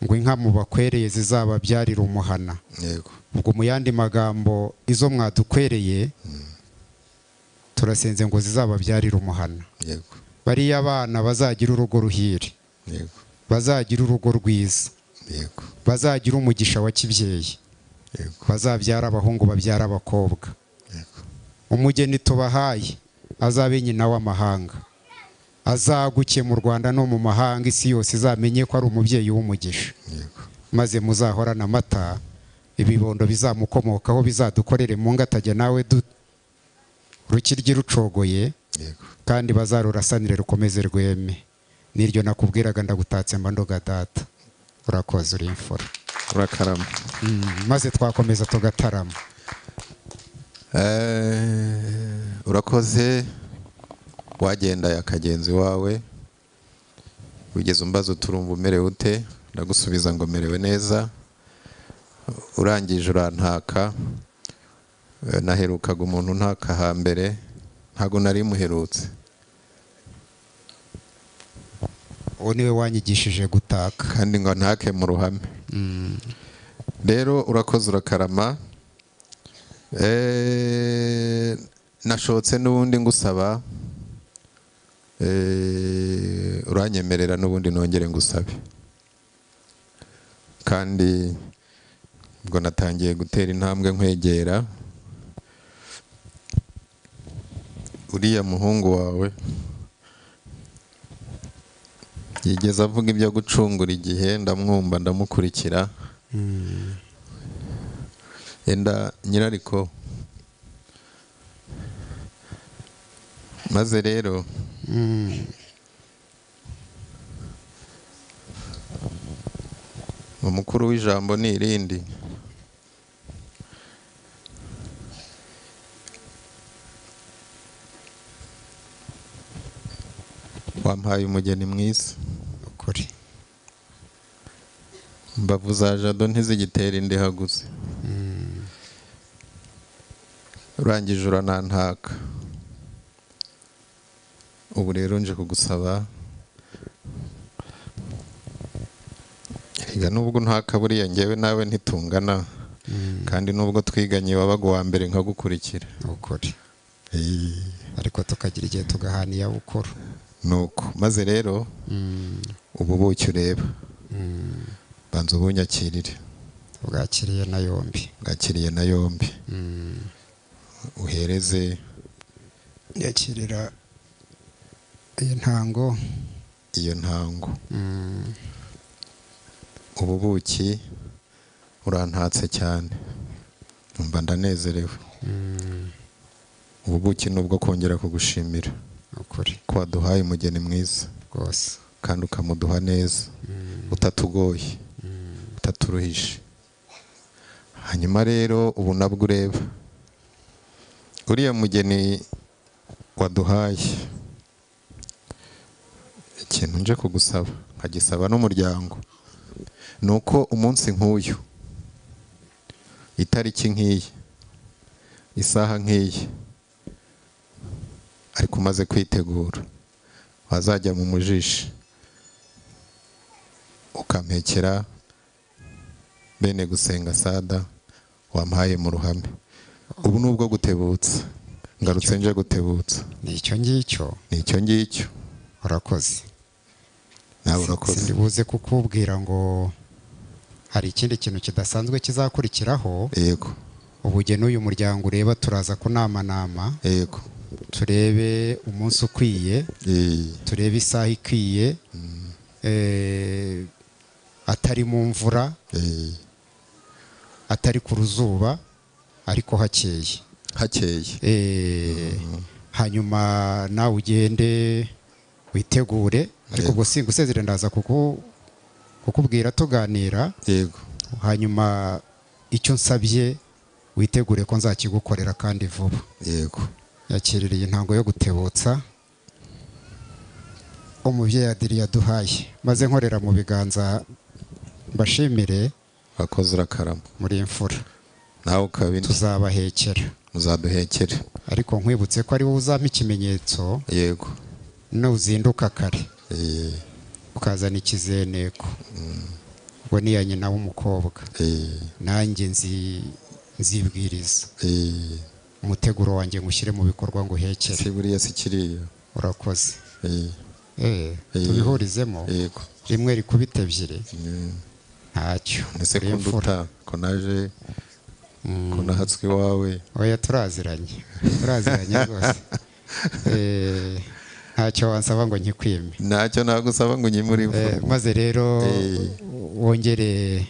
ngo inka mu bakwereye zizababyarira umuhana. Yego. Ubwo mu yandi magambo izo mwadukwereye turasenze ngo zizababyarire umuhana. Yego. Bariya abana bazagira urugo ruhire. Yego. Bazagira urugo rwiza. Yego. Bazagira umugisha wa kibyeyi. Bazabyara abahungu babyara abakobwa. Umugeni tubahaye azabe nyina w'amahanga. Azaguke mu rwanda no mu mahanga isi yose izamenye ko ari umubyeyi w'umugisha. Maze muzahorane amata ibibondo bizamukomokaho bizadukorere mu ngo atajya nawe rukiryi rucogoye kandi bazarurasanire rukomeze rweme. Niryo nakubwiraga ndagutatse mba ndoga data. Urakoze uri imfura. Urakarama. Maze twakomeza tugatarama. Eh, urakoze wagenda yakagenzi wawe. Wigeze umbaza uturumva umerewe ute? Ndagusubiza ngo merewe neza. Urangije urantaka. Naherukaga umuntu ntaka hambere ntabwo nari muherutse. Uwo ni we wanyigishije gutaka. Kandi ngo ntake mu ruhame. Rero urakoze urakarama. Eh, nashotse n'ubundi ngusaba. Eh, uranyemerera n'ubundi nongere ngusabe. Kandi ubwo natangiye gutera intambwe nkwegera. Uriya muhungu wawe. Yigeze avuga ibyo gucungura igihe ndamwumva ndamukurikira. Yenda nyirariko. Maze rero umukuru w'ijambo ni irindi. Wampaye umugeni mwiza ukuri. Mbavu za jado ntizigitera indi haguze urangije uranantaka. Ubu rero nje kugusaba. Erega nubwo ntaka buriya ngewe nawe ntitungana. Kandi nubwo twiganye wabaga uwa mbere nkagukurikira. Ukuri. Ariko tukagira igihe tugahana iyabukuru nuko. Maze rero ubu bucyo ureba? Banza ubunyakirire bwakiriye na yombi. Bwakiriye na yombi. Uhereze. Yakirira iyi ntango. Iyo ntango. Ubu buki urantatse cyane. Numva ndanezerewe. Ubu buki ni ubwo kongera kugushimira. Waduhaye umugeni mwiza. Rwose. Kandi ukamuduha neza. Utatugoye. Utaturuhishe. Hanyuma rero ubu nabwo ureba. Uriya mugeni waduhaye. Ikintu nje kugusaba nkagisaba n'umuryango. Ni uko umunsi nk'uyu. Itariki nk'iyi. Isaha nk'iyi. Ariko umaze kwitegura wazajya mu mujishi ukampekera bene gusenga sada wampaye mu ruhame. Ubu ni ubwo gutebutsa ngarutse nje gutebutsa. Ni icyo ngicyo. Ni icyo ngicyo. Urakoze. Nawe urakoze. Sindibuze kukubwira ngo hari ikindi kintu kidasanzwe kizakurikiraho. Yego. Ubugeni uyu muryango ureba turaza kunamanama. Yego. Turebe umunsi ukwiye turebe isaha ikwiye eh, atari mu mvura atari ku ruzuba ariko hakeye. Hakeye. Eh, hanyuma nawe ugende witegure ariko ubwo singa usezere ndaza kuku- kukubwira tuganira. Yego. Hanyuma icyo nsabye witegure ko nzakigukorera kandi vuba. Yego. Yakiririye intango yo gutebutsa umubyeyi adiri yaduhaye. Maze nkorera mu biganza mbashimire wakoze urakarama muri imfura. Nawe ukabina tuzabahekera. Muzaduhekere. Ariko nkwibutse ko ari wowe uzampa ikimenyetso yego. nuzinduka kare. Ukazana ikizeneko. Ubwo ni iya nyina w'umukobwa. Nanjye nzi nzibwiriza. Umuteguro wanjye ngushyire mu bikorwa ngo uhekere si buriya si kiriya. Urakoze. Eh, Eh, Eh. tubihurizemo. Rimwe rikubita ebyiri. Mm. ntacyo. Ese uri imfura. kunduta ko naje ko nahatswe iwawe. Oya turaziranye. Turaziranye rwose. Ntacyo wansaba ngo nkikwime. Ntacyo nagusaba ngo unyimure maze rero wongere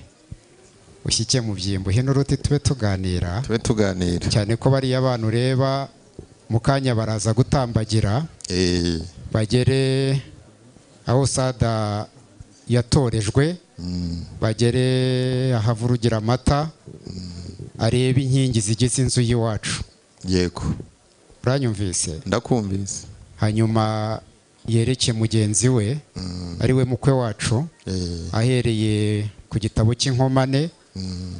ushyike mu byimbo. Hino uruti tube tuganira. Tube tuganira. Cyane ko bariya abana ureba mu kanya baraza gutambagira. Eh, bagere aho sada yatorejwe. Mm, bagere ahavurugira amata. Arebe inkingi zigize inzu y'iwacu. Yego. Uranyumvise? Ndakumvise. Hanyuma yereke mugenzi we. Mm, ari we mukwe wacu. Eh, ahereye ku gitabo cy'inkomane. mm,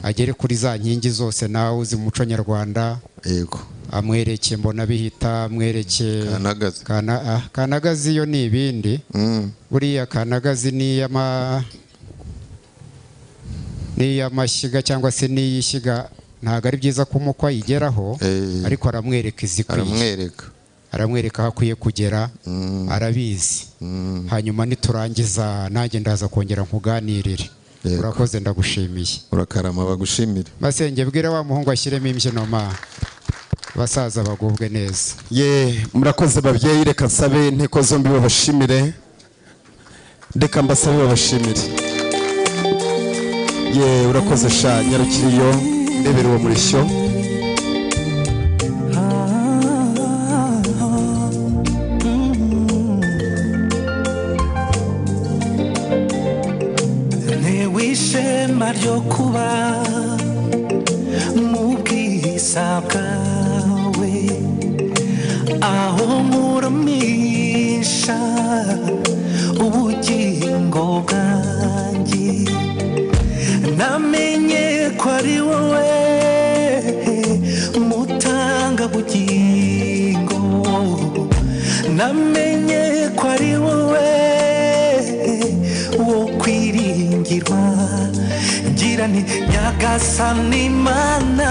agere kuri za nkingi zose nawe uzi mu muco nyarwanda. Yego. Amwereke mbona bihita amwereke kanagaze Kana- ah, kanagazi yo ni ibindi. Mm, buriya kanagazi ni iy'ama ni iy'amashyiga cyangwa se n'iy'ishyiga ntabwo ari byiza ko umukwe ayigeraho eh, ariko aramwereka izikwiye aramwereka. Aramwereka aho akwiye kugera Mm, arabizi. Mm, hanyuma niturangiza nanjye ndaza kongera nkuganirire. Urakoze ndagushimiye. urakarama bagushimire. Masenge bwira wa muhungu ashyiremo imbyino ma basaza bagubwe neza. Ye murakoze babyeyi reka nsabe inteko zombi babashimire. Reka mbasabe babashimire. Ye urakoze sha nyarukiriyo ndebera uwo murishyo kuba mu bwiza bwawe aho nkuramisha ubugingo bwanjye. Namenye ko ari wowe mutanga bugingo. Namenye ko ari wowe nti nyagasani imana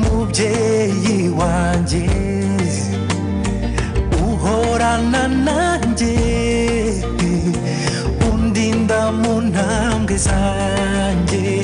mubyeyi wanjye uhorana nanjye undinda mu ntambwe zanjye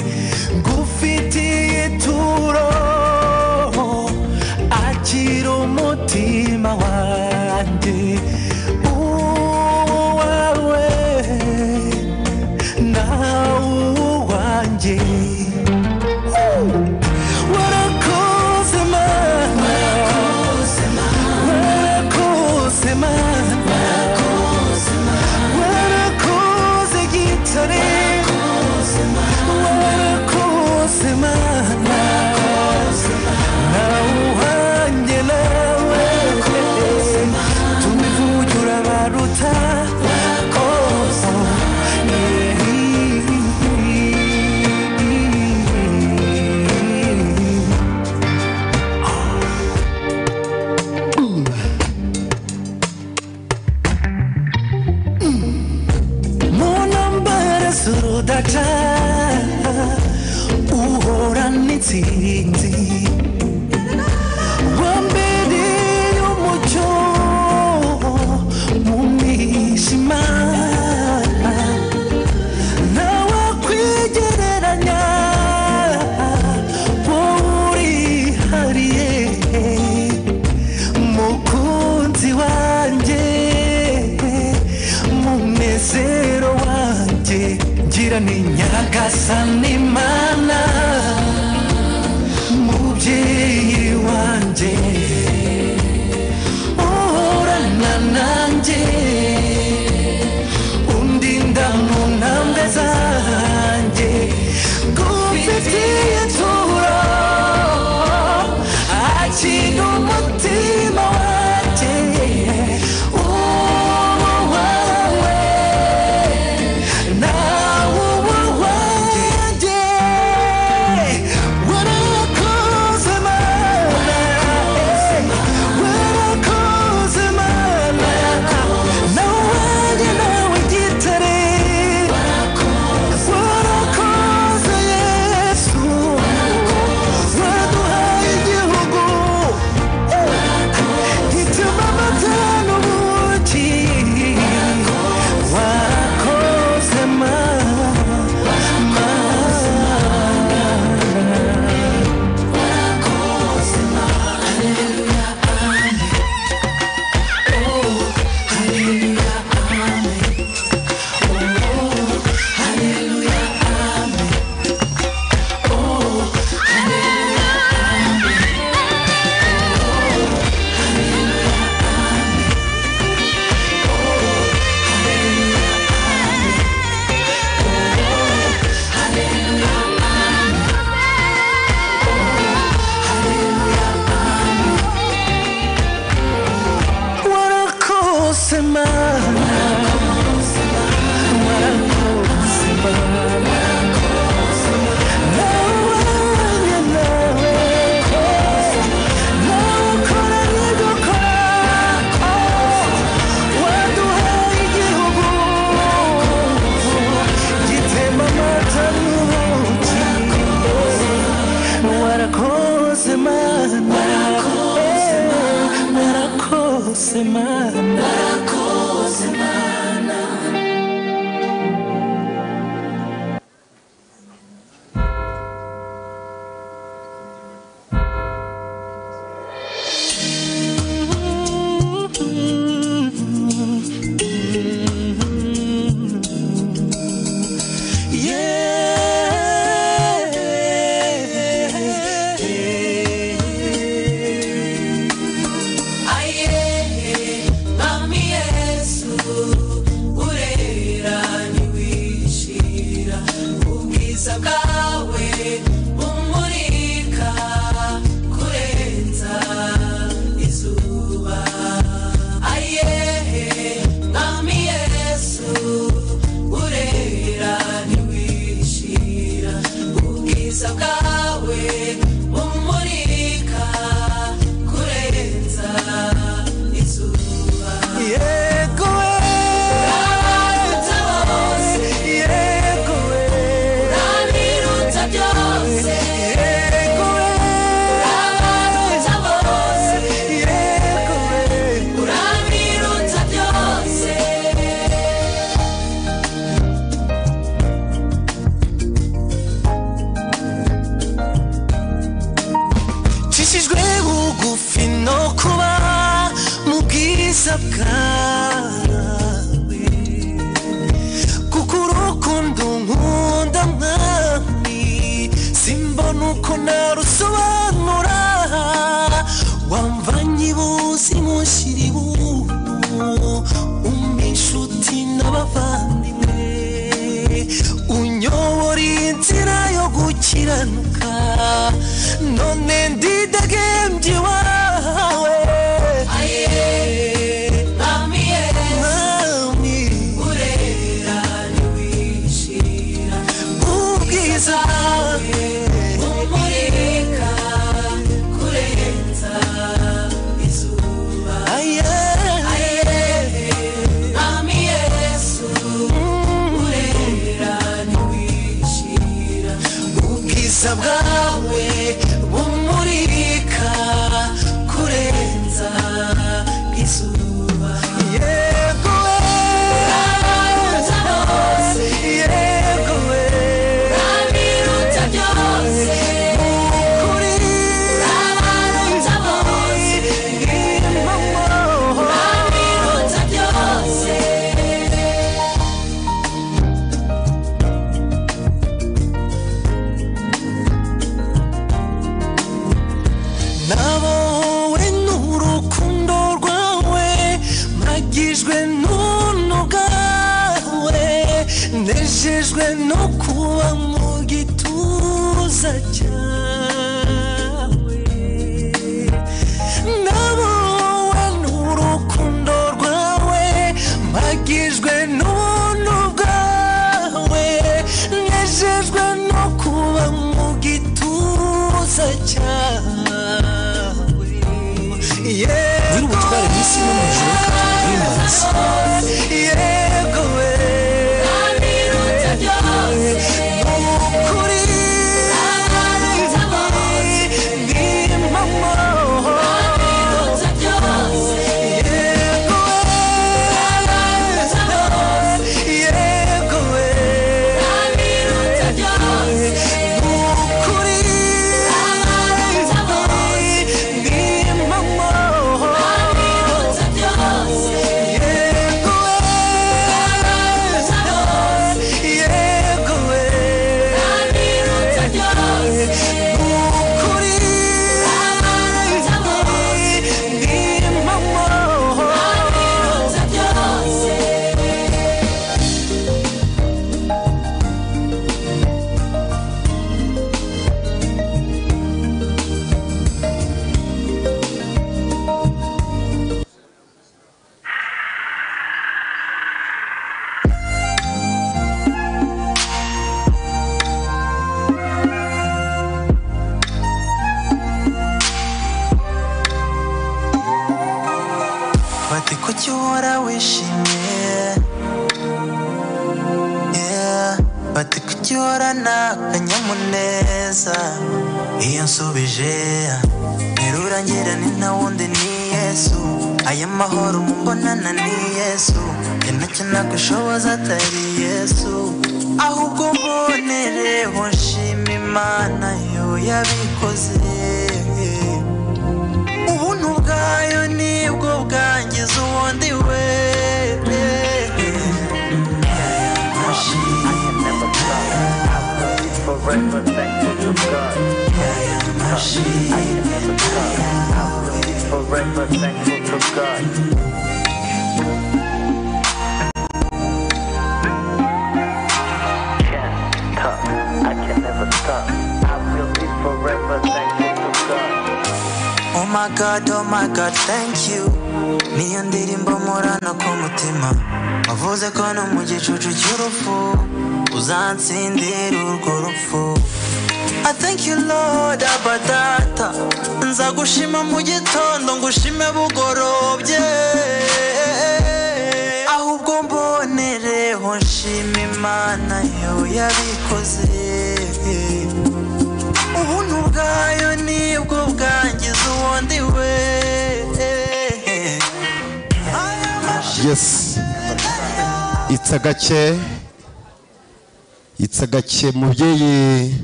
gake mubyeyi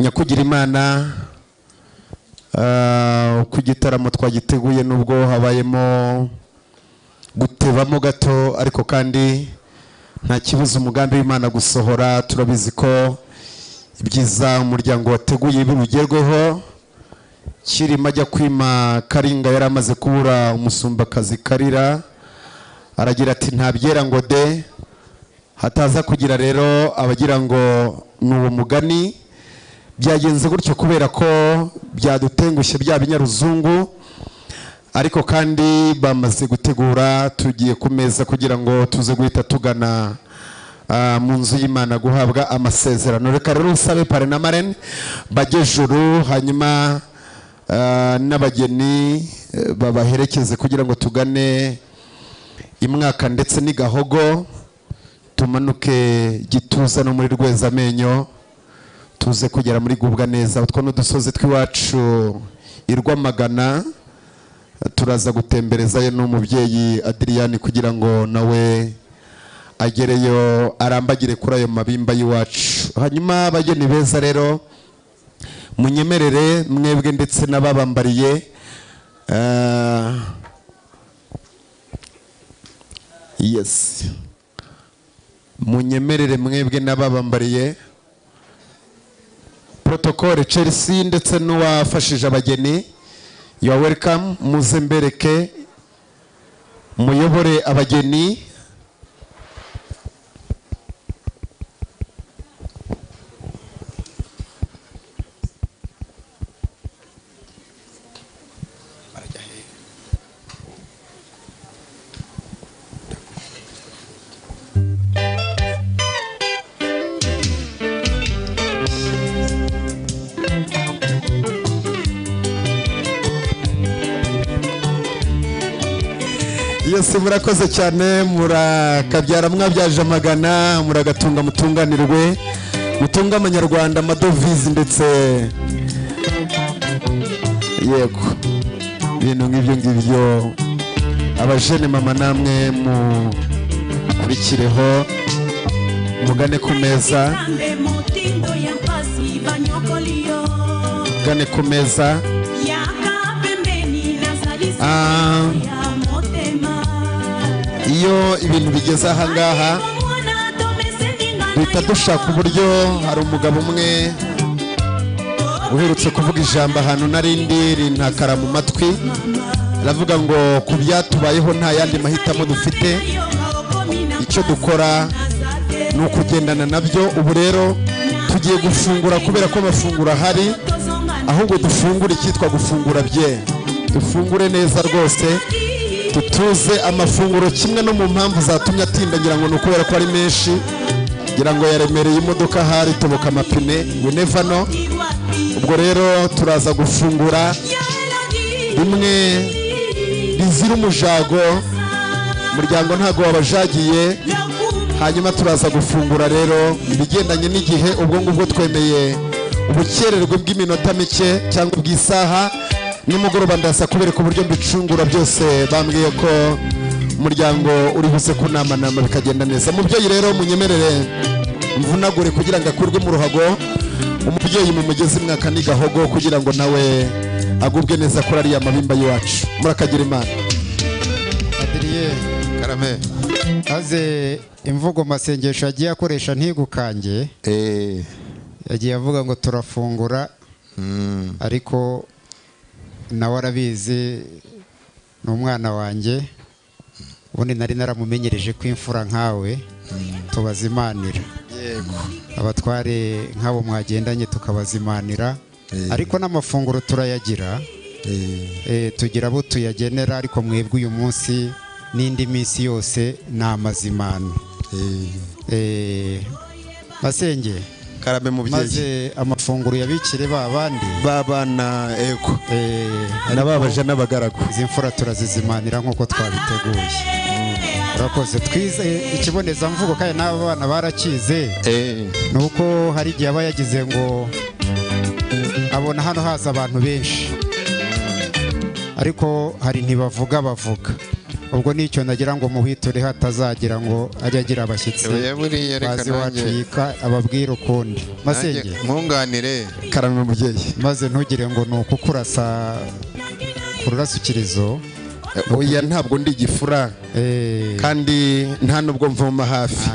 nyakugira imana ah, uko igitaramo twagiteguye nubwo habayemo gutebamo gato ariko kandi nta kibuza umugambi w'imana gusohora. Turabizi ko ibyiza umuryango wateguye birugerweho kirima ajya kwima karinga yari amaze kubura umusumbakazi karira. Aragira ati ntabyera ngo de. Hataza kugira rero abagira ngo ni uwo mugani byagenze gutyo kubera ko byadutengushye bya binyaruzungu ariko kandi bamaze gutegura tugiye ku meza kugira ngo tuze guhita tugana ah, mu nzu y'imana guhabwa amasezerano. Reka rero usabe pare na marene bajye juru hanyuma ah, n'abageni eh, babaherekeze kugira ngo tugane imwaka ndetse n'igahogo. Tumanuke gituza no muri rwezamenyo tuze kugera muri gubwa neza. Utwo n'udusozi tw'iwacu i rwamagana turaza gutemberezayo n'umubyeyi adiriyani kugira ngo nawe agereyo arambagire kuri ayo mabimba y'iwacu. Hanyuma abageni beza rero munyemerere mwebwe ndetse n'ababambariye ah, yes. Munyemerere mwebwe n'ababambariye protocole chelsea ndetse n'uwafashije abageni. Are welcome. Muze mbereke muyobore abageni. Yesi murakoze cyane murakabyara mwabyaje amagana muragatunga mutunganirwe mutunga amanyarwanda amadovize ndetse yego ibintu nk'ibyo ngibyo abajene mama namwe mukurikireho mugane ku meza mugane ku meza. Iyo ibintu bigeze aha ngaha duhita dushaka uburyo hari umugabo umwe uherutse kuvuga ijambo ahantu narindi rintakara mu matwi aravuga ngo ku byatubayeho nta yandi mahitamo dufite icyo dukora ni ukugendana na byo. Ubu rero tugiye gufungura kubera ko amafunguro ahari ahubwo dufungure icyitwa gufungura bye dufungure neza rwose dutuze amafunguro kimwe no mu mpamvu zatumye atinda ngira ngo ni ukubera ko ari menshi. Ngira ngo yaremereye imodoka ahari toboka amapine know. Ubwo rero turaza gufungura rimwe rizira umujago. Umuryango ntabwo wabajagiye hanyuma turaza gufungura rero ibigendanye n'igihe ubwo ngubwo twemeye ubukererwe bw'iminota mike cyangwa bw'isaha. Nimugoroba ndasa kubereka uburyo mbicungura byose bambwiye ko umuryango uri buze kunamanama bikagenda neza. Umubyeyi rero munyemerere mvunagure kugira ngo akurwe mu ruhago. Umubyeyi mumugeze imwaka n'igahogo kugira ngo nawe agubwe neza kuri ariya mabimba y'iwacu. Murakagira imana. Karame. Maze imvugo masengesho yagiye akoresha ntigukange yagiye avuga ngo turafungura. Ariko nawe arabizi ni umwana wanjye ubundi nari naramumenyereje ko imfura nkawe tubazimanira abatware nk'abo mwagendanye tukabazimanira ariko n'amafunguro turayagira Eh, tugira abo tuyagenera ariko mwebwe uyu munsi n'indi minsi yose ni amazimano Eh, karame mubyeyi maze amafunguro yabikire ba bandi. Babana ego. Ariko n'ababaje n'abagaragu izi mfura turazizimanira nk'uko twabiteguye. Urakoze. Twize ikibonezamvugo kandi n'aba bana barakize. Ni uko hari igihe aba yagize ngo abona hano haza abantu benshi. Ariko hari ntibavuga bavuga. Ubwo ni cyo nagira ngo muhiture hatazagira ngo ajye agira abashyitsi. Bazi iwacu yika ababwire ukundi. Masenge Nanjye mwunganire. Karame mubyeyi maze ntugire ngo ni ukukurasa ku rurasukirizo. Oya ntabwo ndi igifura. Kandi nta nubwo mvoma hafi.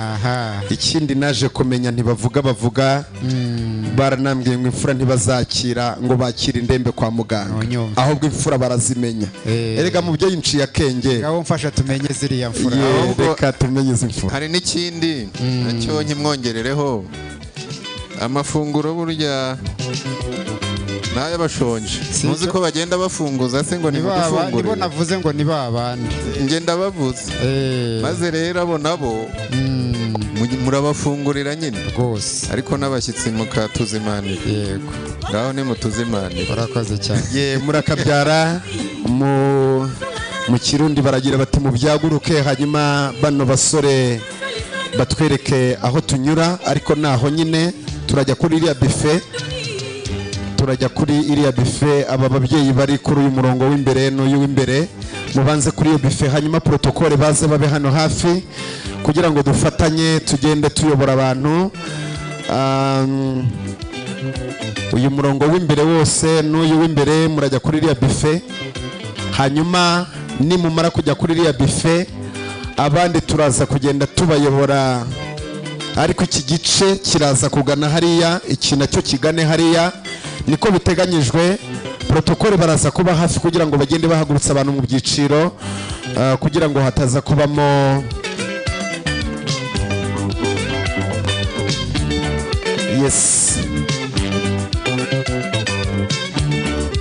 Ikindi naje kumenya ntibavuga bavuga. Baranambwiye ngo imfura ntibazakira ngo bakire indembe kwa muganga. Ahubwo imfura barazimenya. Erega mubyeyi nciye akenge. Ngaho mfasha tumenye ziriya mfura. Reka tumenye izi mfura. hari n'ikindi na cyo nkimwongerereho. Amafunguro burya ni ay'abashonje muzi ko bagenda bafunguza se ngo ba- nibo navuze ngo ni ba bandi. Ngenda bavuze maze rero abo nabo mu- murabafungurira nyine? Rwose. Ariko n'abashyitsi mukatuzimanira yego. Ngaho nimutuzimanira urakoze cyane. Ye murakabyara. Mu mu kirundi baragira bati mubyaguruke hanyuma bano basore batwereke aho tunyura ariko naho nyine turajya kuri iriya bife turajya kuri iriya bife aba babyeyi bari kuri uyu murongo w'imbere n'uyu w'imbere mubanze kuri iyo bife hanyuma protokole baze babe hano hafi kugira ngo dufatanye tugende tuyobora abantu. Um, uyu murongo w'imbere wose n'uyu w'imbere murajya kuri iriya bife hanyuma nimumara kujya kuri iriya bife abandi turaza kugenda tubayobora. Ariko iki gice kiraza kugana hariya iki na cyo kigane hariya. Niko biteganyijwe protokole baraza kuba hafi kugira ngo bagende bahagurutsa abantu mu byiciro ah, kugira ngo hataza kubamo yes.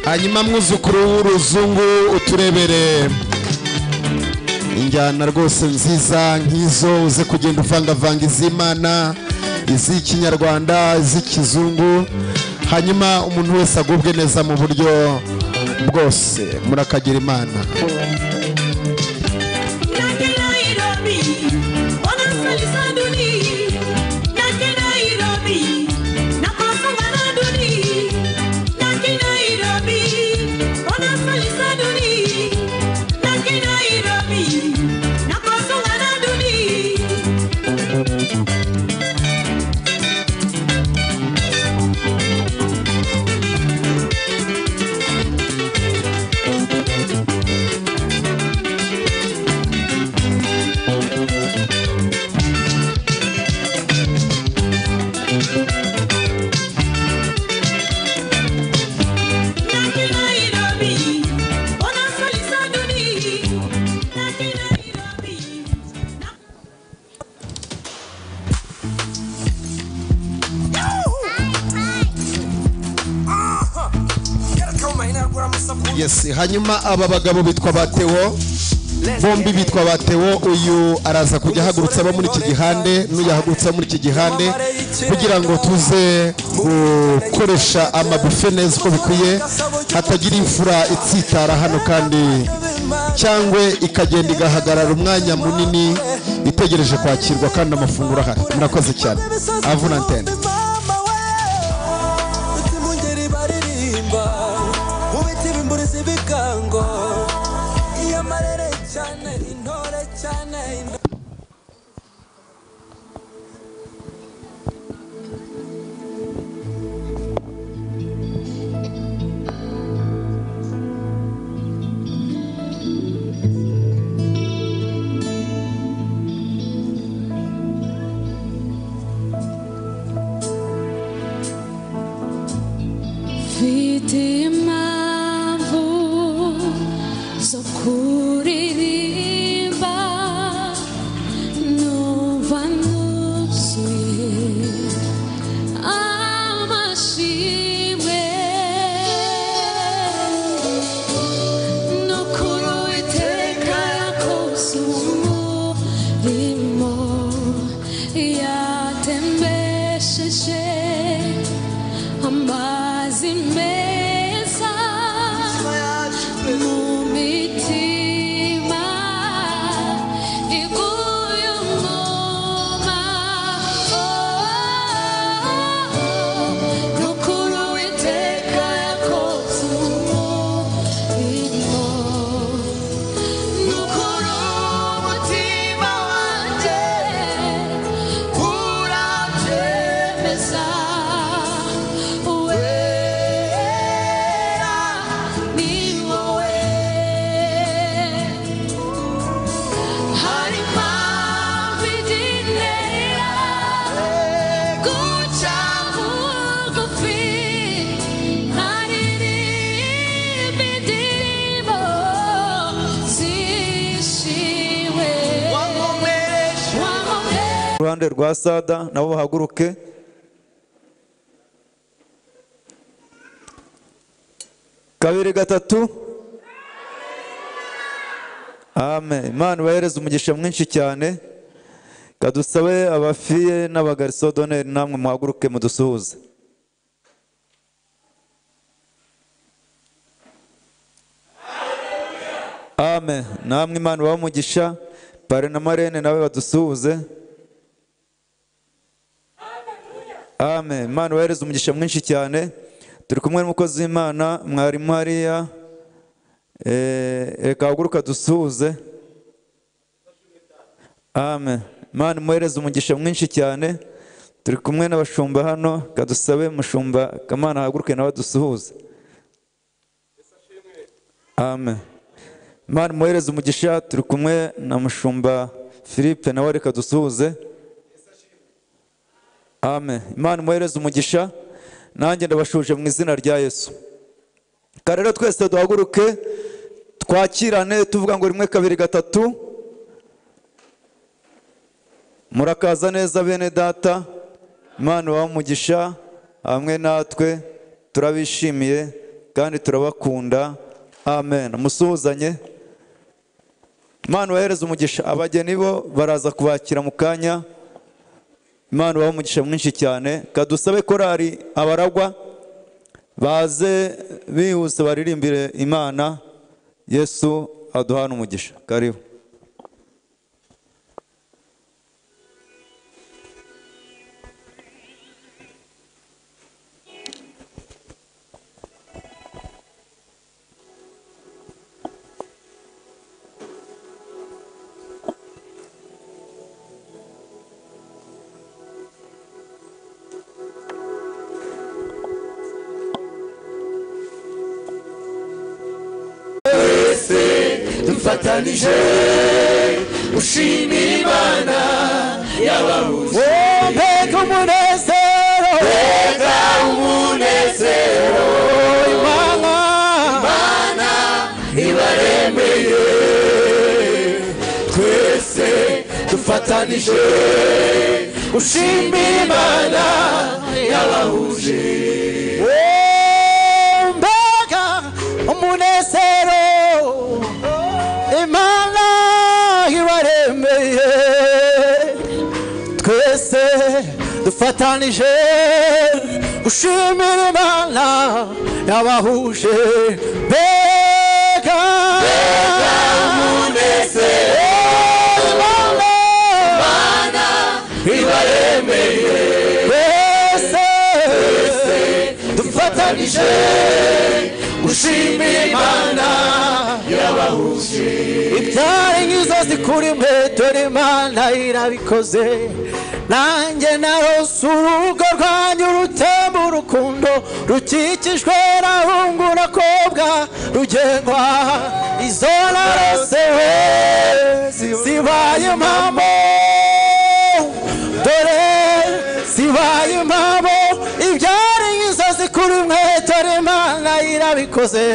Hanyuma mwuzukuru w'uruzungu uturebere. Injyana rwose nziza nk'izo uze kugenda uvangavanga iz'imana iz'ikinyarwanda iz'ikizungu hanyuma umuntu wese agubwe neza mu buryo bwose. Murakagira imana. Yes. Hanyuma aba bagabo bitwa batewo bombi bitwa batewo uyu araza kujya ahagurutsa abo muri iki gihande n'uyu ahagurutsa muri iki gihande kugira ngo tuze gukoresha amabufe neza uko bikwiye hatagira imfura itsitara hano kandi cyangwa ikagenda igahagarara umwanya munini itegereje kwakirwa kandi amafunguro ahari. Murakoze cyane. Avuna rwa sada nabo bahaguruke kabiri gatatu. Amen. Imana ibahereze umugisha mwinshi cyane. Kadusabe abafiye n'abagarisodoneri namwe muhaguruke mudusuhuze. Amen. Namwe imana ibahe umugisha pare na marene nawe badusuhuze. Amen. Imana ibahereze umugisha mwinshi cyane. Turi kumwe n'umukozi w'imana mwarimu hariya. Eh, reka haguruka dusuhuze. Amen. Imana imuhereze umugisha mwinshi cyane. Turi kumwe n'abashumba hano. Kadusabe mushumba kamana ahaguruke nawe dusuhuze. Amen. Imana imuhereze umugisha. Turi kumwe na mushumba philippe nawe reka dusuhuze. Amen. Imana imuhereze umugisha nanjye ndabashuje mu izina rya yesu. Kare rero twese duhaguruke twakirane tuvuga ngo rimwe kabiri gatatu. Murakaza neza bene data imana ibahe umugisha hamwe natwe turabishimiye kandi turabakunda. Amen. Musuhuzanye. Imana ibahereze umugisha. Abageni bo baraza kubakira mu kanya. Imana ibahe umugisha mwinshi cyane. Kadusabe korari abaragwa baze bihuse baririmbire imana. Yesu aduhana umugisha. Karibu. Dufatanije ushimira imana yabahuje mbega umunezero mbega umunezero imana imana ibaremeye twese dufatanije ushimira imana yabahuje mbega umunezero dufatanije gushimira imana yabahuje mbega umunezero imana ibaremeye twese dufatanije gushimira imana yabahuje ibyari nk'izozi kuri mwe dore imana irabikoze nanjye narose urugo rwanyu rutemba urukundo rukikijwe n'ahungu n'akobwa rugengwa izo narose we zibaye impamo dore zibaye impamo ibyari nk'inzozi kuri mwe dore imana irabikoze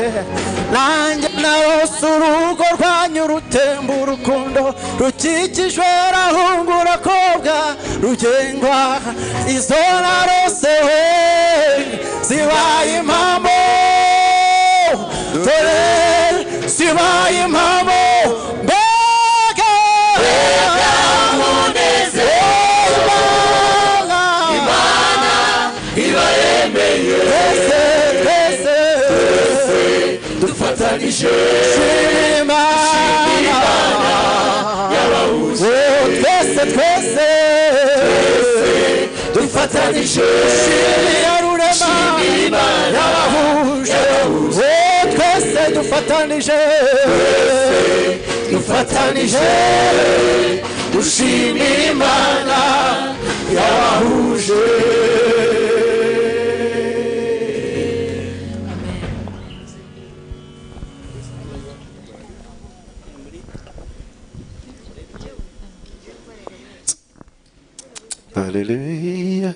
nanjye narose urugo rwanyu rutemba urukundo rukikijwe n'ahungu n'akobwa rugengwa izo narose zibaye impamo. Shimira Imana yabahuje Oh, twese dufatanije dufatanije gushimira imana yabahuje Haleluya.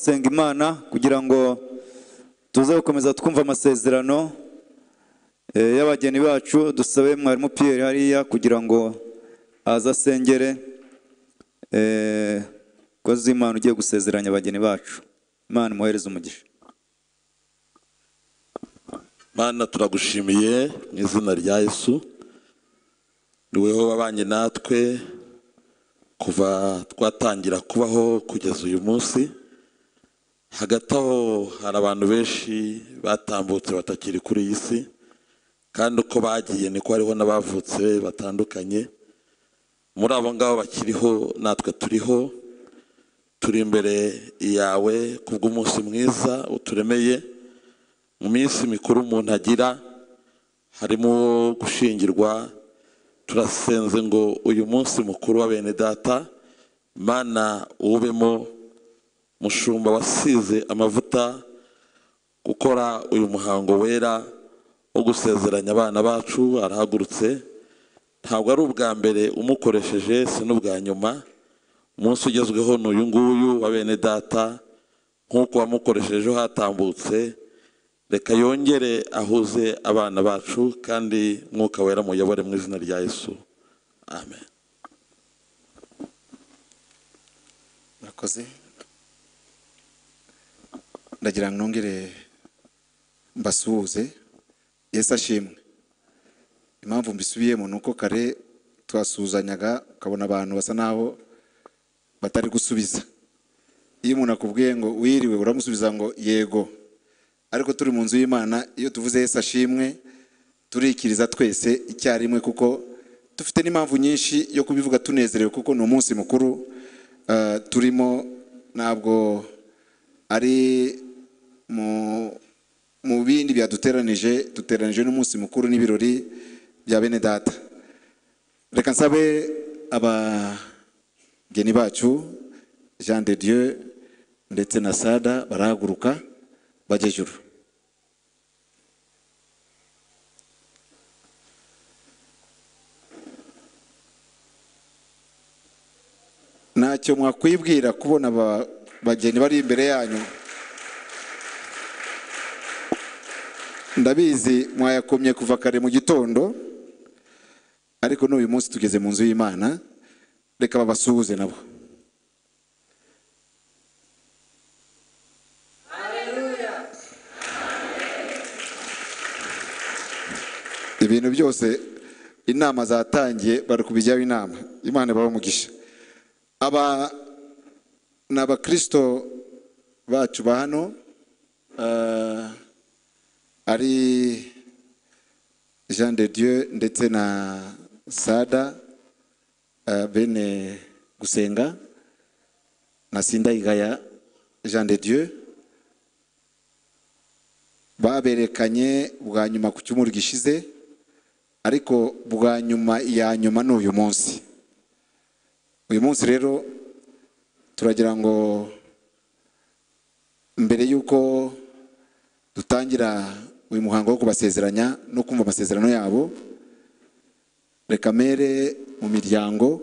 Gusenga imana kugira ngo tuze gukomeza twumva amasezerano eh, y'abageni bacu. Dusabe mwarimu Pierre hariya kugira ngo aze asengere eh, kozi imana ugiye gusezeranya abageni bacu. Imana imuhereze umugisha. Mana turagushimiye mu izina rya yesu. Ni wowe wabanye natwe kuva twatangira kubaho kugeza uyu munsi. Hagati aho hari abantu benshi batambutse batakiri kuri iyi si kandi uko bagiye niko hariho n'abavutse batandukanye. Muri abo ngabo bakiriho natwe turiho turi imbere yawe kubw'umunsi mwiza uturemeye. Mu minsi mikuru umuntu agira harimo gushingirwa turasenze ngo uyu munsi mukuru wa bene data mana uwubemo mushumba wasize amavuta gukora uyu muhango wera wo gusezeranya abana bacu arahagurutse. Ntabwo ari ubwa mbere umukoresheje si n'ubwa nyuma. Umunsi ugezweho ni uyu nguyu wa bene data nk'uko wamukoresheje hatambutse. Reka yongere ahuze abana bacu kandi mwuka wera muyobore mu izina rya yesu. Amen. Murakoze. Ndagira ngo nongere mbasuhuze yesu ashimwe. Impamvu mbisubiyemo ni uko kare twasuhuzanyaga ukabona abantu basa naho batari gusubiza. Iyo umuntu akubwiye ngo wiriwe uramusubiza ngo yego. Ariko turi mu nzu y'imana iyo tuvuze yesu ashimwe turikiriza twese icyarimwe kuko dufite n'impamvu nyinshi yo kubivuga tunezerewe kuko ni umunsi mukuru eh, turimo ntabwo ari mu bindi byaduteranije duteranije n'umunsi mukuru n'ibirori bya bene data. Reka nsabe abageni bacu jean de dieu ndetse na sada barahaguruka bajya ejuru ntacyo mwakwibwira kubona aba- abageni bari imbere yanyu. Ndabizi mwayakomye kuva kare mu gitondo ariko n'uyu munsi tugeze mu nzu y'imana reka babasuhuze nabo. Ibintu byose inama zatangiye bari kubijyaho inama. Imana ibahe umugisha. Aba ni abakirisito bacu ba hano eh, ari jean de dieu ndetse na sada eh, bene gusenga na sindayigaya jean de dieu. Baberekanye bwa nyuma ku cyumweru gishize ariko bwa nyuma ya nyuma ni uyu munsi. Uyu munsi rero turagira ngo mbere y'uko dutangira uyu muhango wo kubasezeranya no kumva amasezerano yabo. Reka mere mu miryango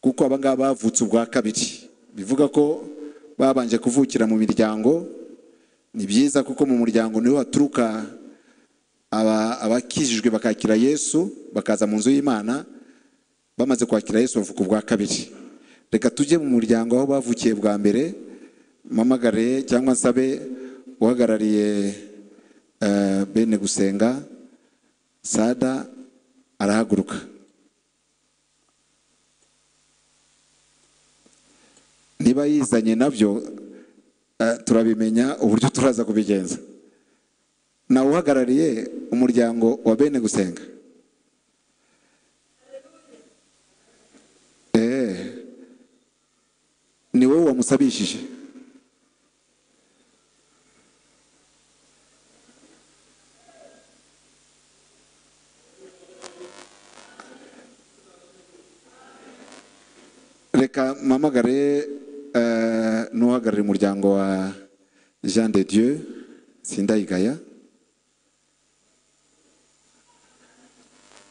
kuko aba ngaba bavutse ubwa kabiri. Bivuga ko babanje kuvukira mu miryango. Ni byiza kuko mu muryango ni ho haturuka aba- abakijijwe bakakira yesu bakaza mu nzu y'imana bamaze kwakira yesu bavuka ubwa kabiri. Reka tujye mu muryango aho bavukiye bwa mbere. Mpamagare cyangwa nsabe uhagarariye bene gusenga sada arahaguruka. Niba yizanye na byo eh, turabimenya uburyo turaza kubigenza. Nawe uhagarariye umuryango wa bene gusenga. Eh, ni wowe wamusabishije. Reka mpamagare eh, n'uhagarariye umuryango wa jean de dieu sindayigaya.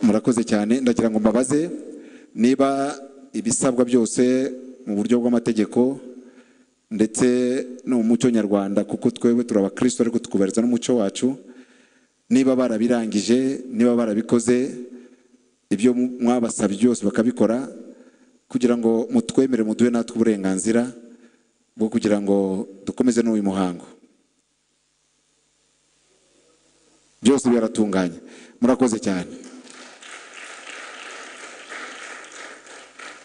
Murakoze cyane ndagira ngo mbabaze niba ibisabwa byose mu buryo bw'amategeko ndetse no mu muco nyarwanda kuko twebwe turi abakristo ariko tukubahiriza n'umuco wacu niba barabirangije niba barabikoze ibyo mwabasabye byose bakabikora kugira ngo mutwemere muduhe natwe uburenganzira bwo kugira ngo dukomeze n'uyu muhango. Byose biratunganye. Murakoze cyane.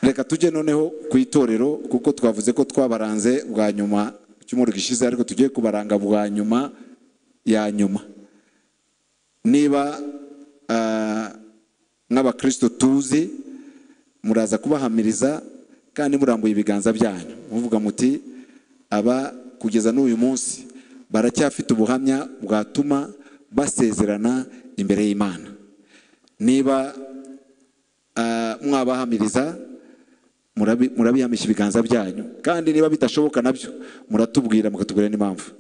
Reka tujye noneho ku itorero kuko twavuze ko twabaranze bwa nyuma icyumweru gishize ariko tugiye kubaranga bwa nyuma ya nyuma. Niba ah, nk'abakristo tuzi muraza kubahamiriza kandi murambuye ibiganza byanyu. Muvuga muti aba kugeza n'uyu munsi baracyafite ubuhamya bwatuma basezerana imbere y'imana. Niba ah, mwabahamiriza murabi- murabihamisha ibiganza byanyu. Kandi niba bidashoboka na byo muratubwira mukatubwira n'impamvu.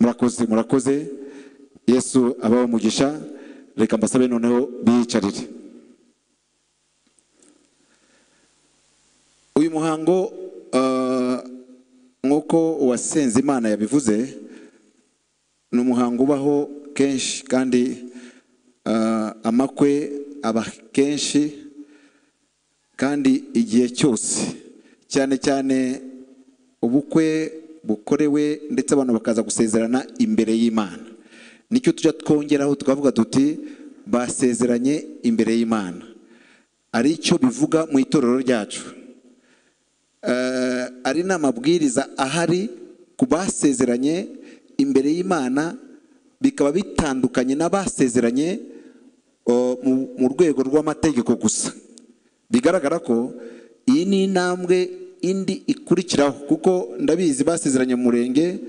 Murakoze murakoze. Yesu abaho umugisha. Reka mbasabe noneho biyicarire. Uyu muhango ah, nk'uko uwasenze imana yabivuze ni umuhango ubaho kenshi kandi ah, amakwe aba kenshi kandi igihe cyose. Cyane cyane ubukwe bukorewe ndetse abantu bakaza gusezerana imbere y'imana. Nicyo tujya twongeraho tukavuga tuti basezeranye imbere y'imana. Ari cyo bivuga mu itorero ryacu. Eh, ari n'amabwiriza ahari ku basezeranye imbere y'imana bikaba bitandukanye n'abasezeranye mu rwego rw'amategeko gusa. Bigaragara ko iyi ni intambwe indi ikurikiraho kuko ndabizi basezeranye mu murenge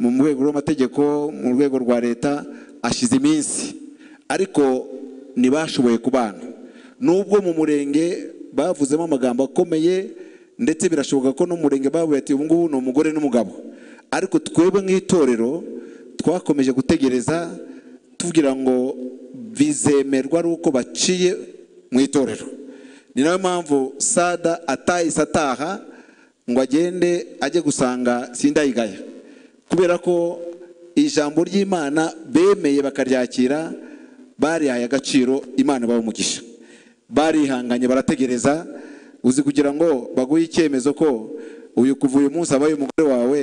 mu rwego rw'amategeko mu rwego rwa leta ashize iminsi. Ariko ntibashoboye kubana. Nubwo mu murenge bavuzemo amagambo akomeye ndetse birashoboka ko no mu murenge bavuye ati ubu ngubu ni umugore n'umugabo. Ariko twebwe nk'itorero twakomeje gutegereza tugira ngo bizemerwa ari uko baciye mu itorero. Ni na yo mpamvu sada atahise ataha ngo agende ajye gusanga sindayigaya. Kubera ko ijambo ry'imana bemeye bakaryakira barihaye agaciro imana umugisha. Barihanganye barategereza uzi kugira ngo baguhe icyemezo ko uyu kuva uyu munsi abaye umugore wawe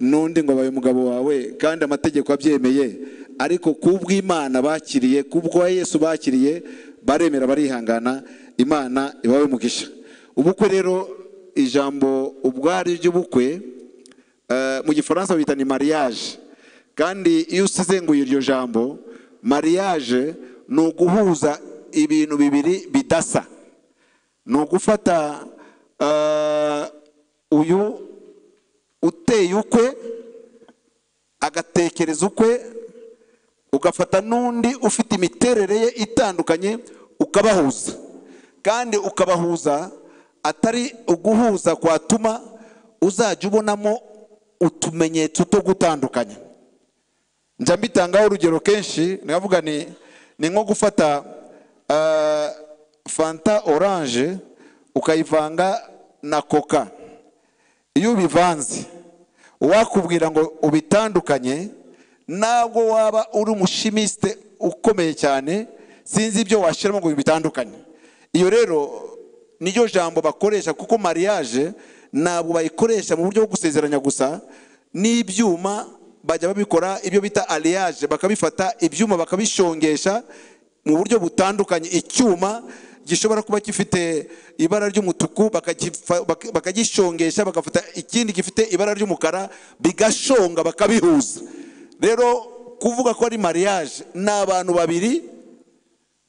n'undi ngo abaye umugabo wawe kandi amategeko abyemeye ariko kubw'imana bakiriye kubwa yesu bakiriye baremera barihangana imana ibahe umugisha. Ubukwe rero ijambo ubwari ry'ubukwe eh, mu gifaransa bita ni mariage. Kandi iyo usizenguye iryo jambo mariage ni uguhuza ibintu bibiri bidasa. Ni ugufata eh, uyu uteye ukwe agatekereza ukwe ugafata n'undi ufite imiterere ye itandukanye ukabahuza. Kandi ukabahuza atari uguhuza kwatuma uzajya ubonamo utumenyetso two gutandukanya. Njya mbitangaho urugero kenshi nkavuga ni nko gufata ah, fanta oranje ukayivanga na koka iyo ubivanze uwakubwira ngo ubitandukanye ntabwo waba uri umushimisite ukomeye cyane sinzi ibyo washyiramo ngo bitandukanye. Iyo rero niryo jambo bakoresha kuko mariage ntabwo bayikoresha mu buryo bwo gusezeranya gusa n'ibyuma bajya babikora ibyo bita alliage bakabifata ibyuma bakabishongesha mu buryo butandukanye icyuma gishobora kuba gifite ibara ry'umutuku bakagishongesha bagafata ikindi gifite ibara ry'umukara bigashonga bakabihuza. Rero kuvuga ko ari mariage ni abantu babiri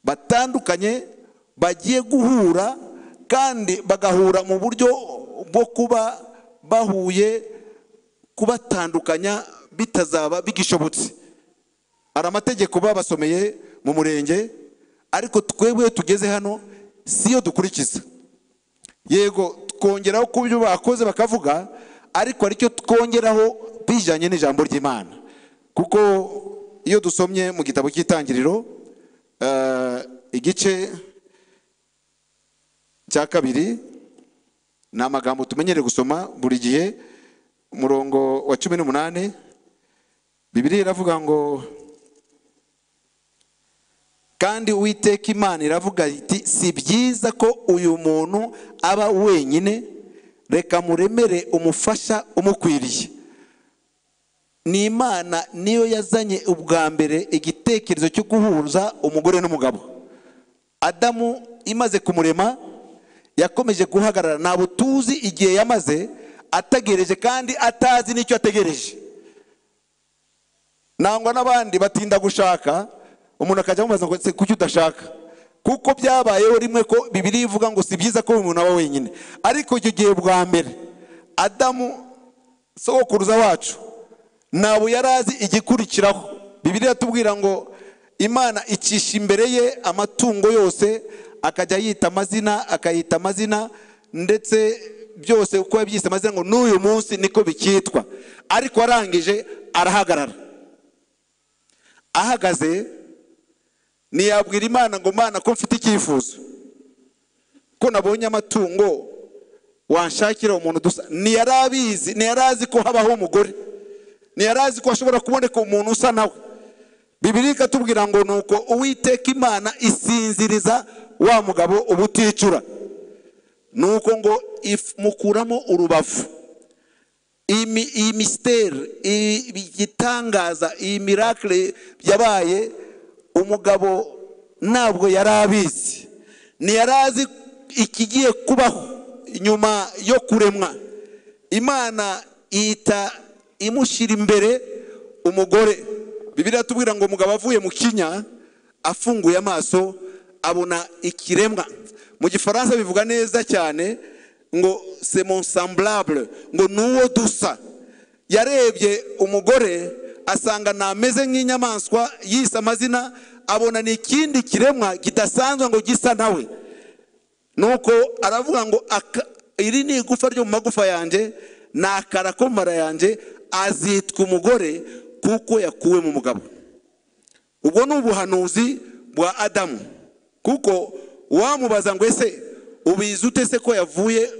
batandukanye bagiye guhura kandi bagahura mu buryo bwo kuba bahuye kubatandukanya bitazaba bigishobotse. Hari amategeko babasomeye mu murenge ariko twebwe tugeze hano siyo dukurikiza. Yego twongeraho ku byo bakoze bakavuga ariko ari cyo twongeraho bijyanye n'ijambo ry'imana. Kuko iyo dusomye mu gitabo cy'itangiriro eh, igice cya kabiri ni amagambo tumenyereye gusoma buri gihe umurongo wa cumi n'umunani bibiri iravuga ngo kandi uwiteka imana iravuga iti si byiza ko uyu muntu aba wenyine? Reka muremere umufasha umukwiriye. Ni imana niyo yazanye ubwa mbere igitekerezo cyo guhuza umugore n'umugabo. Adamu imaze kumurema yakomeje guhagarara. Ntabwo tuzi igihe yamaze ategereje kandi atazi n'icyo ategereje. Nangwa n'abandi batinda gushaka umuntu akajya amubaza ngo "Se kuki udashaka? Kuko byabayeho rimwe ko bibiri ivuga ngo si byiza ko uyu muntu aba wenyine. Ariko icyo gihe bwa mbere adamu sogokuruza wacu ntabwo yari azi igikurikiraho. Bibiri iratubwira ngo imana icisha imbere ye amatungo yose akajya yita amazina akayita amazina ndetse byose uko yabyise amazina ngo n'uyu munsi niko bikitwa. Ariko arangije arahagarara. Ahagaze ntiyabwira imana ngo mana ko mfite icyifuzo ko nabonye amatungo wanshakira umuntu dusa ntiyari abizi ntiyari azi ko habaho umugore. Ntiyari azi ko hashobora kuboneka umuntu usa nawe. Bibiri ikatubwira ngo ni uko uwiteka imana isinziriza wa mugabo ubuticura. Ni uko ngo mukuramo urubavu iyi mi- iyi misiteri igitangaza iyi mirakire yabaye umugabo ntabwo yari abizi. Ntiyari azi ikigiye kubaho nyuma yo kuremwa. Imana ihita imushyira imbere umugore. Bibiri iratubwira ngo umugabo avuye mu kinya afunguye amaso abona ikiremwa. Mu gifaransa bivuga neza cyane ngo c'est mon semblable ngo ni uwo dusa yarebye umugore asanga ntameze nk'inyamaswa yise amazina abona ni ikindi kiremwa kidasanzwe ngo gisa nawe. Nuko aravuga ngo iri ni igufa ryo mu magufa yanjye ni akara ko mu mara yanjye azitwa umugore kuko yakuwe mu mugabo. Ubwo ni ubuhanuzi bwa adamu. Kuko wamubaza ngo ese ubizi ute se ko yavuye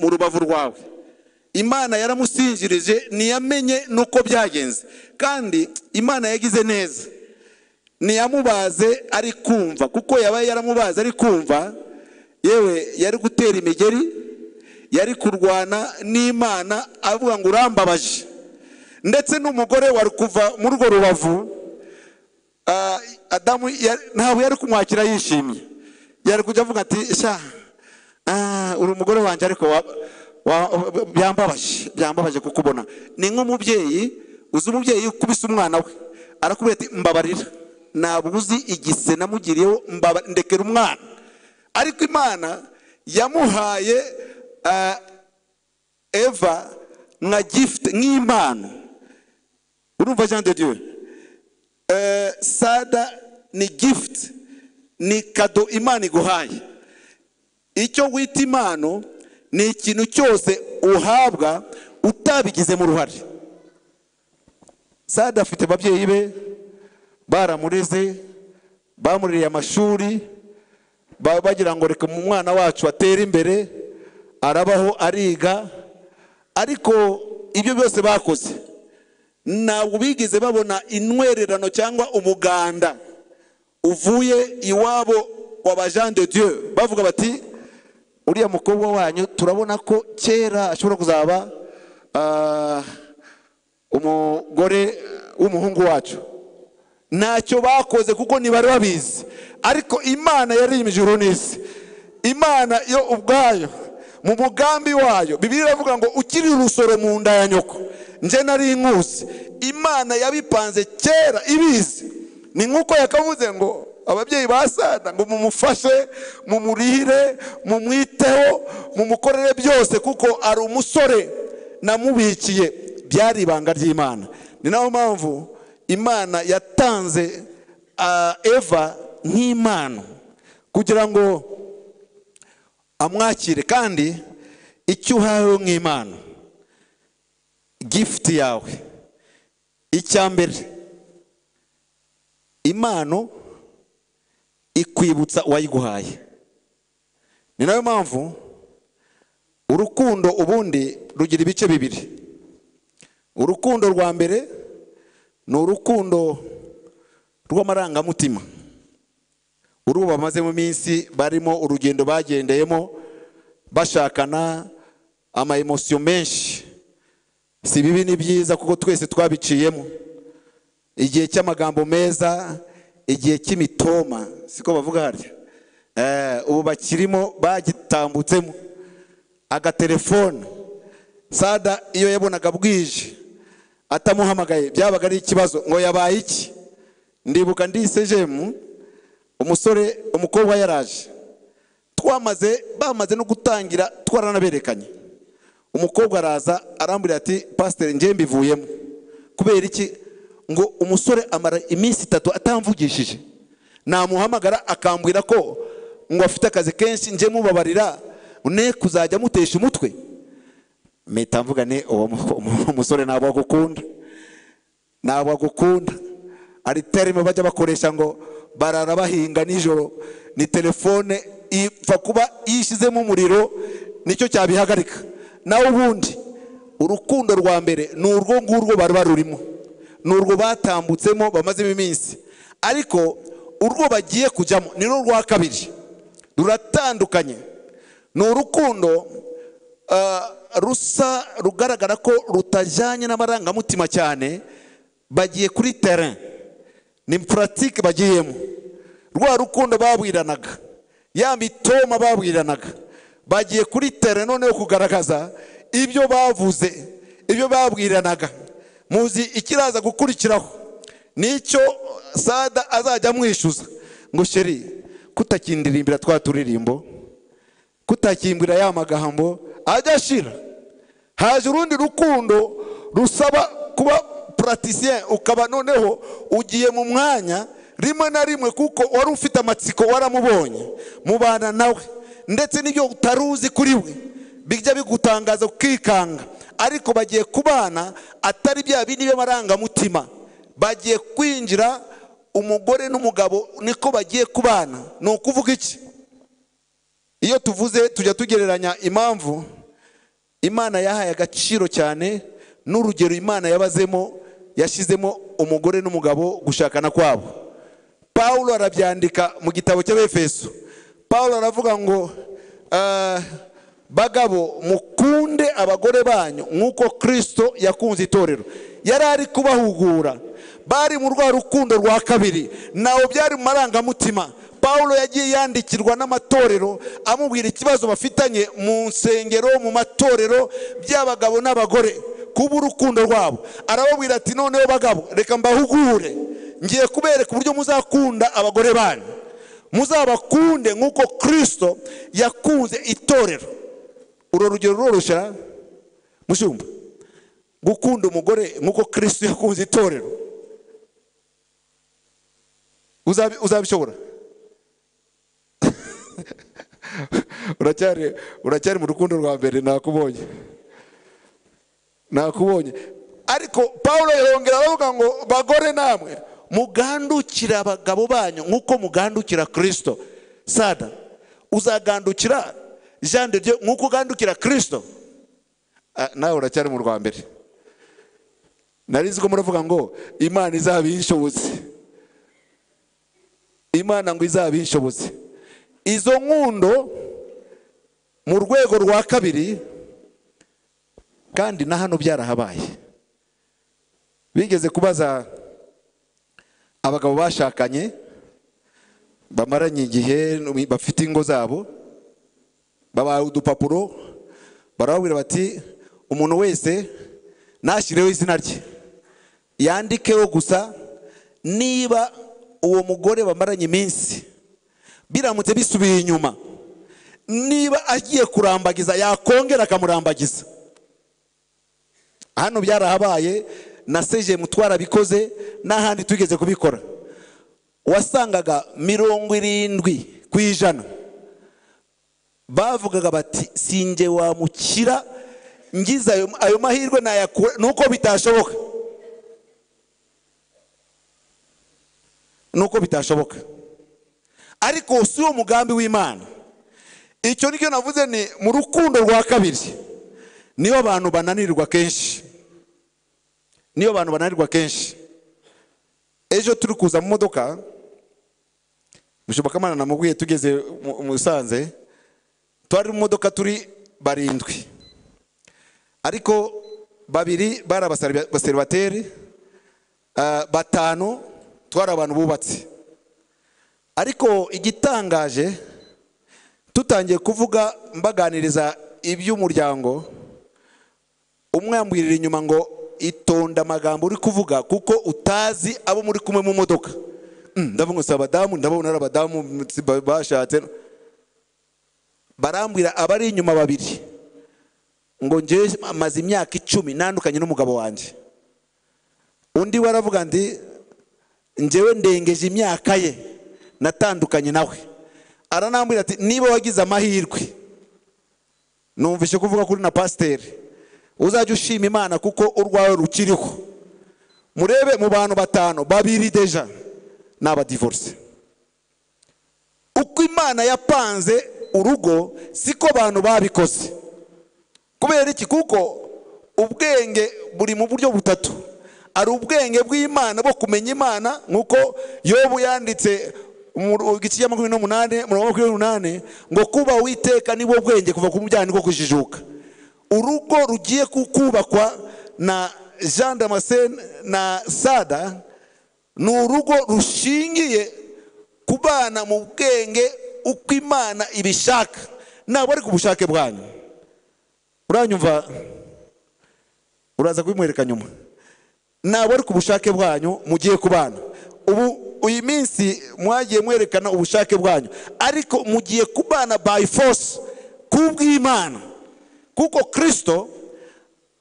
mu rubavu rwawe? Imana yaramusinjirije ntiyamenye n'uko byagenze. Kandi imana yagize neza. Ntiyamubaze ari kumva. Kuko yaba yaramubaze ari kumva yewe yari gutera imigeri yari kurwana n'imana avuga ngo urambabaje. Ndetse n'umugore wari kuva muri urwo rubavu adamu ntabwo yari kumwakira yishimye. Yari kujya avuga ati sha uri umugore wanjye ariko byambabaje byambabaje kukubona. Ni nk'umubyeyi uzi umubyeyi ukubise umwana we arakubwira ati mbabarira. Ntabwo uzi igise namugiriyeho ndekera umwana. Ariko imana yamuhaye ah, eva nka gift nk'impano. Urumva jean de dieu? Eh, sada ni gift ni kado imana iguhaye. Icyo wita impano ni ikintu cyose uhabwa utabigizemo uruhare sada afite ababyeyi be baramureze bamuririye amashuri bagira ngo reka umwana wacu atere imbere arabaho ariga. Ariko ibyo byose bakoze. Ntabwo bigeze babona intwererano cyangwa umuganda uvuye iwabo wa ba jean de dieu. Bavuga bati uriya mukobwa wanyu turabona ko kera ashobora kuzaba ah, umugore w'umuhungu wacu. Ntacyo bakoze kuko ntibari babizi. Ariko imana yari ijuru n'isi. Imana yo ubwayo mu mugambi wayo bibiri iravuga ngo ukiri urusoro mu nda ya nyoko. Nje nari inkusi imana yabipanze kera ibizi. Ni nk'uko yakavuze ngo ababyeyi ba sada ngo mumufashe mumurihire mumwiteho mumukorere byose kuko ari umusore namubikiye. Byari ibanga ry'imana. Ni na yo mpamvu imana yatanze eva nk'impano. Kugira ngo amwakire kandi icyo uhawe nk'impano. Gifuti yawe. Icya mbere impano ikwibutsa uwayiguhaye ni na yo mpamvu urukundo ubundi rugira ibice bibiri. Urukundo rwa mbere ni urukundo rw'amarangamutima. Urubu bamaze mu minsi barimo urugendo bagendeyemo bashakana ama emosiyo menshi. Si bibi ni byiza kuko twese twabiciyemo. Igihe cy'amagambo meza igihe cy'imitoma siko bavuga harya? Eh, ubu bakirimo bagitambutsemo agatelefone sada iyo yabonaga bwije atamuhamagaye byabaga ari ikibazo ngo yabaye iki? Ndibuka ndi sejemu umusore umukobwa yaraje. Twamaze bamaze no gutangira twaranaberekanye. Umukobwa araza arambwira ati pasiteri njye mbivuyemo. Kubera iki? Ngo umusore amara iminsi itatu atamvugishije. Namuhamagara akambwira ko ngo afite akazi kenshi njye mubabarira ne kuzajya mutesha umutwe. Mpita mvuga ni uwo mu- uwo musore ntabwo agukunda. Ntabwo agukunda. Ari terime bajya bakoresha ngo barara bahinga nijoro. Ni telefone ipfa kuba yishyizemo umuriro ni cyo cyabihagarika. Nawe ubundi urukundo rwa mbere ni urwo ngurwo bari barurimo. Ni urwo batambutsemo bamazemo iminsi. Ariko urwo bagiye kujyamo ni rwo rwa kabiri. Ruratandukanye. Ni urukundo ah, rusa rugaragara ko rutajyanye n'amarangamutima cyane bagiye kuri terrain. Ni puratike bagiyemo. Rwa rukundo babwiranaga. Ya mitoma babwiranaga. Bagiye kuri tere noneho kugaragaza ibyo bavuze ibyo babwiranaga. Muzi ikiraza gukurikiraho. Nicyo sada azajya amwishyuza. Ngo sheri kutakindirimbira twa turirimbo kutakimbwira ya magambo ajya ashira. Haje urundi rukundo rusaba kuba puratisien ukaba noneho ugiye mu mwanya rimwe na rimwe kuko wari ufite amatsiko waramubonye mubana nawe. Ndetse n'ibyo utari uzi kuri we bijya bigutangaza ukikanga ariko bagiye kubana atari bya bindi by'amarangamutima. Bagiye kwinjira umugore n'umugabo niko bagiye kubana. Ni ukuvuga iki? Iyo tuvuze tujya tugereranya impamvu imana yahaye agaciro cyane n'urugero imana yabazemo yashyizemo umugore n'umugabo gushakana kwabo. Pawulo arabyandika mu gitabo cy'abefeso. Pawulo aravuga ngo "Ah, bagabo mukunde abagore banyu nk'uko kirisito yakunze itorero. Yari ari kubahugura. Bari mu rwa rukundo rwa kabiri. Nawe byari mu marangamutima. Pawulo yagiye yandikirwa n'amatorero amubwira ikibazo bafitanye mu nsengero mu matorero by'abagabo n'abagore kuba urukundo rwabo. Arababwira ati noneho bagabo reka mbahugure ngiye kubereka uburyo muzakunda abagore banyu. Muzabakunde nk'uko kirisito yakunze itorero. Uru rugero ruroroshya mushumba gukunda umugore nk'uko kirisito yakunze itorero. Uzabi- uzabishobora? Uracyari uracyari mu rukundo rwa mbere nakubonye. Nakubonye. Ariko paul yongera aravuga ngo bagore namwe mugandukire abagabo banyu nk'uko mugandukira kirisito sada uzagandukira jean de dieu nk'uko ugandukira kirisito Ah, nawe uracyari mu rwa mbere. Nari nzi ko muravuga ngo imana izaba inshobozi imana ngo izaba inshobozi izo nkundo mu rwego rwa kabiri kandi na hano byarahabaye. Bigeze kubaza abagabo bashakanye bamaranye igihe bafite ingo zabo babaha udupapuro barababwira bati umuntu wese nashyireho izina rye. Yandikeho gusa niba uwo mugore bamaranye iminsi biramutse bisubiye inyuma niba agiye kurambagiza yakongera akamurambagiza. Hano byarahabaye na sejemu twarabikoze n'ahandi tugeze kubikora. Wasangaga mirongo irindwi ku ijana. Bavugaga bati sinjye wamukira ngize ayo, mahirwe nayakura nuko bitashoboka. Nuko bitashoboka. Ariko si wo mugambi w'imana. Icyo ni cyo navuze ni mu rukundo rwa kabiri niyo abantu bananirwa kenshi. Niyo abantu bananirwa kenshi. Ejo turi kuza mu modoka bishoboka namubwiye tugeze mu mu Musanze. Twari mu modoka turi barindwi. Ariko babiri bari abaseribateri batanu twari abantu bubatse. Ariko igitangaje tutangiye kuvuga mbaganiriza iby'umuryango umwe yambwirira inyuma ngo itonda amagambo uri kuvuga kuko utazi abo muri kumwe mu modoka. Mm, ndavuga ngo si abadamu ndabona ari abadamu bashatse. Barambwira abari inyuma babiri. Ngo njyewe maze imyaka icumi nandukanye n'umugabo wanjye. Undi we aravuga ndi njyewe ndengeje imyaka ye natandukanye nawe. Aranambwira ati niba wagize amahirwe numvise kuvuga kuri na pasiteri uzajya ushima imana kuko urwawe rukiriho. Murebe mu bantu batanu babiri deja ni abadivorce uko imana yapanze urugo siko abantu babikoze. Kubera iki? Kuko ubwenge buri mu buryo butatu. Ari ubwenge bw'imana bwo kumenya imana nk'uko yobu yanditse mu gice cya makumyabiri n'umunani mirongo makumyabiri n'umunani ngo kuba witeka ni bwo bwenge kuva ku mubyaha niko kujijuka. Urugo rugiye ku- kubakwa na jean damascene na sada ni urugo rushingiye ku bana mu bwenge uko imana ibishaka ntabwo ari ku bushake bwanyu. Uranyumva? Uraza kubimwereka nyuma. Ntabwo ari ku bushake bwanyu mugiye ku bana. Ubu uyu minsi mwagiye mwerekana ubushake bwanyu. Ariko mugiye ku bana by force kubw'imana kuko kirisito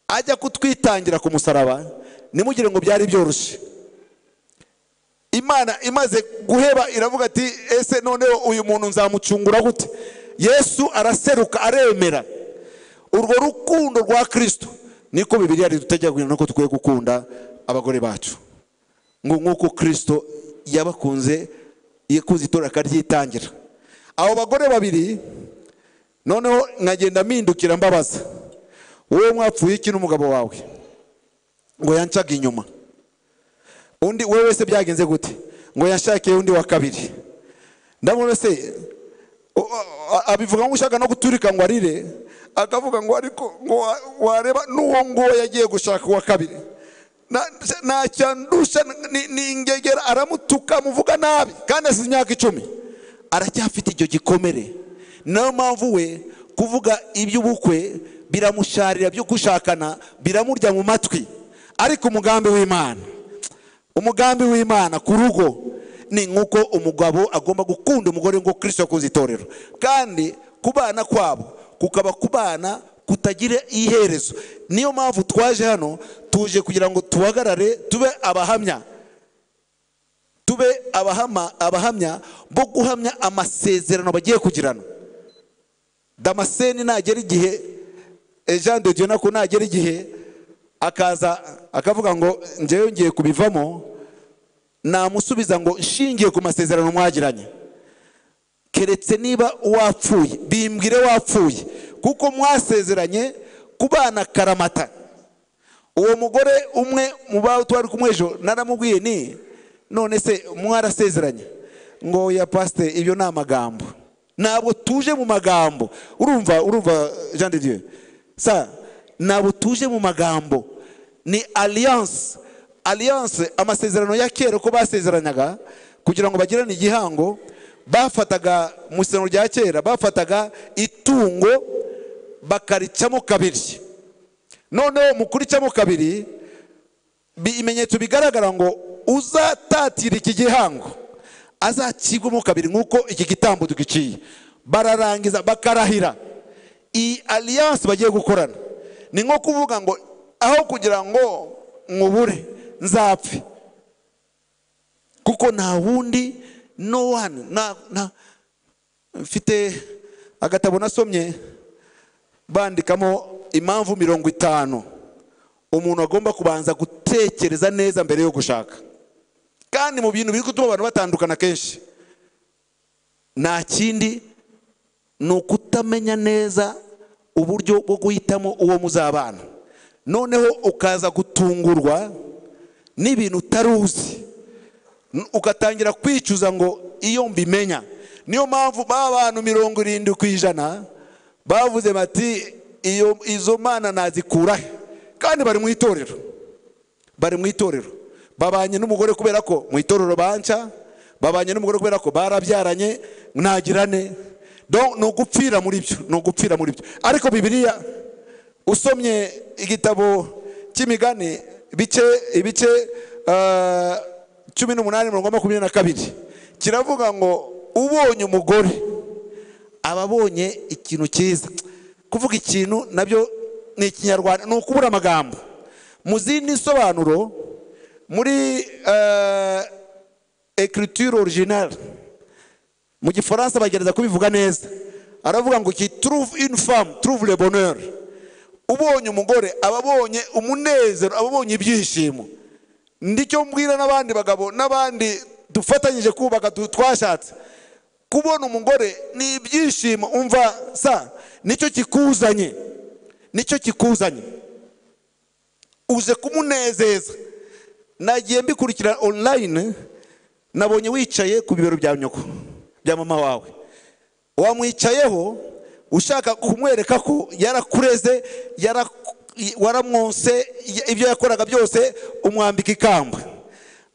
ajya kutwitangira ku musaraba nimugire ngo byari byoroshye. Imana imaze guheba iravuga ati ese noneho uyu muntu nzamucungura gute? Yesu araseruka aremera. Urwo rukundo rwa kirisito niko bibiriya ridutegeka kugira nuko dukwiye gukunda abagore bacu. Ngo nk'uko kirisito yabakunze yakunze itorero akaryitangira abo bagore babiri noneho nkagenda mpindukira mbabaza. Wowe mwapfuye iki n'umugabo wawe? Ngo yancaga inyuma. Undi wowe wese byagenze gute? Ngo yashakiye undi wa kabiri. Ndabona se abivuga ngo ushaka no guturika ngo arire akavuga ngo ariko ngo wa- wareba n'uwo nguwo yagiye gushaka uwa kabiri. Ntacyandusha ni ingegera aramutuka amuvuga nabi kandi asize imyaka icumi. Aracyafite icyo gikomere. Niyo mpamvu we kuvuga iby'ubukwe biramusharira byo gushakana biramurya mu matwi. Ariko umugambi w'imana. Umugambi w'imana ku rugo ni nk'uko umugabo agomba gukunda umugore ngo kirisito yakunze itorero. Kandi ku bana kwabo kukaba ku bana kutagira iherezo. Niyo mpamvu twaje hano tuje kugira ngo tuhagarare tube abahamya. Tube abahama abahamya bo guhamya amasezerano bagiye kugirana. Damascene nagera igihe jean de dieu nako nagera igihe akaza akavuga ngo njyewe ngiye kubivamo. Namusubiza ngo nshingiye ku masezerano mwagiranye. Keretse niba wapfuye bimbwire wapfuye. Kuko mwasezeranye kubana karamata. Uwo mugore umwe mu bawe twari kumwe ejo naramubwiye ni none se mwarasezeranye? Ngo ya pasite ibyo ni amagambo. Ntabwo tuje mu magambo. Urumva urumva jean de dieu? Sa ntabwo tuje mu magambo. Ni alliance. Alliance amasezerano ya kera uko basezeranyaga kugira ngo bagirane igihango bafataga mu isezerano rya kera bafataga itungo bakaricamo kabiri. Noneho mu kuricamo kabiri ibimenyetso bigaragara ngo uzatatira iki gihango azakigwemo kabiri nk'uko iki gitambo tugiciye bararangiza bakarahira. Iyi alliance bagiye gukorana. Ni nko kuvuga ngo aho kugira ngo nkubure nzapfe. Kuko nta wundi no na mfite agatabo nasomye bandikamo impamvu mirongo itanu. Umuntu agomba kubanza gutekereza neza mbere yo gushaka. Kandi mu bintu biri gutuma abantu batandukana kenshi nta kindi ni ukutamenya neza uburyo bwo guhitamo uwo muzabana. Noneho ukaza gutungurwa n'ibintu utari uzi. Ugatangira kwicuza ngo iyo mbimenya. Niyo mpamvu ba bantu mirongo irindwi ku ijana bavuze bati iyo izo mana nazikura he kandi bari mu itorero. Bari mu itorero. Babanye n'umugore kubera ko mu itorero banca babanye n'umugore kubera ko barabyaranye ntagirane ni ugupfira muri byo ni ugupfira muri byo. Ariko bibiliya usomye igitabo cy'imigani bice ibice ah, cumi n'umunani mirongo makumyabiri na kabiri. Kiravuga ngo ubonye umugore. Aba abonye ikintu cyiza. Kuvuga ikintu na byo ni ikinyarwanda ni ukubura amagambo. Mu zindi nsobanuro muri ekiriture originale mu gifaransa bagerageza kubivuga neza. Aravuga ngo ki une femme trouve le ubonye umugore aba abonye umunezero aba abonye ibyishimo. Ndicyo mbwira n'abandi bagabo n'abandi dufatanyije kubaka twashatse. Kubona umugore ni ibyishimo umva sa ni cyo kikuzanye ni cyo kikuzanye. Uje kumunezeza. Nagiye mbikurikira online nabonye wicaye ku bibero bya nyoko bya mama wawe. Wamwicayeho ushaka kumwereka ko yarakureze yara- waramwonse ibyo yakoraga byose umwambika ikamba.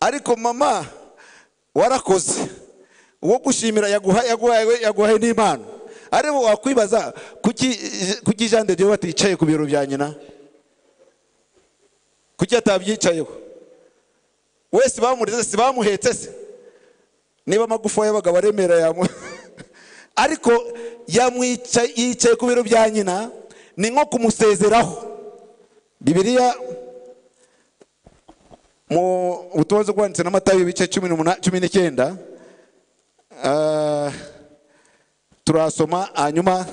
Ariko mama warakoze. Uwo gushimira yaguha yaguhaye n'impano. Ariko wakwibaza kuki Jean de baticaye ku biro bya nyina? Kuki atabyicayeho? Bamureze si bamuhetse se? Niba amagufa y'abagabo aremera yamu ariko yicaye ku biro bya nyina ni nko kumusezeraho. Bibiliya mu butumwa bwanditse n'amata y'ibice cumi n'icyenda ah, turasoma hanyuma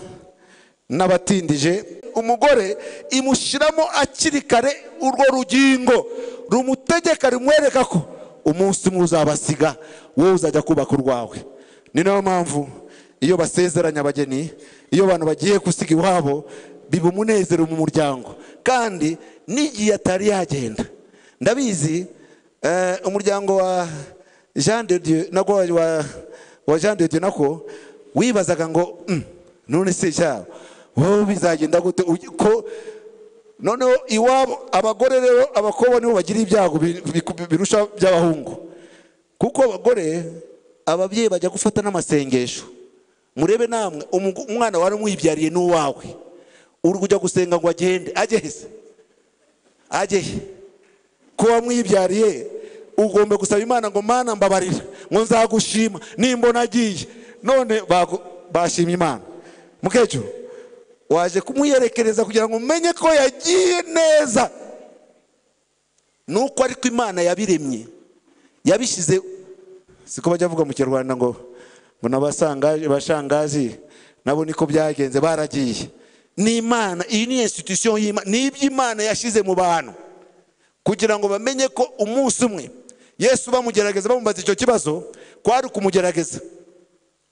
n'abatindije. Umugore imushyiramo akiri kare urwo rugingo rumutegeka rumwereka ko umunsi umwe uzabasiga wowe uzajya kubaka urwawe. Ni na yo mpamvu iyo basezeranya abageni iyo abantu bagiye gusiga iwabo biba umunezero mu muryango. Kandi n'igihe atari yagenda. Ndabizi eh, umuryango wa jean de dieu wa- jean de dieu nako wibazaga ngo "Mm, none se sha wowe bizagenda gute? Ko noneho iwabo abagore rero abakobwa nibo bagira ibyago bi- bi- birusha by'abahungu. Kuko abagore ababyeyi bajya gufata n'amasengesho. Murebe namwe umwana wari umwibyariye n'uwawe. Uri kujya gusenga ngo agende ajye he? Ko wamwibyariye ugomba gusaba imana ngo mana mbabarira ngo nzagushima nimbona agiye none bashimye imana. Mukecuru waje kumuyerekereza kugira ngo umenye ko yagiye neza. Nuko ariko imana yabiremye yabishyize siko bajya bavuga mu kinyarwanda ngo ngo n'abasangaje bashangazi nabo niko byagenze baragiye. Ni imana iyi ni institution y'imana ni iby'imana yashyize mu bantu. Kugira ngo bamenye ko umunsi umwe yesu bamugerageza bamubaza icyo kibazo kwari kumugerageza.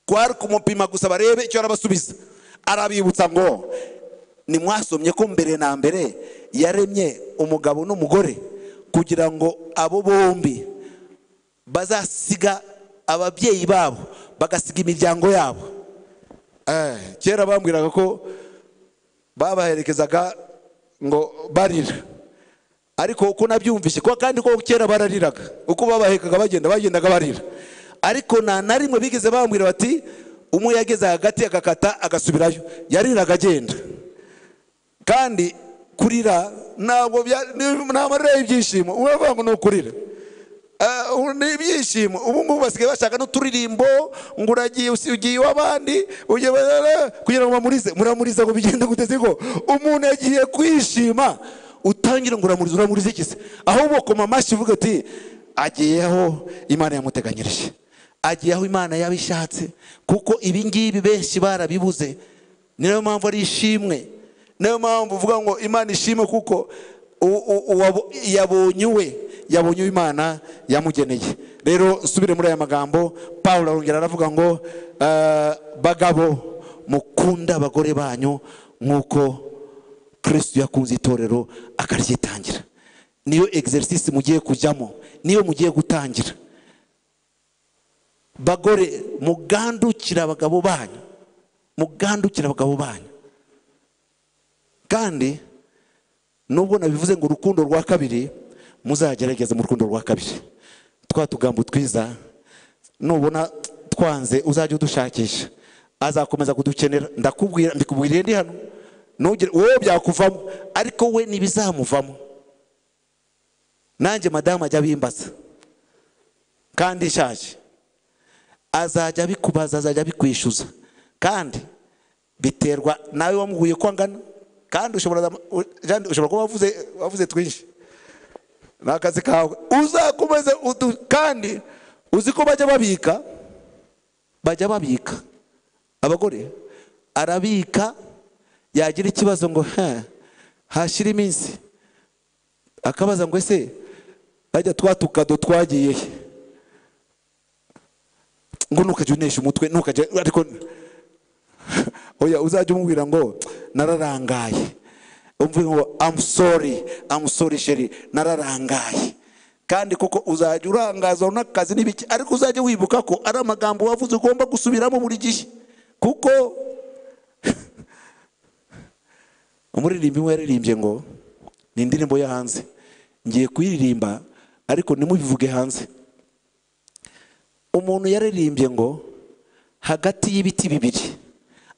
Kwari kumupima gusa barebe icyo arabasubiza. Arabibutsa ngo nimwasomye ko mbere na mbere yaremye umugabo n'umugore kugira ngo abo bombi bazasiga ababyeyi babo. Bagasiga imiryango yabo. Eh, kera bambwiraga ko babaherekezaga ngo barira. Ariko uko nabyumvise ko kandi ko kera barariraga uko babahekaga bagenda bagendaga barira. Ariko nta na rimwe bigeze bambwira bati umwe yageze hagati agakata agasubirayo. Yariraga agenda. Kandi kurira ntabwo nta marira y'ibyishimo. Uravuga ngo ni ukurira. Ibyishimo. Ubu ngubu basigaye bashaka n'uturirimbo ngo uragiye ugiye iw'abandi kugira ngo bamurize. Muramuriza ngo bigende guteze ko? Umuntu yagiye kwishima utangira ngo uramuriza uramuriza iki se? Ahubwo koma amashyi uvuga ati agiye aho imana yamuteganyirije. Agiye aho imana yabishatse kuko ibi ngibi benshi barabibuze. Ni na yo mpamvu ari ishimwe. Niyo mpamvu uvuga ngo imana ishimwe kuko yabonye uwe yabonye uwo imana yamugeneye rero nsubire muri aya magambo. Paul arongera aravuga ngo eh, bagabo mukunde abagore banyu nk'uko kristo yakunze itorero akaryitangira. Niyo exercise mugiye kujyamo niyo mugiye gutangira. Bagore mugandukire abagabo banyu mugandukire abagabo banyu. Kandi nubwo nabivuze ngo urukundo rwa kabiri muzagerageze mu rukundo rwa kabiri. Twa tugambo twiza nubona twanze uzajya udushakisha. Azakomeza kudukenera. Ndakubwira mbikubwiriye ndi hano. Ntugire wowe byakuvamo ariko we ntibizamuvamo. Nanjye madamu ajya abimbaza. Kandi ishaje. Azajya abikubaza azajya abikwishyuza. Kandi biterwa nawe wamubwiye ko angana. Kandi ushobora kuba wavuze twinshi. Ni akazi kawe. Uzakomeze kandi uzi ko bajya babika? Bajya babika. Abagore arabika yagira ikibazo ngo "Ha, hashira iminsi. Akabaza ngo ese bajya twa tukado twagiye he?" ngo ntukajya unesha umutwe ntukajya ariko oya uzajya umubwira ngo nararangaye. Umvuge ngo I'm sorry sheri nararangaye. Kandi koko uzajya urangaza n'akazi n'ibiki ariko uzajya wibuka ko ari amagambo wavuze ugomba gusubiramo buri gihe. Kuko umuririmbi umwe yaririmbye ngo ni indirimbo yo hanze. Ngiye kuyiririmba ariko ntimubivuge hanze. Umuntu yaririmbye ngo hagati y'ibiti bibiri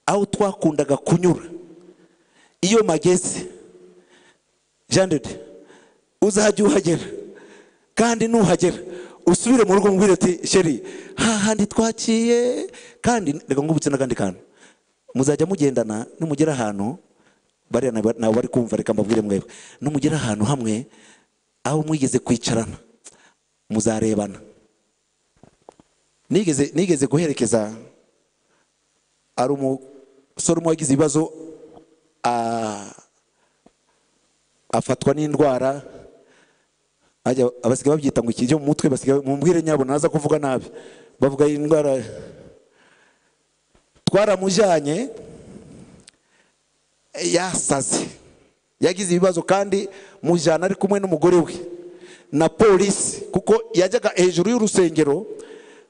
aho twakundaga kunyura. Iyo mageze jean de Dieu, uzajya uhagera kandi nuhagera usubire mu rugo mubwire ati sheri hahandi twaciye kandi reka ngubutse n'akandi kantu. Muzajya mugendana nimugera ahantu bariya nabo bari kumva reka mbabwire mwebwe. Numugera ahantu hamwe aho mwigeze kwicarana muzarebana. Nigeze guherekeza ari umusore umwe wagize ibibazo afatwa n'indwara abasigaye babyita ngo ikijya mu mutwe basigaye mumbwire nyabo naza kuvuga nabi. Bavuga iyi ndwara twaramujyanye yasaze. Yagize ibibazo kandi mujyana ari kumwe n'umugore we na polisi kuko yajyaga hejuru y'urusengero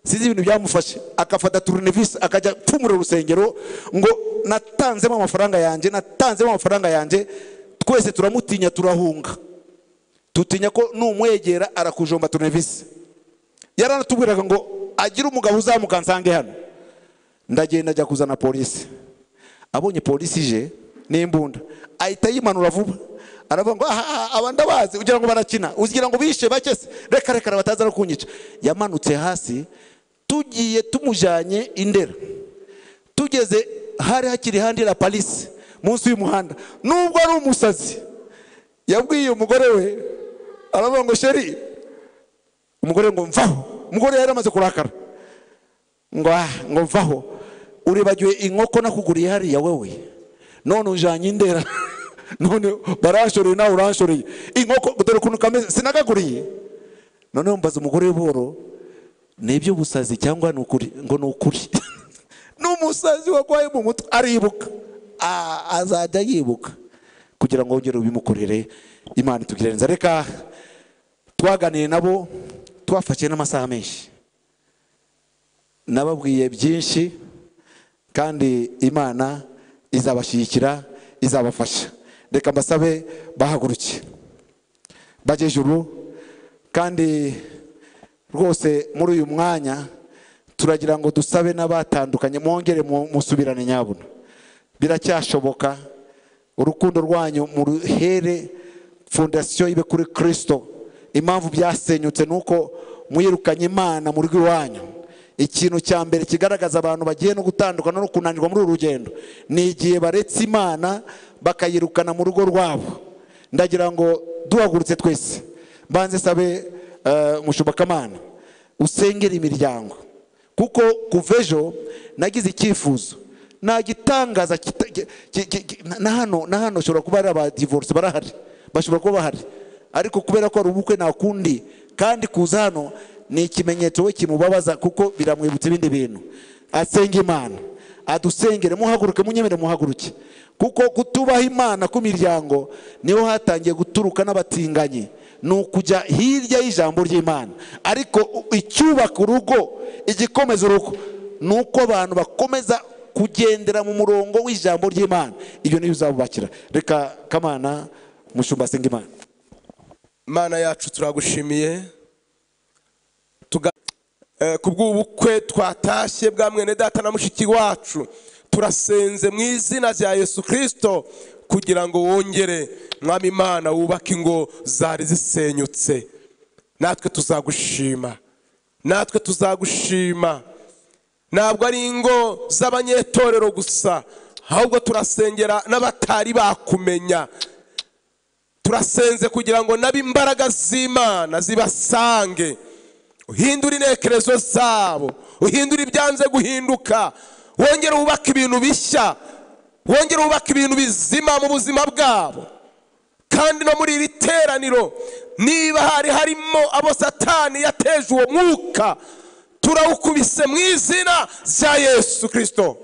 sinzi ibintu byamufashe. Agafata turunevisi akajya pfumura urusengero ngo natanzemo amafaranga yanjye natanzemo amafaranga yanjye twese turamutinya turahunga. Tutinya ko numwegera arakujomba turunevisi yaranatubwiraga ngo agire umugabo uzamuka nsange hano. Ndagenda ajya kuzana polisi. Abonye polisi ije n'imbunda. Ahita yimanura vuba. Aravuga ngo aha aha, aba ndabazi. Ugira ngo barakina. Ugira ngo bishe bake se. Reka reka bataza no kunyica. Yamanutse hasi tugiye tumujyanye indera tugeze hari hakiri handi la palisi munsi y'umuhanda. Nubwo ari umusazi yabwiye umugore we aravuga ngo sheri umugore ngo mvaho. Umugore yari amaze kurakara. Ngo ah ngo mvaho. Uribagiwe inkoko nakuguriye hariya wowe none ujanye indera. None baranshoreye nawe uranshoreye inkoko dore ukuntu kameze sinagaguriye. Noneho mbaza umugore w'iboro ni iby'ubusazi cyangwa ni ukuri? Ngo ni ukuri. Ni umusazi warwaye mu mutwe. Aribuka. Azajya yibuka. Kugira ngo wongere ubimukorere imana itugirire neza reka twaganiye nabo twafashe n'amasaha menshi. Nababwiye byinshi kandi imana izabashyigikira izabafasha. Reka mbasabe bahaguruke bajye kandi rwose muri uyu mwanya turagira ngo dusabe n'abatandukanye mwongere mu- musubirane nyabuna. Biracyashoboka urukundo rwanyu muruhere fondasiyo ibe kuri kirisito impamvu byasenyutse ni uko mwirukanye imana mu rugo iwanyu. Ikintu cya mbere kigaragaza abantu bagiye no gutandukana no kunanirwa muri uru rugendo ni igihe baretse imana bakayirukana mu rugo rwabo. Ndagira ngo duhagurutse twese. Mbanze sabe eh, mushobokamana usengera imiryango kuko kuva ejo nagize icyifuzo. Ki- ki- na hano na hano ushobora kuba ari abadivorce barahari. Bashobora kuba bahari. Ariko kubera ko ari ubukwe nakundi kandi kuza hano ni ikimenyetso we kimubabaza kuko biramwibutsa ibindi bintu. Asenga imana. Adusengere muhaguruke munyemere muhaguruke. Kuko kutubaha imana k'imiryango ni ho hatangiye guturuka n'abatinganyi. Ni ukujya hirya y'ijambo ry'imana. Ariko icyubaka urugo igikomeza urugo ni uko abantu bakomeza kugendera mu murongo w'ijambo ry'imana. Ibyo niyo uzabubakira. Reka kamana mushumba asenga imana. Mana yacu turagushimiye. Eh, ku bw'ubukwe twatashye bwa mwene data na mushiki wacu. Turasenze mu izina rya yesu kirisito kugira ngo wongere mwami imana wubake ingo zari zisenyutse. Natwe tuzagushima. Natwe tuzagushima. Ntabwo ari ingo z'abanyetorero gusa ahubwo turasengera n'abatari bakumenya turasenze kugira ngo n'ab'imbaraga z'imana zibasange. Uhindure intekerezo zabo. Uhindure ibyanze guhinduka. Wongere wubake ibintu bishya. Wongere wubake ibintu bizima mu buzima bwabo. Kandi no muri iri teraniro niba hari harimo abo satani yateje uwo mwuka turawukubise mu izina rya yesu kirisito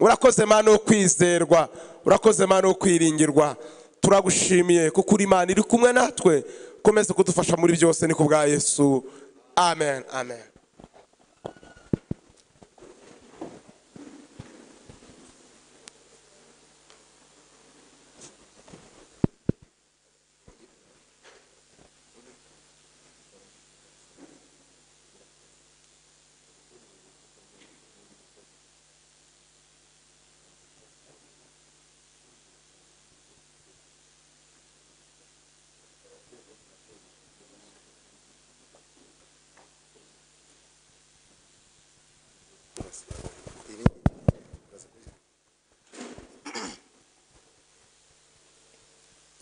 urakoze mana wo kwizerwa urakoze mana wo kwiringirwa turagushimiye kuko uri imana iri kumwe natwe. Komeze kudufasha muri byose ni ku bwa yesu. Amen amen.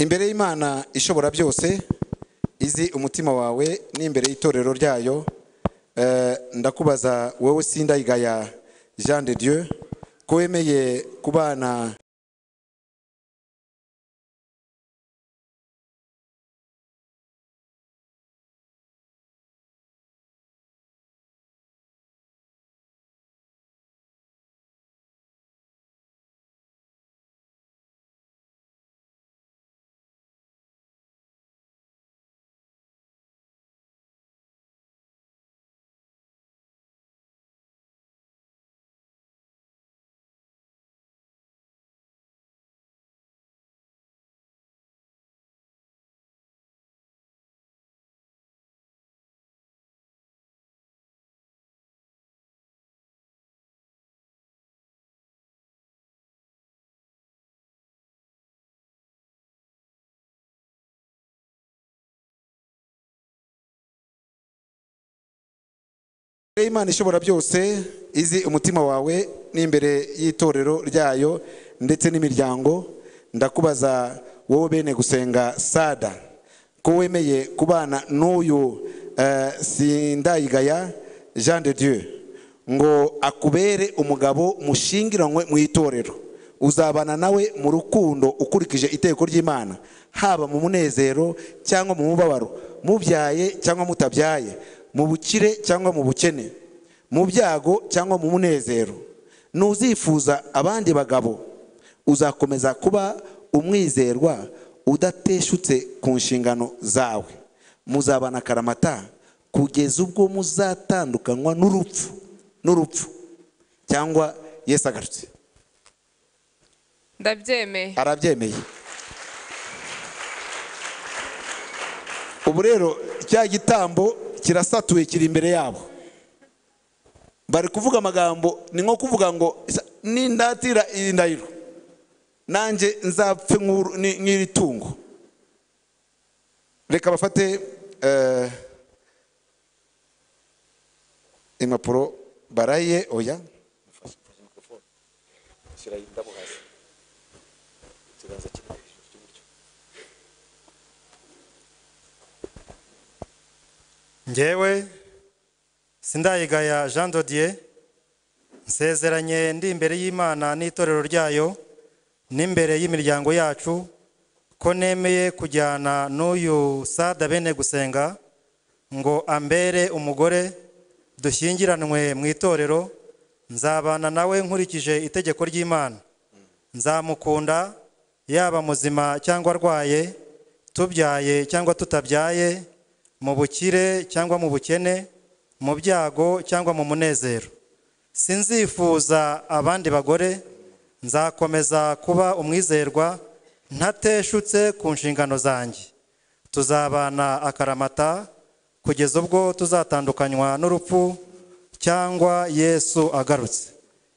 Imbere y'imana ishobora byose izi umutima wawe n'imbere y'itorero ryayo eh, ndakubaza wowe sindayigaya jean de dieu ko wemeye kubana y'imana ishobora byose izi umutima wawe n'imbere y'itorero ryayo ndetse n'imiryango ndakubaza wowe bene gusenga sada ko wemeye kubana n'uyu eh, sindayigaya jean de dieu ngo akubere umugabo mushingiranywe mu itorero. Uzabana nawe mu rukundo ukurikije iteko ry'imana haba mu munezero cyangwa mu mubabaro mubyaye cyangwa mutabyaye. Mu bukire cyangwa mu bukene mu byago cyangwa mu munezero. Nuzifuza abandi bagabo. Uzakomeza kuba umwizerwa udateshutse ku nshingano zawe. Muzabana akaramata kugeza ubwo muzatandukanywa n'urupfu n'urupfu cyangwa yesu agarutse. Ndabyemeye. Arabyemeye. Ubu rero cya gitambo kirasatuye kiri imbere yabo. Bari kuvuga amagambo ni nko kuvuga ngo "Isa- nindatira iyi ndahiro. Nanjye nzapfe nk'iri tungo. Reka bafate eh, impapuro baraye oya shyira indabo hasi ikiganza kimwe cy'iburyo ngewe sindayigaya jean dodier. Nsezeranye ndi imbere y'imana n'itorero ryayo n'imbere y'imiryango yacu ko nemeye kujyana n'uyu sada bene gusenga ngo ambere umugore dushyingiranwe mu itorero. Nzabana nawe nkurikije itegeko ry'imana. Nzamukunda yaba muzima cyangwa arwaye tubyaye cyangwa tutabyaye mu bukire cyangwa mu bukene mu byago cyangwa mu munezero. Sinzifuza abandi bagore nzakomeza kuba umwizerwa ntateshutse ku nshingano zanjye. Tuzabana akaramata kugeza ubwo tuzatandukanywa n'urupfu cyangwa yesu agarutse.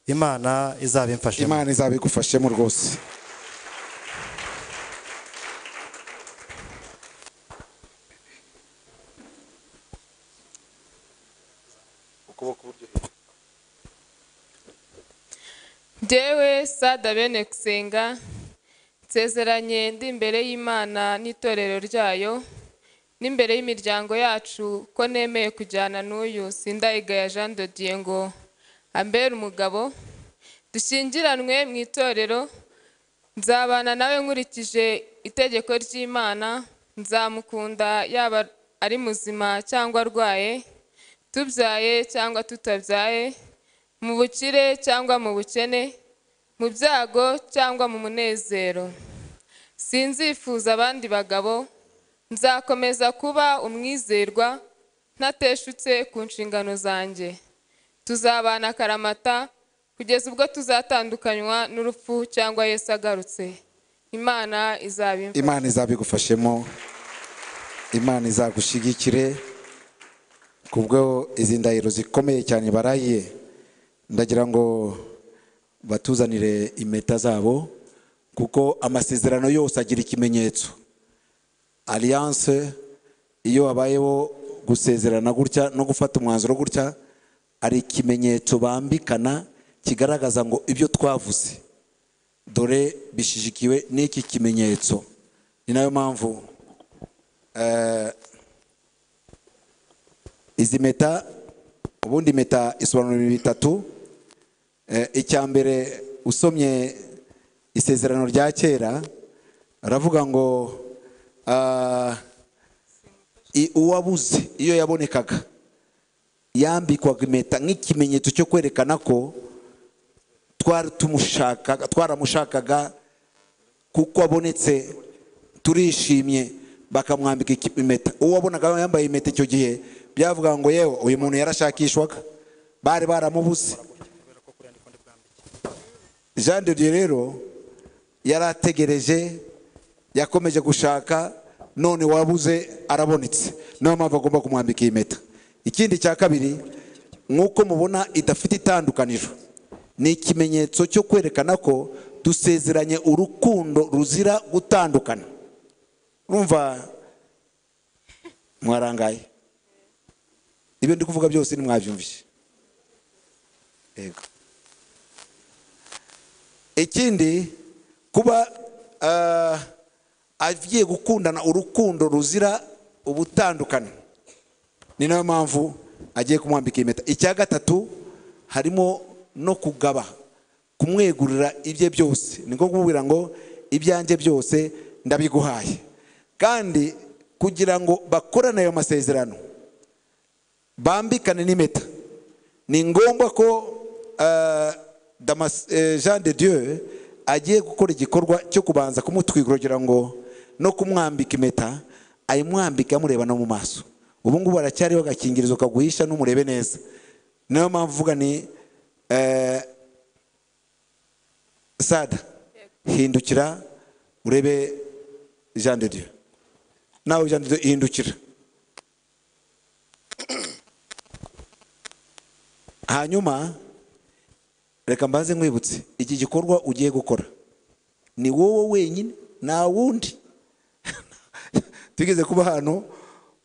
Imana izabimfashemo. Imana izabigufashemo rwose. Njyewe sada bene gusenga nsezeranye ndi imbere y'imana n'itorero ryayo n'imbere y'imiryango yacu ko nemeye kujyana n'uyu sindayigaya jean de dieu ngo ambere umugabo dushyingiranwe mu itorero nzabana nawe nkurikije itegeko ry'imana nzamukunda yaba ari muzima cyangwa arwaye tubyaye cyangwa tutabyaye mu bukire cyangwa mu bukene mu byago cyangwa mu munezero. Sinzifuza abandi bagabo. Nzakomeza kuba umwizerwa ntateshutse ku nshingano zanjye. Tuzabana akaramata kugeza ubwo tuzatandukanywa n'urupfu cyangwa Yesu agarutse. Imana izabimfasha imana izabigufashemo. Imana izagushyigikire kubwo izi ndahiro zikomeye cyane barahiye. Ndagira ngo batuzanire impeta zabo kuko amasezerano yose agira ikimenyetso. Alliance iyo habayeho gusezerana gutya no gufata umwanzuro gutya hari ikimenyetso bambikana kigaragaza ngo ibyo twavuze. Dore bishigikiwe n'iki kimenyetso. Ni na yo mpamvu eh, izi meta ubundi impeta isobanura ibintu bitatu icya mbere usomye isezerano rya kera aravuga ngo ah, uwabuze iyo yabonekaga. Yambikwaga impeta nk'ikimenyetso cyo kwerekana ko twari tumushakaga twaramushakaga kuko abonetse turishimye bakamwambika impeta. Uwo wabonaga yambaye impeta icyo gihe byavuga ngo yewe uyu muntu yarashakishwaga. Bari baramubuze. Jean de rero yari ategereje yakomeje gushaka none wabuze arabonetse. Niyo mpamvu agomba kumwambika iyi mpeta. Ikindi cya kabiri nk'uko mubona idafite itandukaniro ni ikimenyetso cyo kwerekana ko dusezeranye urukundo ruzira gutandukana. Urumva? Mwarangaye? Ibyo ndi kuvuga byose nimwabyumvise yego. Ikindi kuba ah, agiye gukundana urukundo ruzira ubutandukane. Ni na yo mpamvu agiye kumwambika impeta icya gatatu harimo no kugaba kumwegurira ibye byose. Ni nko kumubwira ngo ibyanjye byose ndabiguhaye. Kandi kugira ngo bakorane ayo masezerano bambikane n'impeta ni ngombwa ko eh, jean de dieu agiye gukora igikorwa cyo kubanza kumutwikura kugira ngo no kumwambika impeta ayimwambike amureba no mu maso. Ubu ngubu haracyariho agakingirizo kaguhisha n'umurebe neza. Niyo mpamvu uvuga ni eh, sada hindukira urebe jean de dieu. Nawe jean de dieu hindukira. Hanyuma reka mbanze nkwibutse. Iki gikorwa ugiye gukora. Ni wowe wenyine nta wundi. Tugeze kuba ahantu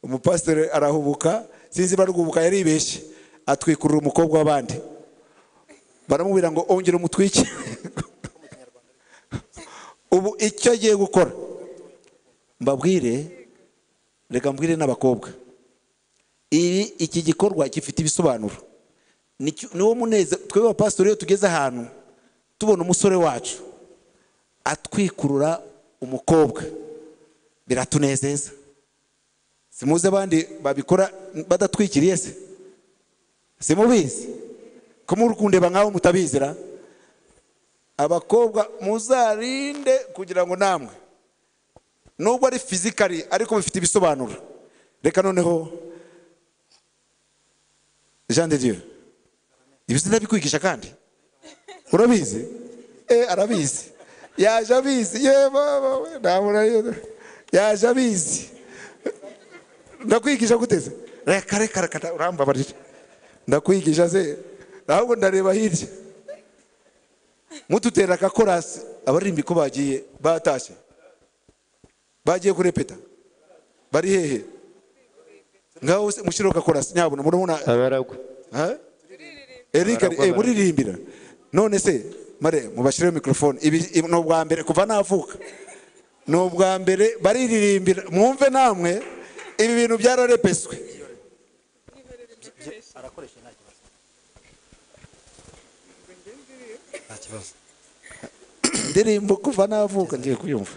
umupasiteri arahubuka sinzi barwubuka yaribeshye atwikurura umukobwa w'abandi. Baramubwira ngo ongera umutwike. Ubu icyo agiye gukora mbabwire reka mbwire n'abakobwa. Iki gikorwa gifite ibisobanuro. Niwo munezero twebwe abapasitori iyo tugeze ahantu tubona umusore wacu atwikurura umukobwa. Biratunezeza. Simuzi abandi babikora badatwikiriye se? Simubizi? Ko muri kundeba nkaho mutabizira abakobwa muzarinde kugira ngo namwe. Nubwo ari fizikari ariko bifite ibisobanuro. Reka noneho jean de dieu. Ibi sinabikwigisha kandi urabizi. Eh arabizi. Yaje abizi yaje abizi ndakwigisha guteze reka reka reka urambabarira ndakwigisha se. Ahubwo ndareba hirya mututera akakorasi abaririmbi ko bagiye batashye bagiye kurepeta. Bari hehe. Ngaho se mushyiraho akakorasi nyabuna murabona abaragwa Eric eh, muririmbira none se mare mubashyireho mikrofone. Ibi ibi ni ubwa mbere kuva navuka. Ni ubwa mbere bariririmbira mwumve namwe ibi bintu byararepeswe nta kibazo. Indirimbo kuva navuka ngiye kuyumva.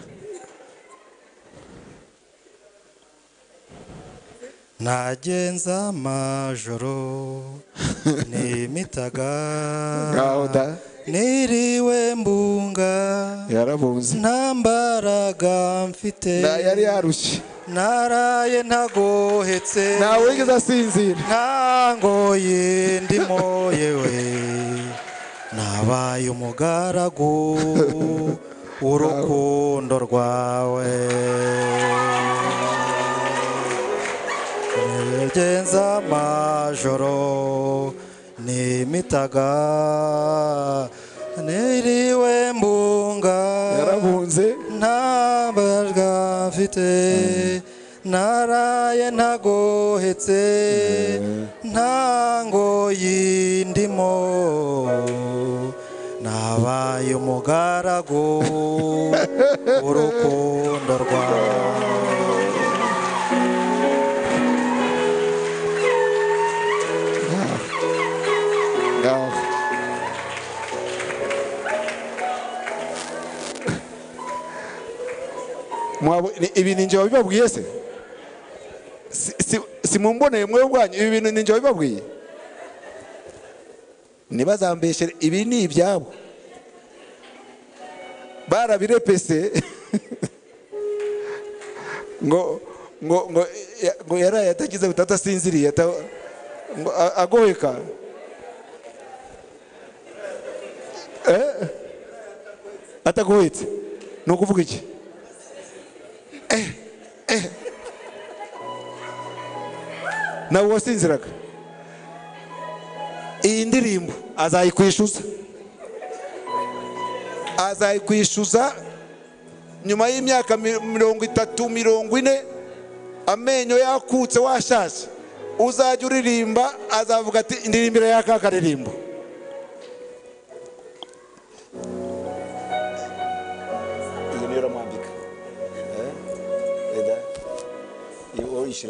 Nagenza amajoro. Nimitaga. Niriwe mbunga. Yarabunze. Nta mbaraga mfite yari yarushye. Naraye ntagohetse. Ntawe wigeze asinzira. Nta ngoyi ndimo yewe nabaye umugaragu w'urukundo rwawe. Nigenza amajoro nimitaga niriwe mbunga. Yarabunze. Nta mbaraga mfite naraye ntagohetse nta ngoyi ndimo nabaye umugaragu w'urukundo rwawe ibi ni njye wabibabwiye se? Si- si- simumboneye mwe bwanyu ibi bintu ni njye wabibabwiye? Ntibazambeshere ibi ni ibyabo. Barabirepese. Ngo ngo ngo ngo yaraye atagize gutata asinziriye agoheka. Eh? atagohetse. Ni ukuvuga iki? Eh, eh. nawe wasinziraga? Iyi ndirimbo. Azayikwishyuza azayikwishyuza nyuma y'imyaka mi- mirongo itatu mirongo ine. Amenyo yakutse washaje. Uzajya uririmba azavuga ati indirimbira y'aka karirimbo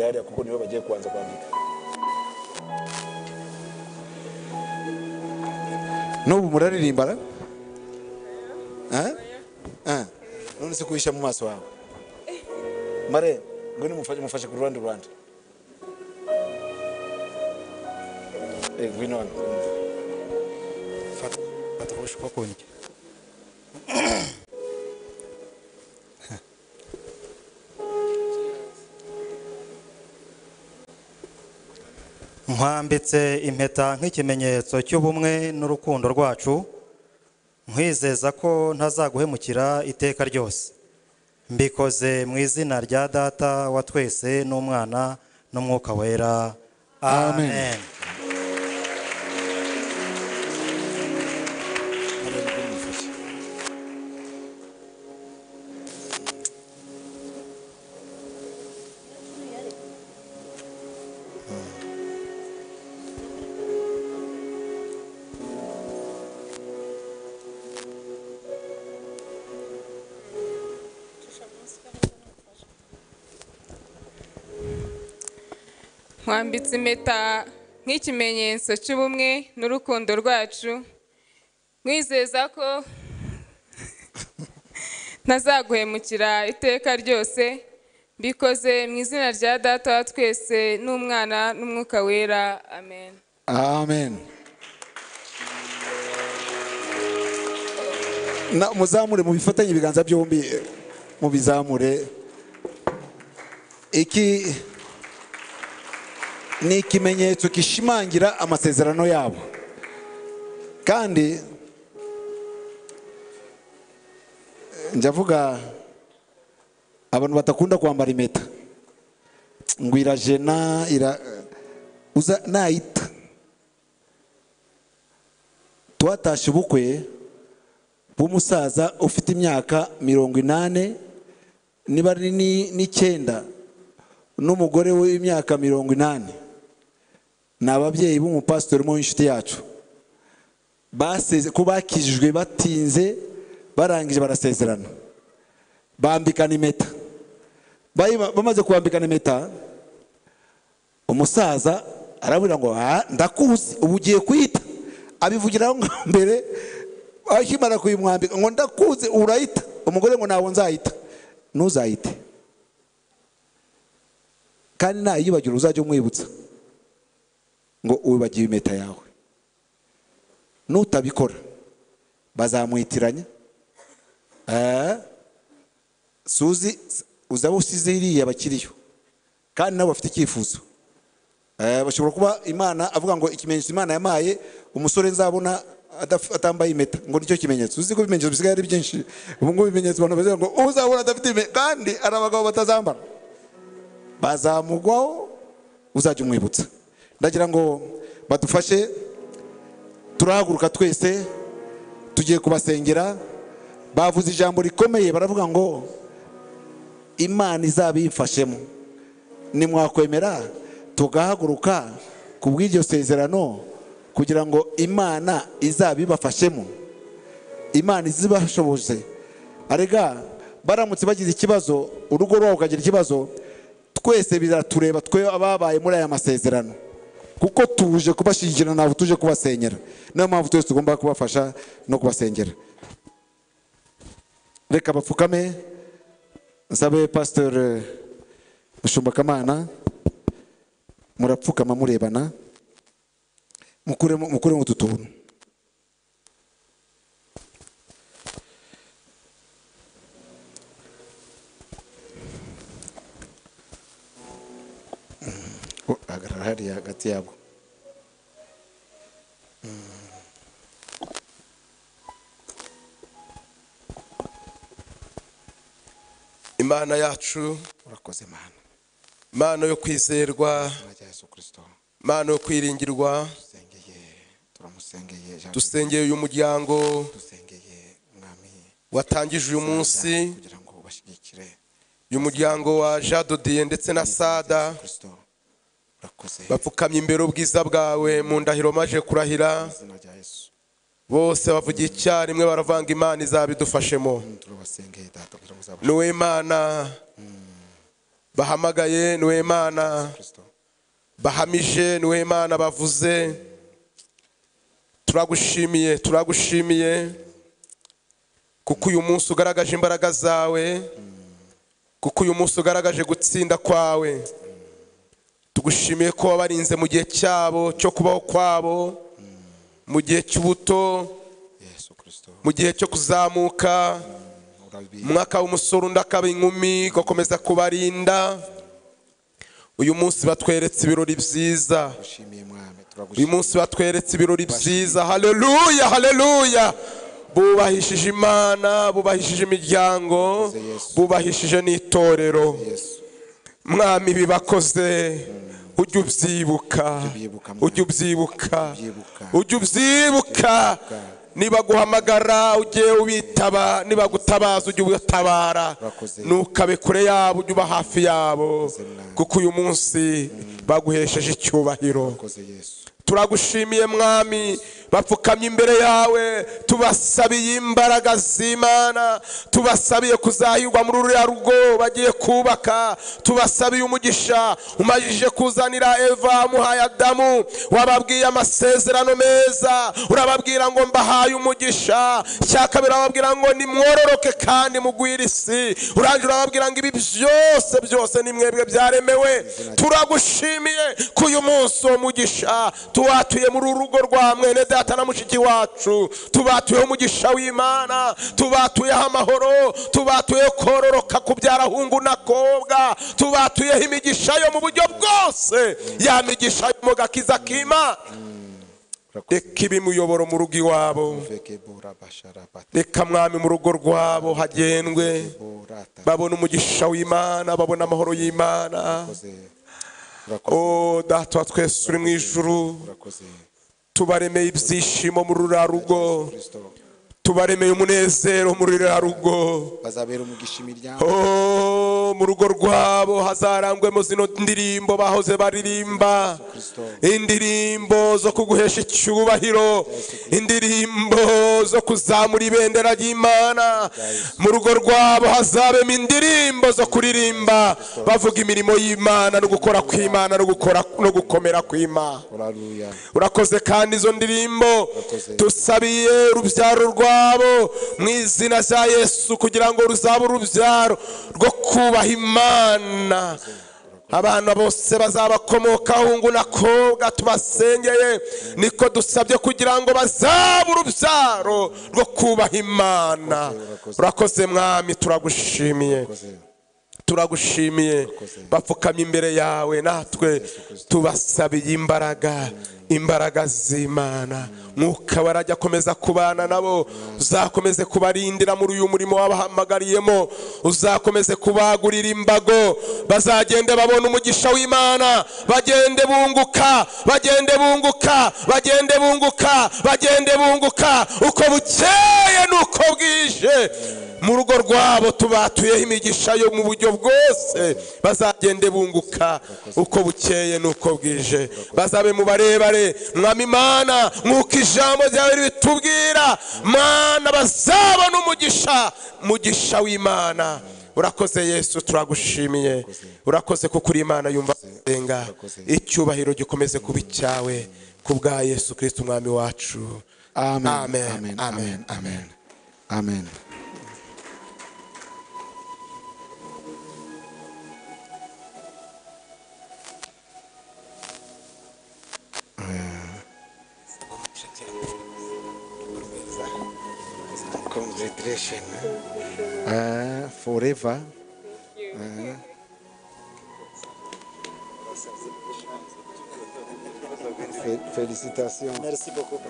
hariya kuko niwe bagiye kubanza kwandika n'ubu muraririmbara none se kuhisha mu maso hawe mare ngwino mufashe ku ruhande Eh, ngwino fata fata ukuboko kundya nkwambitse impeta nk'ikimenyetso cy'ubumwe n'urukundo rwacu nkwizeza ko ntazaguhemukira iteka ryose. Mbikoze mu izina rya data wa twese n'umwana n'umwuka wera. Amen. Nkwambitse impeta nk'ikimenyetso cy'ubumwe n'urukundo rwacu. Mwizeza ko ntazaguhemukira iteka ryose. Mbikoze mu izina rya data wa twese n'umwana n'umwuka wera. Amen. Amen. Muzamure mubifatanye ibiganza byombi mubizamure. Iki ni ikimenyetso kishimangira amasezerano yabo. Kandi njya avuga abantu badakunda kwambara impeta. Ngo irajena ira uza nayita twatashe ubukwe bw'umusaza ufite imyaka mirongo inani niba ari ni- n'icyenda n'umugore w'imyaka mirongo inani ni ababyeyi b'umupasitori umwe w'inshuti yacu. Baseze ko bakijijwe batinze barangije barasezerana. Bambikana impeta bamaze kubambikana impeta umusaza arabwira ngo "Ah, ndakuzi ubu ugiye kuyita abivugiraho ngo mbere akimara kuyimwambika ngo ndakuzi urayita. Umugore ngo ntabwo nzayita. Ntuzayite. Kandi nayibagira uzajya umwibutsa. Ngo wibagiwe impeta yawe. Nutabikora. Bazamwitiranya. Eh, suzi uzaba usize iriya bakiriyo. Kandi nabo bafite icyifuzo. Eh, bashobora kuba imana avuga ngo ikimenyetso imana yamaye umusore nzabona atambaye impeta. Ngo ni cyo kimenyetso. Uzi ko ibimenyetso bisigaye ari byinshi? Ubu ngubu ibimenyetso abantu bavuga ngo uzabona adafite impeta. Kandi ari abagabo batazambara. Bazamugwaho uzajya umwibutsa. Ndagira ngo badufashe turahaguruka twese tugiye kubasengera. Bavuze ijambo rikomeye baravuga ngo imana izaba yifashemo nimwakwemera tugahaguruka ku bw'iryo sezerano kugira ngo imana izaba ibafashemo imana izibashoboze arega baramutse bagize ikibazo urugo rwabo ukagira ikibazo twese biratureba twe ababaye muri aya masezerano. Kuko tuje kubashyigikira ntabwo tuje kubasenyera niyo mpamvu twese tugomba kubafasha no kubasengera. Reka bapfukame nsabe pasitori mushumba kamana murapfukama murebana. Mukuremo mukuremo utu tuntu Oh, hagarara hariya hagati yabo imana yacu urakoze mana imana yo kwizerwa. Imana yo kwiringirwa dusengeye uyu muryango. Watangije uyu munsi. uyu muryango wa jadodiye ndetse na sada. Bapfukamye imbere ubwiza bwawe mu ndahiro maje kurahira. Bose bavuga icyarimwe baravanga imana izabidufashemo. Niwe imana. Bahamagaye ni we bahamije ni we bavuze. Turagushimiye turagushimiye. Kuko uyu munsi ugaragaje imbaraga zawe. Kuko uyu munsi ugaragaje gutsinda kwawe. Tugushimiye ko wabarinze mu gihe cyabo cyo kubaho kwabo mu gihe cy'ubuto mu gihe cyo kuzamuka umwaka w'umusore undi akaba inkumi ugakomeza kubarinda. Uyu munsi batweretse ibirori byiza. Uyu munsi batweretse ibirori byiza. Haleluya haleluya bubahishije imana bubahishije imiryango bubahishije n'itorero. Mwami ibi bakoze ujye ubyibuka. Ujye ubyibuka ujye ubyibuka. Nibaguhamagara ujye ubitaba. Nibagutabaza ujye ubatabara ntukabe kure yabo ujye uba hafi yabo. Kuko uyu munsi baguhesheje icyubahiro. Turagushimiye mwami. Bapfukamye imbere yawe. Tubasabiye imbaraga z'imana. Tubasabiye kuzahirwa muri ruriya rugo bagiye kubaka. Tubasabiye umugisha. Umajije kuzanira eva muhaye adamu. Wababwiye amasezerano meza. Urababwira ngo mbahaye umugisha. Cya kabiri urababwira ngo nimwororoke kandi mugwire isi. Urangije urababwira ngo ibi byose byose ni mwebwe byaremewe. Turagushimiye ko uyu munsi uwo mugisha tuwatuye muri uru rugo rwa mwene data na mushiki wacu. Tubatuyeho umugisha w'imana. Tubatuyeho amahoro. Tubatuyeho kororoka kubyara hungu na kobwa. Tubatuyeho imigisha yo mu buryo bwose. Ya migisha yo mu gakiza k'imana reka ibe imuyoboro mu rugo iwabo. Reka mwami mu rugo rwabo hagendwe. Babona umugisha w'imana babona amahoro y'imana. O data wa twese uri mu ijuru tubaremeye ibyishimo muri ruriya rugo tubaremeye umunezero muri rugo. Bazabera umugisha imiryango. Oh, mu rugo rwabo hazarangwemo zino ndirimbo bahoze baririmba. Indirimbo zo kuguhesha icyubahiro. Indirimbo zo kuzamura ibendera ry'imana. Mu rugo rwabo hazabemo indirimbo zo kuririmba. Bavuga imirimo y'imana no gukora kw'imana no gukomera kw'imana. Urakoze kandi izo ndirimbo. Tusabiye urubyaro rwabo mu izina rya yesu kugira ngo ruzabe urubyaro rwo kubaha imana. Abana bose bazabakomokaho hungu na kobwa tubasengeye niko dusabye kugira ngo bazabe urubyaro rwo kubaha imana. Urakoze mwami turagushimiye. Turagushimiye. Bapfukamye imbere yawe natwe tubasabiye imbaraga. Imbaraga z'imana. Mwuka barajya akomeza kubana nabo uzakomeze kubarindira muri uyu murimo wabahamagariyemo uzakomeze kubagurira imbago. Bazagende babona umugisha w'imana bagende bunguka bagende bunguka bagende bunguka bagende bunguka. Uko bukeye n'uko bwije. Mu rugo rwabo tubatuyeho imigisha yo mu buryo bwose. Bazagende bunguka uko bukeye n'uko bwije. Bazabe mu barebare. Mwami imana nk'uko ijambo ryawe ribitubwira mana bazabona umugisha. Mugisha w'imana. Urakoze yesu turagushimiye. Urakoze kuko uri imana yumva gusenga. Icyubahiro gikomeze kuba icyawe ku bwa yesu kirisiti umwami wacu. Amen. Amen. Amen. Amen. Congratulations. Uh, forever. Uh, Félicitations. Merci beaucoup.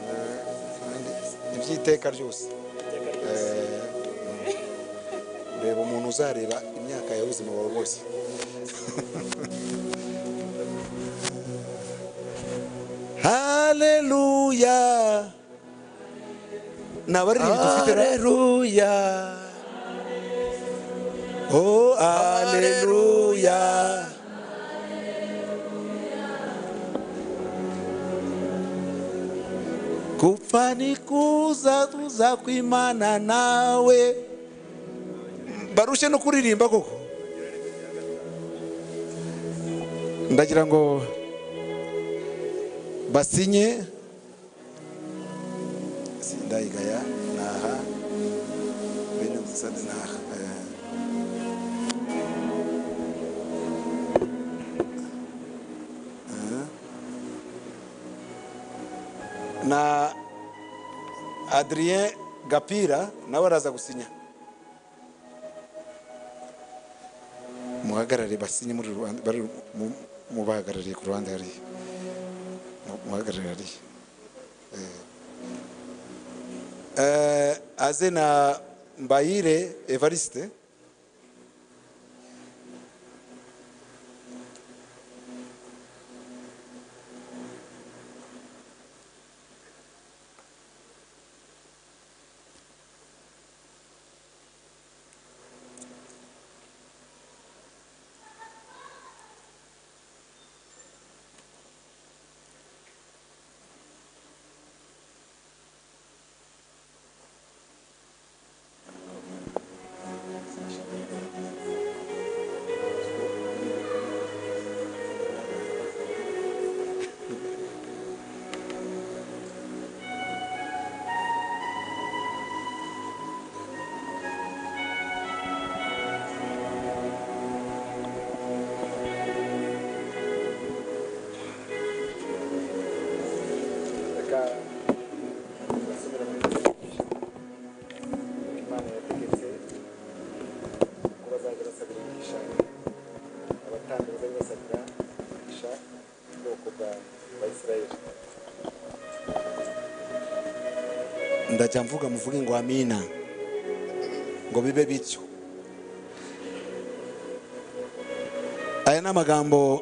Iby'iteka ryose reba umuntu uzareba imyaka y'ubuzima bwawe bwose haleluya ni abaririmbyi dufite haleluya oh haleluya gupfa ni kuza tuza kwimana nawe. Barushe no kuririmba koko ndagira ngo basinye sindayigaya naha bene musade naha eh. Eh. na adrien gapira nawe araza gusinya muhagarare basinye muri rubanda mubahagarariye ku ruhande hariya Mu- muhagarare hariya Eh. Eh, aze na mbayire evariste ndajya mvuga muvuge ngo amina. Ngo bibe bityo. Aya ni amagambo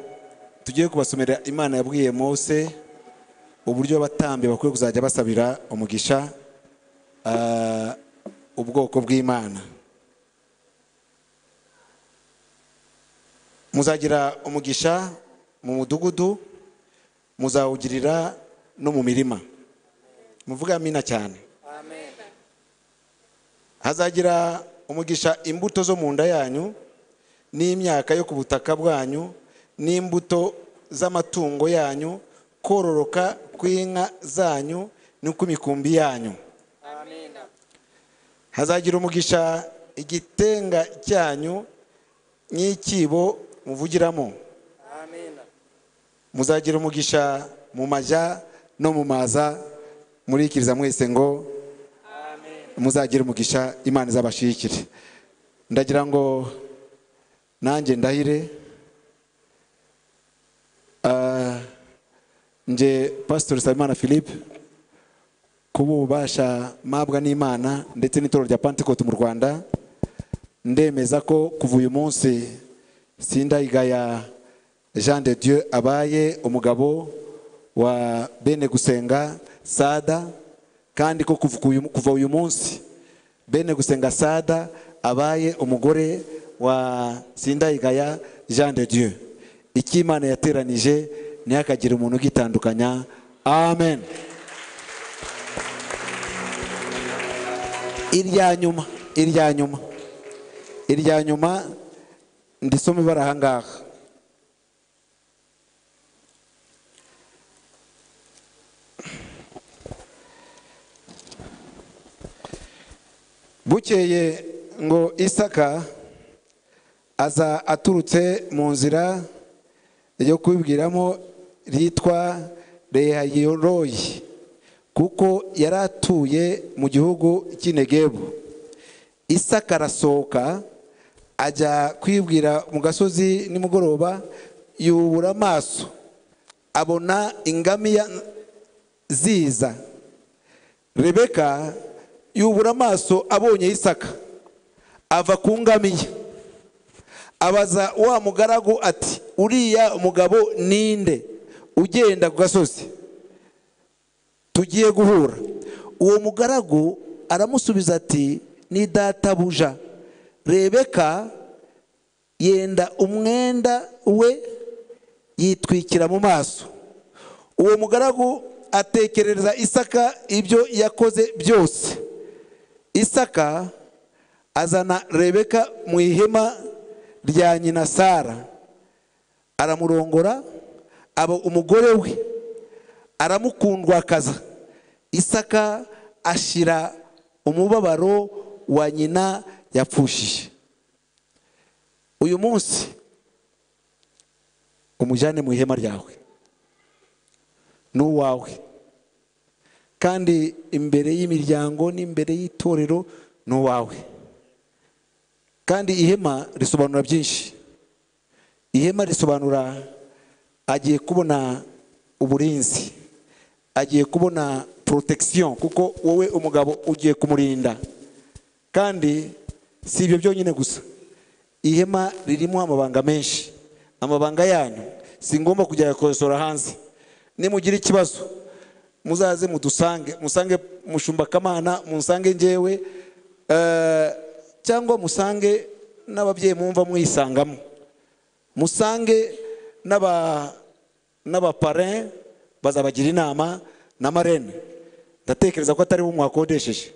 tugiye kubasomera imana yabwiye mose uburyo abatambyi bakwiye kuzajya basabira umugisha ah, ubwoko bw'imana. Muzagira umugisha mu mudugudu muzawugirira no mu mirima. Muvuga amina cyane. Hazagira umugisha imbuto zo mu nda yanyu n'imyaka yo ku butaka bwanyu n'imbuto z'amatungo yanyu kororoka kw'inka zanyu n'ukw'imikumbi yanyu. Hazagira umugisha igitenga cyanyu n'ikibo muvugiramo. Muzagira umugisha mu majya no mu maza murikiriza mwese ngo muzagira umugisha imana izabashikire ndagira ngo nanjye ndahire Ah, nje pasitori sabimana philippe kuba ububasha mabwa n'imana ndetse n'itorero rya pantekote mu rwanda ndemeza ko kuva uyu munsi sindayigaya jean de dieu abaye umugabo wa bene gusenga sada kandi ko kuva uyu- munsi bene gusenga sada abaye umugore wa sindayigaya jean de dieu. Icyo imana yateranije ntihakagire umuntu ugitandukanya. Amen. Irya nyuma irya nyuma irya nyuma ndisoma ibara ahangaha. Bukeye ngo isaka aza aturutse mu nzira yo kubibwiramo ryitwa rehayoroyi kuko yari atuye mu gihugu cy'inegebu isaka arasohoka ajya kwibwira mu gasozi nimugoroba yubura amaso abona ingamiya ziza. Rebeka yubura amaso abonye isaka. Ava ku ngamiya. Abaza wa mugaragu ati uriya mugabo ninde ugenda ku gasozi. Tugiye guhura. Uwo mugaragu aramusubiza ati ni databuja. Rebeka yenda umwenda we yitwikira mu maso. Uwo mugaragu atekerereza isaka ibyo yakoze byose. Isaka azana rebeka mu ihema rya nyina sara. Aramurongora aba umugore we. Aramukundwakaza isaka ashira umubabaro wa nyina yapfushije. Uyu munsi umujyane mu ihema ryawe. N'uwawe. Kandi imbere y'imiryango n'imbere y'itorero n'uwawe kandi ihema risobanura byinshi. Ihema risobanura agiye kubona uburinzi agiye kubona protection kuko wowe umugabo ugiye kumurinda. Kandi si ibyo byonyine gusa. Ihema ririmo amabanga menshi. Amabanga yanyu si ngombwa kujya kuyasora hanze. Nimugira ikibazo. Muzaze mudusange musange mushumba kamana musange njyewe eh, cyangwa musange n'ababyeyi mwumva mwisangamo. Musange n'aba n'abaparin bazabagira inama na marene ndatekereza ko atari bo mwakodesheje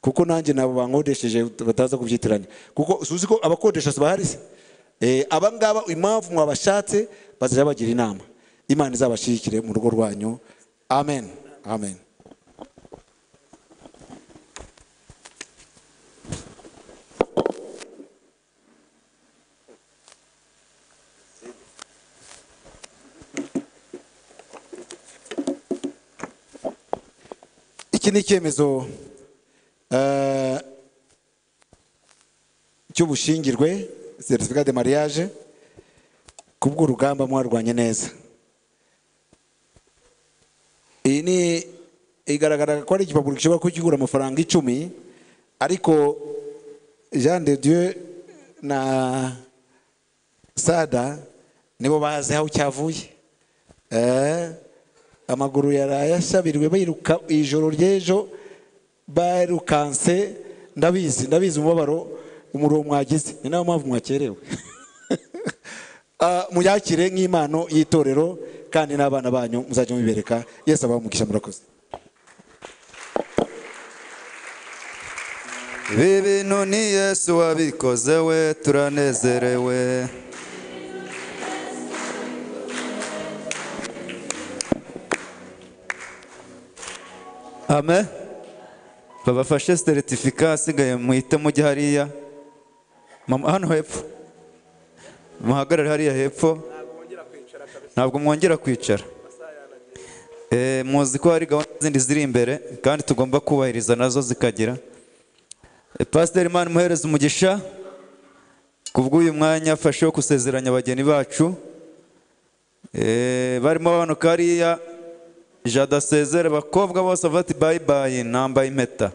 kuko nanjye nabo bankodesheje bataza kubyitiranya. Kuko suzi ko abakodesha bahari se? Eh, aba ngaba impamvu mwabashatse bazajya bagira inama. Imana izabashigikire mu rugo rwanyu amen. Amen. Iki ni icyemezo eh, cy'ubushingirwe certificat de mariage kubw'urugamba mwarwanye neza. Iyi ni igaragara ko ari igipapuro gishobora kuba kigura amafaranga icumi ariko jean de dieu na sada nibo bazi aho cyavuye. Eh, amaguru yaraye asabiriwe biruka ijoro ry'ejo barukanse ndabizi ndabizi umubabaro umurongo mwagize. Ni na yo mpamvu mwakerewe. Ah, muyakire nk'impano y'itorero. Kandi n'abana banyu muzajya mubibereka yesu abaha umugisha murakoze. Ibi bintu ni yesu wabikoze we turanezerewe. Amen. Babafashe seritifika asigaye muhite mujye hariya. Hano hepfo. Muhagarare hariya hepfo. Ntabwo mwongera kwicara. Eh, muzi ko hari gahunda zindi ziri imbere kandi tugomba kubahiriza na zo zikagira. Eh, pasiteri imana muhereza umugisha ku bw'uyu mwanya afashe wo gusezeranya abageni bacu. Eh, barimo babanuka hariya jada asezere abakobwa bose bavuga ati bayi bayi nambaye impeta.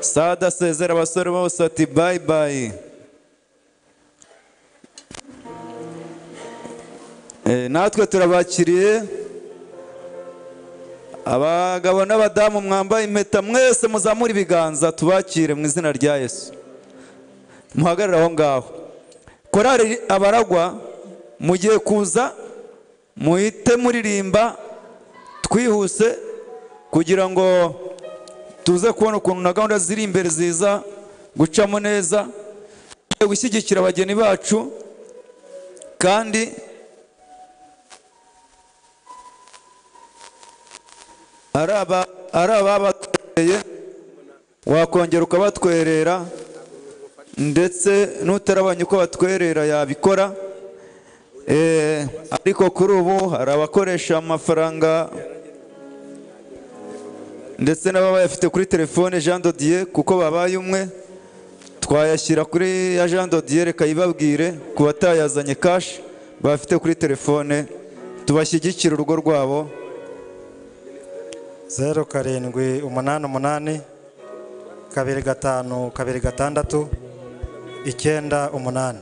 Sada asezera abasore bose ati bayi natwe turabakiriye. Abagabo n'abadamu mwambaye impeta mwese muzamure ibiganza tubakire mu izina rya yesu. Muhagarare aho ngaho. Korari abaragwa mugiye kuza muhite muririmba twihuse kugira ngo tuze kubona ukuntu na gahunda ziri imbere ziza gucamo neza gushyigikira abageni bacu kandi ari aba- ari ababatwereye wakongera ukabatwerera ndetse n'utarabonye uko batwerera yabikora. Eh, ariko kuri ubu hari abakoresha amafaranga ndetse n'ababa bayafite kuri telefone jean dodier kuko babaye umwe. Twayashyira kuri ya jean dodier reka yibabwire ku batayazanye kashi bafite kuri telefone. Tubashyigikire urugo rwabo. Zeru karindwi umunani umunani kabiri gatanu kabiri gatandatu icyenda umunani.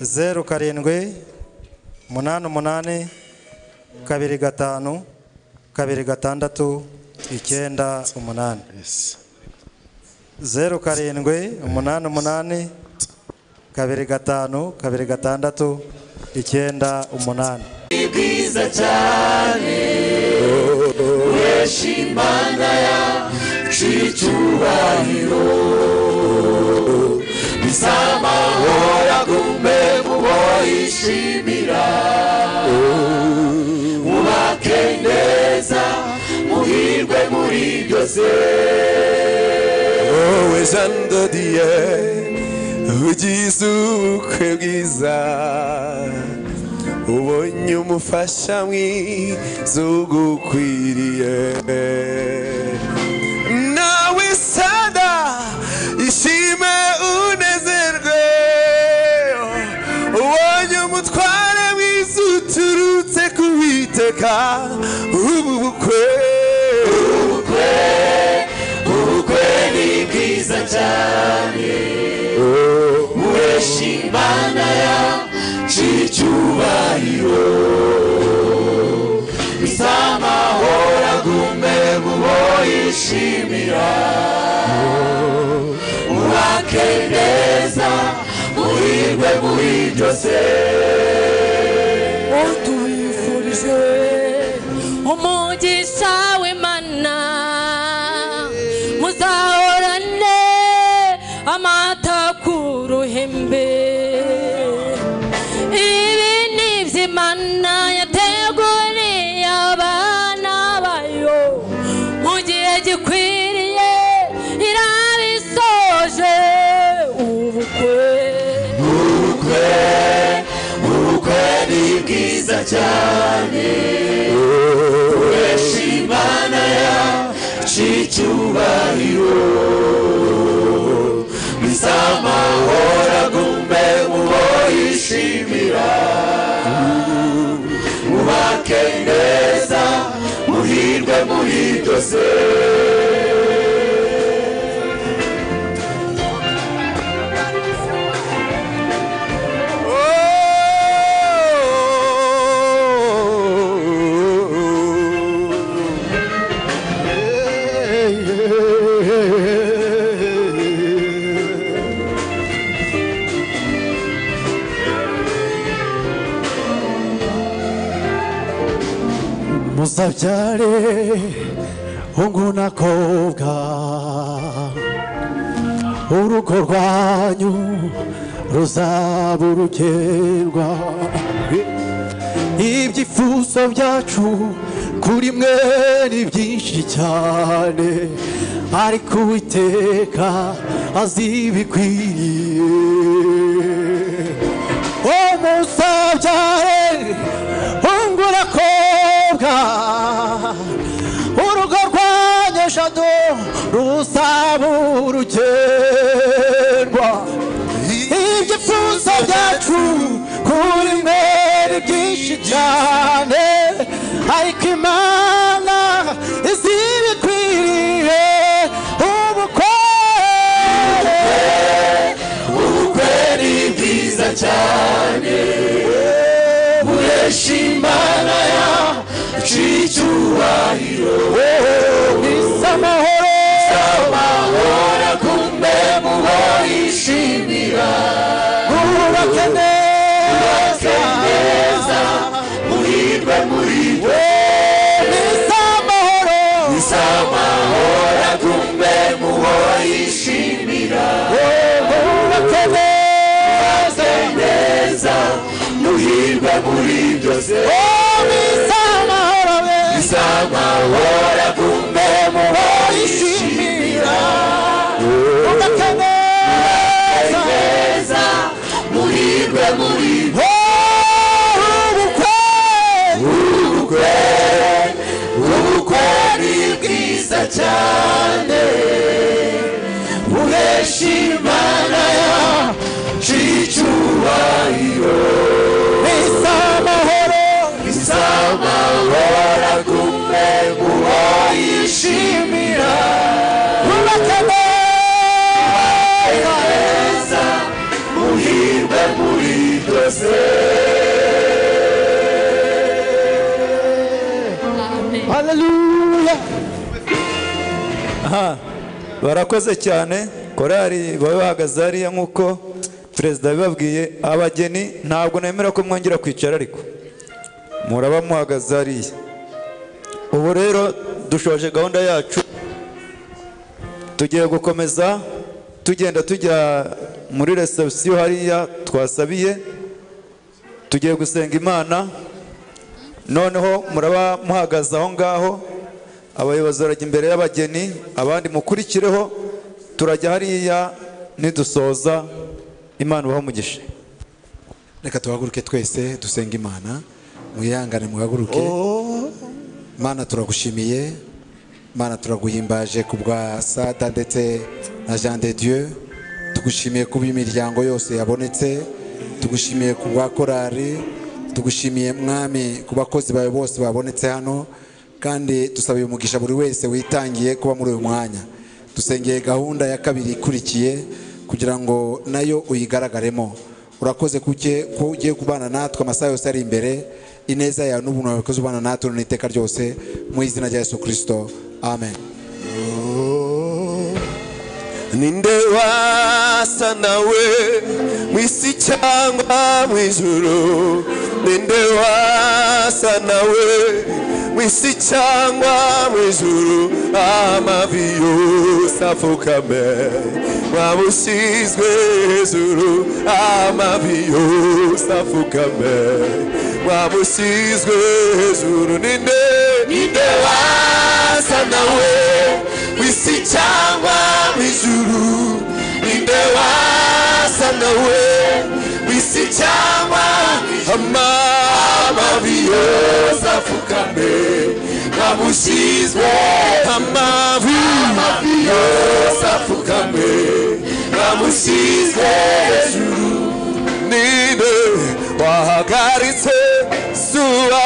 Zeru karindwi umunani umunani kabiri gatanu kabiri gatandatu icyenda umunani. Zeru karindwi umunani umunani kabiri gatanu kabiri gatandatu icyenda umunani. Bwiza cyane. Uhesha imana yacu icyubahiro bisa amahoro agume mu bo yishimira mubake neza muhirwe muri byose wowe jean dodiye ugize ubukwe bwiza. Ubonye umufasha mwiza ugukwiriye nawe sada ishime unezerwe. Ubonye umutware mwiza uturutse ku witeka ubu bukwe. Ubukwe ubukwe ni bwiza cyane. Uhesha imana yacu icyubahiro bisa amahoro agume mu bo yishimira mubake neza muhirwe muri byose utubifurije cyane uhesha imana yacu icyubahiro agume mu bo yishimira mubake neza muhirwe muri byose muzabyare hungu na kobwa urugo rwanyu ruzaba urukerwa ibyifuzo byacu kuri mwe ni byinshi cyane. Ariko uwiteka azi ibikwiriye umusabyare hungu urukerwa ibyifuzo byacu kuri mwe ni byinshi cyane. Ariko imana izi ibikwiriye ubukwe ubukwe ni bwiza cyane. Buresha imana yacu icyubahiro mubo yishimira mwubake neza muhirwe muri byose bisa amahoro bisa amahoro kumbe mubo yishimira imana yacu icyubahiro bisa amahoro bisa amahoro kumwe mubo yishimira mwubake neza muhirwe muri byose haleluya aha. Barakoze cyane. Korari baba bahagaze hariya nk'uko perezida yabibabwiye abageni ntabwo nemera ko mwongera kwicara ariko. Muraba muhagaze hariya. Ubu rero dushoje gahunda yacu tugiye gukomeza tugenda tujya muri reception hariya twasabiye tugiye gusenga imana. Noneho muraba muhagaze aho ngaho abayobozi barajya imbere y'abageni abandi mukurikireho. Turajya hariya nidusoza imana ubaho umugisha. Reka tuhaguruke twese dusenga imana mwihangane muhaguruke. Mana turagushimiye mana turaguhimbaje ku bwa sada ndetse na jean de dieu. Tugushimiye kuba imiryango yose yabonetse. Tugushimiye ku bwa korari tugushimiye mwami ku bakozi bawe bose babonetse hano. Kandi dusabiye umugisha buri wese witangiye kuba muri uyu mwanya. Dusengeye gahunda ya kabiri ikurikiye kugira ngo na yo uyigaragaremo. Urakoze ko ugiye- ko ugiye kubana natwe amasaha yose ari imbere. Ineza yawe n'ubuntu wawe ko ubana natwe n'iteka ryose mu izina rya yesu kirisito amen. Ninde wasa nawe mu isi cyangwa mu ijuru? Ninde wasa nawe mu isi cyangwa mu ijuru amavi yose apfukame mwamushyizwe hejuru amavi yose apfukame mwamushyizwe hejuru ninde ninde wasa nawe mu isi cyangwa mu ijuru ninde wasa nawe mu isi cyangwa amababi yose apfukame nkamushyizwe amavi yose apfukame nkamushyizwe hejuru ninde wahagaritse zuba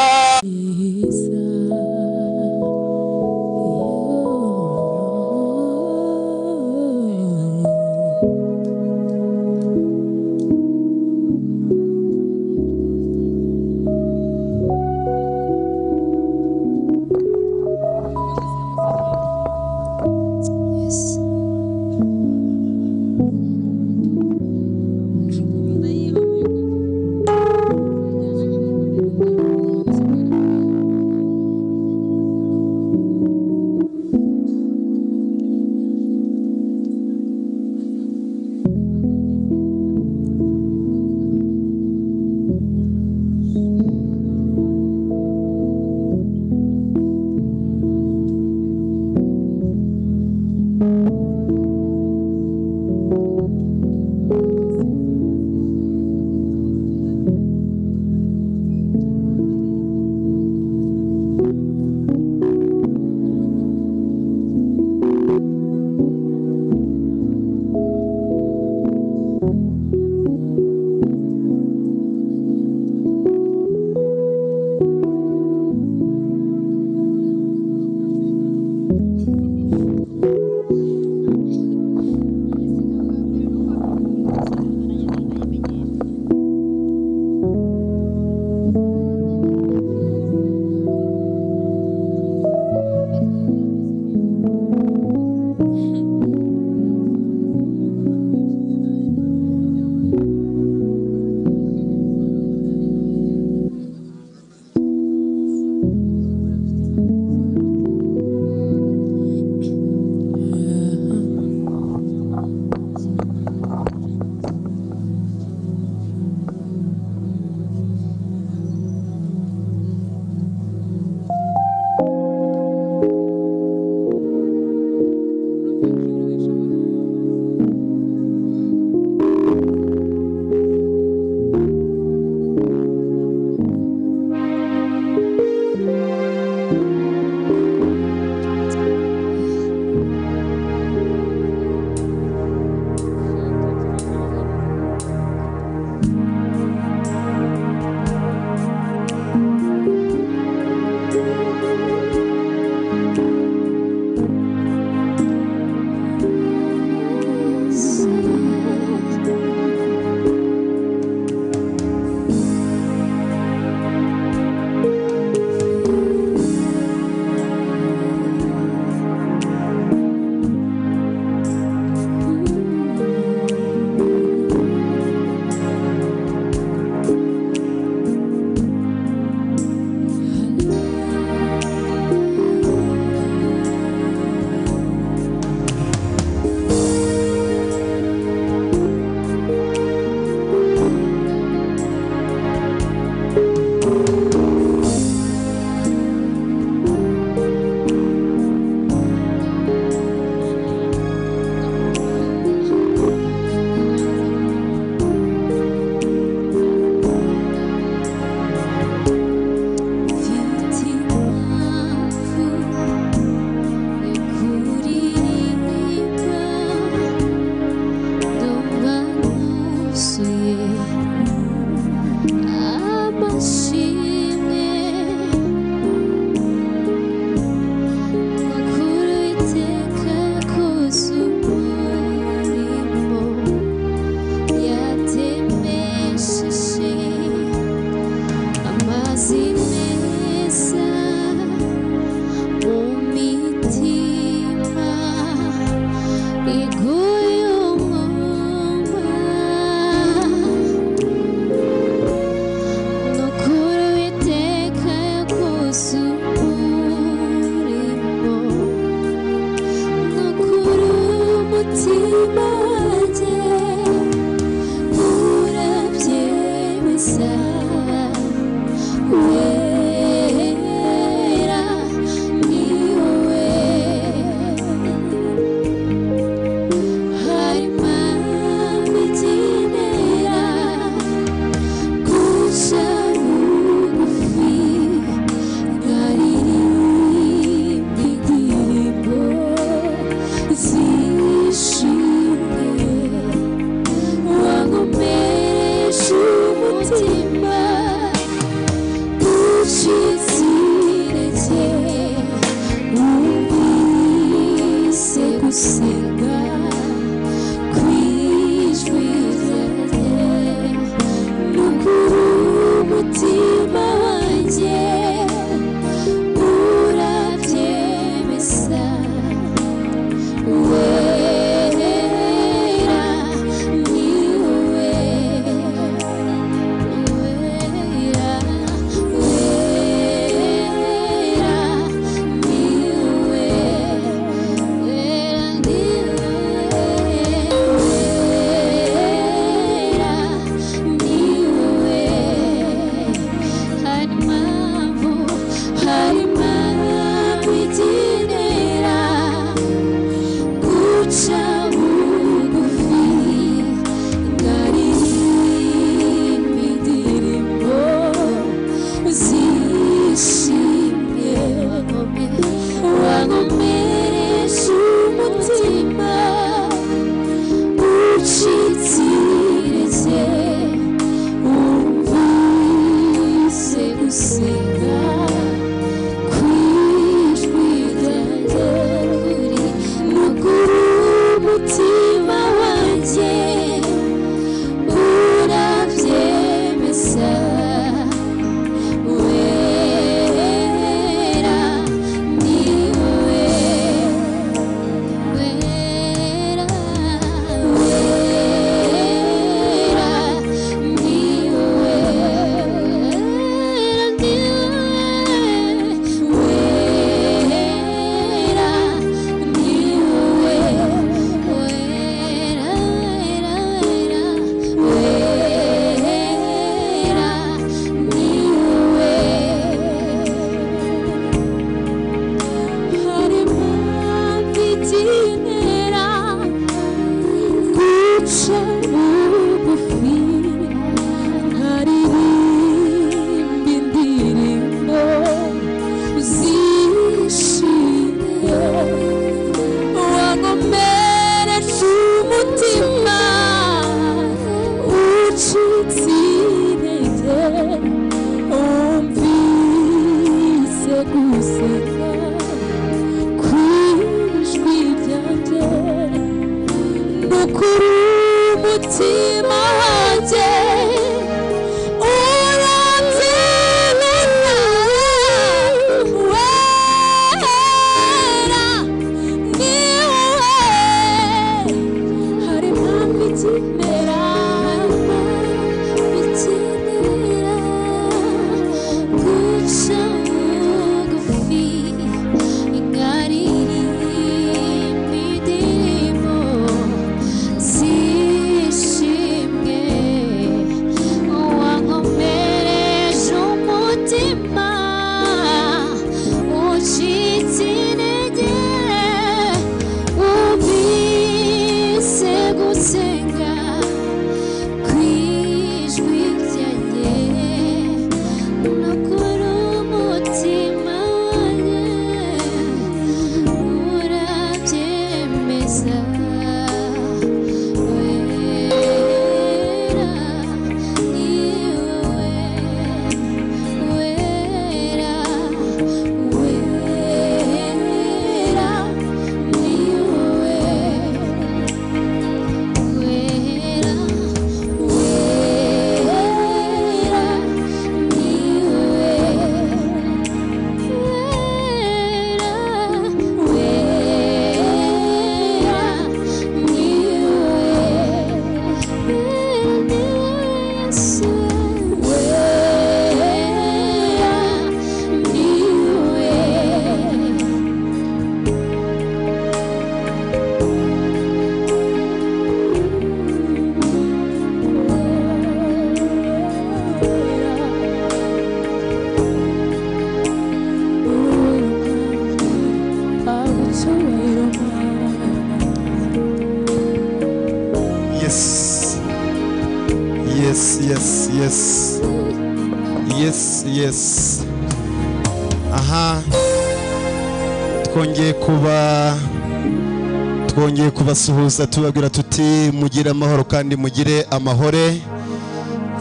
twongeye kubasuhuza tubabwira tuti mugire amahoro kandi mugire amahore.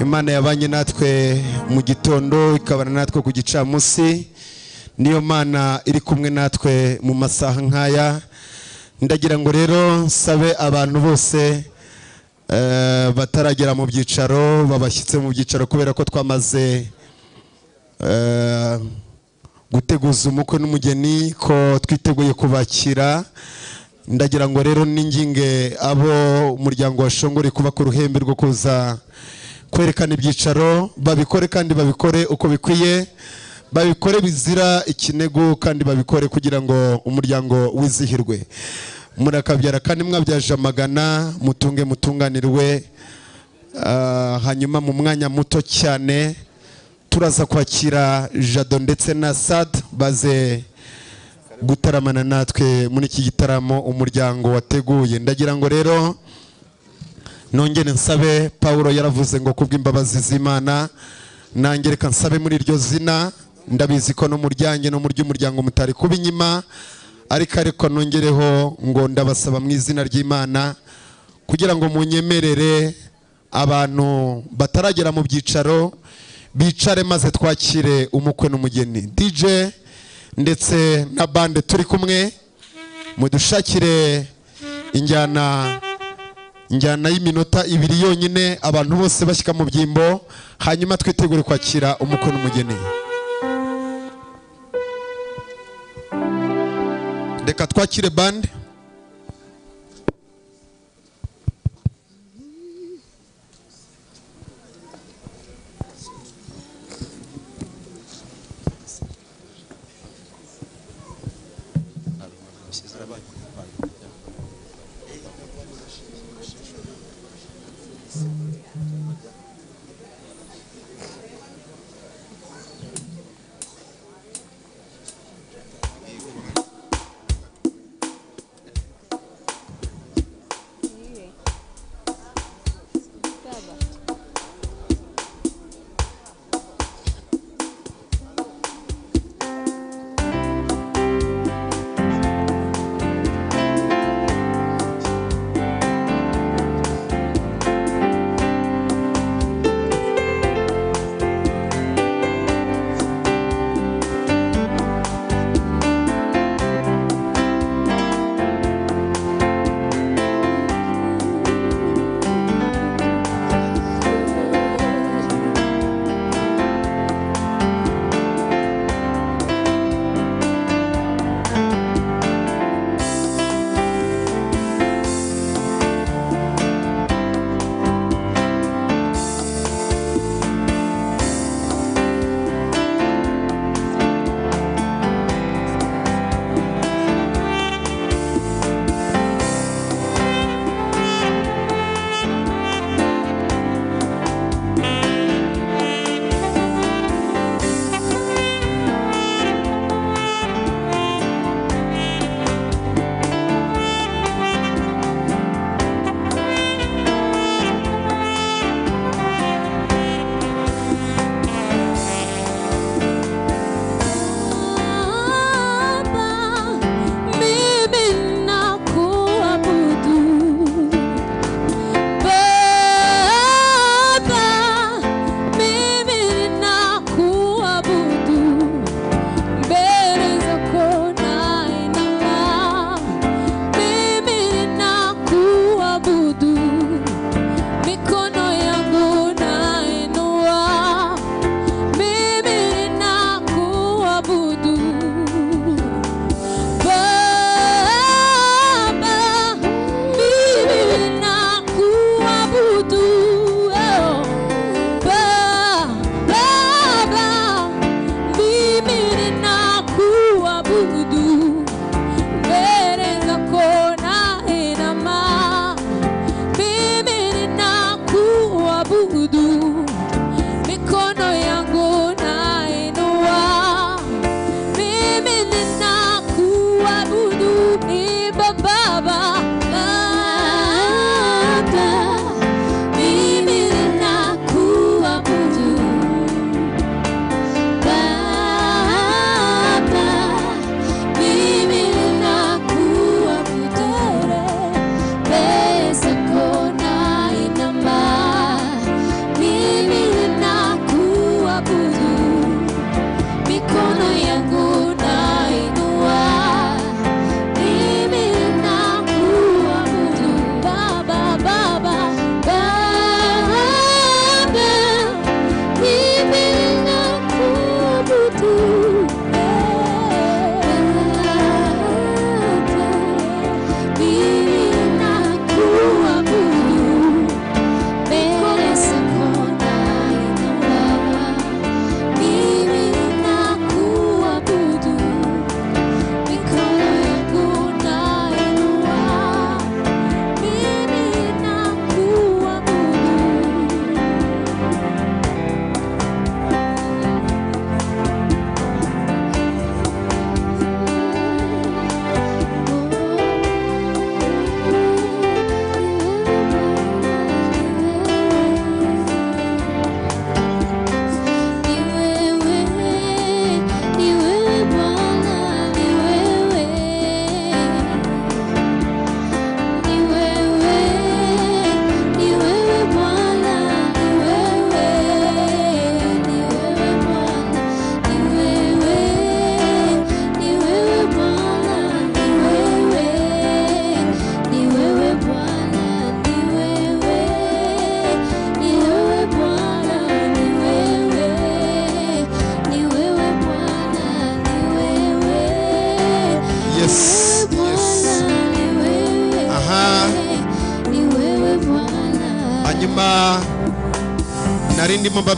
Imana yabanye natwe mu gitondo ikabana natwe ku gicamunsi. Niyo mana iri kumwe natwe mu masaha nk'aya. Ndagira ngo rero nsabe abantu bose eh, bataragera mu byicaro babashyitse mu byicaro kubera ko twamaze eh, guteguza umukwe n'umugeni ko twiteguye kubakira. Ndagira ngo rero n'inginge abo umuryango wa shongore kuba ku ruhembe rwo kuza kwerekana ibyicaro babikore kandi babikore uko bikwiye babikore bizira ikinego kandi babikore kugira ngo umuryango wizihirwe. Murakabyara kandi mwabyaje amagana mutunge mutunganirwe Ah, hanyuma mu mwanya muto cyane turaza kwakira jado ndetse na sad baze gutaramana natwe muri iki gitaramo umuryango wateguye. Ndagira ngo rero nongere nsabe paul yaravuze ngo kubw'imbabazi z'imana nange reka nsabe muri iryo zina. Ndabizi ko no mu ryanjye no mu ry'umuryango mutari kuba inyuma ariko ariko nongereho ngo ndabasaba mu izina ry'imana kugira ngo munyemerere abantu bataragera mu byicaro bicare maze twakire umukwe n'umugeni. Dj ndetse na bande turi kumwe mudushakire injyana injyana y'iminota ibiri yonyine abantu bose bashyika mu byimbo hanyuma twitegure kwakira umukwe n'umugeni reka twakire bande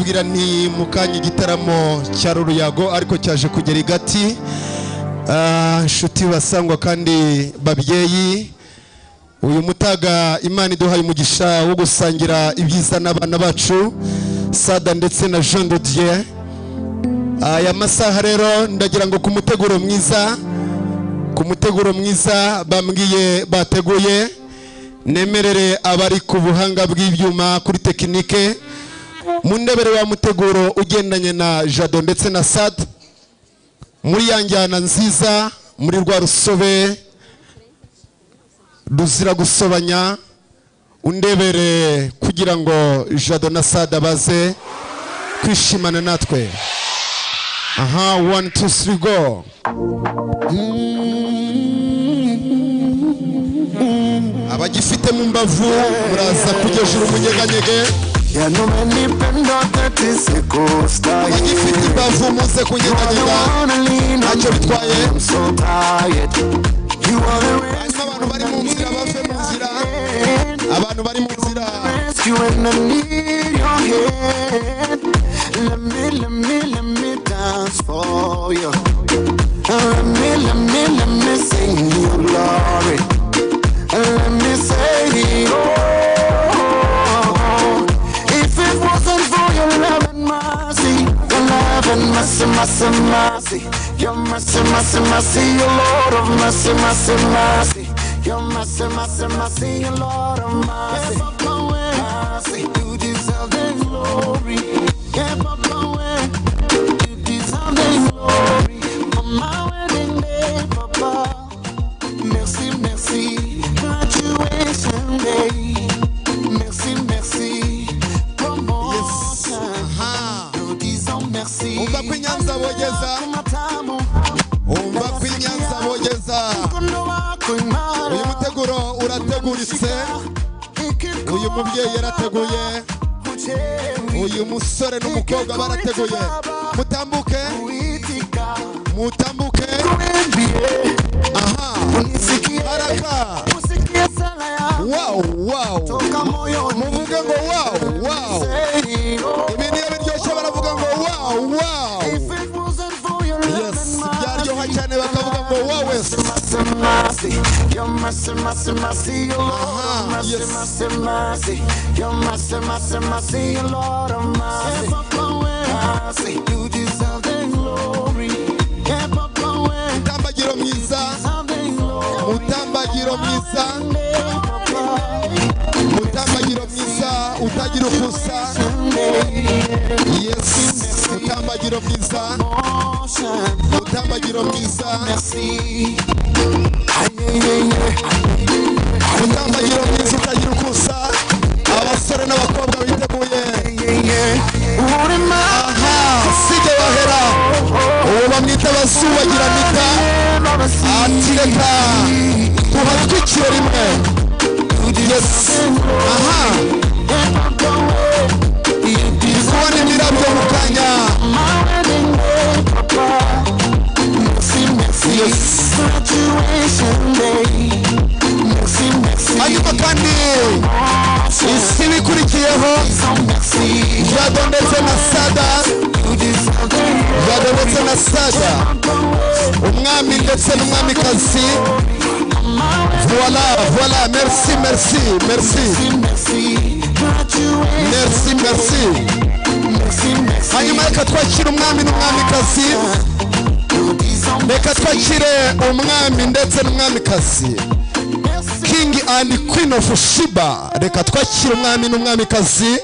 mbabwira nti mu kanya igitaramo cya ruruyago ariko cyaje kugera igati Ah, inshuti basangwa kandi babyeyi. Uyu mutaga imana iduhaye umugisha wo gusangira ibyiza n'abana bacu sada ndetse na jean de dieu. Aya masaha rero ndagira ngo ku muteguro mwiza ku muteguro mwiza bambwiye bateguye nemerere abari ku buhanga bw'ibyuma kuri tekinike. Mu ndebere wa muteguro ugendanye na jado ndetse na sad muri ya njyana nziza muri rwa rusobe ruzira gusobanya undebere kugira ngo jado na sada baze kwishimana natwe. Aha one two three go. Abagifite mu mbavu muraza kugejura umunyeganyege abagifite imbavu muze kunyeganyega ntacyo bitwaye hanyuma abantu bari mu nzira bave mu nzira. abantu bari mu nzira. Mercy, mercy, mercy, your Lord of mercy, mercy, mercy, your mercy, mercy, mercy, your Lord of mercy, barateguye mutambuke. Mutambuke. Aha. Baraka. Wow wow. Muvuge ngo wow wow. Ibintu iyo biryoshye baravuga ngo wow wow. Yes byaryoha cyane bakavuga ngo wow wese Your mercy, mwiza. Mutambagiro mwiza utagira ubusa. Yes mutambagiro mwiza. Mutambagiro mwiza. Mutambagiro mwiza utagira ukusa abasore n'abakobwa biteguye. Aha sijya wahera. Ubu bamwita basubagira mita ati reka tuhatwikire rimwe yes. Aha. Ndi kubona imirabyo mu kanya hanyuma kandi. Isi ibikurikiyeho jado ndetse na sada. Jado ndetse na sada. Umwami ndetse n'umwamikazi. Voila voila merci merci merci. Merci merci. Hanyuma reka twakire umwami n'umwamikazi reka twakire umwami ndetse n'umwamikazi king and queen of shiba reka twakire umwami n'umwamikazi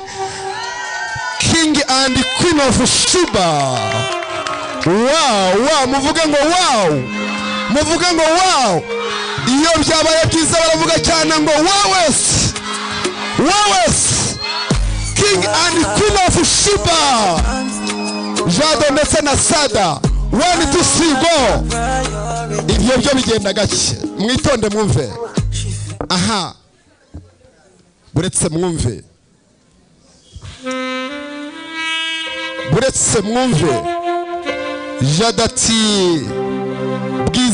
king and queen of shiba wow wow muvuge ngo wow. Muvuge ngo wow. Iyo byabaye byiza baravuga cyane ngo wow wese wow wese king and queen of shiba jado ndetse na sada. One two three go? Ibyo byo bigenda gake. Mwitonde mwumve. Aha. Buretse mwumve. Buretse mwumve. Jada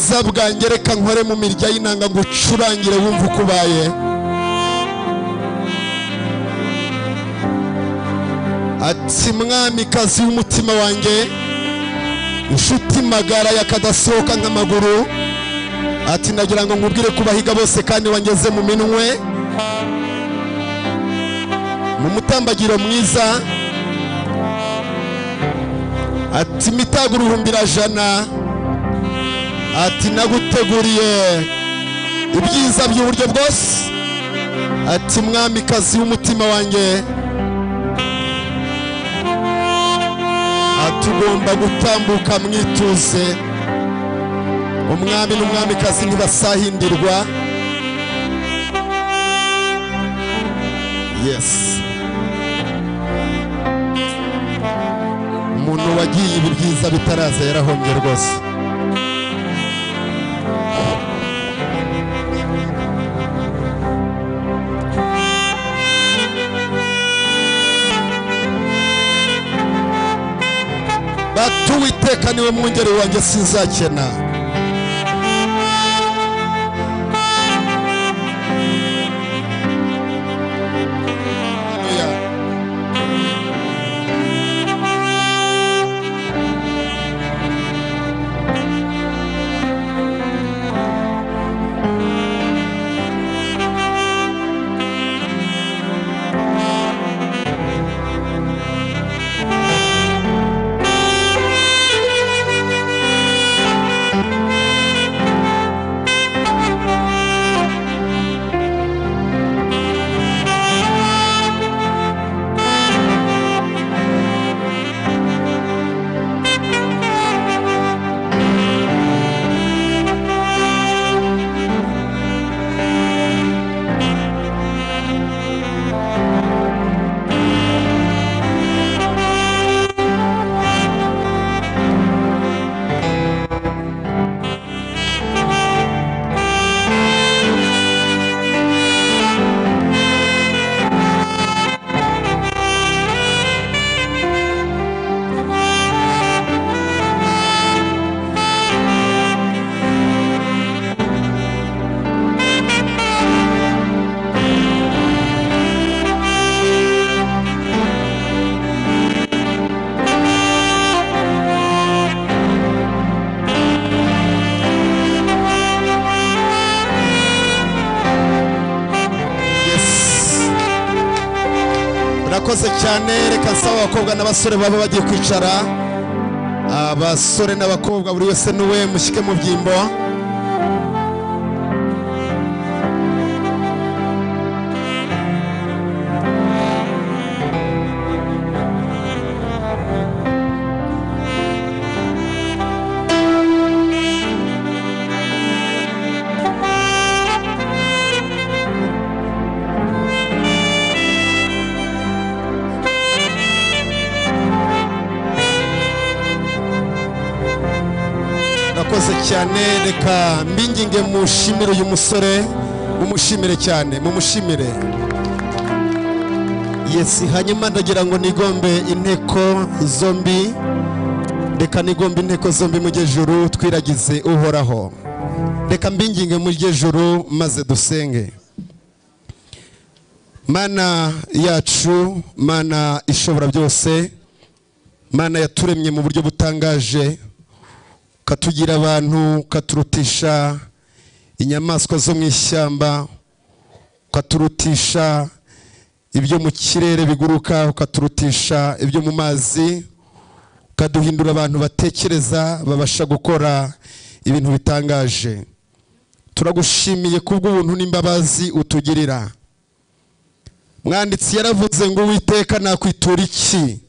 ati bwiza bwanjye reka nkore mu mirya y'inanga ngo ucurangire wumve uko ubaye. Ati mwamikazi w'umutima wanjye inshuti magara yakadasohoka nk'amaguru. Ati nagira ngo nkubwire kubahiga bose kandi wangeze mu minwe mu mutambagiro mwiza. Ati mitaga uruhumbira jana ati naguteguriye ibyiza by'uburyo bwose. Ati mwamikazi w'umutima wanjye. Ati ugomba gutambuka mwituze. Umwami n'umwamikazi ntibasahindirwa. Yesi umuntu wagiye ibi byiza bitaraza yarahombye rwose. Bati uwiteka ni we mwungeri wanjye sinzakena. Murakoze cyane. Reka nsaba abakobwa n'abasore baba bagiye kwicara. Abasore n'abakobwa buri wese n'uwe mushyike mu byimbo. Cyane. Reka mbinginge mushimire uyu musore. Mumushimire cyane mumushimire. Yesi hanyuma ndagira ngo nigombe inteko zombi. Reka nigombe inteko zombi mu juru twiragize uhoraho. Reka mbinginge mu juru maze dusenge. Mana yacu mana ishobora byose. Mana yaturemye mu buryo butangaje. Ukatugira abantu ukaturutisha inyamaswa zo mu ishyamba ukaturutisha ibyo mu kirere biguruka ukaturutisha ibyo mu mazi ukaduhindura abantu batekereza babasha gukora ibintu bitangaje. Turagushimiye kubw'ubuntu n'imbabazi utugirira. Mwanditsi yaravuze ngo uwiteka nakwitura iki?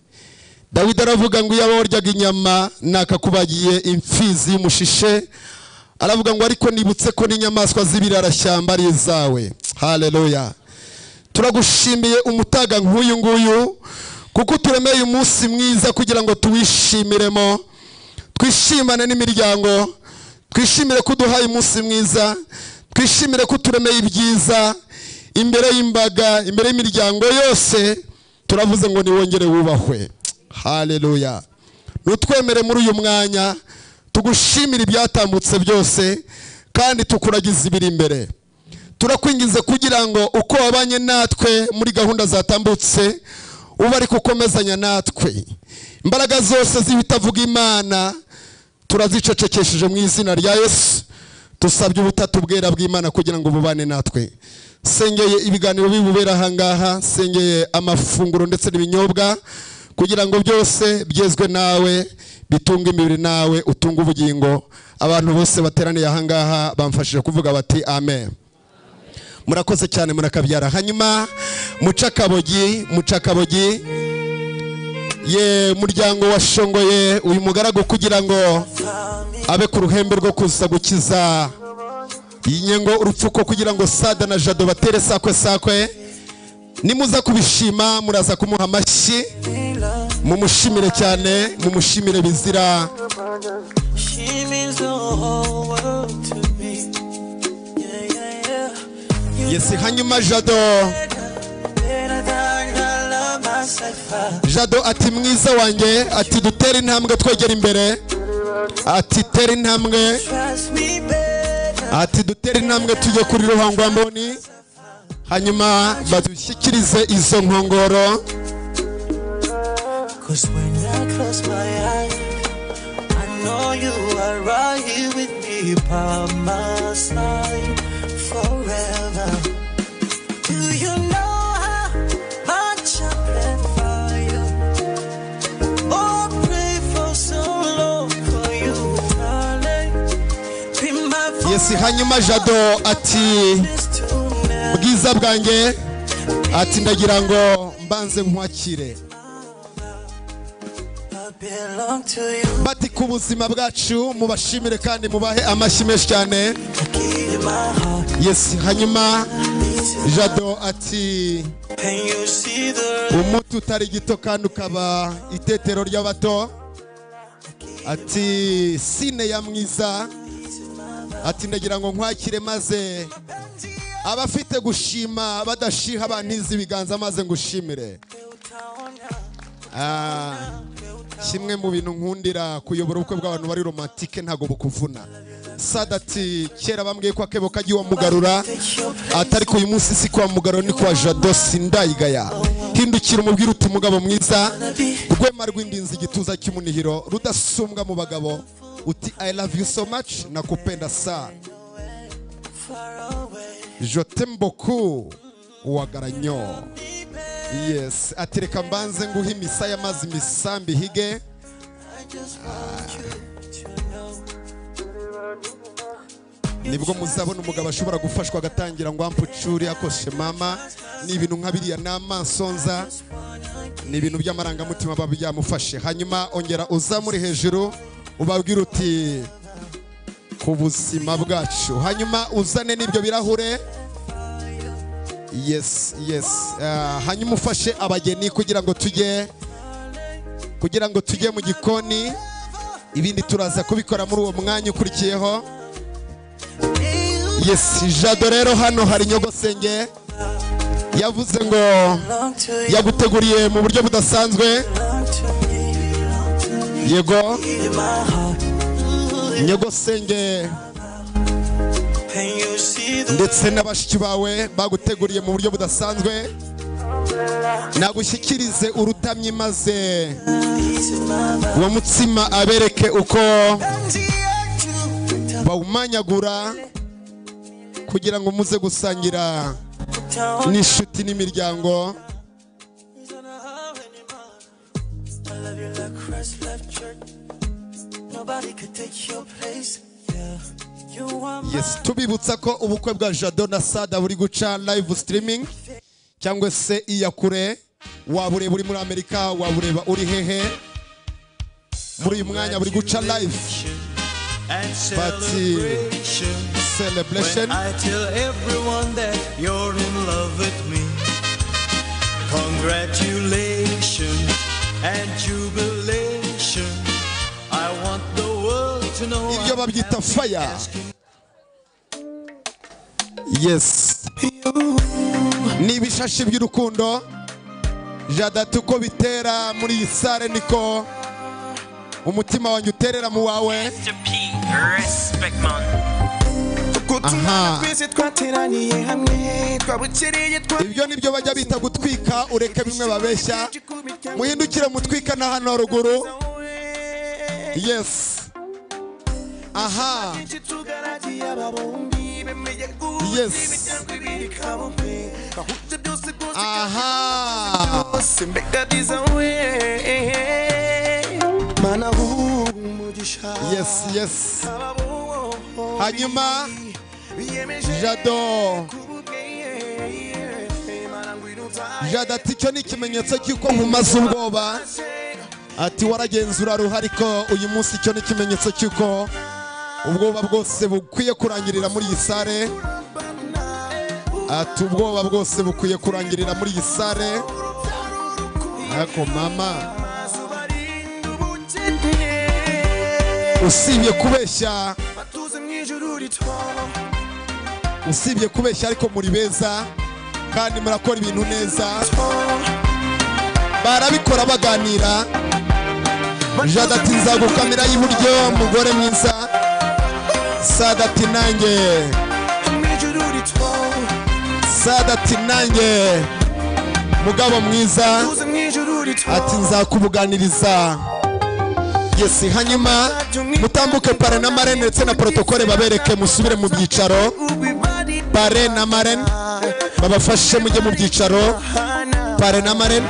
Dawidi aravuga ngo iyo waryaga inyama nakakubagiye imfizi y'umushishe. Aravuga ngo ariko nibutse ko n'inyamaswa z'ibirarashyamba ari izawe. Haleluya turagushimiye umutaga nk'uyu nguyu kuko uturemeye umunsi mwiza kugira ngo tuwishimiremo. Twishimane n'imiryango twishimire ko uduhaye umunsi mwiza twishimire ko uturemeye ibyiza. Imbere y'imbaga imbere y'imiryango yose turavuze ngo niwongere wubahwe. Haleluya nutwemere muri uyu mwanya tugushimire ibyatambutse byose kandi tukuragize ibiri imbere. Turakwingize kugira ngo uko wabanye natwe muri gahunda zatambutse uba ari gukomezanya natwe. Imbaraga zose z'ibitavuga imana turazicecekesheje mu izina rya yesu. Dusabye ubutatu bwera bw'imana kugira ngo bubane natwe. Sengeye ibiganiro bibubera ahangaha sengeye amafunguro ndetse n'ibinyobwa. Kugira ngo byose byezwe nawe bitunge imibiri nawe utunge ubugingo. Abantu bose bateraniye ahangaha bamfashije kuvuga bati amen. Murakoze cyane murakabyara. Hanyuma mucakabogi mucakabogi ye muryango washongoye uyu mugaragu kugira ngo abe ku ruhembe rwo kuza gukiza. Iyi nyengo urupfuko kugira ngo sada na jado batere sakwe sakwe. Nimuza kubishima muraza kumuha amashyi. Mumushimire cyane mumushimire bizira. Yesi hanyuma jado. Jado ati mwiza wanjye. Ati dutere intambwe twegera imbere. Ati tera intambwe. Ati dutere intambwe tujye kuri ruhangwamboni hanyuma badushyikirize izo nkongoro. Cause when I close my eyes, I know you are right here with me by my side forever. Do you know how much I plan for you? Oh, I pray for so long for you, darling. Be my yesi hanyuma jado ati bwiza bwanjye ati ndagira ngo mbanze nkwakire. Bati ku buzima bwacu mubashimire kandi mubahe amashyi menshi cyane. Yesi hanyuma jado ati umuti utari gito kandi ukaba itetero ry'abato. Ati sine ya mwiza. Ati ndagira ngo nkwakire maze abafite gushima badashiha bantiza ibiganza maze ngushimire. Ah, kimwe mu bintu nkundira kuyobora ubukwe bw'abantu bari romantike ntabwo bukuvuna. Sada ati kera bambwiye ko akebo kajya iwamugarura atari ko uyu munsi si kwa mugarura ni kwa jado sindayigaya. Hindukira umubwire uti umugabo mwiza rwema rw'indinzi igituza cy'umunihiro rudasumbwa mu bagabo uti i love you so much nakupenda t'aime beaucoup uwagaranyo. Yes. Ati reka mbanze nguhe imisaya maze imisambi hige. Nibwo muzabona umugabo ashobora gufashwa agatangira ngo ampucuri akoshe mama. Ni ibintu nka biriya ni amansonza ni ibintu by'amarangamutima biba byamufashe. Hanyuma ongera uzamure hejuru ubabwire uti ku buzima bwacu. Hanyuma uzane n'ibyo birahure yes yes. Ah, hanyuma ufashe abageni kugira ngo tujye kugira ngo tujye mu gikoni. Ibindi turaza kubikora muri uwo mwanya ukurikiyeho. Yes jado rero hano hari nyogosenge. Yavuze ngo yaguteguriye mu buryo budasanzwe. Yego. Nyogosenge. Ndetse na bashiki bawe baguteguriye mu buryo budasanzwe nagushyikirize urutamyi maze uwo mutsima abereke uko bawumanyagura kugira ngo muze gusangira n'inshuti n'imiryango I love you like Christ left church. Nobody could take your place. Yes tubibutsa ko ubukwe bwa jado na sada buri guca live streaming cyangwa se iyakure waba ureba uri muri amerika waba ureba uri hehe muri uyu mwanya buri guca live and Party celebration. Congratulations and jubilation. I want the world to know ibyo babyita fire yes. Ni ibishashi by'urukundo jadati uko bitera muri iyi sare niko umutima wanjye uterera mu wawe. Ibyo ni byo bajya bita gutwika ureke bimwe babeshya. Muhindukire mutwika na hano ruguru yes. Aha. Yes. aha. Yes yes. Hanyuma jado jado ati icyo ni ikimenyetso cy'uko nkumaze ubwoba. Ati waragenzura ruhari ko uyu munsi icyo ni ikimenyetso cy'uko ubwoba bwose bukwiye kurangirira muri iyi sare. Ati ubwoba bwose bukwiye kurangirira muri iyi sare. Ariko mama. Usibye kubeshya. Usibye kubeshya ariko muri beza. Kandi murakora ibintu neza. Barabikora baganira. Jada ati nzagukamera y'iburyo mugore mwiza. Sada ati nanjye sada ati mugabo mwiza. Ati nzakubuganiriza. Yesi hanyuma mutambuke pare na marene ndetse na protokole babereke musubire mu byicaro. Pare na marene babafashe mujye mu byicaro. Pare na marene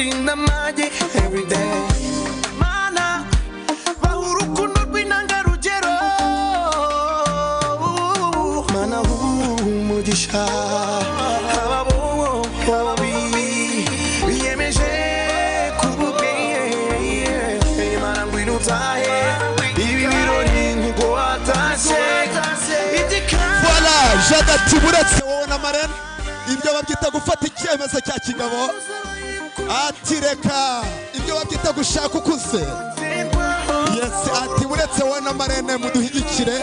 sunday kandi ubarinda amage everyday mana baha urukundo rw'intangarugero mana umugisha aba bo babi biyemeje kububwiye mana ngwino utahe ibi birori nk'uko watashye Voilà, Jada ati buretse wowe na marene ibyo babyita gufata icyemezo cya kigabo. Ati reka ibyo babyita gushaka ukuze. Ati buretse wowe na marene muduhigikire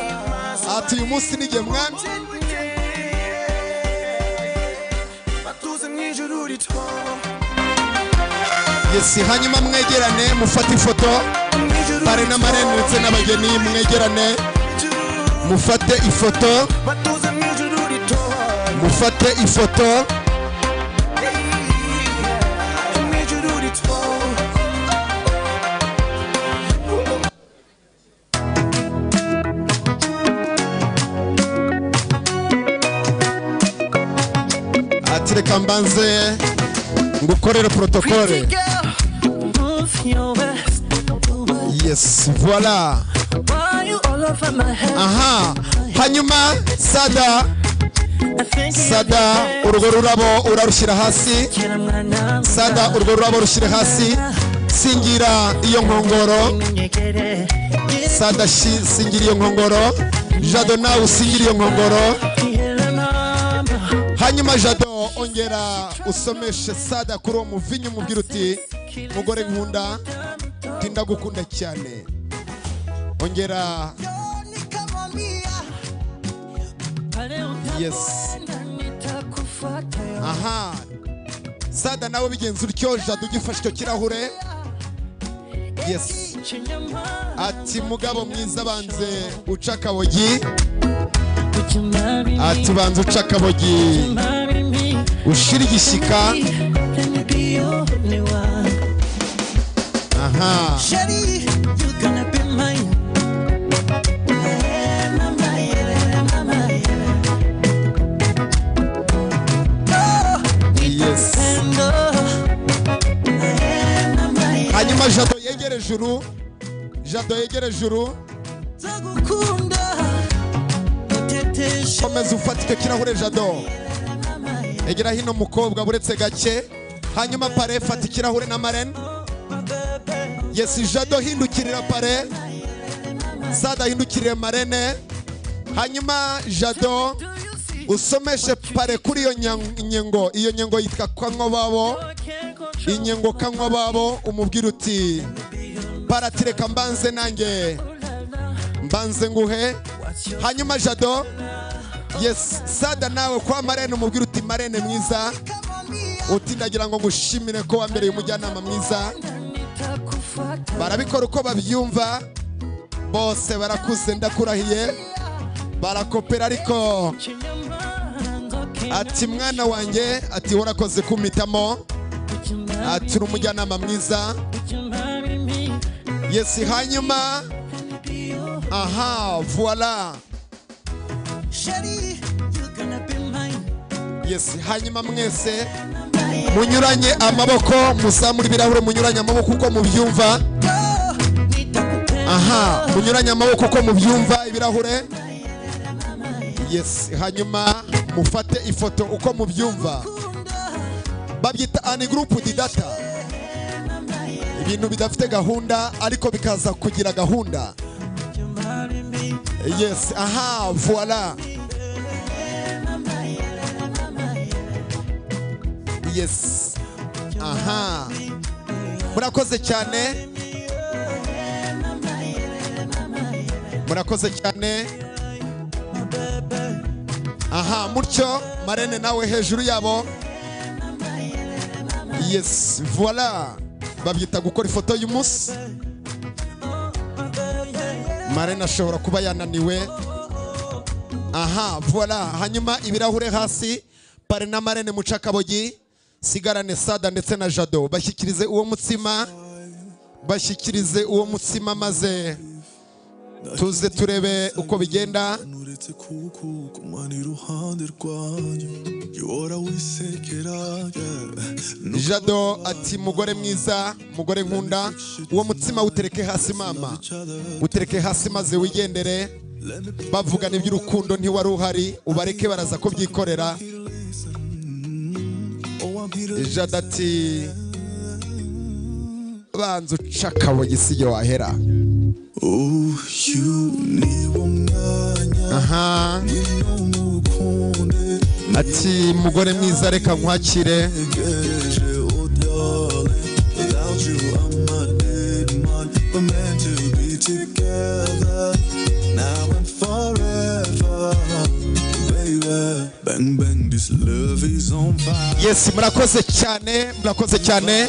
ati uyu munsi n'igihe mwami. Batuze mu ijuru rito yes hanyuma mwegerane mufate ifoto. Pare na marene ndetse n'abageni mwegerane. Mufate ifoto. Mufate ifoto. Ati reka mbanze ngukorere protokole yes voilà. Aha. Hanyuma sada. Sada urwo rurabo urarushyira hasi. Sada urwo rurabo rushyire hasi. Singira iyo nkongoro. Sada singira iyo nkongoro. Jado nawe usingira iyo nkongoro. hanyuma jado ongera usomeshe sada kuri uwo muvinyu umubwira uti mugore nkunda uti ndagukunda cyane. Ongera aha. Sada nawe bigenza utyo jado ugifashe icyo kirahure. Ati mugabo mwiza banze uca akabogi ati banze uca akabogi ushira igishyika aha hanyuma jado yegere juru. Jado yegere juru. Komeza ufata icyo kirahure jado. Egera hino mukobwa buretse gake. Hanyuma pare fata ikirahure na marene. Yesi jado hindukirira pare. Sada hindukirire marene. Hanyuma jado usomeshe pare kuri iyo nyengo iyo nyengo yitwa kanywa babo inyengo kanywa babo umubwira uti paratireka mbanze nanjye mbanze nguhe. Hanyuma jado yes sada nawe kwa marene umubwira uti marene mwiza. Uti ndagira ngo ngushimire ko wambereye umujyanama mwiza. Barabikora uko babyumva bose barakuze ndakurahiye barakopera ariko. Ati mwana wanjye ati warakoze kumpitamo ati uri umujyanama mwiza. Yesi hanyuma aha voila yesi hanyuma mwese munyuranye amaboko muzamura ibirahure munyuranye amaboko uko mubyumva. Aha munyuranye amaboko uko mubyumva ibirahure. Yesi hanyuma mufate ifoto uko mubyumva. Babyita ani gurupu di data. Ibintu bidafite gahunda ariko bikaza kugira gahunda. Yesi aha voila yesi aha. Murakoze cyane. Murakoze cyane. Aha mutyo marene nawe hejuru yabo. Yesi voila babyita gukora ifoto y'umunsi. Marene ashobora kuba yananiwe. Aha voila hanyuma ibirahure hasi. Pare na marene mucakabogi sigarane sada ndetse na jado. Bashyikirize uwo mutsima. Bashyikirize uwo mutsima maze. Tuze turebe uko bigenda. Jado ati mugore mwiza mugore nkunda. Uwo mutsima wutereke hasi mama. Utereke hasi maze wigendere. Bavugana iby'urukundo ntiwari uhari ubareke baraza kubyikorera jado ati banza uca akabogi si yo wahera. Aha ati mugore mwiza reka nkwakire Without you, I'm a dead man. We're meant to be together now and forever, baby. Bang bang, this love is on fire. yes murakoze cyane murakoze cyane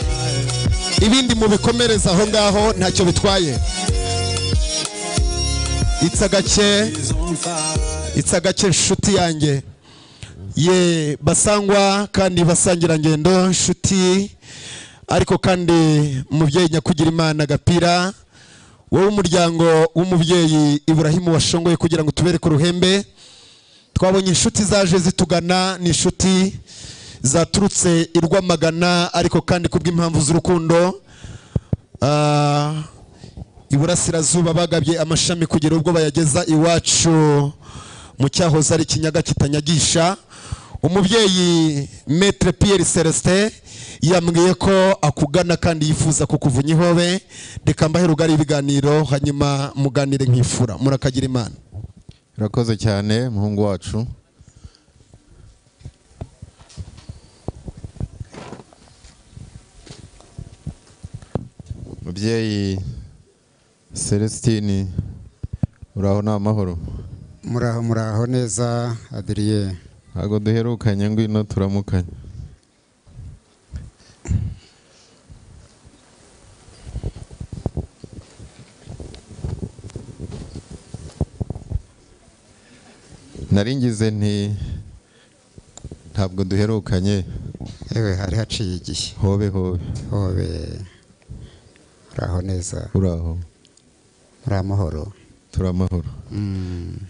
ibindi mubikomereza aho ngaho ntacyo bitwaye it's agake it's agake inshuti yanjye ye basangwa kandi basangirangendo inshuti ariko kandi umubyeyi nyakugira imana agapira wowe umuryango w'umubyeyi iburahimu washongoye kugira ngo tubereke uruhembe. Twabonye inshuti zaje zitugana ni inshuti zaturutse i rwamagana ariko kandi kubw'impamvu z'urukundo. Ah, iburasirazuba bagabye amashami kugera ubwo bayageza iwacu. Mu cyahoze ari ikinyaga kitanyagisha umubyeyi metre Pierre Celestin yambwiye ko akugana kandi yifuza kukuvunya ihobe. Reka mbahe rugari ibiganiro hanyuma muganire nk'ifura. Murakagira imana. Urakoze cyane muhungu wacu. Mubyeyi celestine uraho ni amahoro. Muraho muraho neza adiriye ntabwo duherukanye ngwino turamukanye. Nari ngize nti ntabwo duherukanye. Yewe hari haciye igihe. Hobe hobe. Hobe. Uraho neza. Uraho. Muri amahoro turi amahoro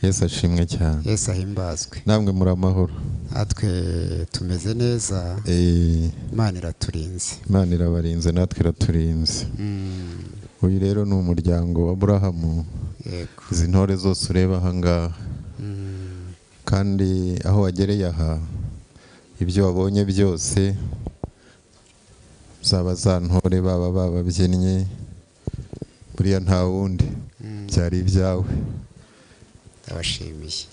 yesu ashimwe cyane. Yesu ahimbazwe. Namwe muri amahoro natwe tumeze neza. Eh, imana iraturinze. Imana irabarinze natwe iraturinze. Uyu rero ni umuryango wa burahamu izi ntore zose ureba aha ngaha. Kandi aho wagereye aha ibyo wabonye byose zaba za ntore baba bababyinnye buriya nta wundi byari ibyawe ndabashimiye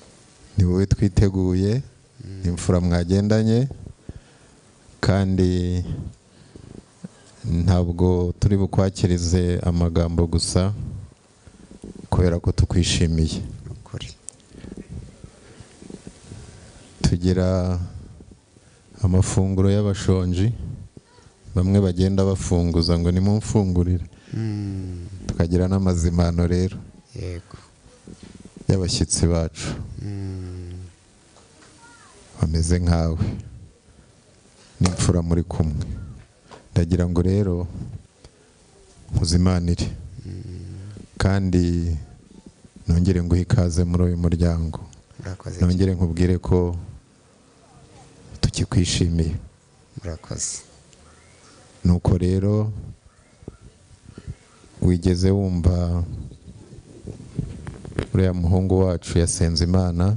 ni wowe twiteguye imfura mwagendanye kandi ntabwo turi bukwakirize amagambo gusa kubera ko tukwishimiye. Tugira amafunguro y'abashonji bamwe bagenda bafunguza ngo nimumfungurire. Mm, tukagira n'amazimano rero. Yego. Y'abashyitsi bacu. Mm, bameze nkawe. N'imfura muri kumwe. Ndagira ngo rero nkuzimanire. Kandi nongere nguhe ikaze muri uyu muryango. Nongere nkubwire ko tukikwishimiye. Murakoze. Nuko rero wigeze wumva uriya muhungu wacu yasenze imana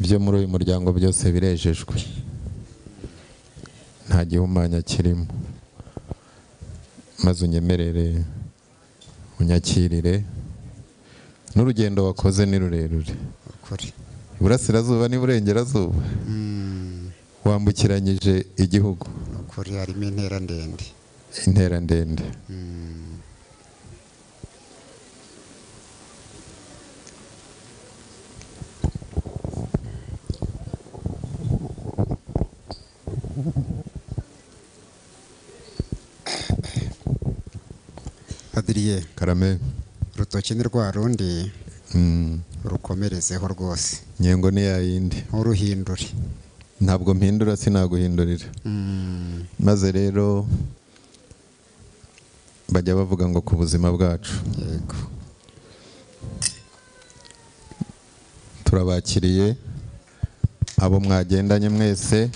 byo muri uyu muryango byose birejejwe. Nta gihumanya kirimo. Maze unyemerere unyakirire. N'urugendo wakoze ni rurerure. Iburasirazuba n'iburengerazuba. Mm, wambukiranyije igihugu. Harimo intera ndende. Intera ndende Mm, adiriye karame. urutoki ni rwa rundi Mm, rukomerezeho rwose. Nyengo ni yayindi nturuhindure ntabwo mpindura sinaguhindurira. Mm, maze rero bajya bavuga ngo ku buzima bwacu. Yego. Turabakiriye abo mwagendanye mwese.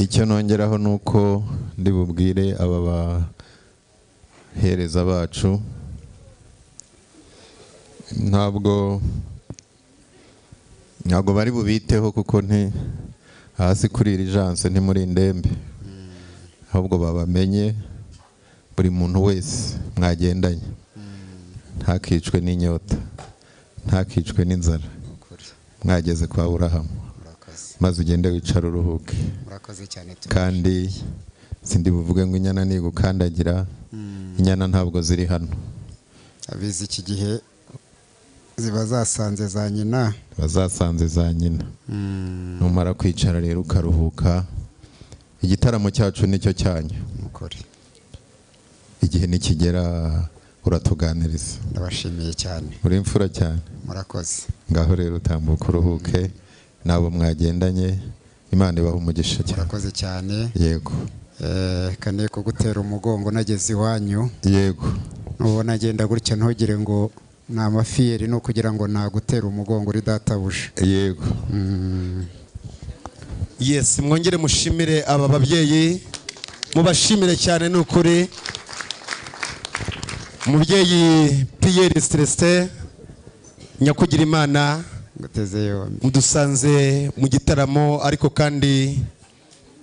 Icyo nongeraho ni uko ndi bubwire aba bahereza bacu. Ntabwo ntabwo bari bubiteho kuko nti hasi kuri iri janse ntimuri indembe ahubwo babamenye buri muntu wese mwagendanye. Ntakicwe n'inyota ntakicwe n'inzara. Mwageze kwa burahamu maze ugende wicare uruhuke. Kandi sindi buvuge ngo inyana nigukandagira inyana ntabwo ziri hano. Abizi iki gihe ziba zasanze za nyina? Bazasanze za nyina. Mm, numara kwicara rero ukaruhuka igitaramo cyacu ni cyo cyanyu. Igihe nikigera uratuganiriza. Ndabashimiye cyane. Uri imfura cyane. Murakoze. Ngaho rero utambuka uruhuke n'abo mwagendanye imana ibaha umugisha cyane. Murakoze cyane. Yego. Eh, kane kugutera umugongo nageze iwanyu. Yego. Nubona agenda gutya ntugire ngo ni amafiyeri ni ukugira ngo nagutera umugongo uri databuja. Yego. Yes mwongere mushimire aba babyeyi. Mubashimire cyane ni ukuri umubyeyi piyeri nyakugira imana mudusanze mu gitaramo ariko kandi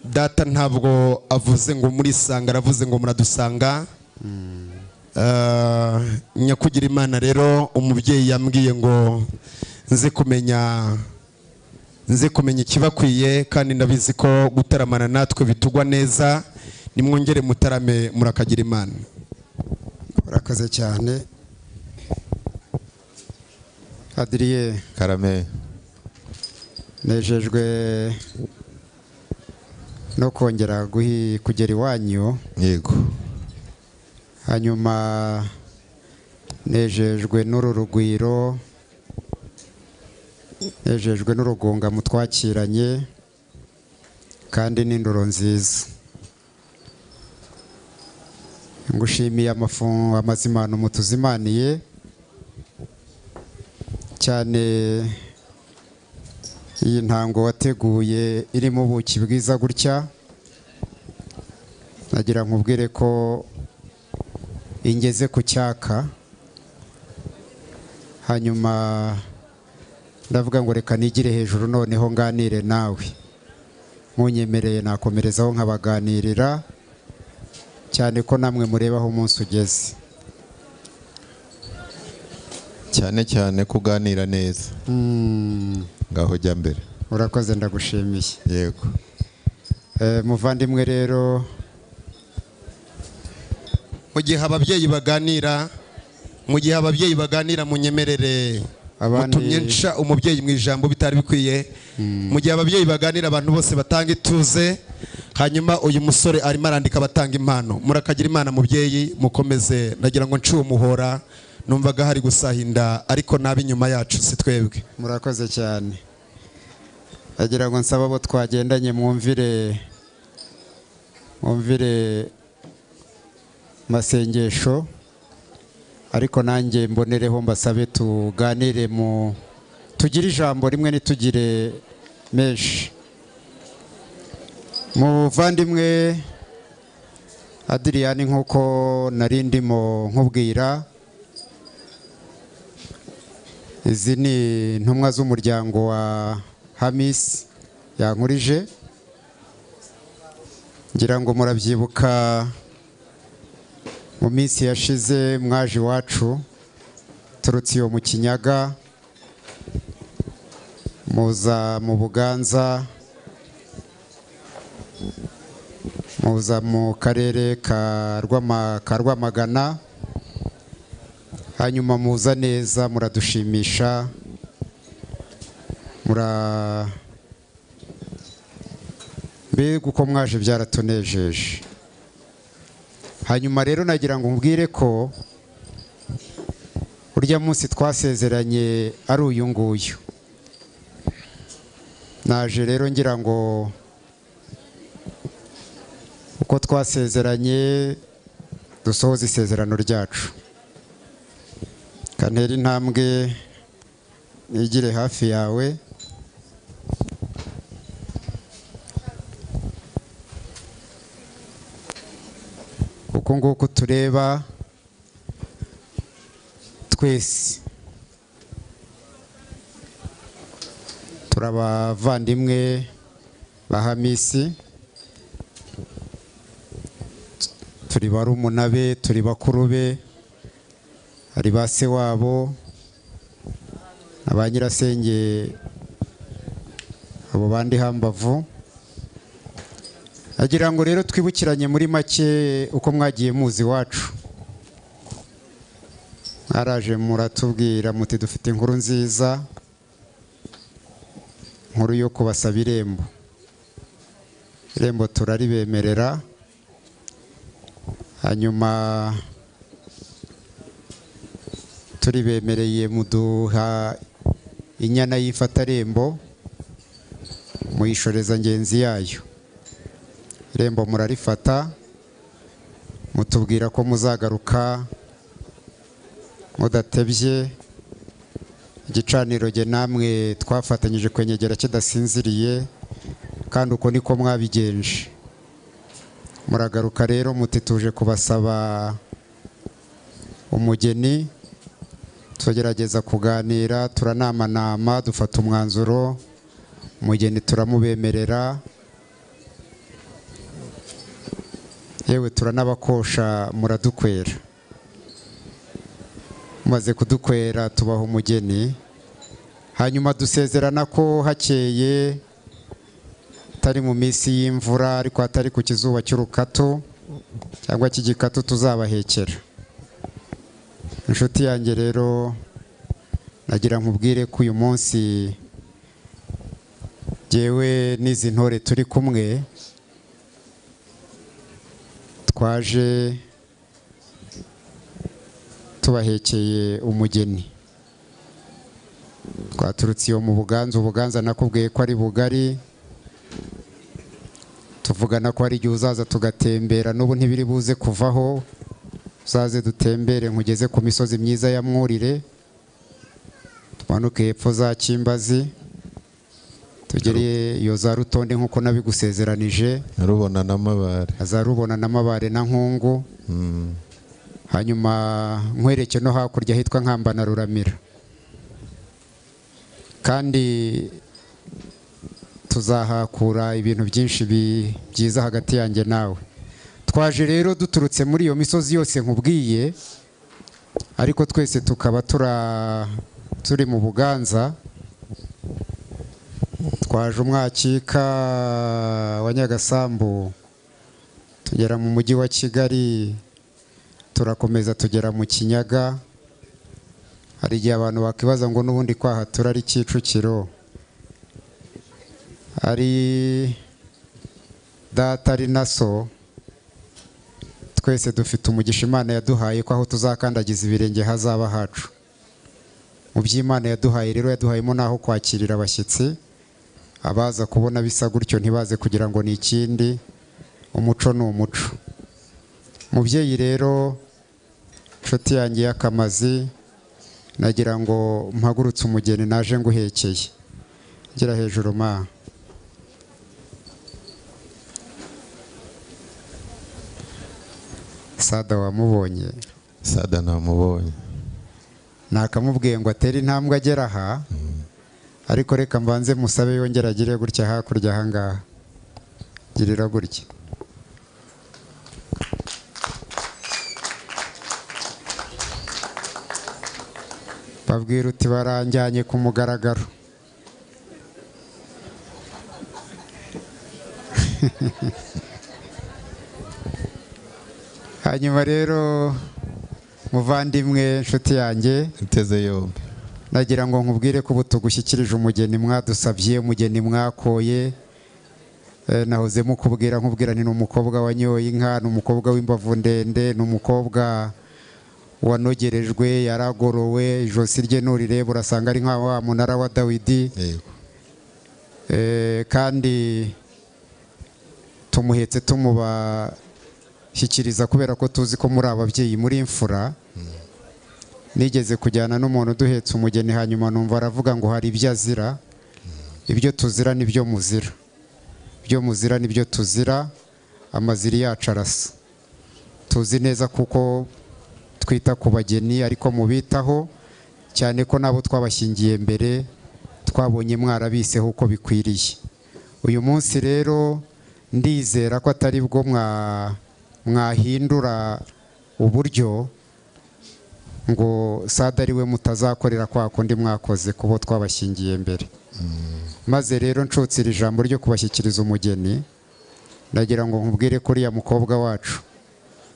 data ntabwo avuze ngo murisanga aravuze ngo muradusanga. Ah, nyakugira imana rero umubyeyi yambwiye ngo nze kumenya nze kumenya ikibakwiye kandi ndabizi ko gutaramana natwe bitugwa neza. Nimwongere mutarame murakagira imana. Urakoze cyane. Adiriye karame. Nejejwe no kongera guhi- kugera iwanyu. Yego. Hanyuma nejejwe n'uru rugwiro. Nejejwe n'urugunga mutwakiranye kandi n'indoro nziza. Ngushimiye amazimano mutuzimaniye. Cyane iyi ntango wateguye irimo ubuki bwiza gutya. Nagira nkubwire ko ingeze ku cyaka. Hanyuma ndavuga ngo reka nigire hejuru noneho nganire nawe. Munyemereye nakomerezaho nkabaganirira cyane ko namwe mureba aho umunsi ugeze. Cyane cyane kuganira neza. Mm, ngaho jya mbere. Urakoze ndagushimiye. Yego. Eh, muvandimwe rero mu gihe ababyeyi baganira mu gihe ababyeyi baganira munyemerere. Mutumye nca umubyeyi mu ijambo bitari bikwiye. Mu gihe ababyeyi baganira abantu bose batanga ituze hanyuma uyu musore arimo arandika abatanga impano. Murakagira imana mubyeyi mukomeze. Ndagira ngo nce uwo muhora numvaga hari gusahinda ariko nabi inyuma yacu si twebwe. Murakoze cyane. Agira ngo nsaba abo twagendanye mwumvire mwumvire masengesho. Ariko nanjye mbonereho mbasabe tuganire mu tugire ijambo rimwe ntitugire menshi muvandimwe adiriyani nk'uko nari ndimo nkubwira izi ni intumwa z'umuryango wa hamisi yankurije. Ngira ngo murabyibuka mu minsi yashize mwaje iwacu turutse iyo mu kinyaga muza mu buganza muza mu karere ka Rwama- ka rwamagana hanyuma muza neza muradushimisha mura mbega uko mwaje byaratunejeje. Hanyuma rero nagira ngo mbwire ko urya munsi twasezeranye ari uyu nguyu. Naje rero ngira ngo uko twasezeranye dusohoze isezerano ryacu. Kantera intambwe nigire hafi yawe. Uko nguko tureba twese turi abavandimwe turi barumuna be turi bakuru be hari ba se wabo na ba nyirasenge abo bandi hambavu. Agira ngo rero twibukiranye muri make uko mwagiye muzi iwacu. Mwaraje muratubwira muti dufite inkuru nziza nkuru yo kubasaba irembo. Irembo turaribemerera hanyuma turibemereye muduha inyana y'ifatarembo muyishoreza ngenzi yayo. Irembo murarifata mutubwira ko muzagaruka mudatebye. Igicaniro jye namwe twafatanyije kwenyegera kidasinziriye kandi uko niko mwabigenje. Muragaruka rero muti tuje kubasaba umugeni. Tugerageza kuganira turanamanama dufata umwanzuro. Umugeni turamubemerera. Yewe turanabakosha muradukwera. Mumaze kudukwera tubaha umugeni. Hanyuma dusezerana ko hakeye atari mu minsi y'imvura ariko atari ku kizuba cy'urukato cyangwa cy'igikatu tuzabahekera. Inshuti yanjye rero nagira nkubwire ko uyu munsi jyewe n'izi ntore turi kumwe twaje tubahekeye umugeni. Twaturutse iyo mu buganza ubuganza nakubwiye ko ari bugari. Tuvugana ko hari igihe uzaza tugatembera n'ubu ntibiri buze kuvaho. Uzaze dutembere nkugeze ku misozi myiza ya mwurire. Tumanuke hepfo za kimbazi tugere iyo za rutonde nk'uko nabigusezeranije rubona n'amabare azarubona n'amabare na nkungu. Hanyuma nkwereke no hakurya hitwa nkamba na ruramira. Kandi tuzahakura ibintu byinshi byiza hagati yanjye nawe. Twaje rero duturutse muri iyo misozi yose nkubwiye ariko twese tukaba tura turi mu buganza. Twaje umwakika wa nyagasambu. Tugera mu mujyi wa kigali. Turakomeza tugera mu kinyaga. Hari igihe abantu bakibaza ngo n'ubundi kwahatura ari kicukiro. Ari data ari na so twese dufite umugisha imana yaduhaye ko aho tuzakandagiza ibirenge hazaba hacu. Mu by'imana yaduhaye rero yaduhayemo n'aho kwakirira abashyitsi. Abaza kubona bisa gutyo ntibaze kugira ngo ni ikindi. Umuco ni umuco. Mubyeyi rero inshuti yanjye y'akamazi nagira ngo mpagurutse umugeni naje nguhekeye. Gira hejuru ma. Sada wamubonye. Sada namubonye nakamubwiye ngo atere intambwe agera aha. Ariko reka mbanze musabe yongere agire gutya hakurya ahangaha. Girira gutya. Babwira uti baranjyanye ku mugaragaro. Hanyuma rero muvandimwe inshuti yanjye. Uteze yombi. Nagira ngo nkubwire ko ubu tugushyikirije umugeni mwadusabye umugeni mwakoye. Eh, nahoze mukubwira nkubwira ni umukobwa wanyoye inka ni umukobwa w'imbavu ndende ni umukobwa wanogerejwe yaragorowe ijosi rye nurireba urasanga ari nka wa munara wa dawidi. Eh, kandi tumuhetse tumubashyikiriza kubera ko tuzi ko muri ababyeyi muri imfura nigeze kujyana n'umuntu uduhetse umugeni hanyuma numva aravuga ngo hari ibyo azira. Ibyo tuzira n'ibyo muzira. Ibyo muzira n'ibyo tuzira. Amaziri yacu arasa. Tuzi neza kuko twita ku bageni ariko mubitaho cyane ko nabo twabashyingiye mbere twabonye mwarabiseho uko bikwiriye. Uyu munsi rero ndizera ko atari bwo mwa- mwahindura uburyo ngo sada ari we mutazakorera kwa kundi mwakoze kubo twabashyingiye mbere. Maze rero nshutsira ijambo ryo kubashyikiriza umugeni ndagira ngo nkubwire ko uriya mukobwa wacu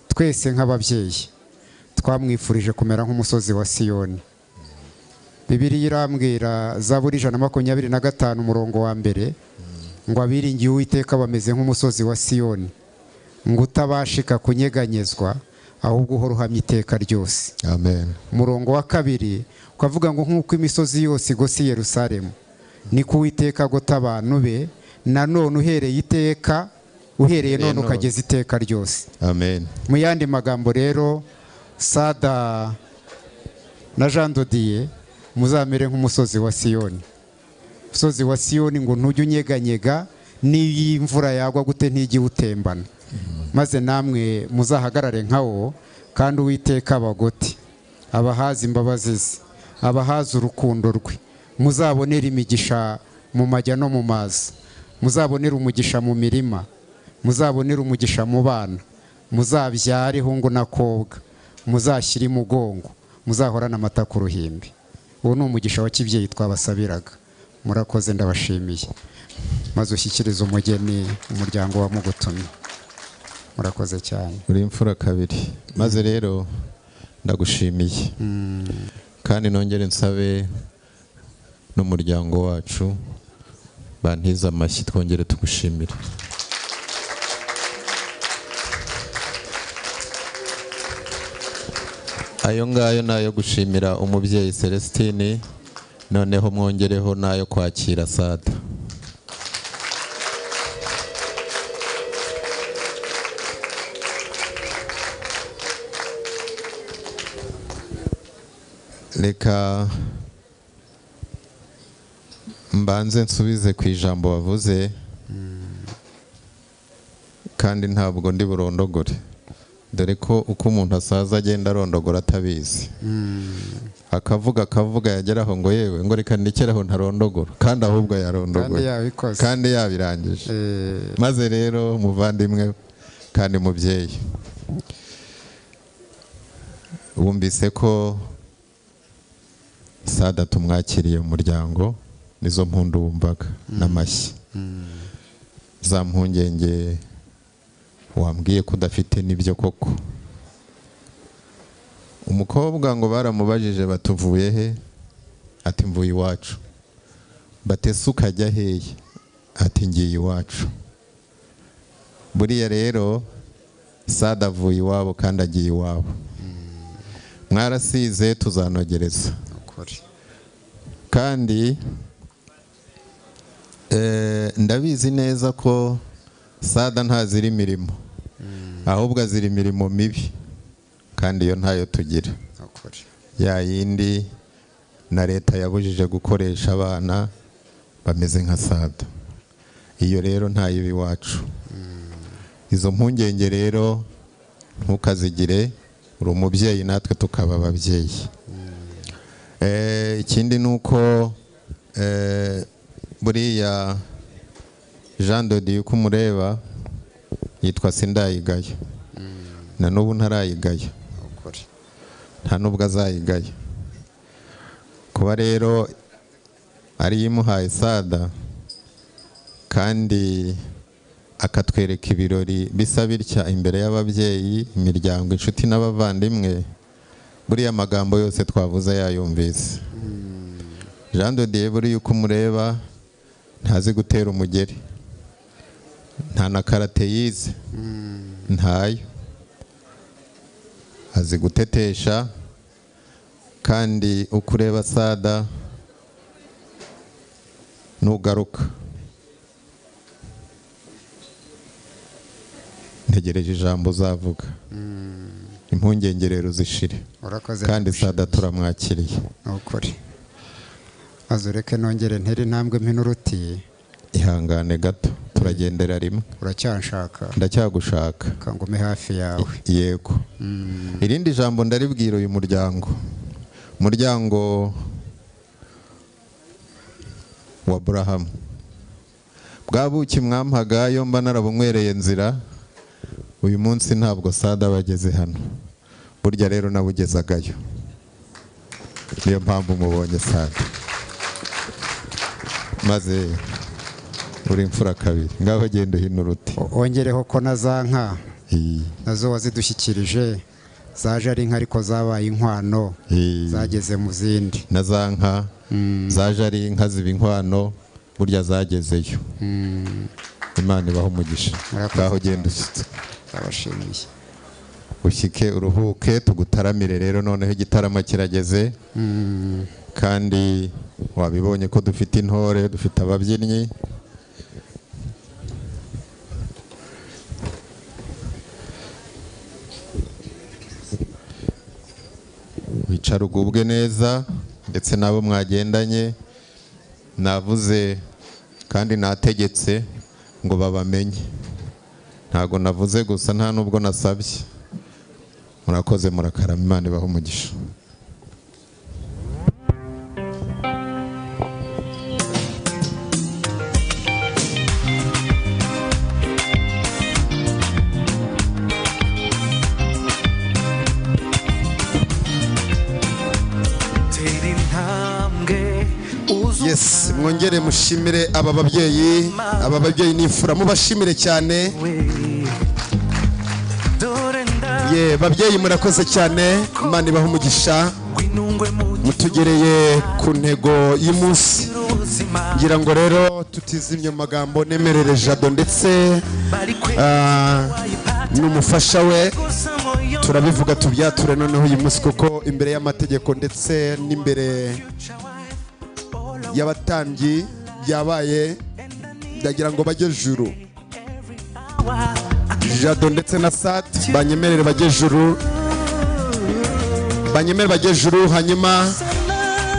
twese nk'ababyeyi twamwifurije kumera nk'umusozi wa siyoni. Bibiriya irambwira zaburi ijana na makumyabiri na gatanu umurongo wa mbere ngo abiringiye uwiteka bameze nk'umusozi wa siyoni ngo utabashika kunyeganyezwa ahubwo uhora uhamya iteka ryose. Amen. Umurongo wa kabiri ukavuga ngo nk'uko imisozi yose igose yerusalemu niko uwiteka agota abantu be nanone uhereye iteka uhereye none ukageza iteka ryose. Amen. Mu yandi magambo rero sada na jean dodiye muzamere nk'umusozi wa siyoni. Umusozi wa siyoni ngo ntujye unyeganyega n'iyo imvura yagwa gute ntijye iwutembana maze namwe muzahagarare nkawo kandi uwiteka abagote abahaza imbabazi ze abahaza urukundo rwe. Muzabonera imigisha mu majya no mu mazi. Muzabonera umugisha mu mirima. Muzabonera umugisha mu bana. Muzabyare hungu na kobwa muzashyire imugongo muzahorane amata ku ruhimbi. Uwo ni umugisha wa kibyeyi twabasabiraga. Murakoze ndabashimiye. Maze ushyikirize umugeni umuryango wamugutumye murakoze cyane. Uri imfura kabiri. Maze rero ndagushimiye. Kandi nongere nsabe n'umuryango wacu bantize amashyi twongere tugushimire. Ayo ngayo ni ayo gushimira umubyeyi celestine noneho mwongereho n'ayo kwakira sada reka mbanze nsubize ku ijambo wavuze kandi ntabwo ndi burondogore. Dore ko uko umuntu asaza agenda arondogora atabizi. Akavuga akavuga yageraho ngo yewe ngo reka ndekeraho ntarondogora. Kandi ahubwo yarondogoye Kandi yabirangije. Maze rero muvandimwe kandi mubyeyi. Wumvise ko sada tumwakiriye umuryango nizo mpundu wumvaga n'amashyi za mpungenge wambwiye ko udafite n'ibyo koko. Umukobwa ngo baramubajije batuvuye he? Ati mvuye iwacu. Batese ukajya hehe ati ngiye iwacu. Buriya rero sada avuye iwabo kandi agiye iwabo. Mwarasize tuzanogereza. Kandi eh, ndabizi neza ko sada ntazira imirimo. Ahubwo azira imirimo mibi. Kandi iyo ntayo tugira. Ya yindi na leta yabujije gukoresha abana bameze nka sada iyo rero ntayo iba iwacu. Izo mpungenge rero ntukazigire. Uri umubyeyi natwe tukaba ababyeyi. Eh, ikindi ni uko eh, buriya jean dodi uko umureba yitwa sindayigaya. Na n'ubu ntarayigaya. Nta n'ubwo azayigaya. Kuba rero ariyo imuhaye sada kandi akatwereka ibirori bisa bitya imbere y'ababyeyi imiryango inshuti n'abavandimwe buriya amagambo yose twavuze yayumvise. Jean dodiye buriya uko umureba ntazi gutera umugeri. Nta na karate yize ntayo. Azi gutetesha. Kandi uko ureba sada nugaruka ntegereje ijambo uzavuga. Impungenge rero zishire kandi sada turamwakiriye. Ukuri maze ureke nongere ntere intambwe mpinuruti ihangane gato. Turagendera rimwe. Uracyanshaka ndacyagushaka. Kangume hafi yawe. Yego. Irindi jambo ndaribwira uyu muryango. Umuryango wa burahamu bwa buki mwampaga yo mba narabunywereye nzira. Uyu munsi ntabwo sada bageze hano. Burya rero nabugezagayo. Niyo mpamvu mubonye sada. Maze uri imfura kabiri. Ngaho genda uhina uruti. Wongereho ko na za nka. Nazo wazidushyikirije zaje ari inka ariko zabaye inkwano. Zageze mu zindi. Na za nka zaje ari inka ziba inkwano burya zagezeyo. Imana ibaho umugisha. Ngaho genda ushyitse. Ndabashimiye ushyike uruhuke tugutaramire rero noneho igitaramo kirageze. Kandi wabibonye ko dufite intore dufite ababyinnyi. Wicara ugubwe neza ndetse n'abo mwagendanye. Navuze kandi nategetse ngo babamenye. Ntabwo navuze gusa nta n'ubwo nasabye. Murakoze murakarama imana ibaho umugisha. Mwongere mushimire aba babyeyi aba babyeyi n'imfura mubashimire cyane. Ye babyeyi murakoze cyane imana ibaha umugisha mutugereye ku ntego y'umunsi. Ngira ngo rero tutizimye mu magambo nemerere jado ndetse ah, n'umufasha we turabivuga tubyature noneho uyu munsi kuko imbere y'amategeko ndetse n'imbere y'abatambyi byabaye ndagira ngo bajye juru. Jado ndetse na sati banyemerere bajye juru. Banyemerere bajye juru hanyuma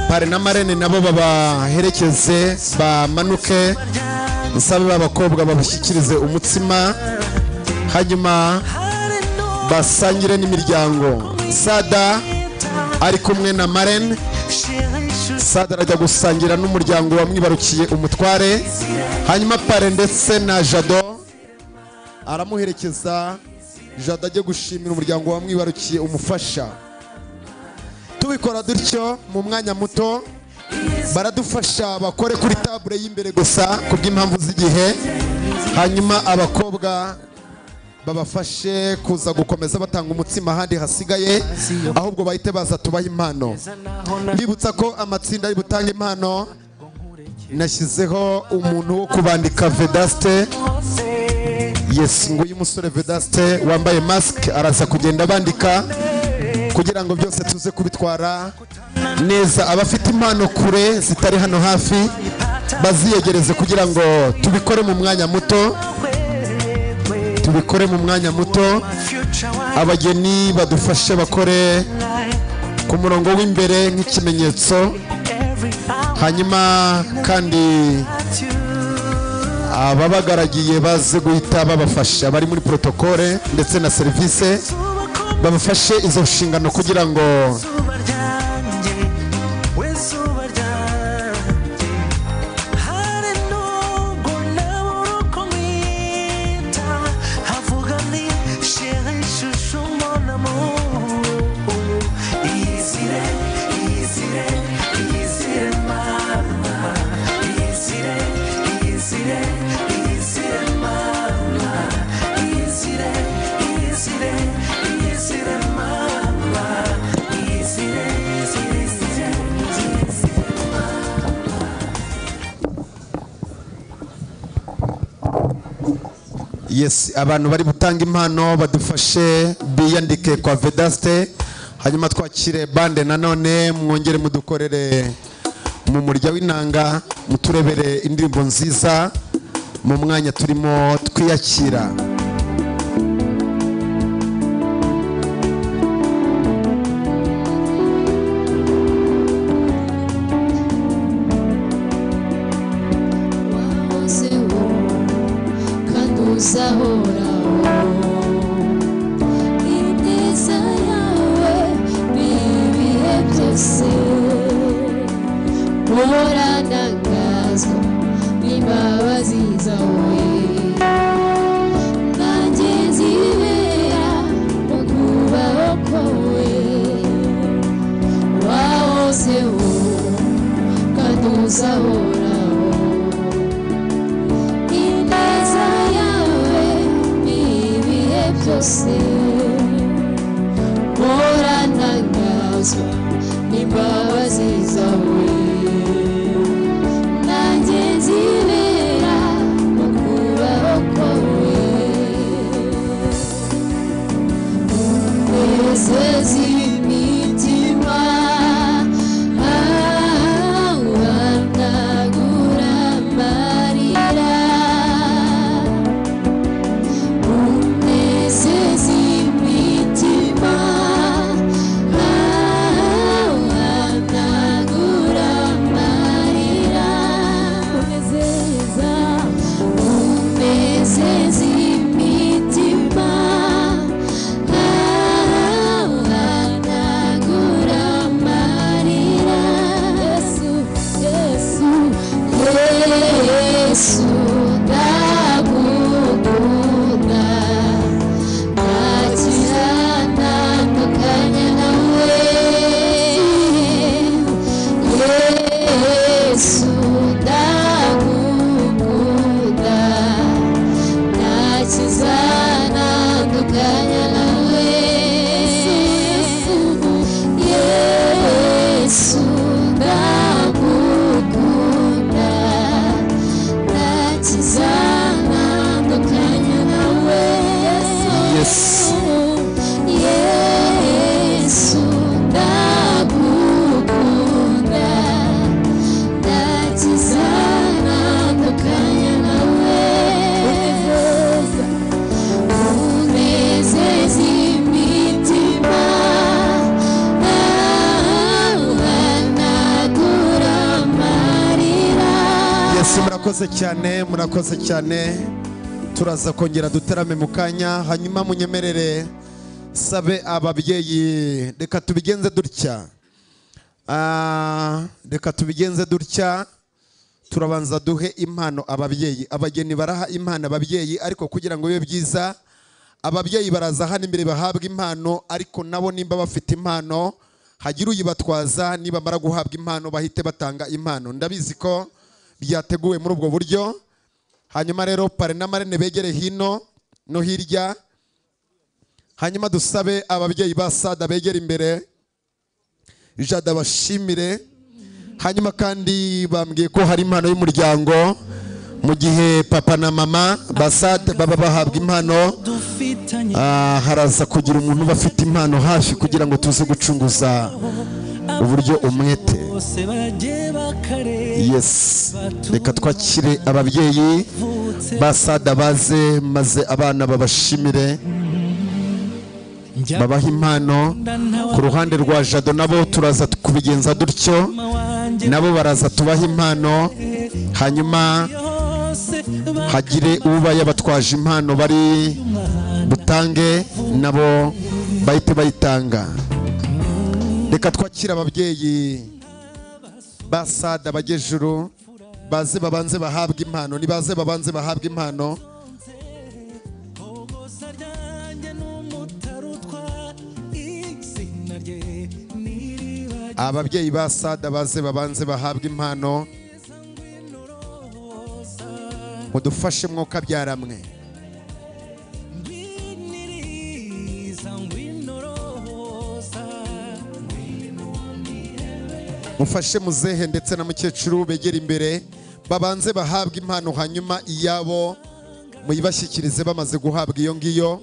pare na marene nabo babaherekeze bamanuke. Nsabe b'abakobwa babashyikirize umutsima. Hanyuma basangire n'imiryango. Sada ari kumwe na marene. Sada arajya gusangira n'umuryango wamwibarukiye umutware hanyuma pare ndetse na jado aramuherekeza jado ajye gushimira umuryango wamwibarukiye umufasha. Tubikora dutyo mu mwanya muto baradufasha bakore kuri tabure y'imbere gusa ku bw'impamvu z'igihe hanyuma abakobwa babafashe kuza gukomeza batanga umutsima ahandi hasigaye ahubwo bahite baza tubahe impano. Mbibutsa ko amatsinda ari butange impano. Nashyizeho umuntu wo kubandika vedaste. Yes nguyu umusore vedaste wambaye masike araza kugenda bandika kugira ngo byose tuze kubitwara neza. Abafite impano kure zitari hano hafi baziyegereze kugira ngo tubikore mu mwanya muto. Tubikore mu mwanya muto. Abageni badufashe bakore ku murongo w'imbere nk'ikimenyetso. Hanyuma kandi ababagaragiye baze guhita babafasha. Abari muri protokole ndetse na serivisi babafashe izo nshingano kugira ngo yes abantu bari gutanga impano badufashe biyandike kwa vedaste hanyuma twakire bande nanone mwongere mudukorere mu murya w'inanga muturebere indirimbo nziza mu mwanya turimo twiyakira. Cyane murakoze cyane. Turaza kongera duterame mu kanya hanyuma munyemerere sabe ababyeyi. Reka tubigenze dutya. Ah, reka tubigenze dutya. Turabanza duhe impano ababyeyi. Abageni baraha impano ababyeyi ariko kugira ngo bibe byiza ababyeyi baraza hano imbere bahabwa impano ariko nabo nimba bafite impano hagira uyibatwaza nibamara guhabwa impano bahite batanga impano. Ndabizi ko byateguwe muri ubwo buryo. Hanyuma rero pare na marene begere hino no hirya. Hanyuma dusabe ababyeyi ba sada begera imbere. Jada bashimire. Hanyuma kandi bambwiye ko hari impano y'umuryango. Mu gihe papa na mama basade baba bahabwa impano ah, haraza kugira umuntu uba afite impano hafi kugira ngo tuze gucunguza uburyo umwete. Bose bagiye bakareba yes. Reka twakire ababyeyi ba sada baze maze abana babashimire. Babaha impano. Ku ruhande rwa jado nabo turaza kubigenza dutyo. Nabo baraza tubaha impano. Hanyuma hagire uba yabatwaje impano bari butange nabo bahite bayitanga. Reka twakire ababyeyi ba sada bagejuru baze babanze bahabwe impano. Nibaze babanze bahabwe impano. Ababyeyi ba sada baze babanze bahabwe impano. Mudufashe mwuka byaramwe. Mufashe muzehe ndetse na mukecuru begera imbere babanze bahabwe impano hanyuma iyabo muyibashyikirize bamaze guhabwa iyo ngiyo.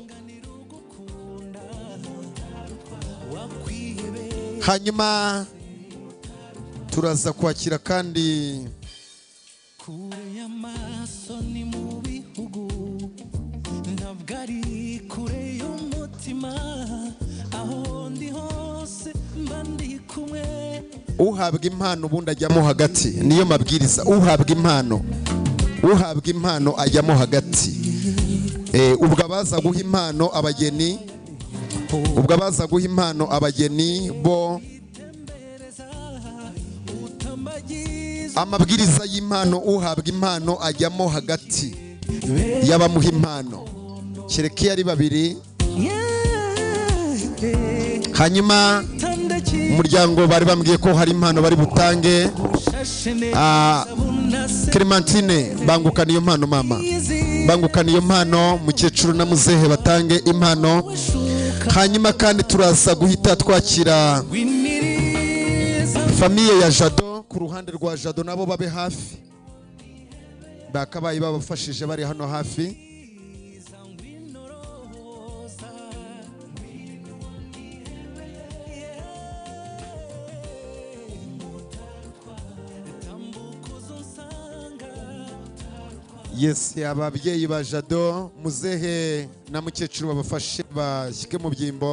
Hanyuma turaza kwakira kandi ntabwo kure y'umutima. Uhabwa impano ubundi ajyamo hagati. Niyo mabwiriza. Uhabwa impano. Uhabwa impano ajyamo hagati. Eh, ubwo abaza guha impano abageni ubwo abaza guha impano abageni bo amabwiriza y'impano uhabwa impano ajyamo hagati y'abamuha impano. Kereka iyo ari babiri. Hanyuma umuryango bari bambwiye ko hari impano bari butange. Ah, Clementine bangukana iyo mpano mama. Bangukana iyo mpano mukecuru na muzehe batange impano. Hanyuma kandi turaza guhita twakira famiye ya jado. Ku ruhande rwa jado nabo babe hafi. Bakabaye babafashije bari hano hafi. Yes ababyeyi ba jado muzehe na mukecuru babafashe bashyike mu byimbo.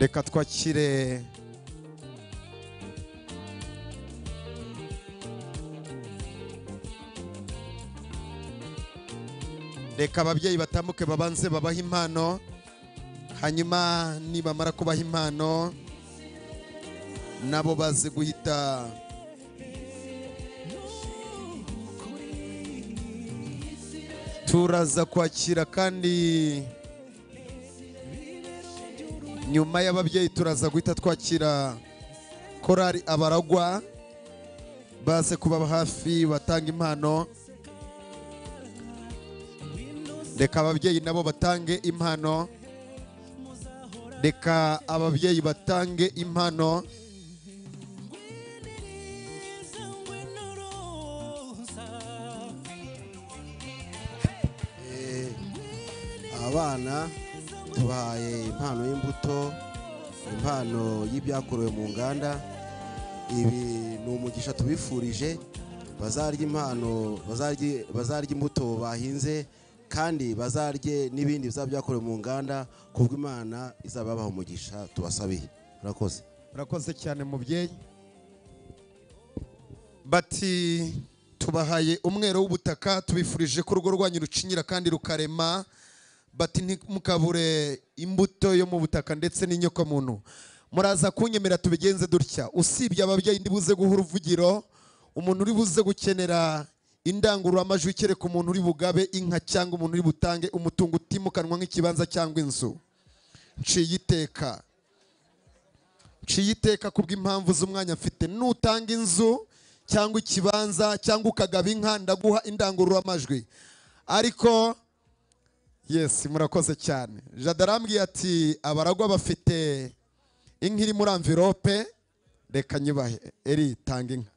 Reka twakire. Reka ababyeyi batambuke babanze babaha impano hanyuma nibamara kubaha impano nabo bazi guhita turaza kwakira kandi nyuma y'ababyeyi turaza guhita twakira korari abaragwa baze kuba hafi batanga impano. Reka ababyeyi nabo batange impano. Reka ababyeyi batange impano. Abana tubahaye impano y'imbuto impano y'ibyakorewe mu nganda. Ibi ni umugisha tubifurije bazarya impano bazarya imbuto bahinze kandi bazarye n'ibindi bizaba byakorewe mu nganda kubwo imana izaba yabaha umugisha tubasabiye. Murakoze. Murakoze cyane mubyeyi. Bati tubahaye umwero w'ubutaka tubifurije ko urugo rwanyu rucinyira kandi rukarema. Bati ntimukabure imbuto yo mu butaka ndetse n'inyokomuntu. Muraza kunyemera tubigenze dutya. Usibye ababyeyi ndibuze guha uruvugiro umuntu uri buze gukenera indangururamajwi kereka umuntu uri bugabe inka cyangwa umuntu uri butange umutungo utimukanwa nk'ikibanza cyangwa inzu. Nciye iteka. Nciye iteka kubw'impamvu z'umwanya mfite. Nutanga inzu cyangwa ikibanza cyangwa ukagaba inka ndaguha indangururamajwi. Ariko yesi murakoze cyane. Jada arambwiye ati abaragwa bafite inka iri muri amvirope reka nyubahe eri tanga inka.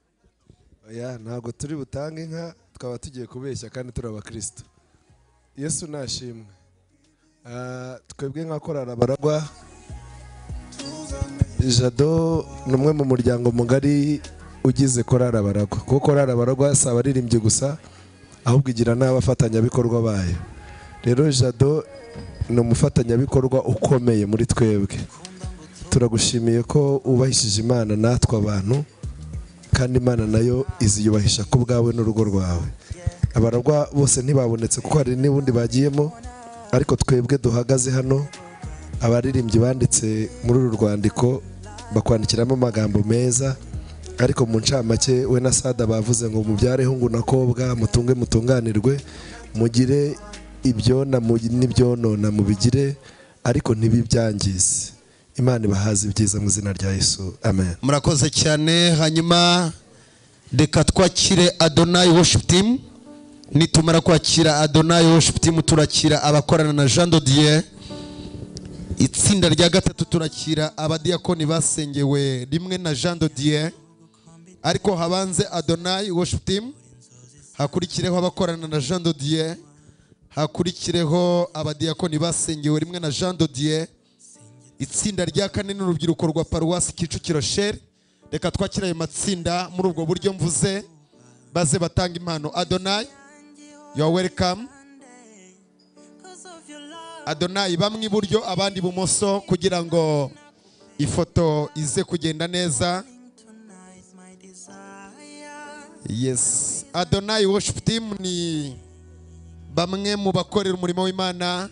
Oya ntabwo turi butange inka twaba tugiye kubeshya kandi turi abakristo. Yesu nashimwe. Ah, twebwe nka korari abaragwa jado ni umwe mu muryango mugari ugize korari abaragwa. Kuko korari abaragwa si abaririmbyi gusa ahubwo igira n'abafatanyabikorwa bayo. Rero jado ni umufatanyabikorwa ukomeye muri twebwe. Turagushimiye ko wubahishije imana natwe abantu kandi imana na yo iziyubahisha ku bwawe n'urugo rwawe. Abaragwa bose ntibabonetse kuko hari n'ubundi bagiyemo ariko twebwe duhagaze hano. Abaririmbyi banditse muri uru rwandiko bakwandikiramo amagambo meza ariko mu ncamake we na sada bavuze ngo mubyareho ngo nakobwa mutunge mutunganirwe mugire ibyona n'ibyonona mubigire ariko ntibibyangize. Imana ibahaze ibyiza mu izina rya yesu. Amen. Murakoze cyane. Hanyuma reka twakire adonayi worship team. Nitumara kwakira adonayi worship team turakira abakorana na jean dodier. Itsinda rya gatatu turakira abadiyakoni basengewe rimwe na jean dodier. Ariko habanze adonayi worship team hakurikireho abakorana na jean dodier. Hakurikireho abadiyakoni basengewe rimwe na jean dodier itsinda rya kane n'urubyiruko rwa paruwasi kicukiro sheri. Reka twakire ayo matsinda muri ubwo buryo mvuze baze batanga impano. Adonayi are welcome. Adonayi bamwe iburyo abandi ibumoso kugira ngo ifoto ize kugenda neza. Yes. Adonayi worship team ni bamwe mu bakorera umurimo w'imana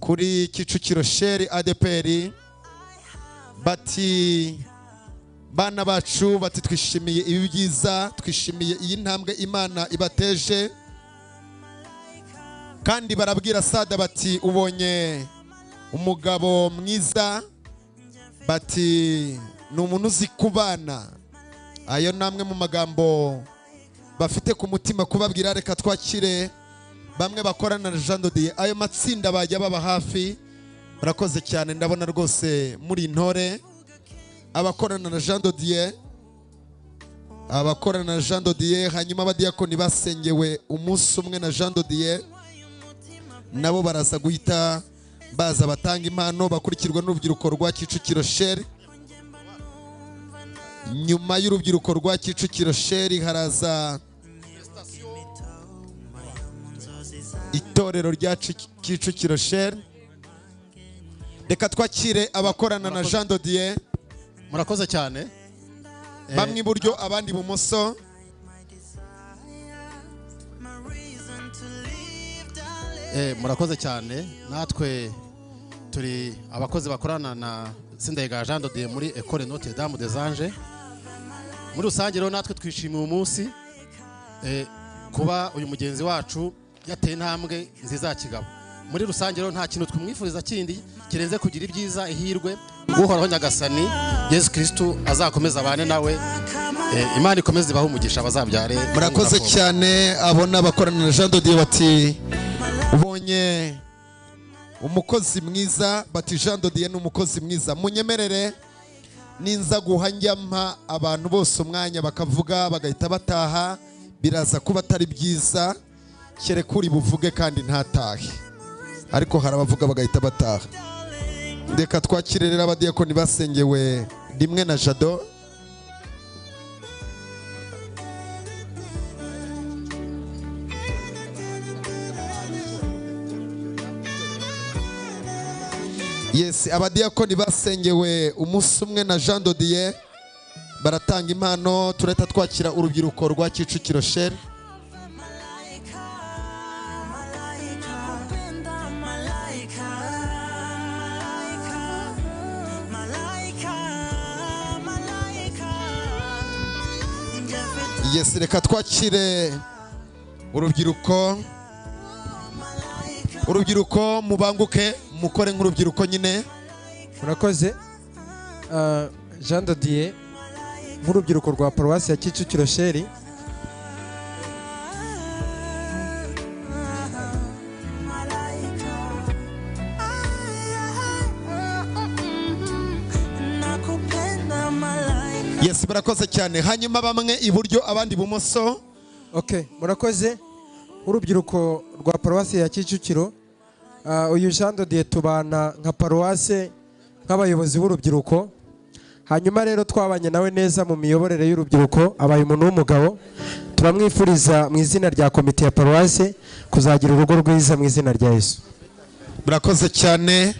kuri kicukiro sheri adeperi bati bana bacu bati twishimiye ibi byiza twishimiye iyi ntambwe imana ibateje. Kandi barabwira sada bati ubonye umugabo mwiza. Bati ni umuntu uzi kubana. Ayo ni amwe mu magambo bafite ku mutima kubabwira reka twakire. Bamwe bakorana na Jean Dodier. Ayo matsinda bajya baba hafi. Murakoze cyane ndabona rwose muri intore abakorana na Jean Dodier. Abakorana na Jean Dodier hanyuma abadiyakoni basengewe umunsi umwe na Jean Dodier. Nabo baraza guhita baza batanga impano bakurikirwa n'urubyiruko rwa Kicukiro Sheri. Nyuma y'urubyiruko rwa Kicukiro Sheri haraza itorero rya Kicukiro Sheri reka twakire abakorana na Jean Dodier. Murakoze cyane. Bamwe iburyo abandi ibumoso Eh, murakoze cyane. Natwe turi abakozi bakorana na Sindayigaya Jean de Dieu muri Ecole Notre Dame des Anges. Muri rusange rero natwe twishimiye umunsi eh, kuba uyu mugenzi wacu yateye intambwe nziza kigabo muri rusange rero nta kintu twimwifuriza kindi kirenze kugira ibyiza ihirwe uhoraho nyagasani yesu kirisitu azakomeza abane nawe. Eh, imana ikomeze ibahe umugisha bazabyare. Murakoze cyane abona abakorana na Jean Dodier bati ubonye umukozi mwiza. Bati Jean Dodier ni umukozi mwiza. Munyemerere ninza guha njya mpa abantu bose umwanya bakavuga bagahita bataha biraza kuba atari byiza. Kereka uri buvuge kandi ntatahe. Ariko hari abavuga bagahita bataha. Reka twakire rero abadiyakoni basengewe rimwe na jado. Yes abadiyakoni basengewe umunsi umwe na jean dodier. Baratanga impano turahita twakira urubyiruko rwa kicukiro sheri yes reka twakire urubyiruko urubyiruko mubanguke mukore nk'urubyiruko nyine. Murakoze. Ah, jean dodier nk'urubyiruko rwa paruwasi ya kicukiro sheri. Yes barakoze cyane. Hanyuma bamwe iburyo abandi ibumoso. Okay murakoze. Urubyiruko rwa paruwasi ya kicukiro Ah, uyu jean dodiye tubana nka paruwase nk'abayobozi b'urubyiruko. Hanyuma rero twabanye nawe neza mu miyoborere y'urubyiruko abaye umuntu w'umugabo. Turamwifuriza mu izina rya komite ya paruwase kuzagira urugo rwiza mu izina rya yesu. Murakoze cyane.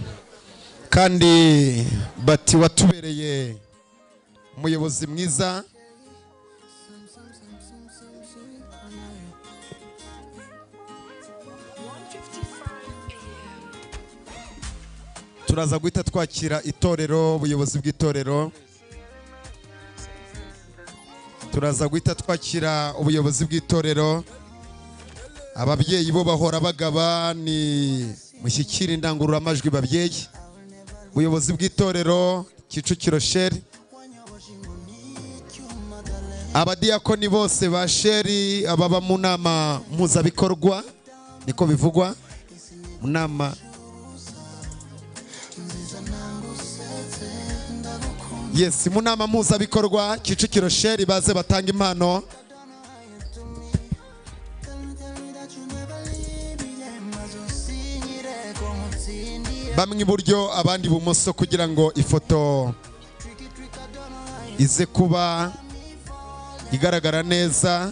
Kandi bati watubereye. Umuyobozi mwiza. Turaza guhita twakira itorero ubuyobozi bw'itorero. Turaza guhita twakira ubuyobozi bw'itorero. Ababyeyi bo bahora bagaba ni mushyikira indangururamajwi babyeyi. Ubuyobozi bw'itorero kicukiro sheri. Abadiyakoni bose ba sheri ababa mu nama mpuzabikorwa niko bivugwa mu nama. Yes mu nama mpuzabikorwa kicukiro sheri baze batanga impano. Bamwe iburyo abandi ibumoso kugira ngo ifoto ize kuba. Igaragara neza.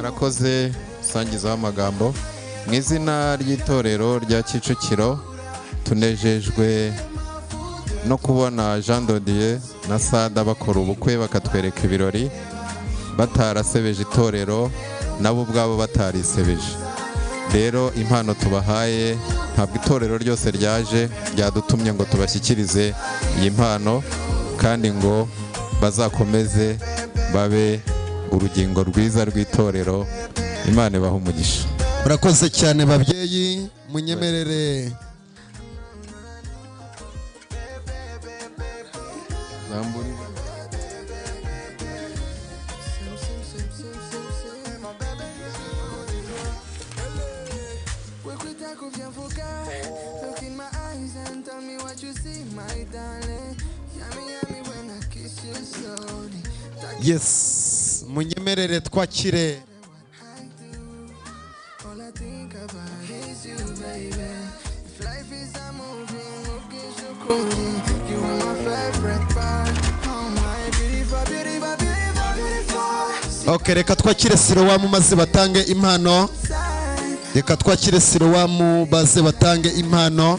Arakoze usangizaho amagambo. Mu izina ry'itorero rya kicukiro tunejejwe no kubona jean dodier na sada bakora ubukwe bakatwereka ibirori. Batarasebeje itorero nabo ubwabo batarisebeje. Rero impano tubahaye ntabwo itorero ryose ryaje ryadutumye ngo tubashyikirize iyi mpano. Kandi ngo bazakomeze babe urugingo rwiza rw'itorero imana ibaha umugisha. Murakoze cyane babyeyi munyemerere. Look beautiful, beautiful, beautiful. ok reka twakire sirowamu maze batange impano. Reka twakire sirowamu baze batange impano.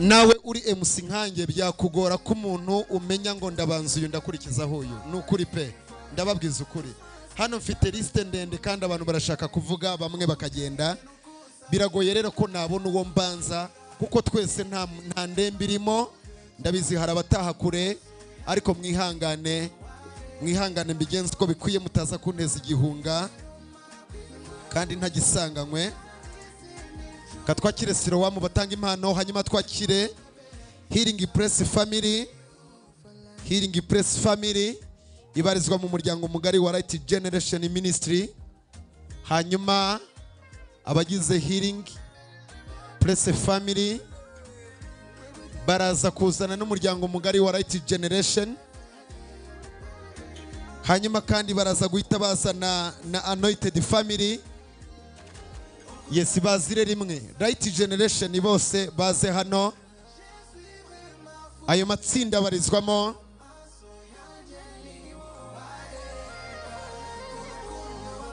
Nawe uri emusi nkanjye byakugora ko umuntu umenya ngo ndabanza uyu ndakurikizaho uyu. Ni ukuri pe. Ndababwiza ukuri. Hano mfite lisite ndende kandi abantu barashaka kuvuga bamwe bakagenda. Biragoye rero ko nabona uwo mbanza kuko twese nta nta ndembe irimo. Ndabizi hari abataha kure ariko mwihangane mwihangane mbigenze uko bikwiye mutaza kunteza igihunga. Kandi ntagisanganywe. Ka twakire sirowamu batanga impano hanyuma twakire hiringi puresi family. Hiringi puresi family ibarizwa mu muryango mugari wa rayiti generation ministry. Hanyuma abagize hiringi puresi family baraza kuzana n'umuryango mugari wa rayiti generation. Hanyuma kandi baraza guhita bazana na anointed family. Yes bazire rimwe. Right generation bose baze hano. Ayo matsinda abarizwamo.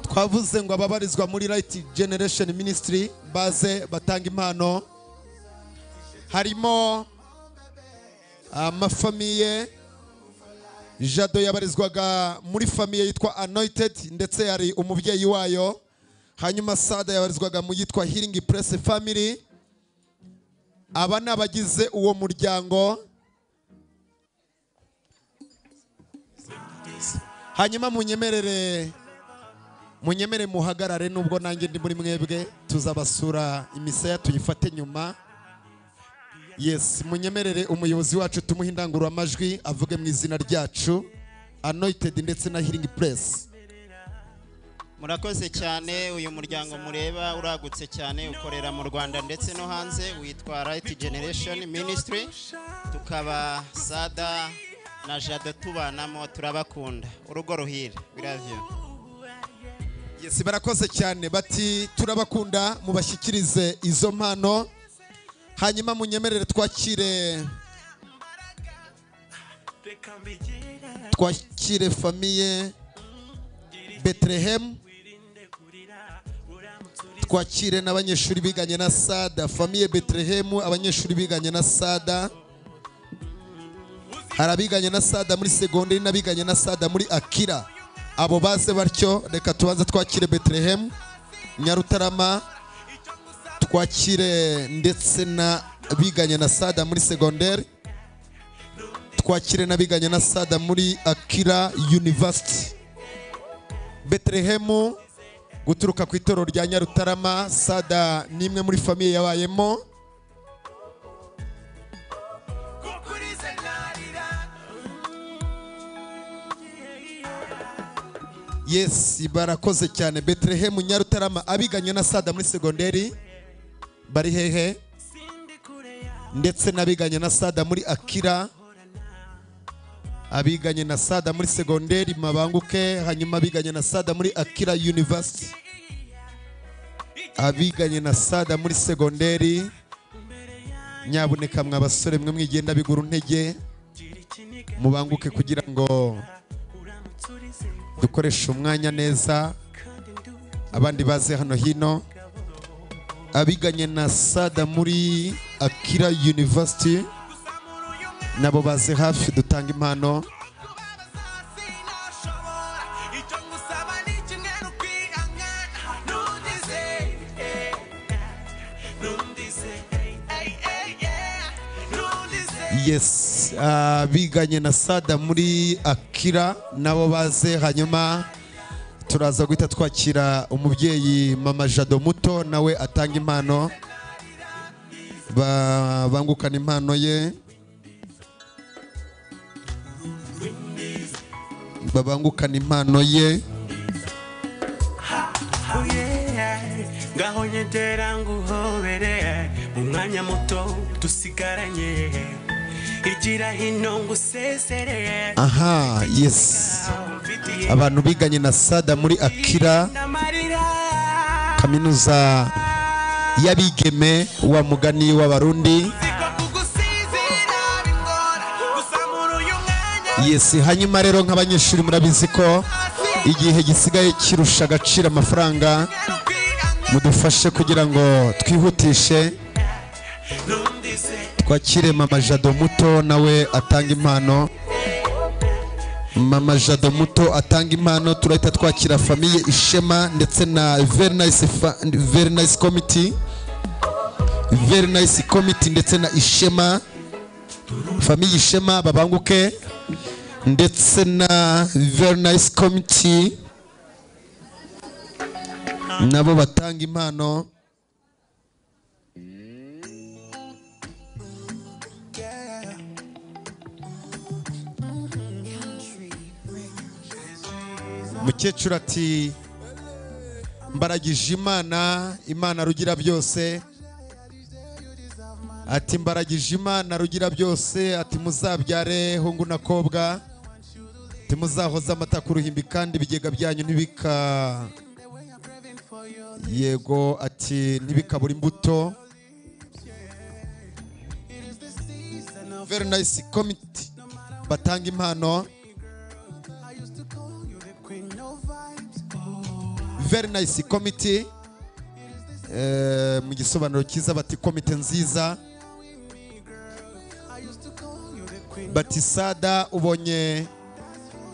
Twavuze ngo ababarizwa muri right generation ministry baze batanga impano. Harimo amafamiye jado yabarizwaga muri famiye yitwa anointed ndetse yari umubyeyi wayo. Hanyuma sada yabarizwaga mu yitwa healing press family. Aba ni abagize uwo muryango. Hanyuma munyemerere munyemere muhagarare nubwo nanjye ndi muri mwebwe tuzabasura imisaya tuyifate nyuma. Yes munyemerere umuyobozi wacu tumuhe indangururamajwi avuge mu izina ryacu. Anointed ndetse na healing press. Murakoze cyane uyu muryango mureba uragutse cyane ukorera mu rwanda ndetse no hanze witwa right generation ministry. Tukaba sada na jado tubanamo turabakunda. Urugo ruhire. We love you. Yes, barakoze cyane bati turabakunda mubashyikirize izo mpano. Hanyuma munyemerere twakire twakire famiye Bethlehem. Twakire n'abanyeshuri biganye na sada. Famiye Bethlehem abanyeshuri biganye na sada. Hari abiganye na sada muri segonderi n'abiganye na sada muri akira. Abo baze batyo reka tubanze twakire Bethlehem Nyarutarama twakire ndetse na biganye na sada muri segonderi twakire n'abiganye na sada muri akira university. Bethlehem guturuka ku itorero rya Nyarutarama sada ni imwe muri famiye yabayemo. Yes barakoze cyane. Bethlehem Nyarutarama abiganye na sada muri segonderi bari hehe? Ndetse n'abiganye na sada muri akira. Abiganye na sada muri segonderi mabanguke hanyuma abiganye na sada muri akira university. Abiganye na sada muri segonderi nyabuneka mwa basore mwe mwigenda bigura intege mubanguke kugira ngo dukoreshe umwanya neza abandi baze hano hino. Abiganye na sada muri akira university. Nabo baze hafi dutanga impano. Yes abiganye na sada muri akira nabo baze hanyuma turaza guhita twakira umubyeyi mama jado muto nawe atanga impano. Ba- bangukana impano ye. Babangukana impano ye. Ngaho nyegera nguhobere mu mwanya muto dusigaranye. Igira hino ngusezere aha yes. Abantu biganye na sada muri akira kaminuza y'abigeme wa mugani w'abarundi. Yes hanyuma rero nk'abanyeshuri murabizi ko igihe gisigaye kirusha agaciro amafaranga mudufashe kugira ngo twihutishe. Twakire mama jado muto nawe atanga impano. Mama jado muto atanga impano turahita twakira famiye ishema ndetse na very nice, committee. Very committee ndetse na ishema. Famiye ishema babanguke ndetse na very nice committee. Nabo batanga impano. Mukecuru ati mbaragije imana imana rugira byose ati mbaragije imana rugira byose ati muzabyare hungu na kobwa ati muzahoze amata ku ruhimbi kandi ibigega byanyu ntibika yego ati ntibikabura imbuto. Very nice committee. Batanga impano. Very nice committee. Eh, mu gisobanuro cyiza bati komite nziza. Bati sada ubonye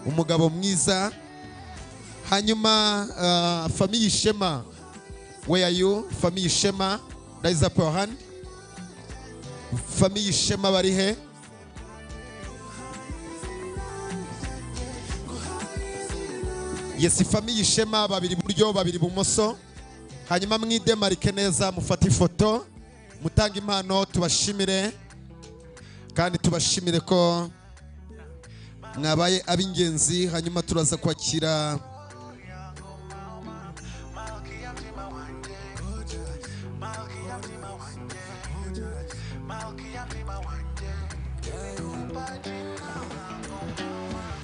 umugabo mwiza. Hanyuma uh, famiye ishema are you? Famiye ishema your hand. Famiye ishema bari he? Yes famiye ishema babiri iburyo babiri ibumoso hanyuma mwidemarike neza mufate ifoto. Mutange impano tubashimire. Kandi tubashimire ko mwabaye ab'ingenzi hanyuma turaza kwakira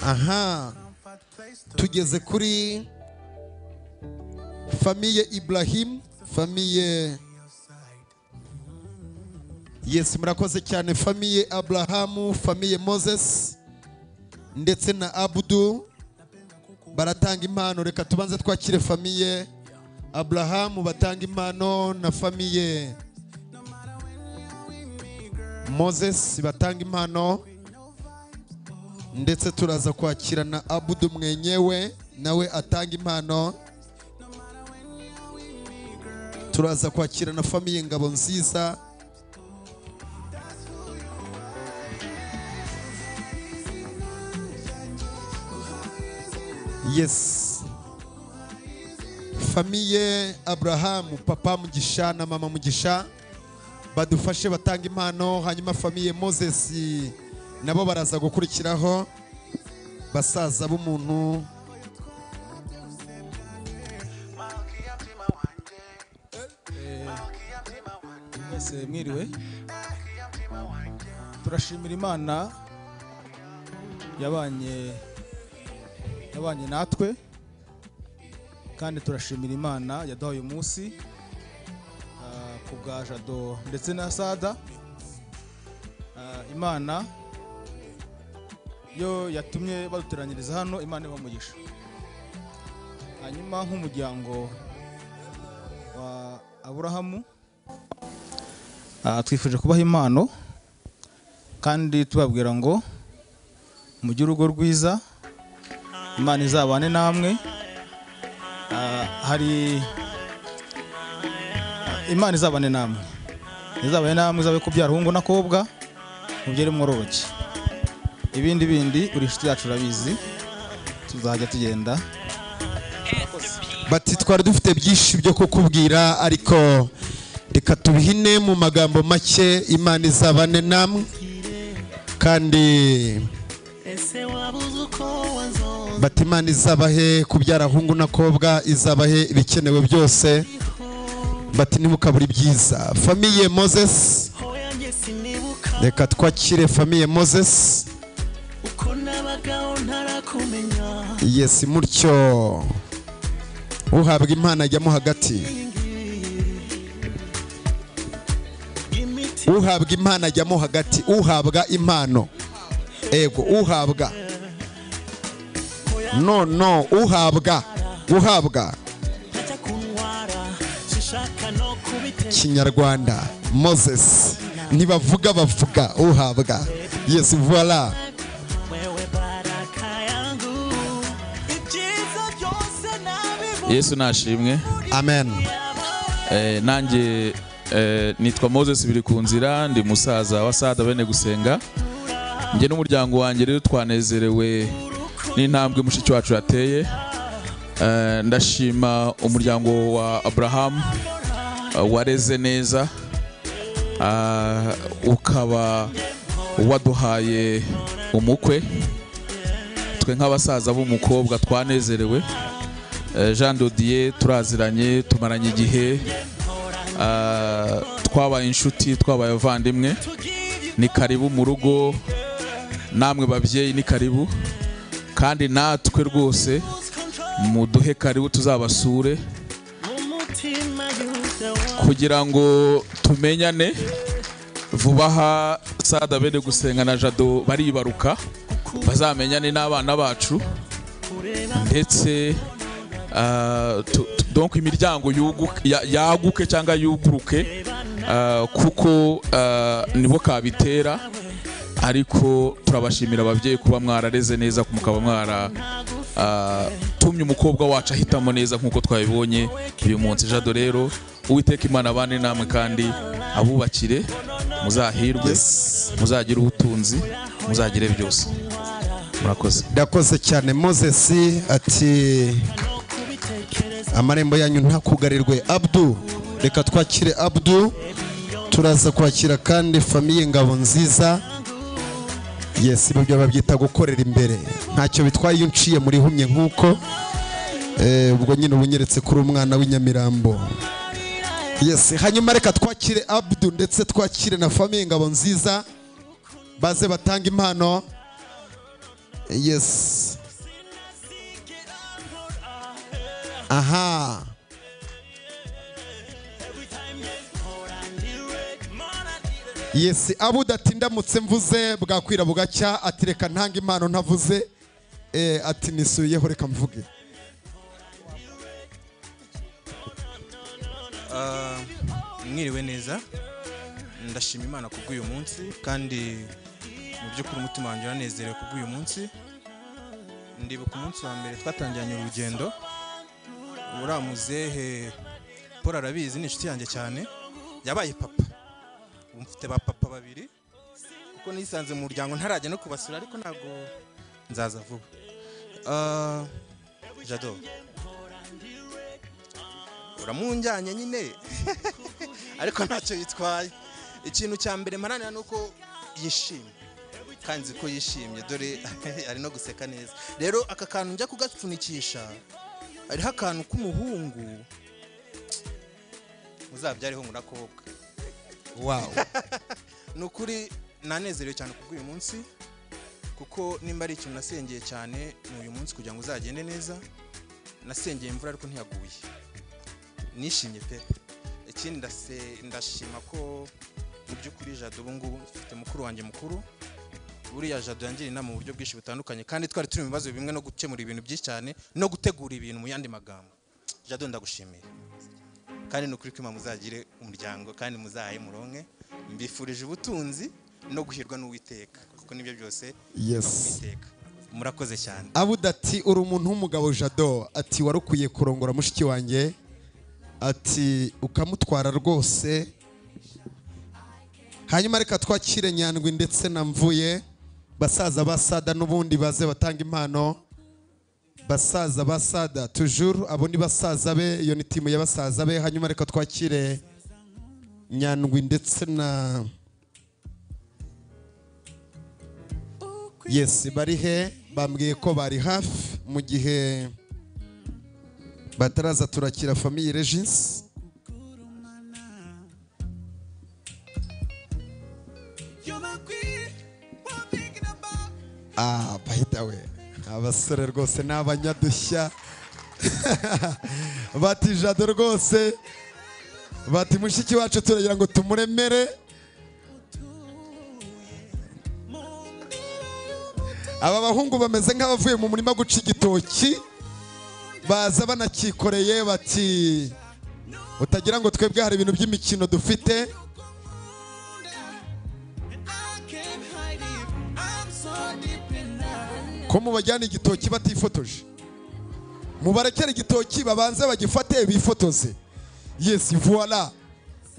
aha. Tugeze kuri famiye Ibrahim famiye yes murakoze cyane. Famiye Abrahamu famiye Moses ndetse na Abdu. Baratanga impano. Reka tubanze twakire famiye Abrahamu batanga impano na famiye Moses batanga impano. Ndetse turaza kwakira na Abudu mwenyewe nawe atanga impano. Turaza kwakira na famiye ngabo nziza yes. Famiye Abrahamu papa mugisha na mama mugisha badufashe batanga impano hanyuma famiye Moses nabo baraza gukurikiraho basaza b'umuntu. Mwese mwiriwe. Turashimira imana yabanye yabanye natwe kandi turashimira imana yaduhaye umunsi ah, ku bwa jado ndetse na sada. Ah, imana yo yatumye baduteranyiriza hano imana ibamugisha hanyuma nk'umuryango wa aburahamu Ah, twifuje kubaha impano kandi tubabwira ngo mugire urugo rwiza imana izabane namwe. Ah, hari imana izabane namwe. Izabane namwe izabe kubyara hungu n'akobwa mubyere mwororoke ibindi bindi uri inshuti yacu urabizi. Tuzajya tugenda. Bati twari dufite byinshi byo kukubwira ariko reka tubihine mu magambo make imana izabane namwe. Kandi bati imana izabahe kubyara ahungu n'akobwa izabahe ibikenewe byose. Bati ntimukabure ibyiza famiye moses. Reka twakire famiye ntarakumenya yesi mutyo uhabwa impano ajyamo hagati. Uhabwa impano ajyamo hagati. Uhabwa impano. Ego uhabwa. No no uhabwa uhabwa. Kinyarwanda moses. Ntibavuga bavuga uhabwa. Yesi nabibu yesu nashimwe. Amen. Eh, nanjye eh, nitwa moses biri ku nzira ndi musaza wa sada bene gusenga. Njye n'umuryango wanjye rero twanezerewe n'intambwe mushiki wacu yateye. Eh, ndashima umuryango wa aburahamu eh, wareze neza. Ah, ukaba waduhaye umukwe. Twe nk'abasaza b'umukobwa twanezerewe. Eh, jean dodier turaziranye tumaranye igihe. Twabaye inshuti twabaye abavandimwe. Ni karibu mu rugo. Namwe babyeyi ni karibu. Kandi natwe rwose muduhe karibu tuzabasure kugira ngo tumenyane vuba aha sada bene gusenga na jado baribaruka bazamenyane n'abana bacu ndetse ah, donc imiryango yaguke cyangwa yuguruke ah, kuko ah, nibo kabitera. Ariko turabashimira ababyeyi kuba mwarareze neza mukaba mwara ah, tumye umukobwa wacu ahitamo neza nk'uko twabibonye uyu munsi. Jado rero uwiteka imana abane namwe kandi abubakire muzahirwe muzagire ubutunzi muzagire byose. Murakoze. Ndakoze cyane. Moses ati amarembo yanyu ntakugarirwe. Abdu reka twakire abdu. Turaza kwakira kandi famiye ngabo nziza yes ibyo babyita gukorera imbere. Ntacyo bitwaye iyo unciye muri humye nk'uko Eh, ubwo nyine uba unyeretse kuri umwana w'inyamirambo. Yes hanyuma reka twakire abdu ndetse twakire na famiye ngabo nziza baze batanga impano. Yes. Aha. Yes abudu ati ndamutse mvuze bwakwira bugacya ati reka ntanga impano ntavuze. Eh, ati nisubiyeho reka mvuge. Ah, mwiriwe neza. Ndashima imana kubw'uyu munsi kandi mu by'ukuri umutima wanjye uranezerewe kubw'uyu munsi. Ndibuka umunsi wa mbere twatangiranye urugendo. Uriya muzehe paul arabizi ni inshuti yanjye cyane. Yabaye papa. Mfite ba papa babiri kuko nisanze mu muryango ntarajya no kubasura ariko ntabwo nzaza vuba. Ah, jado uramunjyanye nyine? Ariko ntacyo yitwaye. Ikintu cya mbere maranira ni uko yishimye. Kandi ko yishimye dore ari no guseka neza. Rero aka kantu njya kugapfunikisha hariho akantu k'umuhungu. Muzabyareho murakobwa wow. Ni ukuri nanezerewe cyane kubw'uyu munsi kuko nimba ari ikintu nasengeye cyane ni uyu munsi kugira ngo uzagende neza. Nasengeye imvura ariko ntiyaguye. Nishimye pe. Ikindi ndashima ko mu by'ukuri jado ubu ngubu mfite mukuru wanjye mukuru. Buriya jado yangira inama mu buryo bwinshi butandukanye kandi twari turi mu bibazo bimwe no gukemura ibintu byinshi cyane no gutegura ibintu mu yandi magambo. Jado ndagushimiye. Kandi ni ukuri ko imana muzagire umuryango kandi muzahaye muronke. Mbifurije ubutunzi no guhirwa n'uwiteka kuko ni byo byose Yes. uwiteka. Murakoze cyane. Abudu ati uri umuntu w'umugabo jado. Ati wari ukwiye kurongora mushiki wanjye. Ati ukamutwara rwose. Hanyuma reka twakire nyandwi ndetse na mvuye basaza ba sada n'ubundi baze batanga impano. Basaza ba sada tujuru abo ni basaza be iyo ni timu ya basaza be hanyuma reka twakire nyandwi ndetse na yes bari he? Bambwiye ko bari hafi. Mu gihe bataraza turakira famiye regis. Ah the way. Abasore rwose ni abanyadushya. Bati jado rwose. Bati mushiki wacu turagira ngo tumuremere. Aba bahungu bameze nk'abavuye mu murima guca igitoki baza banakikoreye bati utagira ngo twebwe hari ibintu by'imikino dufite? Ko mubajyana igitoki batifotoje. Mubarekere igitoki babanze bagifate bifotoze. Yesi voila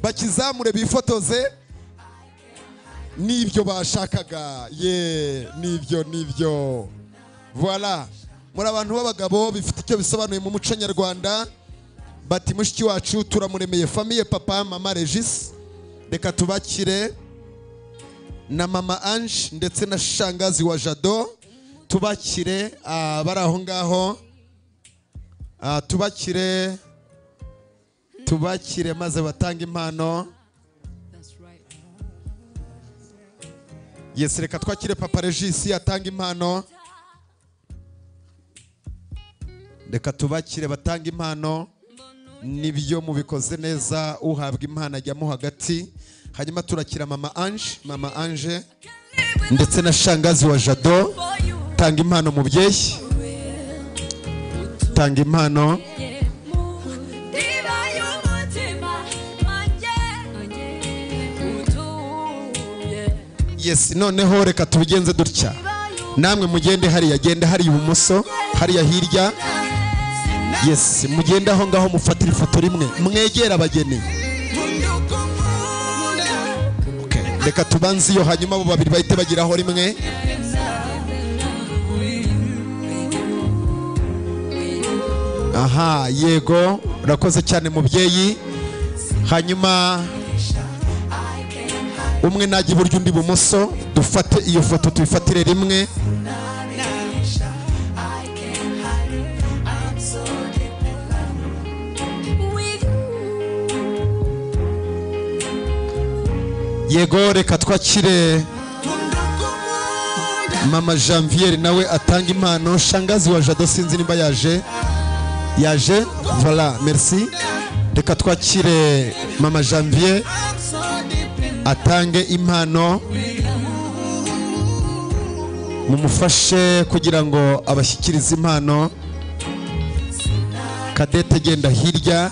bakizamure bifotoze. N'ibyo bashakaga. Ye n'ibyo n'ibyo. Voila muri abantu b'abagabo bifite icyo bisobanuye mu muco nyarwanda bati mushiki wacu turamuremeye famiye papa mama regis. Reka tubakire na mama ange ndetse na shangazi wa jado. Tubakire ah, bari aho ngaho Ah, tubakire tubakire maze batange impano. Yes reka twakire papa regisi atanga impano. Reka tubakire batanga impano. Nibyo mubikoze neza uhabwa impano ajyamo hagati. Hanyuma turakira mama ange mama ange ndetse na shangazi wa jado. Tanga impano mubyeyi tanga impano. Yes noneho reka tubigenze dutya. Namwe mugende hariya genda hariya ibumoso hariya hirya. Yes mugende aho ngaho mufatire ifoto rimwe. Mwegere abageni. Reka tubanze iyo hanyuma abo babiri bahite bageraho rimwe. aha yego urakoze cyane mubyeyi. Hanyuma umwe najya iburyo undi ibumoso. Dufate iyo foto tuyifatire rimwe. Yego reka twakire. Mama janvier nawe atanga impano. Shangazi wa jado sinzi nimba yaje. Yaje voilà merci. Reka twakire mama janvier atange impano mumufashe kugira ngo abashyikirize impano. Kadete genda hirya.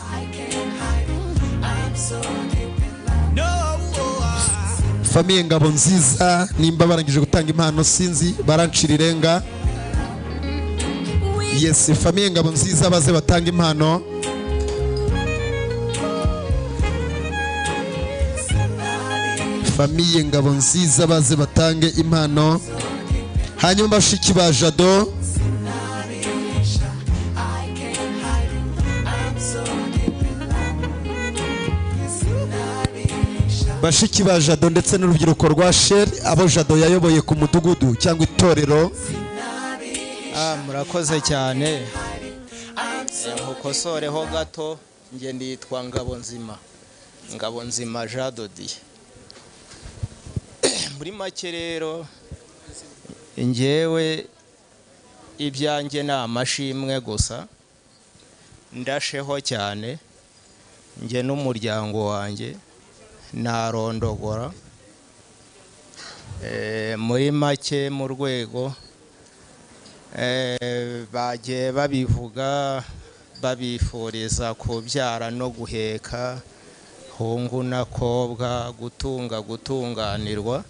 Famiye ngabo nziza nimba barangije gutanga impano sinzi barancira irenga yes famiye ngabo nziza baze batanga impano famiye ngabo nziza baze batange impano hanyuma bashiki ba jado. Bashiki ba jado ndetse n'urubyiruko rwa sheri abo jado yayoboye ku mudugudu cyangwa itorero. Murakoze. Cyane. Eh, nkukosoreho gato njye nditwa ngabo nzima ngabo nzima jean dodiye muri make rero njyewe ibyanjye ni amashimwe gusa. Ndasheho cyane njye n'umuryango wanjye narondogora. Eh, muri make mu rwego bagiye babivuga babifuriza kubyara no guheka hungu na kobwa gutunga gutunganirwa.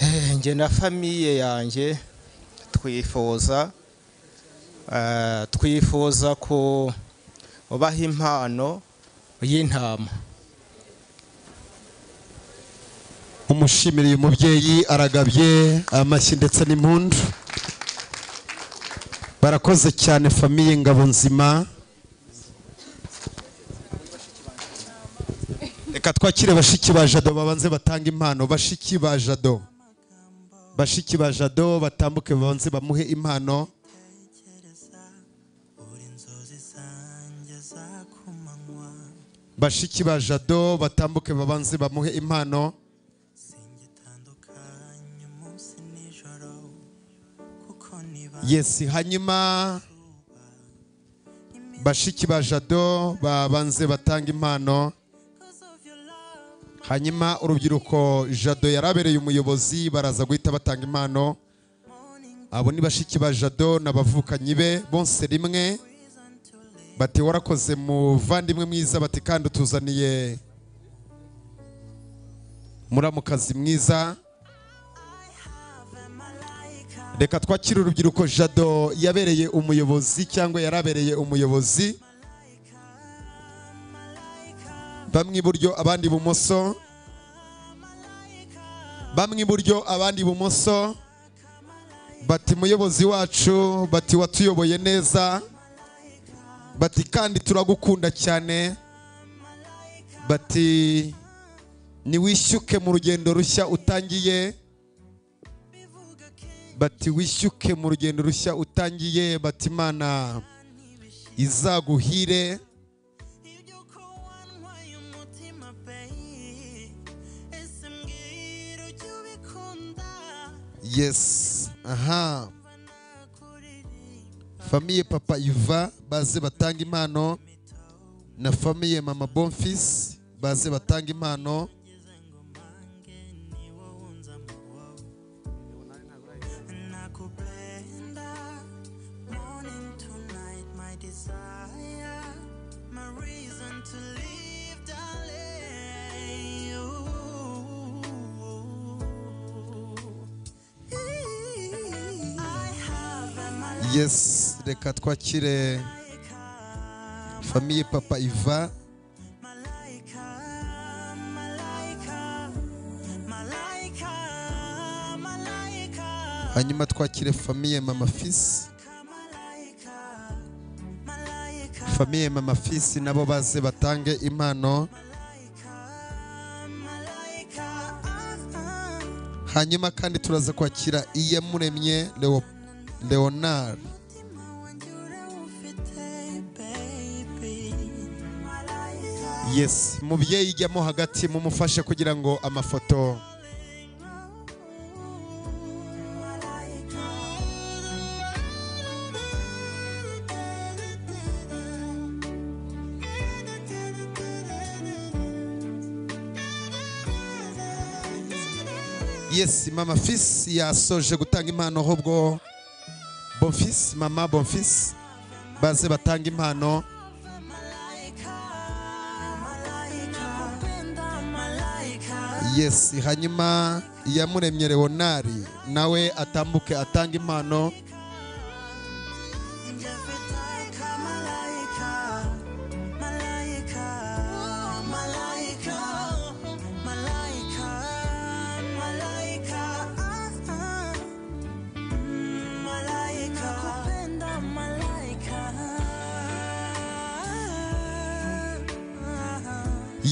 Eh, njye na famiye yanjye twifuza eh, twifuza kubaha impano y'intama. Umushimira uyu mubyeyi aragabye amashyi ndetse n'impundu. Barakoze cyane famiye ngabo nzima reka twakire bashiki ba jado babanze batanga impano. Bashiki ba jado. Bashiki ba jado batambuke babanze bamuhe impano. Bashiki ba jado batambuke babanze bamuhe impano. Yes hanyuma bashiki ba jado babanze batanga impano. Hanyuma urubyiruko jado yarabereye umuyobozi baraza guhita batanga impano. Abo ni bashiki ba jado n'abavukanyi be bose rimwe bati warakoze muvandimwe mwiza bati kandi utuzaniye. Muramukazi mwiza. Reka twakire urubyiruko. Jado yabereye umuyobozi cyangwa yarabereye umuyobozi. Bamwe iburyo abandi ibumoso. Bamwe iburyo abandi ibumoso. Bati muyobozi wacu bati watuyoboye neza. Bati kandi turagukunda cyane. Bati niwishyuke mu rugendo rushya utangiye. Bati wishyuke mu rugendo rushya utangiye bati imana izaguhire. Yes aha. Famiye papa iva baze batanga impano. Na famiye mama bonfisi baze batanga impano. Yes reka twakire famiye papa iva. Hanyuma twakire famiye mama fisi famiye mama fisi nabo baze batange impano. Hanyuma kandi turaza kwakira iyamuremye Leo leonard. Yes mubyeyi ijyamo hagati mumufashe kugira ngo amafoto. Yes mama fisi yasoje gutanga impano ahubwo bonfisi mama bonfisi baze batanga impano. Yes hanyuma iyamuremye leonari nawe atambuke atanga impano.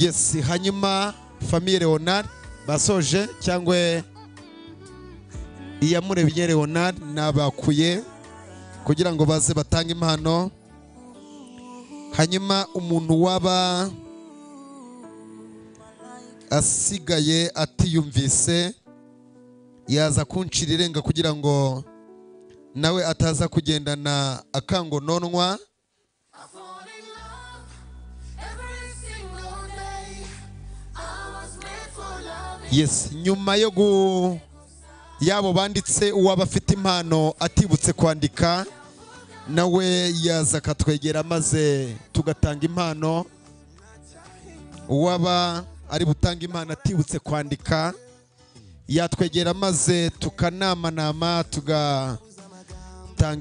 Yes hanyuma famiye leonard basoje cyangwa iyamuremye leonard nabakuye kugira ngo baze batange impano. Hanyuma umuntu waba asigaye atiyumvise yaza kuncira irenga kugira ngo nawe ataza kugendana akangononwa. Yes nyuma yo gu yabo banditse uwaba afite impano atibutse kwandika nawe yaza akatwegera maze tugatanga impano uwaba ari butange impano atibutse kwandika yatwegera maze tukanamanama tugatanga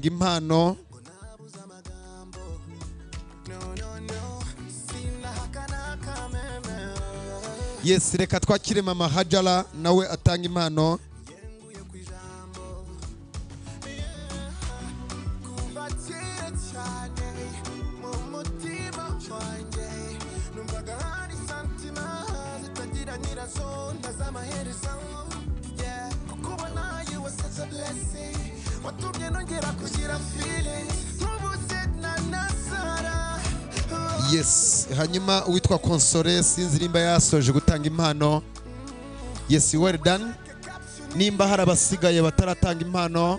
impano yes reka twakire mama hajara nawe atanga impano. Kuva kera cyane mu yes. Hanyuma uwitwa konsore sinzi nimba yasoje gutanga impano. Yes well done. Nimba hari abasigaye bataratanga impano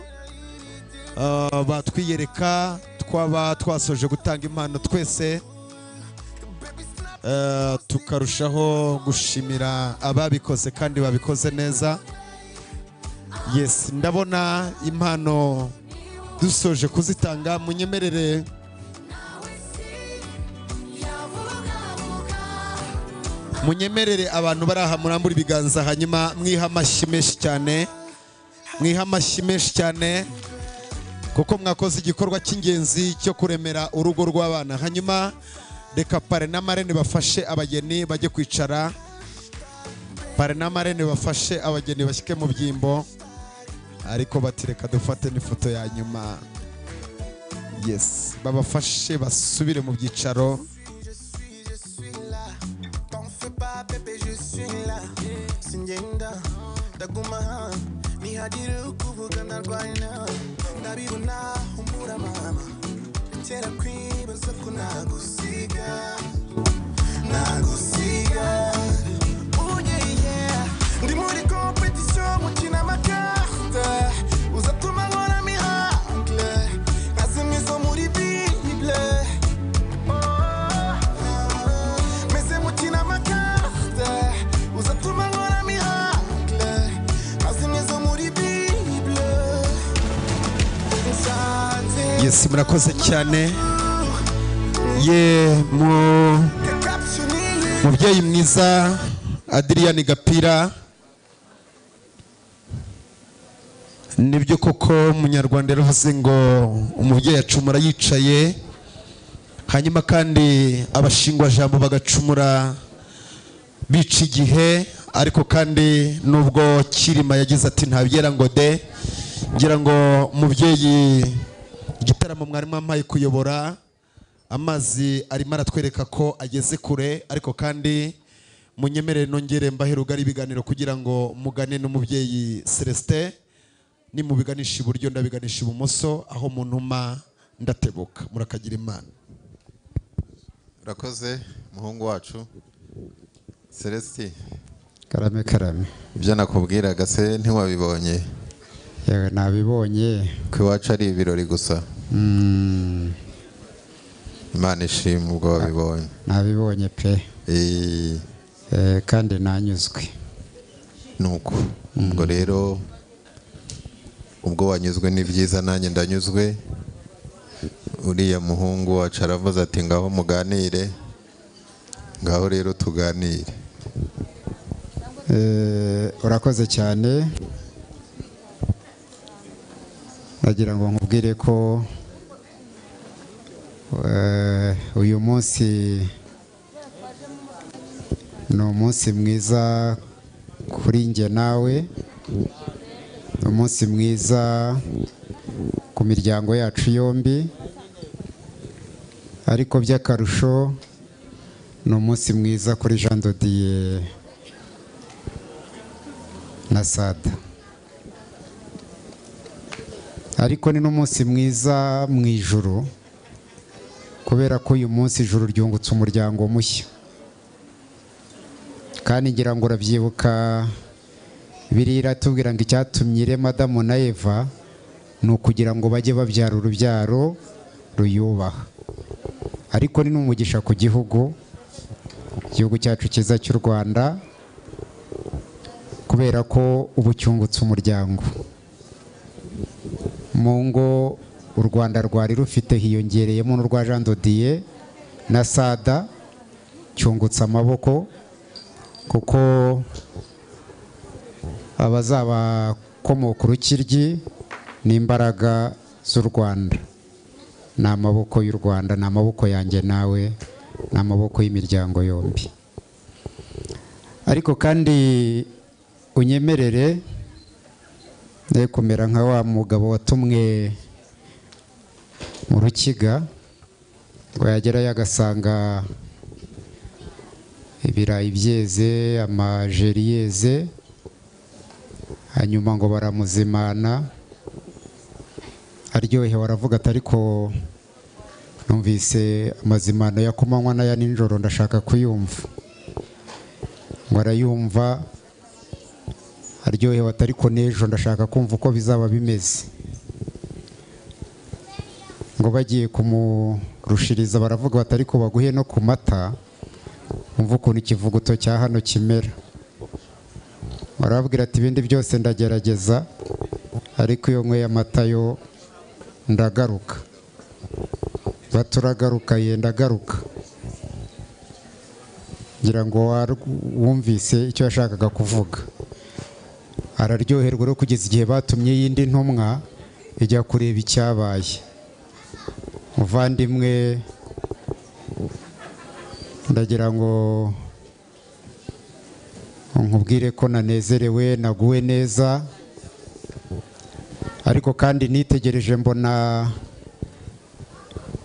uh, batwiyereka twaba twasoje gutanga impano twese uh, tukarushaho gushimira ababikoze kandi babikoze neza. Yes ndabona impano dusoje kuzitanga. Munyemerere munyemerere abantu bari aha murambura ibiganza hanyuma mwiha amashyi menshi cyane. Mwiha amashyi menshi cyane kuko mwakoze igikorwa cy'ingenzi cyo kuremera urugo rw'abana. Hanyuma reka pare n'amarene bafashe abageni bajye kwicara. Pare n'amarene bafashe abageni bashyike mu byimbo. Ariko bati reka dufate n'ifoto ya nyuma. Yes. Babafashe basubire mu byicaro. Fais pas, bébé, je suis là. Singenda, ndaguma nihagira ukuvuga ndarwana ndabibona umbura mama. Kera kwibaza ko nagusiga nagusiga Oh yeah, yeah. ndi muri competition mukina amakarte yes murakoze cyane. Ye mu mubyeyi mwiza adiriyani gapira. Nibyo koko umunyarwanda yaravuze ngo umubyeyi acumura yicaye hanyuma kandi abashingwajambo bagacumura bica igihe ariko kandi nubwo kirima yagize ati ntabyera ngo de. Ngira ngo umubyeyi igitaramo mwarimu ampaye kuyobora amazi arimo aratwereka ko ageze kure ariko kandi munyemerere nongere mbahe rugari ibiganiro kugira ngo mugane n'umubyeyi celestin nimubiganisha iburyo ndabiganisha ibumoso aho muntuma ndatebuka. Murakagira imana. Urakoze muhungu wacu celestin karame karame. Ibyo nakubwiraga se ntiwabibonye. Yewe nabibonye. Ko iwacu ari ibirori gusa. Mm, imana ishimwe ubwo wabibonye. Nabibonye pe. Eh, kandi nanyuzwe. Nuko. Ubwo rero ubwo wanyuzwe ni byiza nanjye ndanyuzwe. Uriya muhungu wacu aravuze ati ngaho muganire ngaho rero tuganire. Eh, urakoze cyane. Nagira ngo nkubwire ko eh, uyu munsi ni umunsi mwiza kuri njye nawe ni umunsi mwiza ku miryango yacu yombi ariko by'akarusho ni umunsi mwiza kuri Jean Dodier na Sada ariko ni n'umunsi mwiza mu ijuru kubera ko uyu munsi ijuru ryungutse umuryango mushya. Kandi ngira ngo urabyibuka biriya iratubwira ngo icyatumye irema Adamu na Eva ni ukugira ngo bajye babyara urubyaro ruyubaha. Ariko ni n'umugisha ku gihugu igihugu cyacu cyiza cy'u Rwanda kubera ko ubu cyungutse umuryango. Mu ngo u Rwanda rwari rufite hiyongereyemo n'urwa Jean Dodier na Sada cyungutse amaboko kuko abazabakomoka urukiryi ni imbaraga z'u Rwanda. Ni amaboko y'u Rwanda ni amaboko yanjye nawe ni amaboko y'imiryango yombi. Ariko kandi unyemerere ne kumera nka wa mugabo watumwe mu rukiga ngo yagerayo agasanga ibirayi byeze amajeri yeze hanyuma ngo baramuzimana. Aryohewe aravuga ati ariko numvise amazimano ya ku manywa n'aya nijoro ndashaka kuyumva. Ngo arayumva aryohewe ati ariko n'ejo ndashaka kumva uko bizaba bimeze. Ngo bagiye kumurushiriza baravuga bati ariko baguhe no ku mata umva ukuntu ikivuguto cya hano kimera. Barababwira ati ibindi byose ndagerageza ariko iyo nyweye amata yo ndagaruka. Baturagaruka yenda agaruka ngira ngo wumvise icyo yashakaga kuvuga. Araryoherwa rero kugeza igihe batumye y'indi ntumwa ijya kureba icyabaye. Muvandimwe ndagira ngo nkubwire ko nanezerewe naguwe neza ariko kandi nitegereje mbona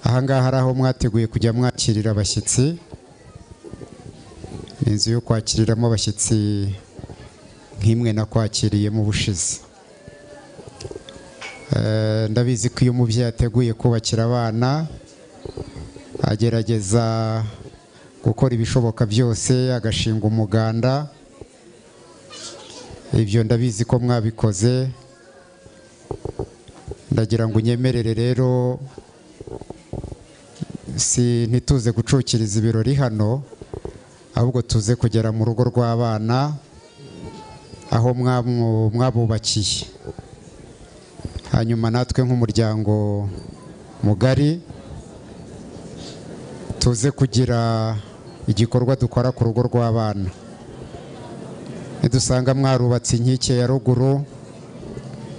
ahangaha ari aho mwateguye kujya mwakirira abashyitsi. Inzu yo kwakiriramo abashyitsi nk'imwe nakwakiriyemo ubushize Eh, ndabizi ko iyo umubyeyi ateguye kubakira abana agerageza gukora ibishoboka byose agashinga umuganda. Ibyo ndabizi ko mwabikoze. Ndagira ngo unyemerere rero si ntituze gucukiriza ibirori hano ahubwo tuze kugera mu rugo rw'abana. Aho mwabubakiye. Hanyuma natwe nk'umuryango mugari tuze kugira igikorwa dukora ku rugo rw'abana. Nidusanga mwarubatse inkike ya ruguru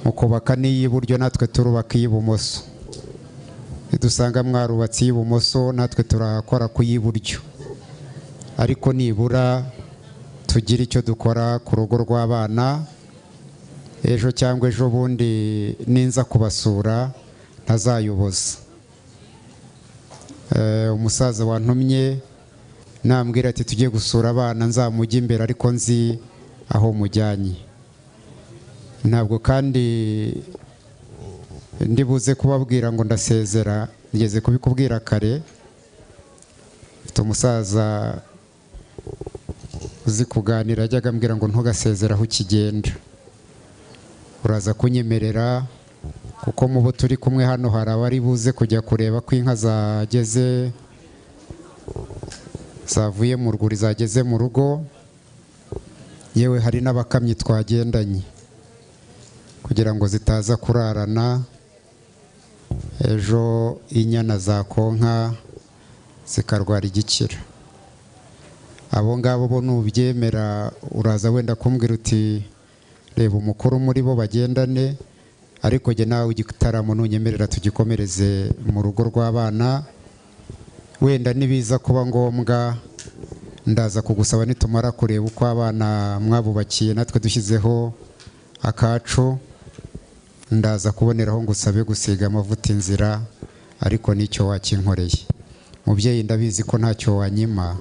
mu kubaka n'iy'iburyo natwe turubaka iy'ibumoso. Nidusanga mwarubatse iy'ibumoso natwe turakora ku y''iburyo ariko nibura tugire icyo dukora ku rugo rw'abana ejo cyangwa ejo bundi ninza kubasura ntazayoboza. Eh, umusaza wantumye nambwira ati tujye gusura abana nzamujya imbere ariko nzi aho mujyanye. Ntabwo kandi ndi buze kubabwira ngo ndasezera ngeze kubikubwira kare. Mfite umusaza uzi kuganira ajyaga ambwira ngo ntugasezere aho ukigenda uraza kunyemerera kuko mu bo turi kumwe hano hari abari buze kujya kureba ko inka zageze zavuye mu rwuri zageze mu rugo yewe hari n'abakamyi twagendanye. Kugira ngo zitaza kurarana ejo inyana zakonka zikarwara igikira. Abo ngabo bo nubyemera uraza wenda kumbwira uti reba umukuru muri bo bagendane ariko jye nawe igitaramo nunyemerera tugikomereze mu rugo rw'abana. Wenda nibiza kuba ngombwa ndaza kugusaba nitumara kureba uko abana mwabubakiye natwe dushyizeho akacu. Ndaza kuboneraho ngo usabe gusiga amavuta inzira ariko ni cyo wakinkoreye. Mubyeyi ndabizi ko ntacyo wanyima.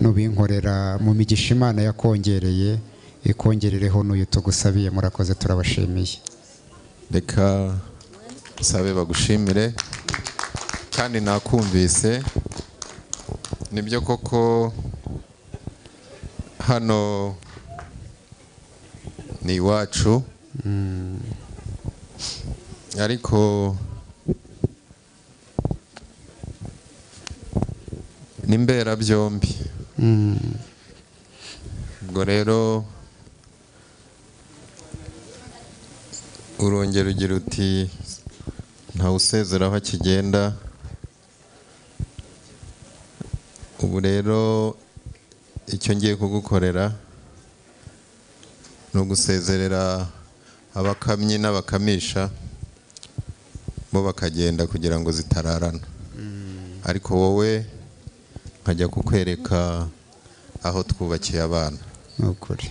Nubinkorera mu migisha imana yakongereye ikongerereho n'uyu tugusabiye. Murakoze turabashimiye. Reka sabe bagushimire. Kandi nakumvise ni byo koko hano ni iwacu. Ariko ni mberabyombi. Ubwo rero urongera ugira uti ntawe usezeraho akigenda. Ubu rero icyo ngiye kugukorera ni ugusezerera abakamyi n'abakamisha bo bakagenda kugira ngo zitararana. Ariko wowe nkajya kukwereka aho twubakiye abana. Ni ukuri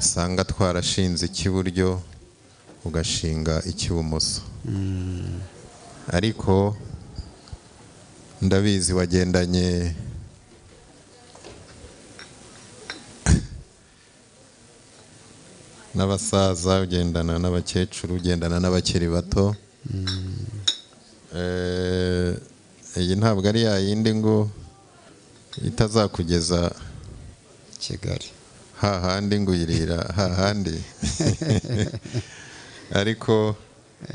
usanga twarashinze icy'iburyo ugashinga icy'ibumoso ariko ndabizi wagendanye n'abasaza ugendana n'abakecuru ugendana n'abakiri bato. Eh, iyi ntabwo ari ya yindi ngo itazakugeza kigali. hahandi ngo uyirira hahandi ariko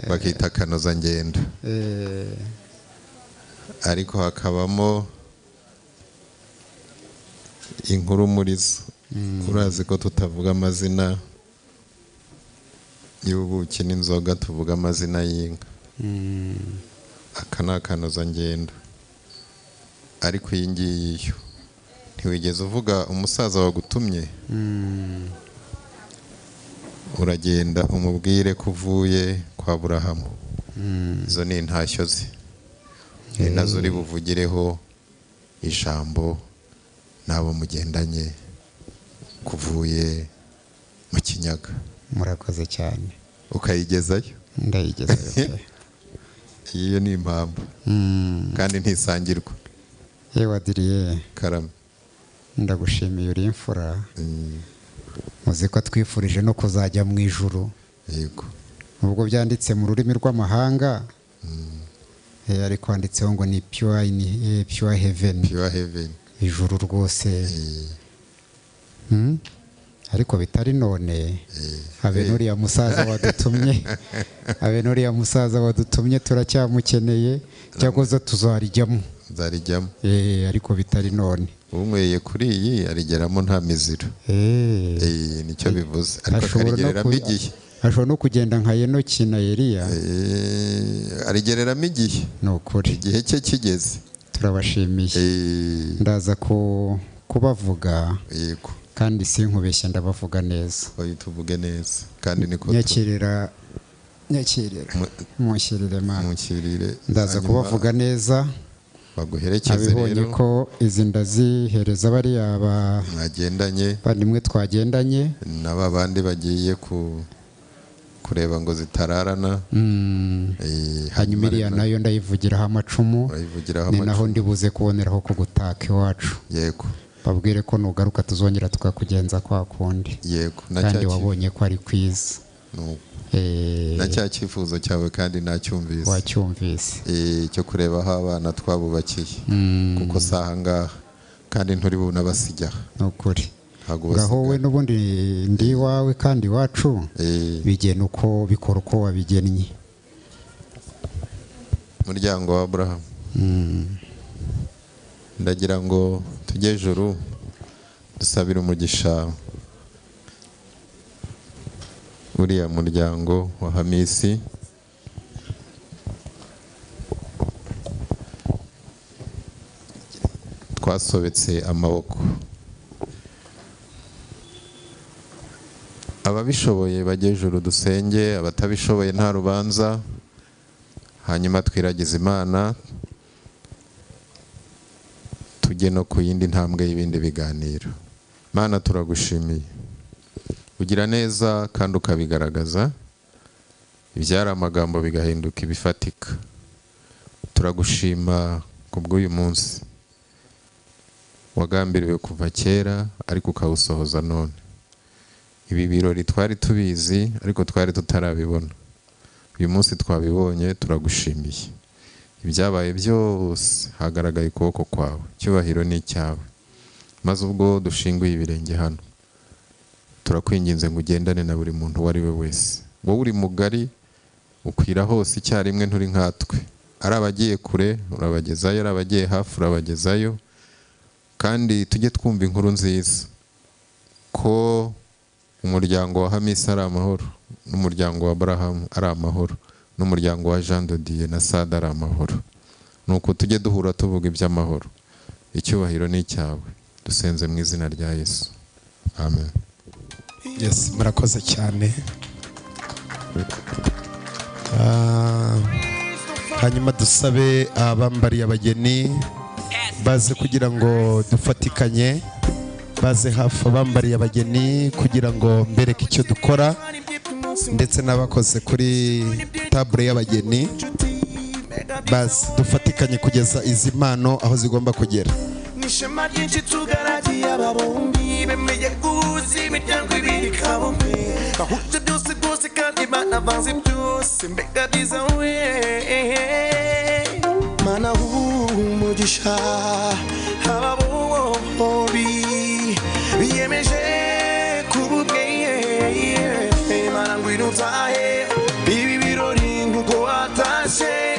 bakita akanozangendo Eh, ariko hakabamo inkuru muri zo. Urazi ko tutavuga amazina y'ubuki n'inzoga tuvuga amazina y'inka. Aka ni akanozangendo ariko iyi ngiyi yo ntiwigeze uvuga umusaza wagutumye? Uragenda umubwire ko uvuye kwa burahamu. Izo ni intashyo ze. Ni na zo uri buvugireho ijambo n'abo mugendanye kuvuye mu kinyaga. Murakoze cyane. Ukayigezayo? Ndayigezayo. iyo ni impamvu. Kandi ntisangirwa. Yewe adiriye. Karame ndagushimiye uri imfura. Muzi ko twifurije no kuzajya mu ijuru. Yego. Nubwo byanditse mu rurimi rw'amahanga. Eh, ariko handitseho ngo ni pure eh, pure heaven. Pure heaven. Ijuru rwose. Hmm? Ariko bitari none. Habe n'uriya musaza wadutumye. Habe n'uriya musaza wadutumye turacyamukeneye. Cyakoze tuzarijyamo. Zarijyamo Eh, ariko bitari none. Unyweye kuri iyi arigeramo nta miziro. Eh. Eh, ni cyo bivuze. Ariko akarigereramo igihe. ashobora no kugenda nka Enoki na Eh, arigereramo igihe. Ni ukuri. Igihe cye kigeze. Turabashimiye. Ndaza ku- kubavuga. Yego. Kandi sinkubeshya ndabavuga neza. Oya tuvuge neza kandi niko nyakirira nyakirira. Mushyirire mushyirire ndaza kubavuga neza. baguherekeze abibonye rero ko izi ndazihereza bariya ba- mwagendanye. bandimwe twagendanye. N'aba bandi bagiye ku kureba ngo zitararana. Mm. Eh, hanyuma iriya na yo ndayivugiraho amacumu. Ni naho amacumu. ndi buze kuboneraho kugutaka iwacu. Yego. Babwire ko nugaruka tuzongera tukakugenza kwa kundi. Yego kandi wabonye ko ari kwiza. Eh, na cya cyifuzo cyawe kandi nacyumvise wacyumvise. Eh, cyo kureba aho abana twabubakiye. Mm. kuko si ahangaha kandi nturi bunabasijya ni ukuri ngaho we n'ubundi ndi iwawe kandi iwacu bigena uko bikora uko wabigennye. Umuryango wa aburahamu Mm. Ndagira ngo tujye ejuru dusabire umugisha uriya muryango wa hamisi. Twasobetse amaboko. Ababishoboye bajye ejuru dusenge abatabishoboye nta rubanza hanyuma twiragize imana. Tujye no ku yindi ntambwe y'ibindi biganiro. Mana turagushimiye. Ugira neza kandi ukabigaragaza ibyari amagambo bigahinduka ibifatika. Turagushima ku bw'uyu munsi. Wagambiriwe kuva kera ariko ukawusohoza none. Ibi birori twari tubizi ariko twari tutarabibona. Uyu munsi twabibonye turagushimiye. Ibyabaye byose hagaragaye ukuboko kwawe icyubahiro ni icyawe. Maze ubwo dushinguye ibirenge hano turakwinginze ngo ugendane na buri muntu uwo ari we wese. Wowe uri mugari ukwira hose icyarimwe nturi nkatwe ari abagiye kure urabagezayo ari abagiye hafi urabagezayo. Kandi tujye twumva inkuru nziza ko umuryango wa hamisi ari amahoro n'umuryango wa aburahamu ari amahoro. N'umuryango wa jean de dieu na sada ari amahoro. Nuko tujye duhura tuvuga iby'amahoro. Icyubahiro ni icyawe. Dusenze mu izina rya yesu. Amen. Yes murakoze cyane. Ah, hanyuma dusabe abambariye abageni baze kugira ngo dufatikanye baze hafi abambariye abageni kugira ngo mbereke icyo dukora. ndetse n'abakoze kuri tabure y'abageni bazi dufatikanye kugeza izi mpano aho zigomba kugera. Ishema ryinshi tugaragiye ababumbi bemeye guhuza imiryango ibiri kabumbe. Bahuje byose rwose kandi imana bazi byose mbega byiza we. Mana humugisha ababumbi biyemeje. ntahe ibi birori nk'uko watashe.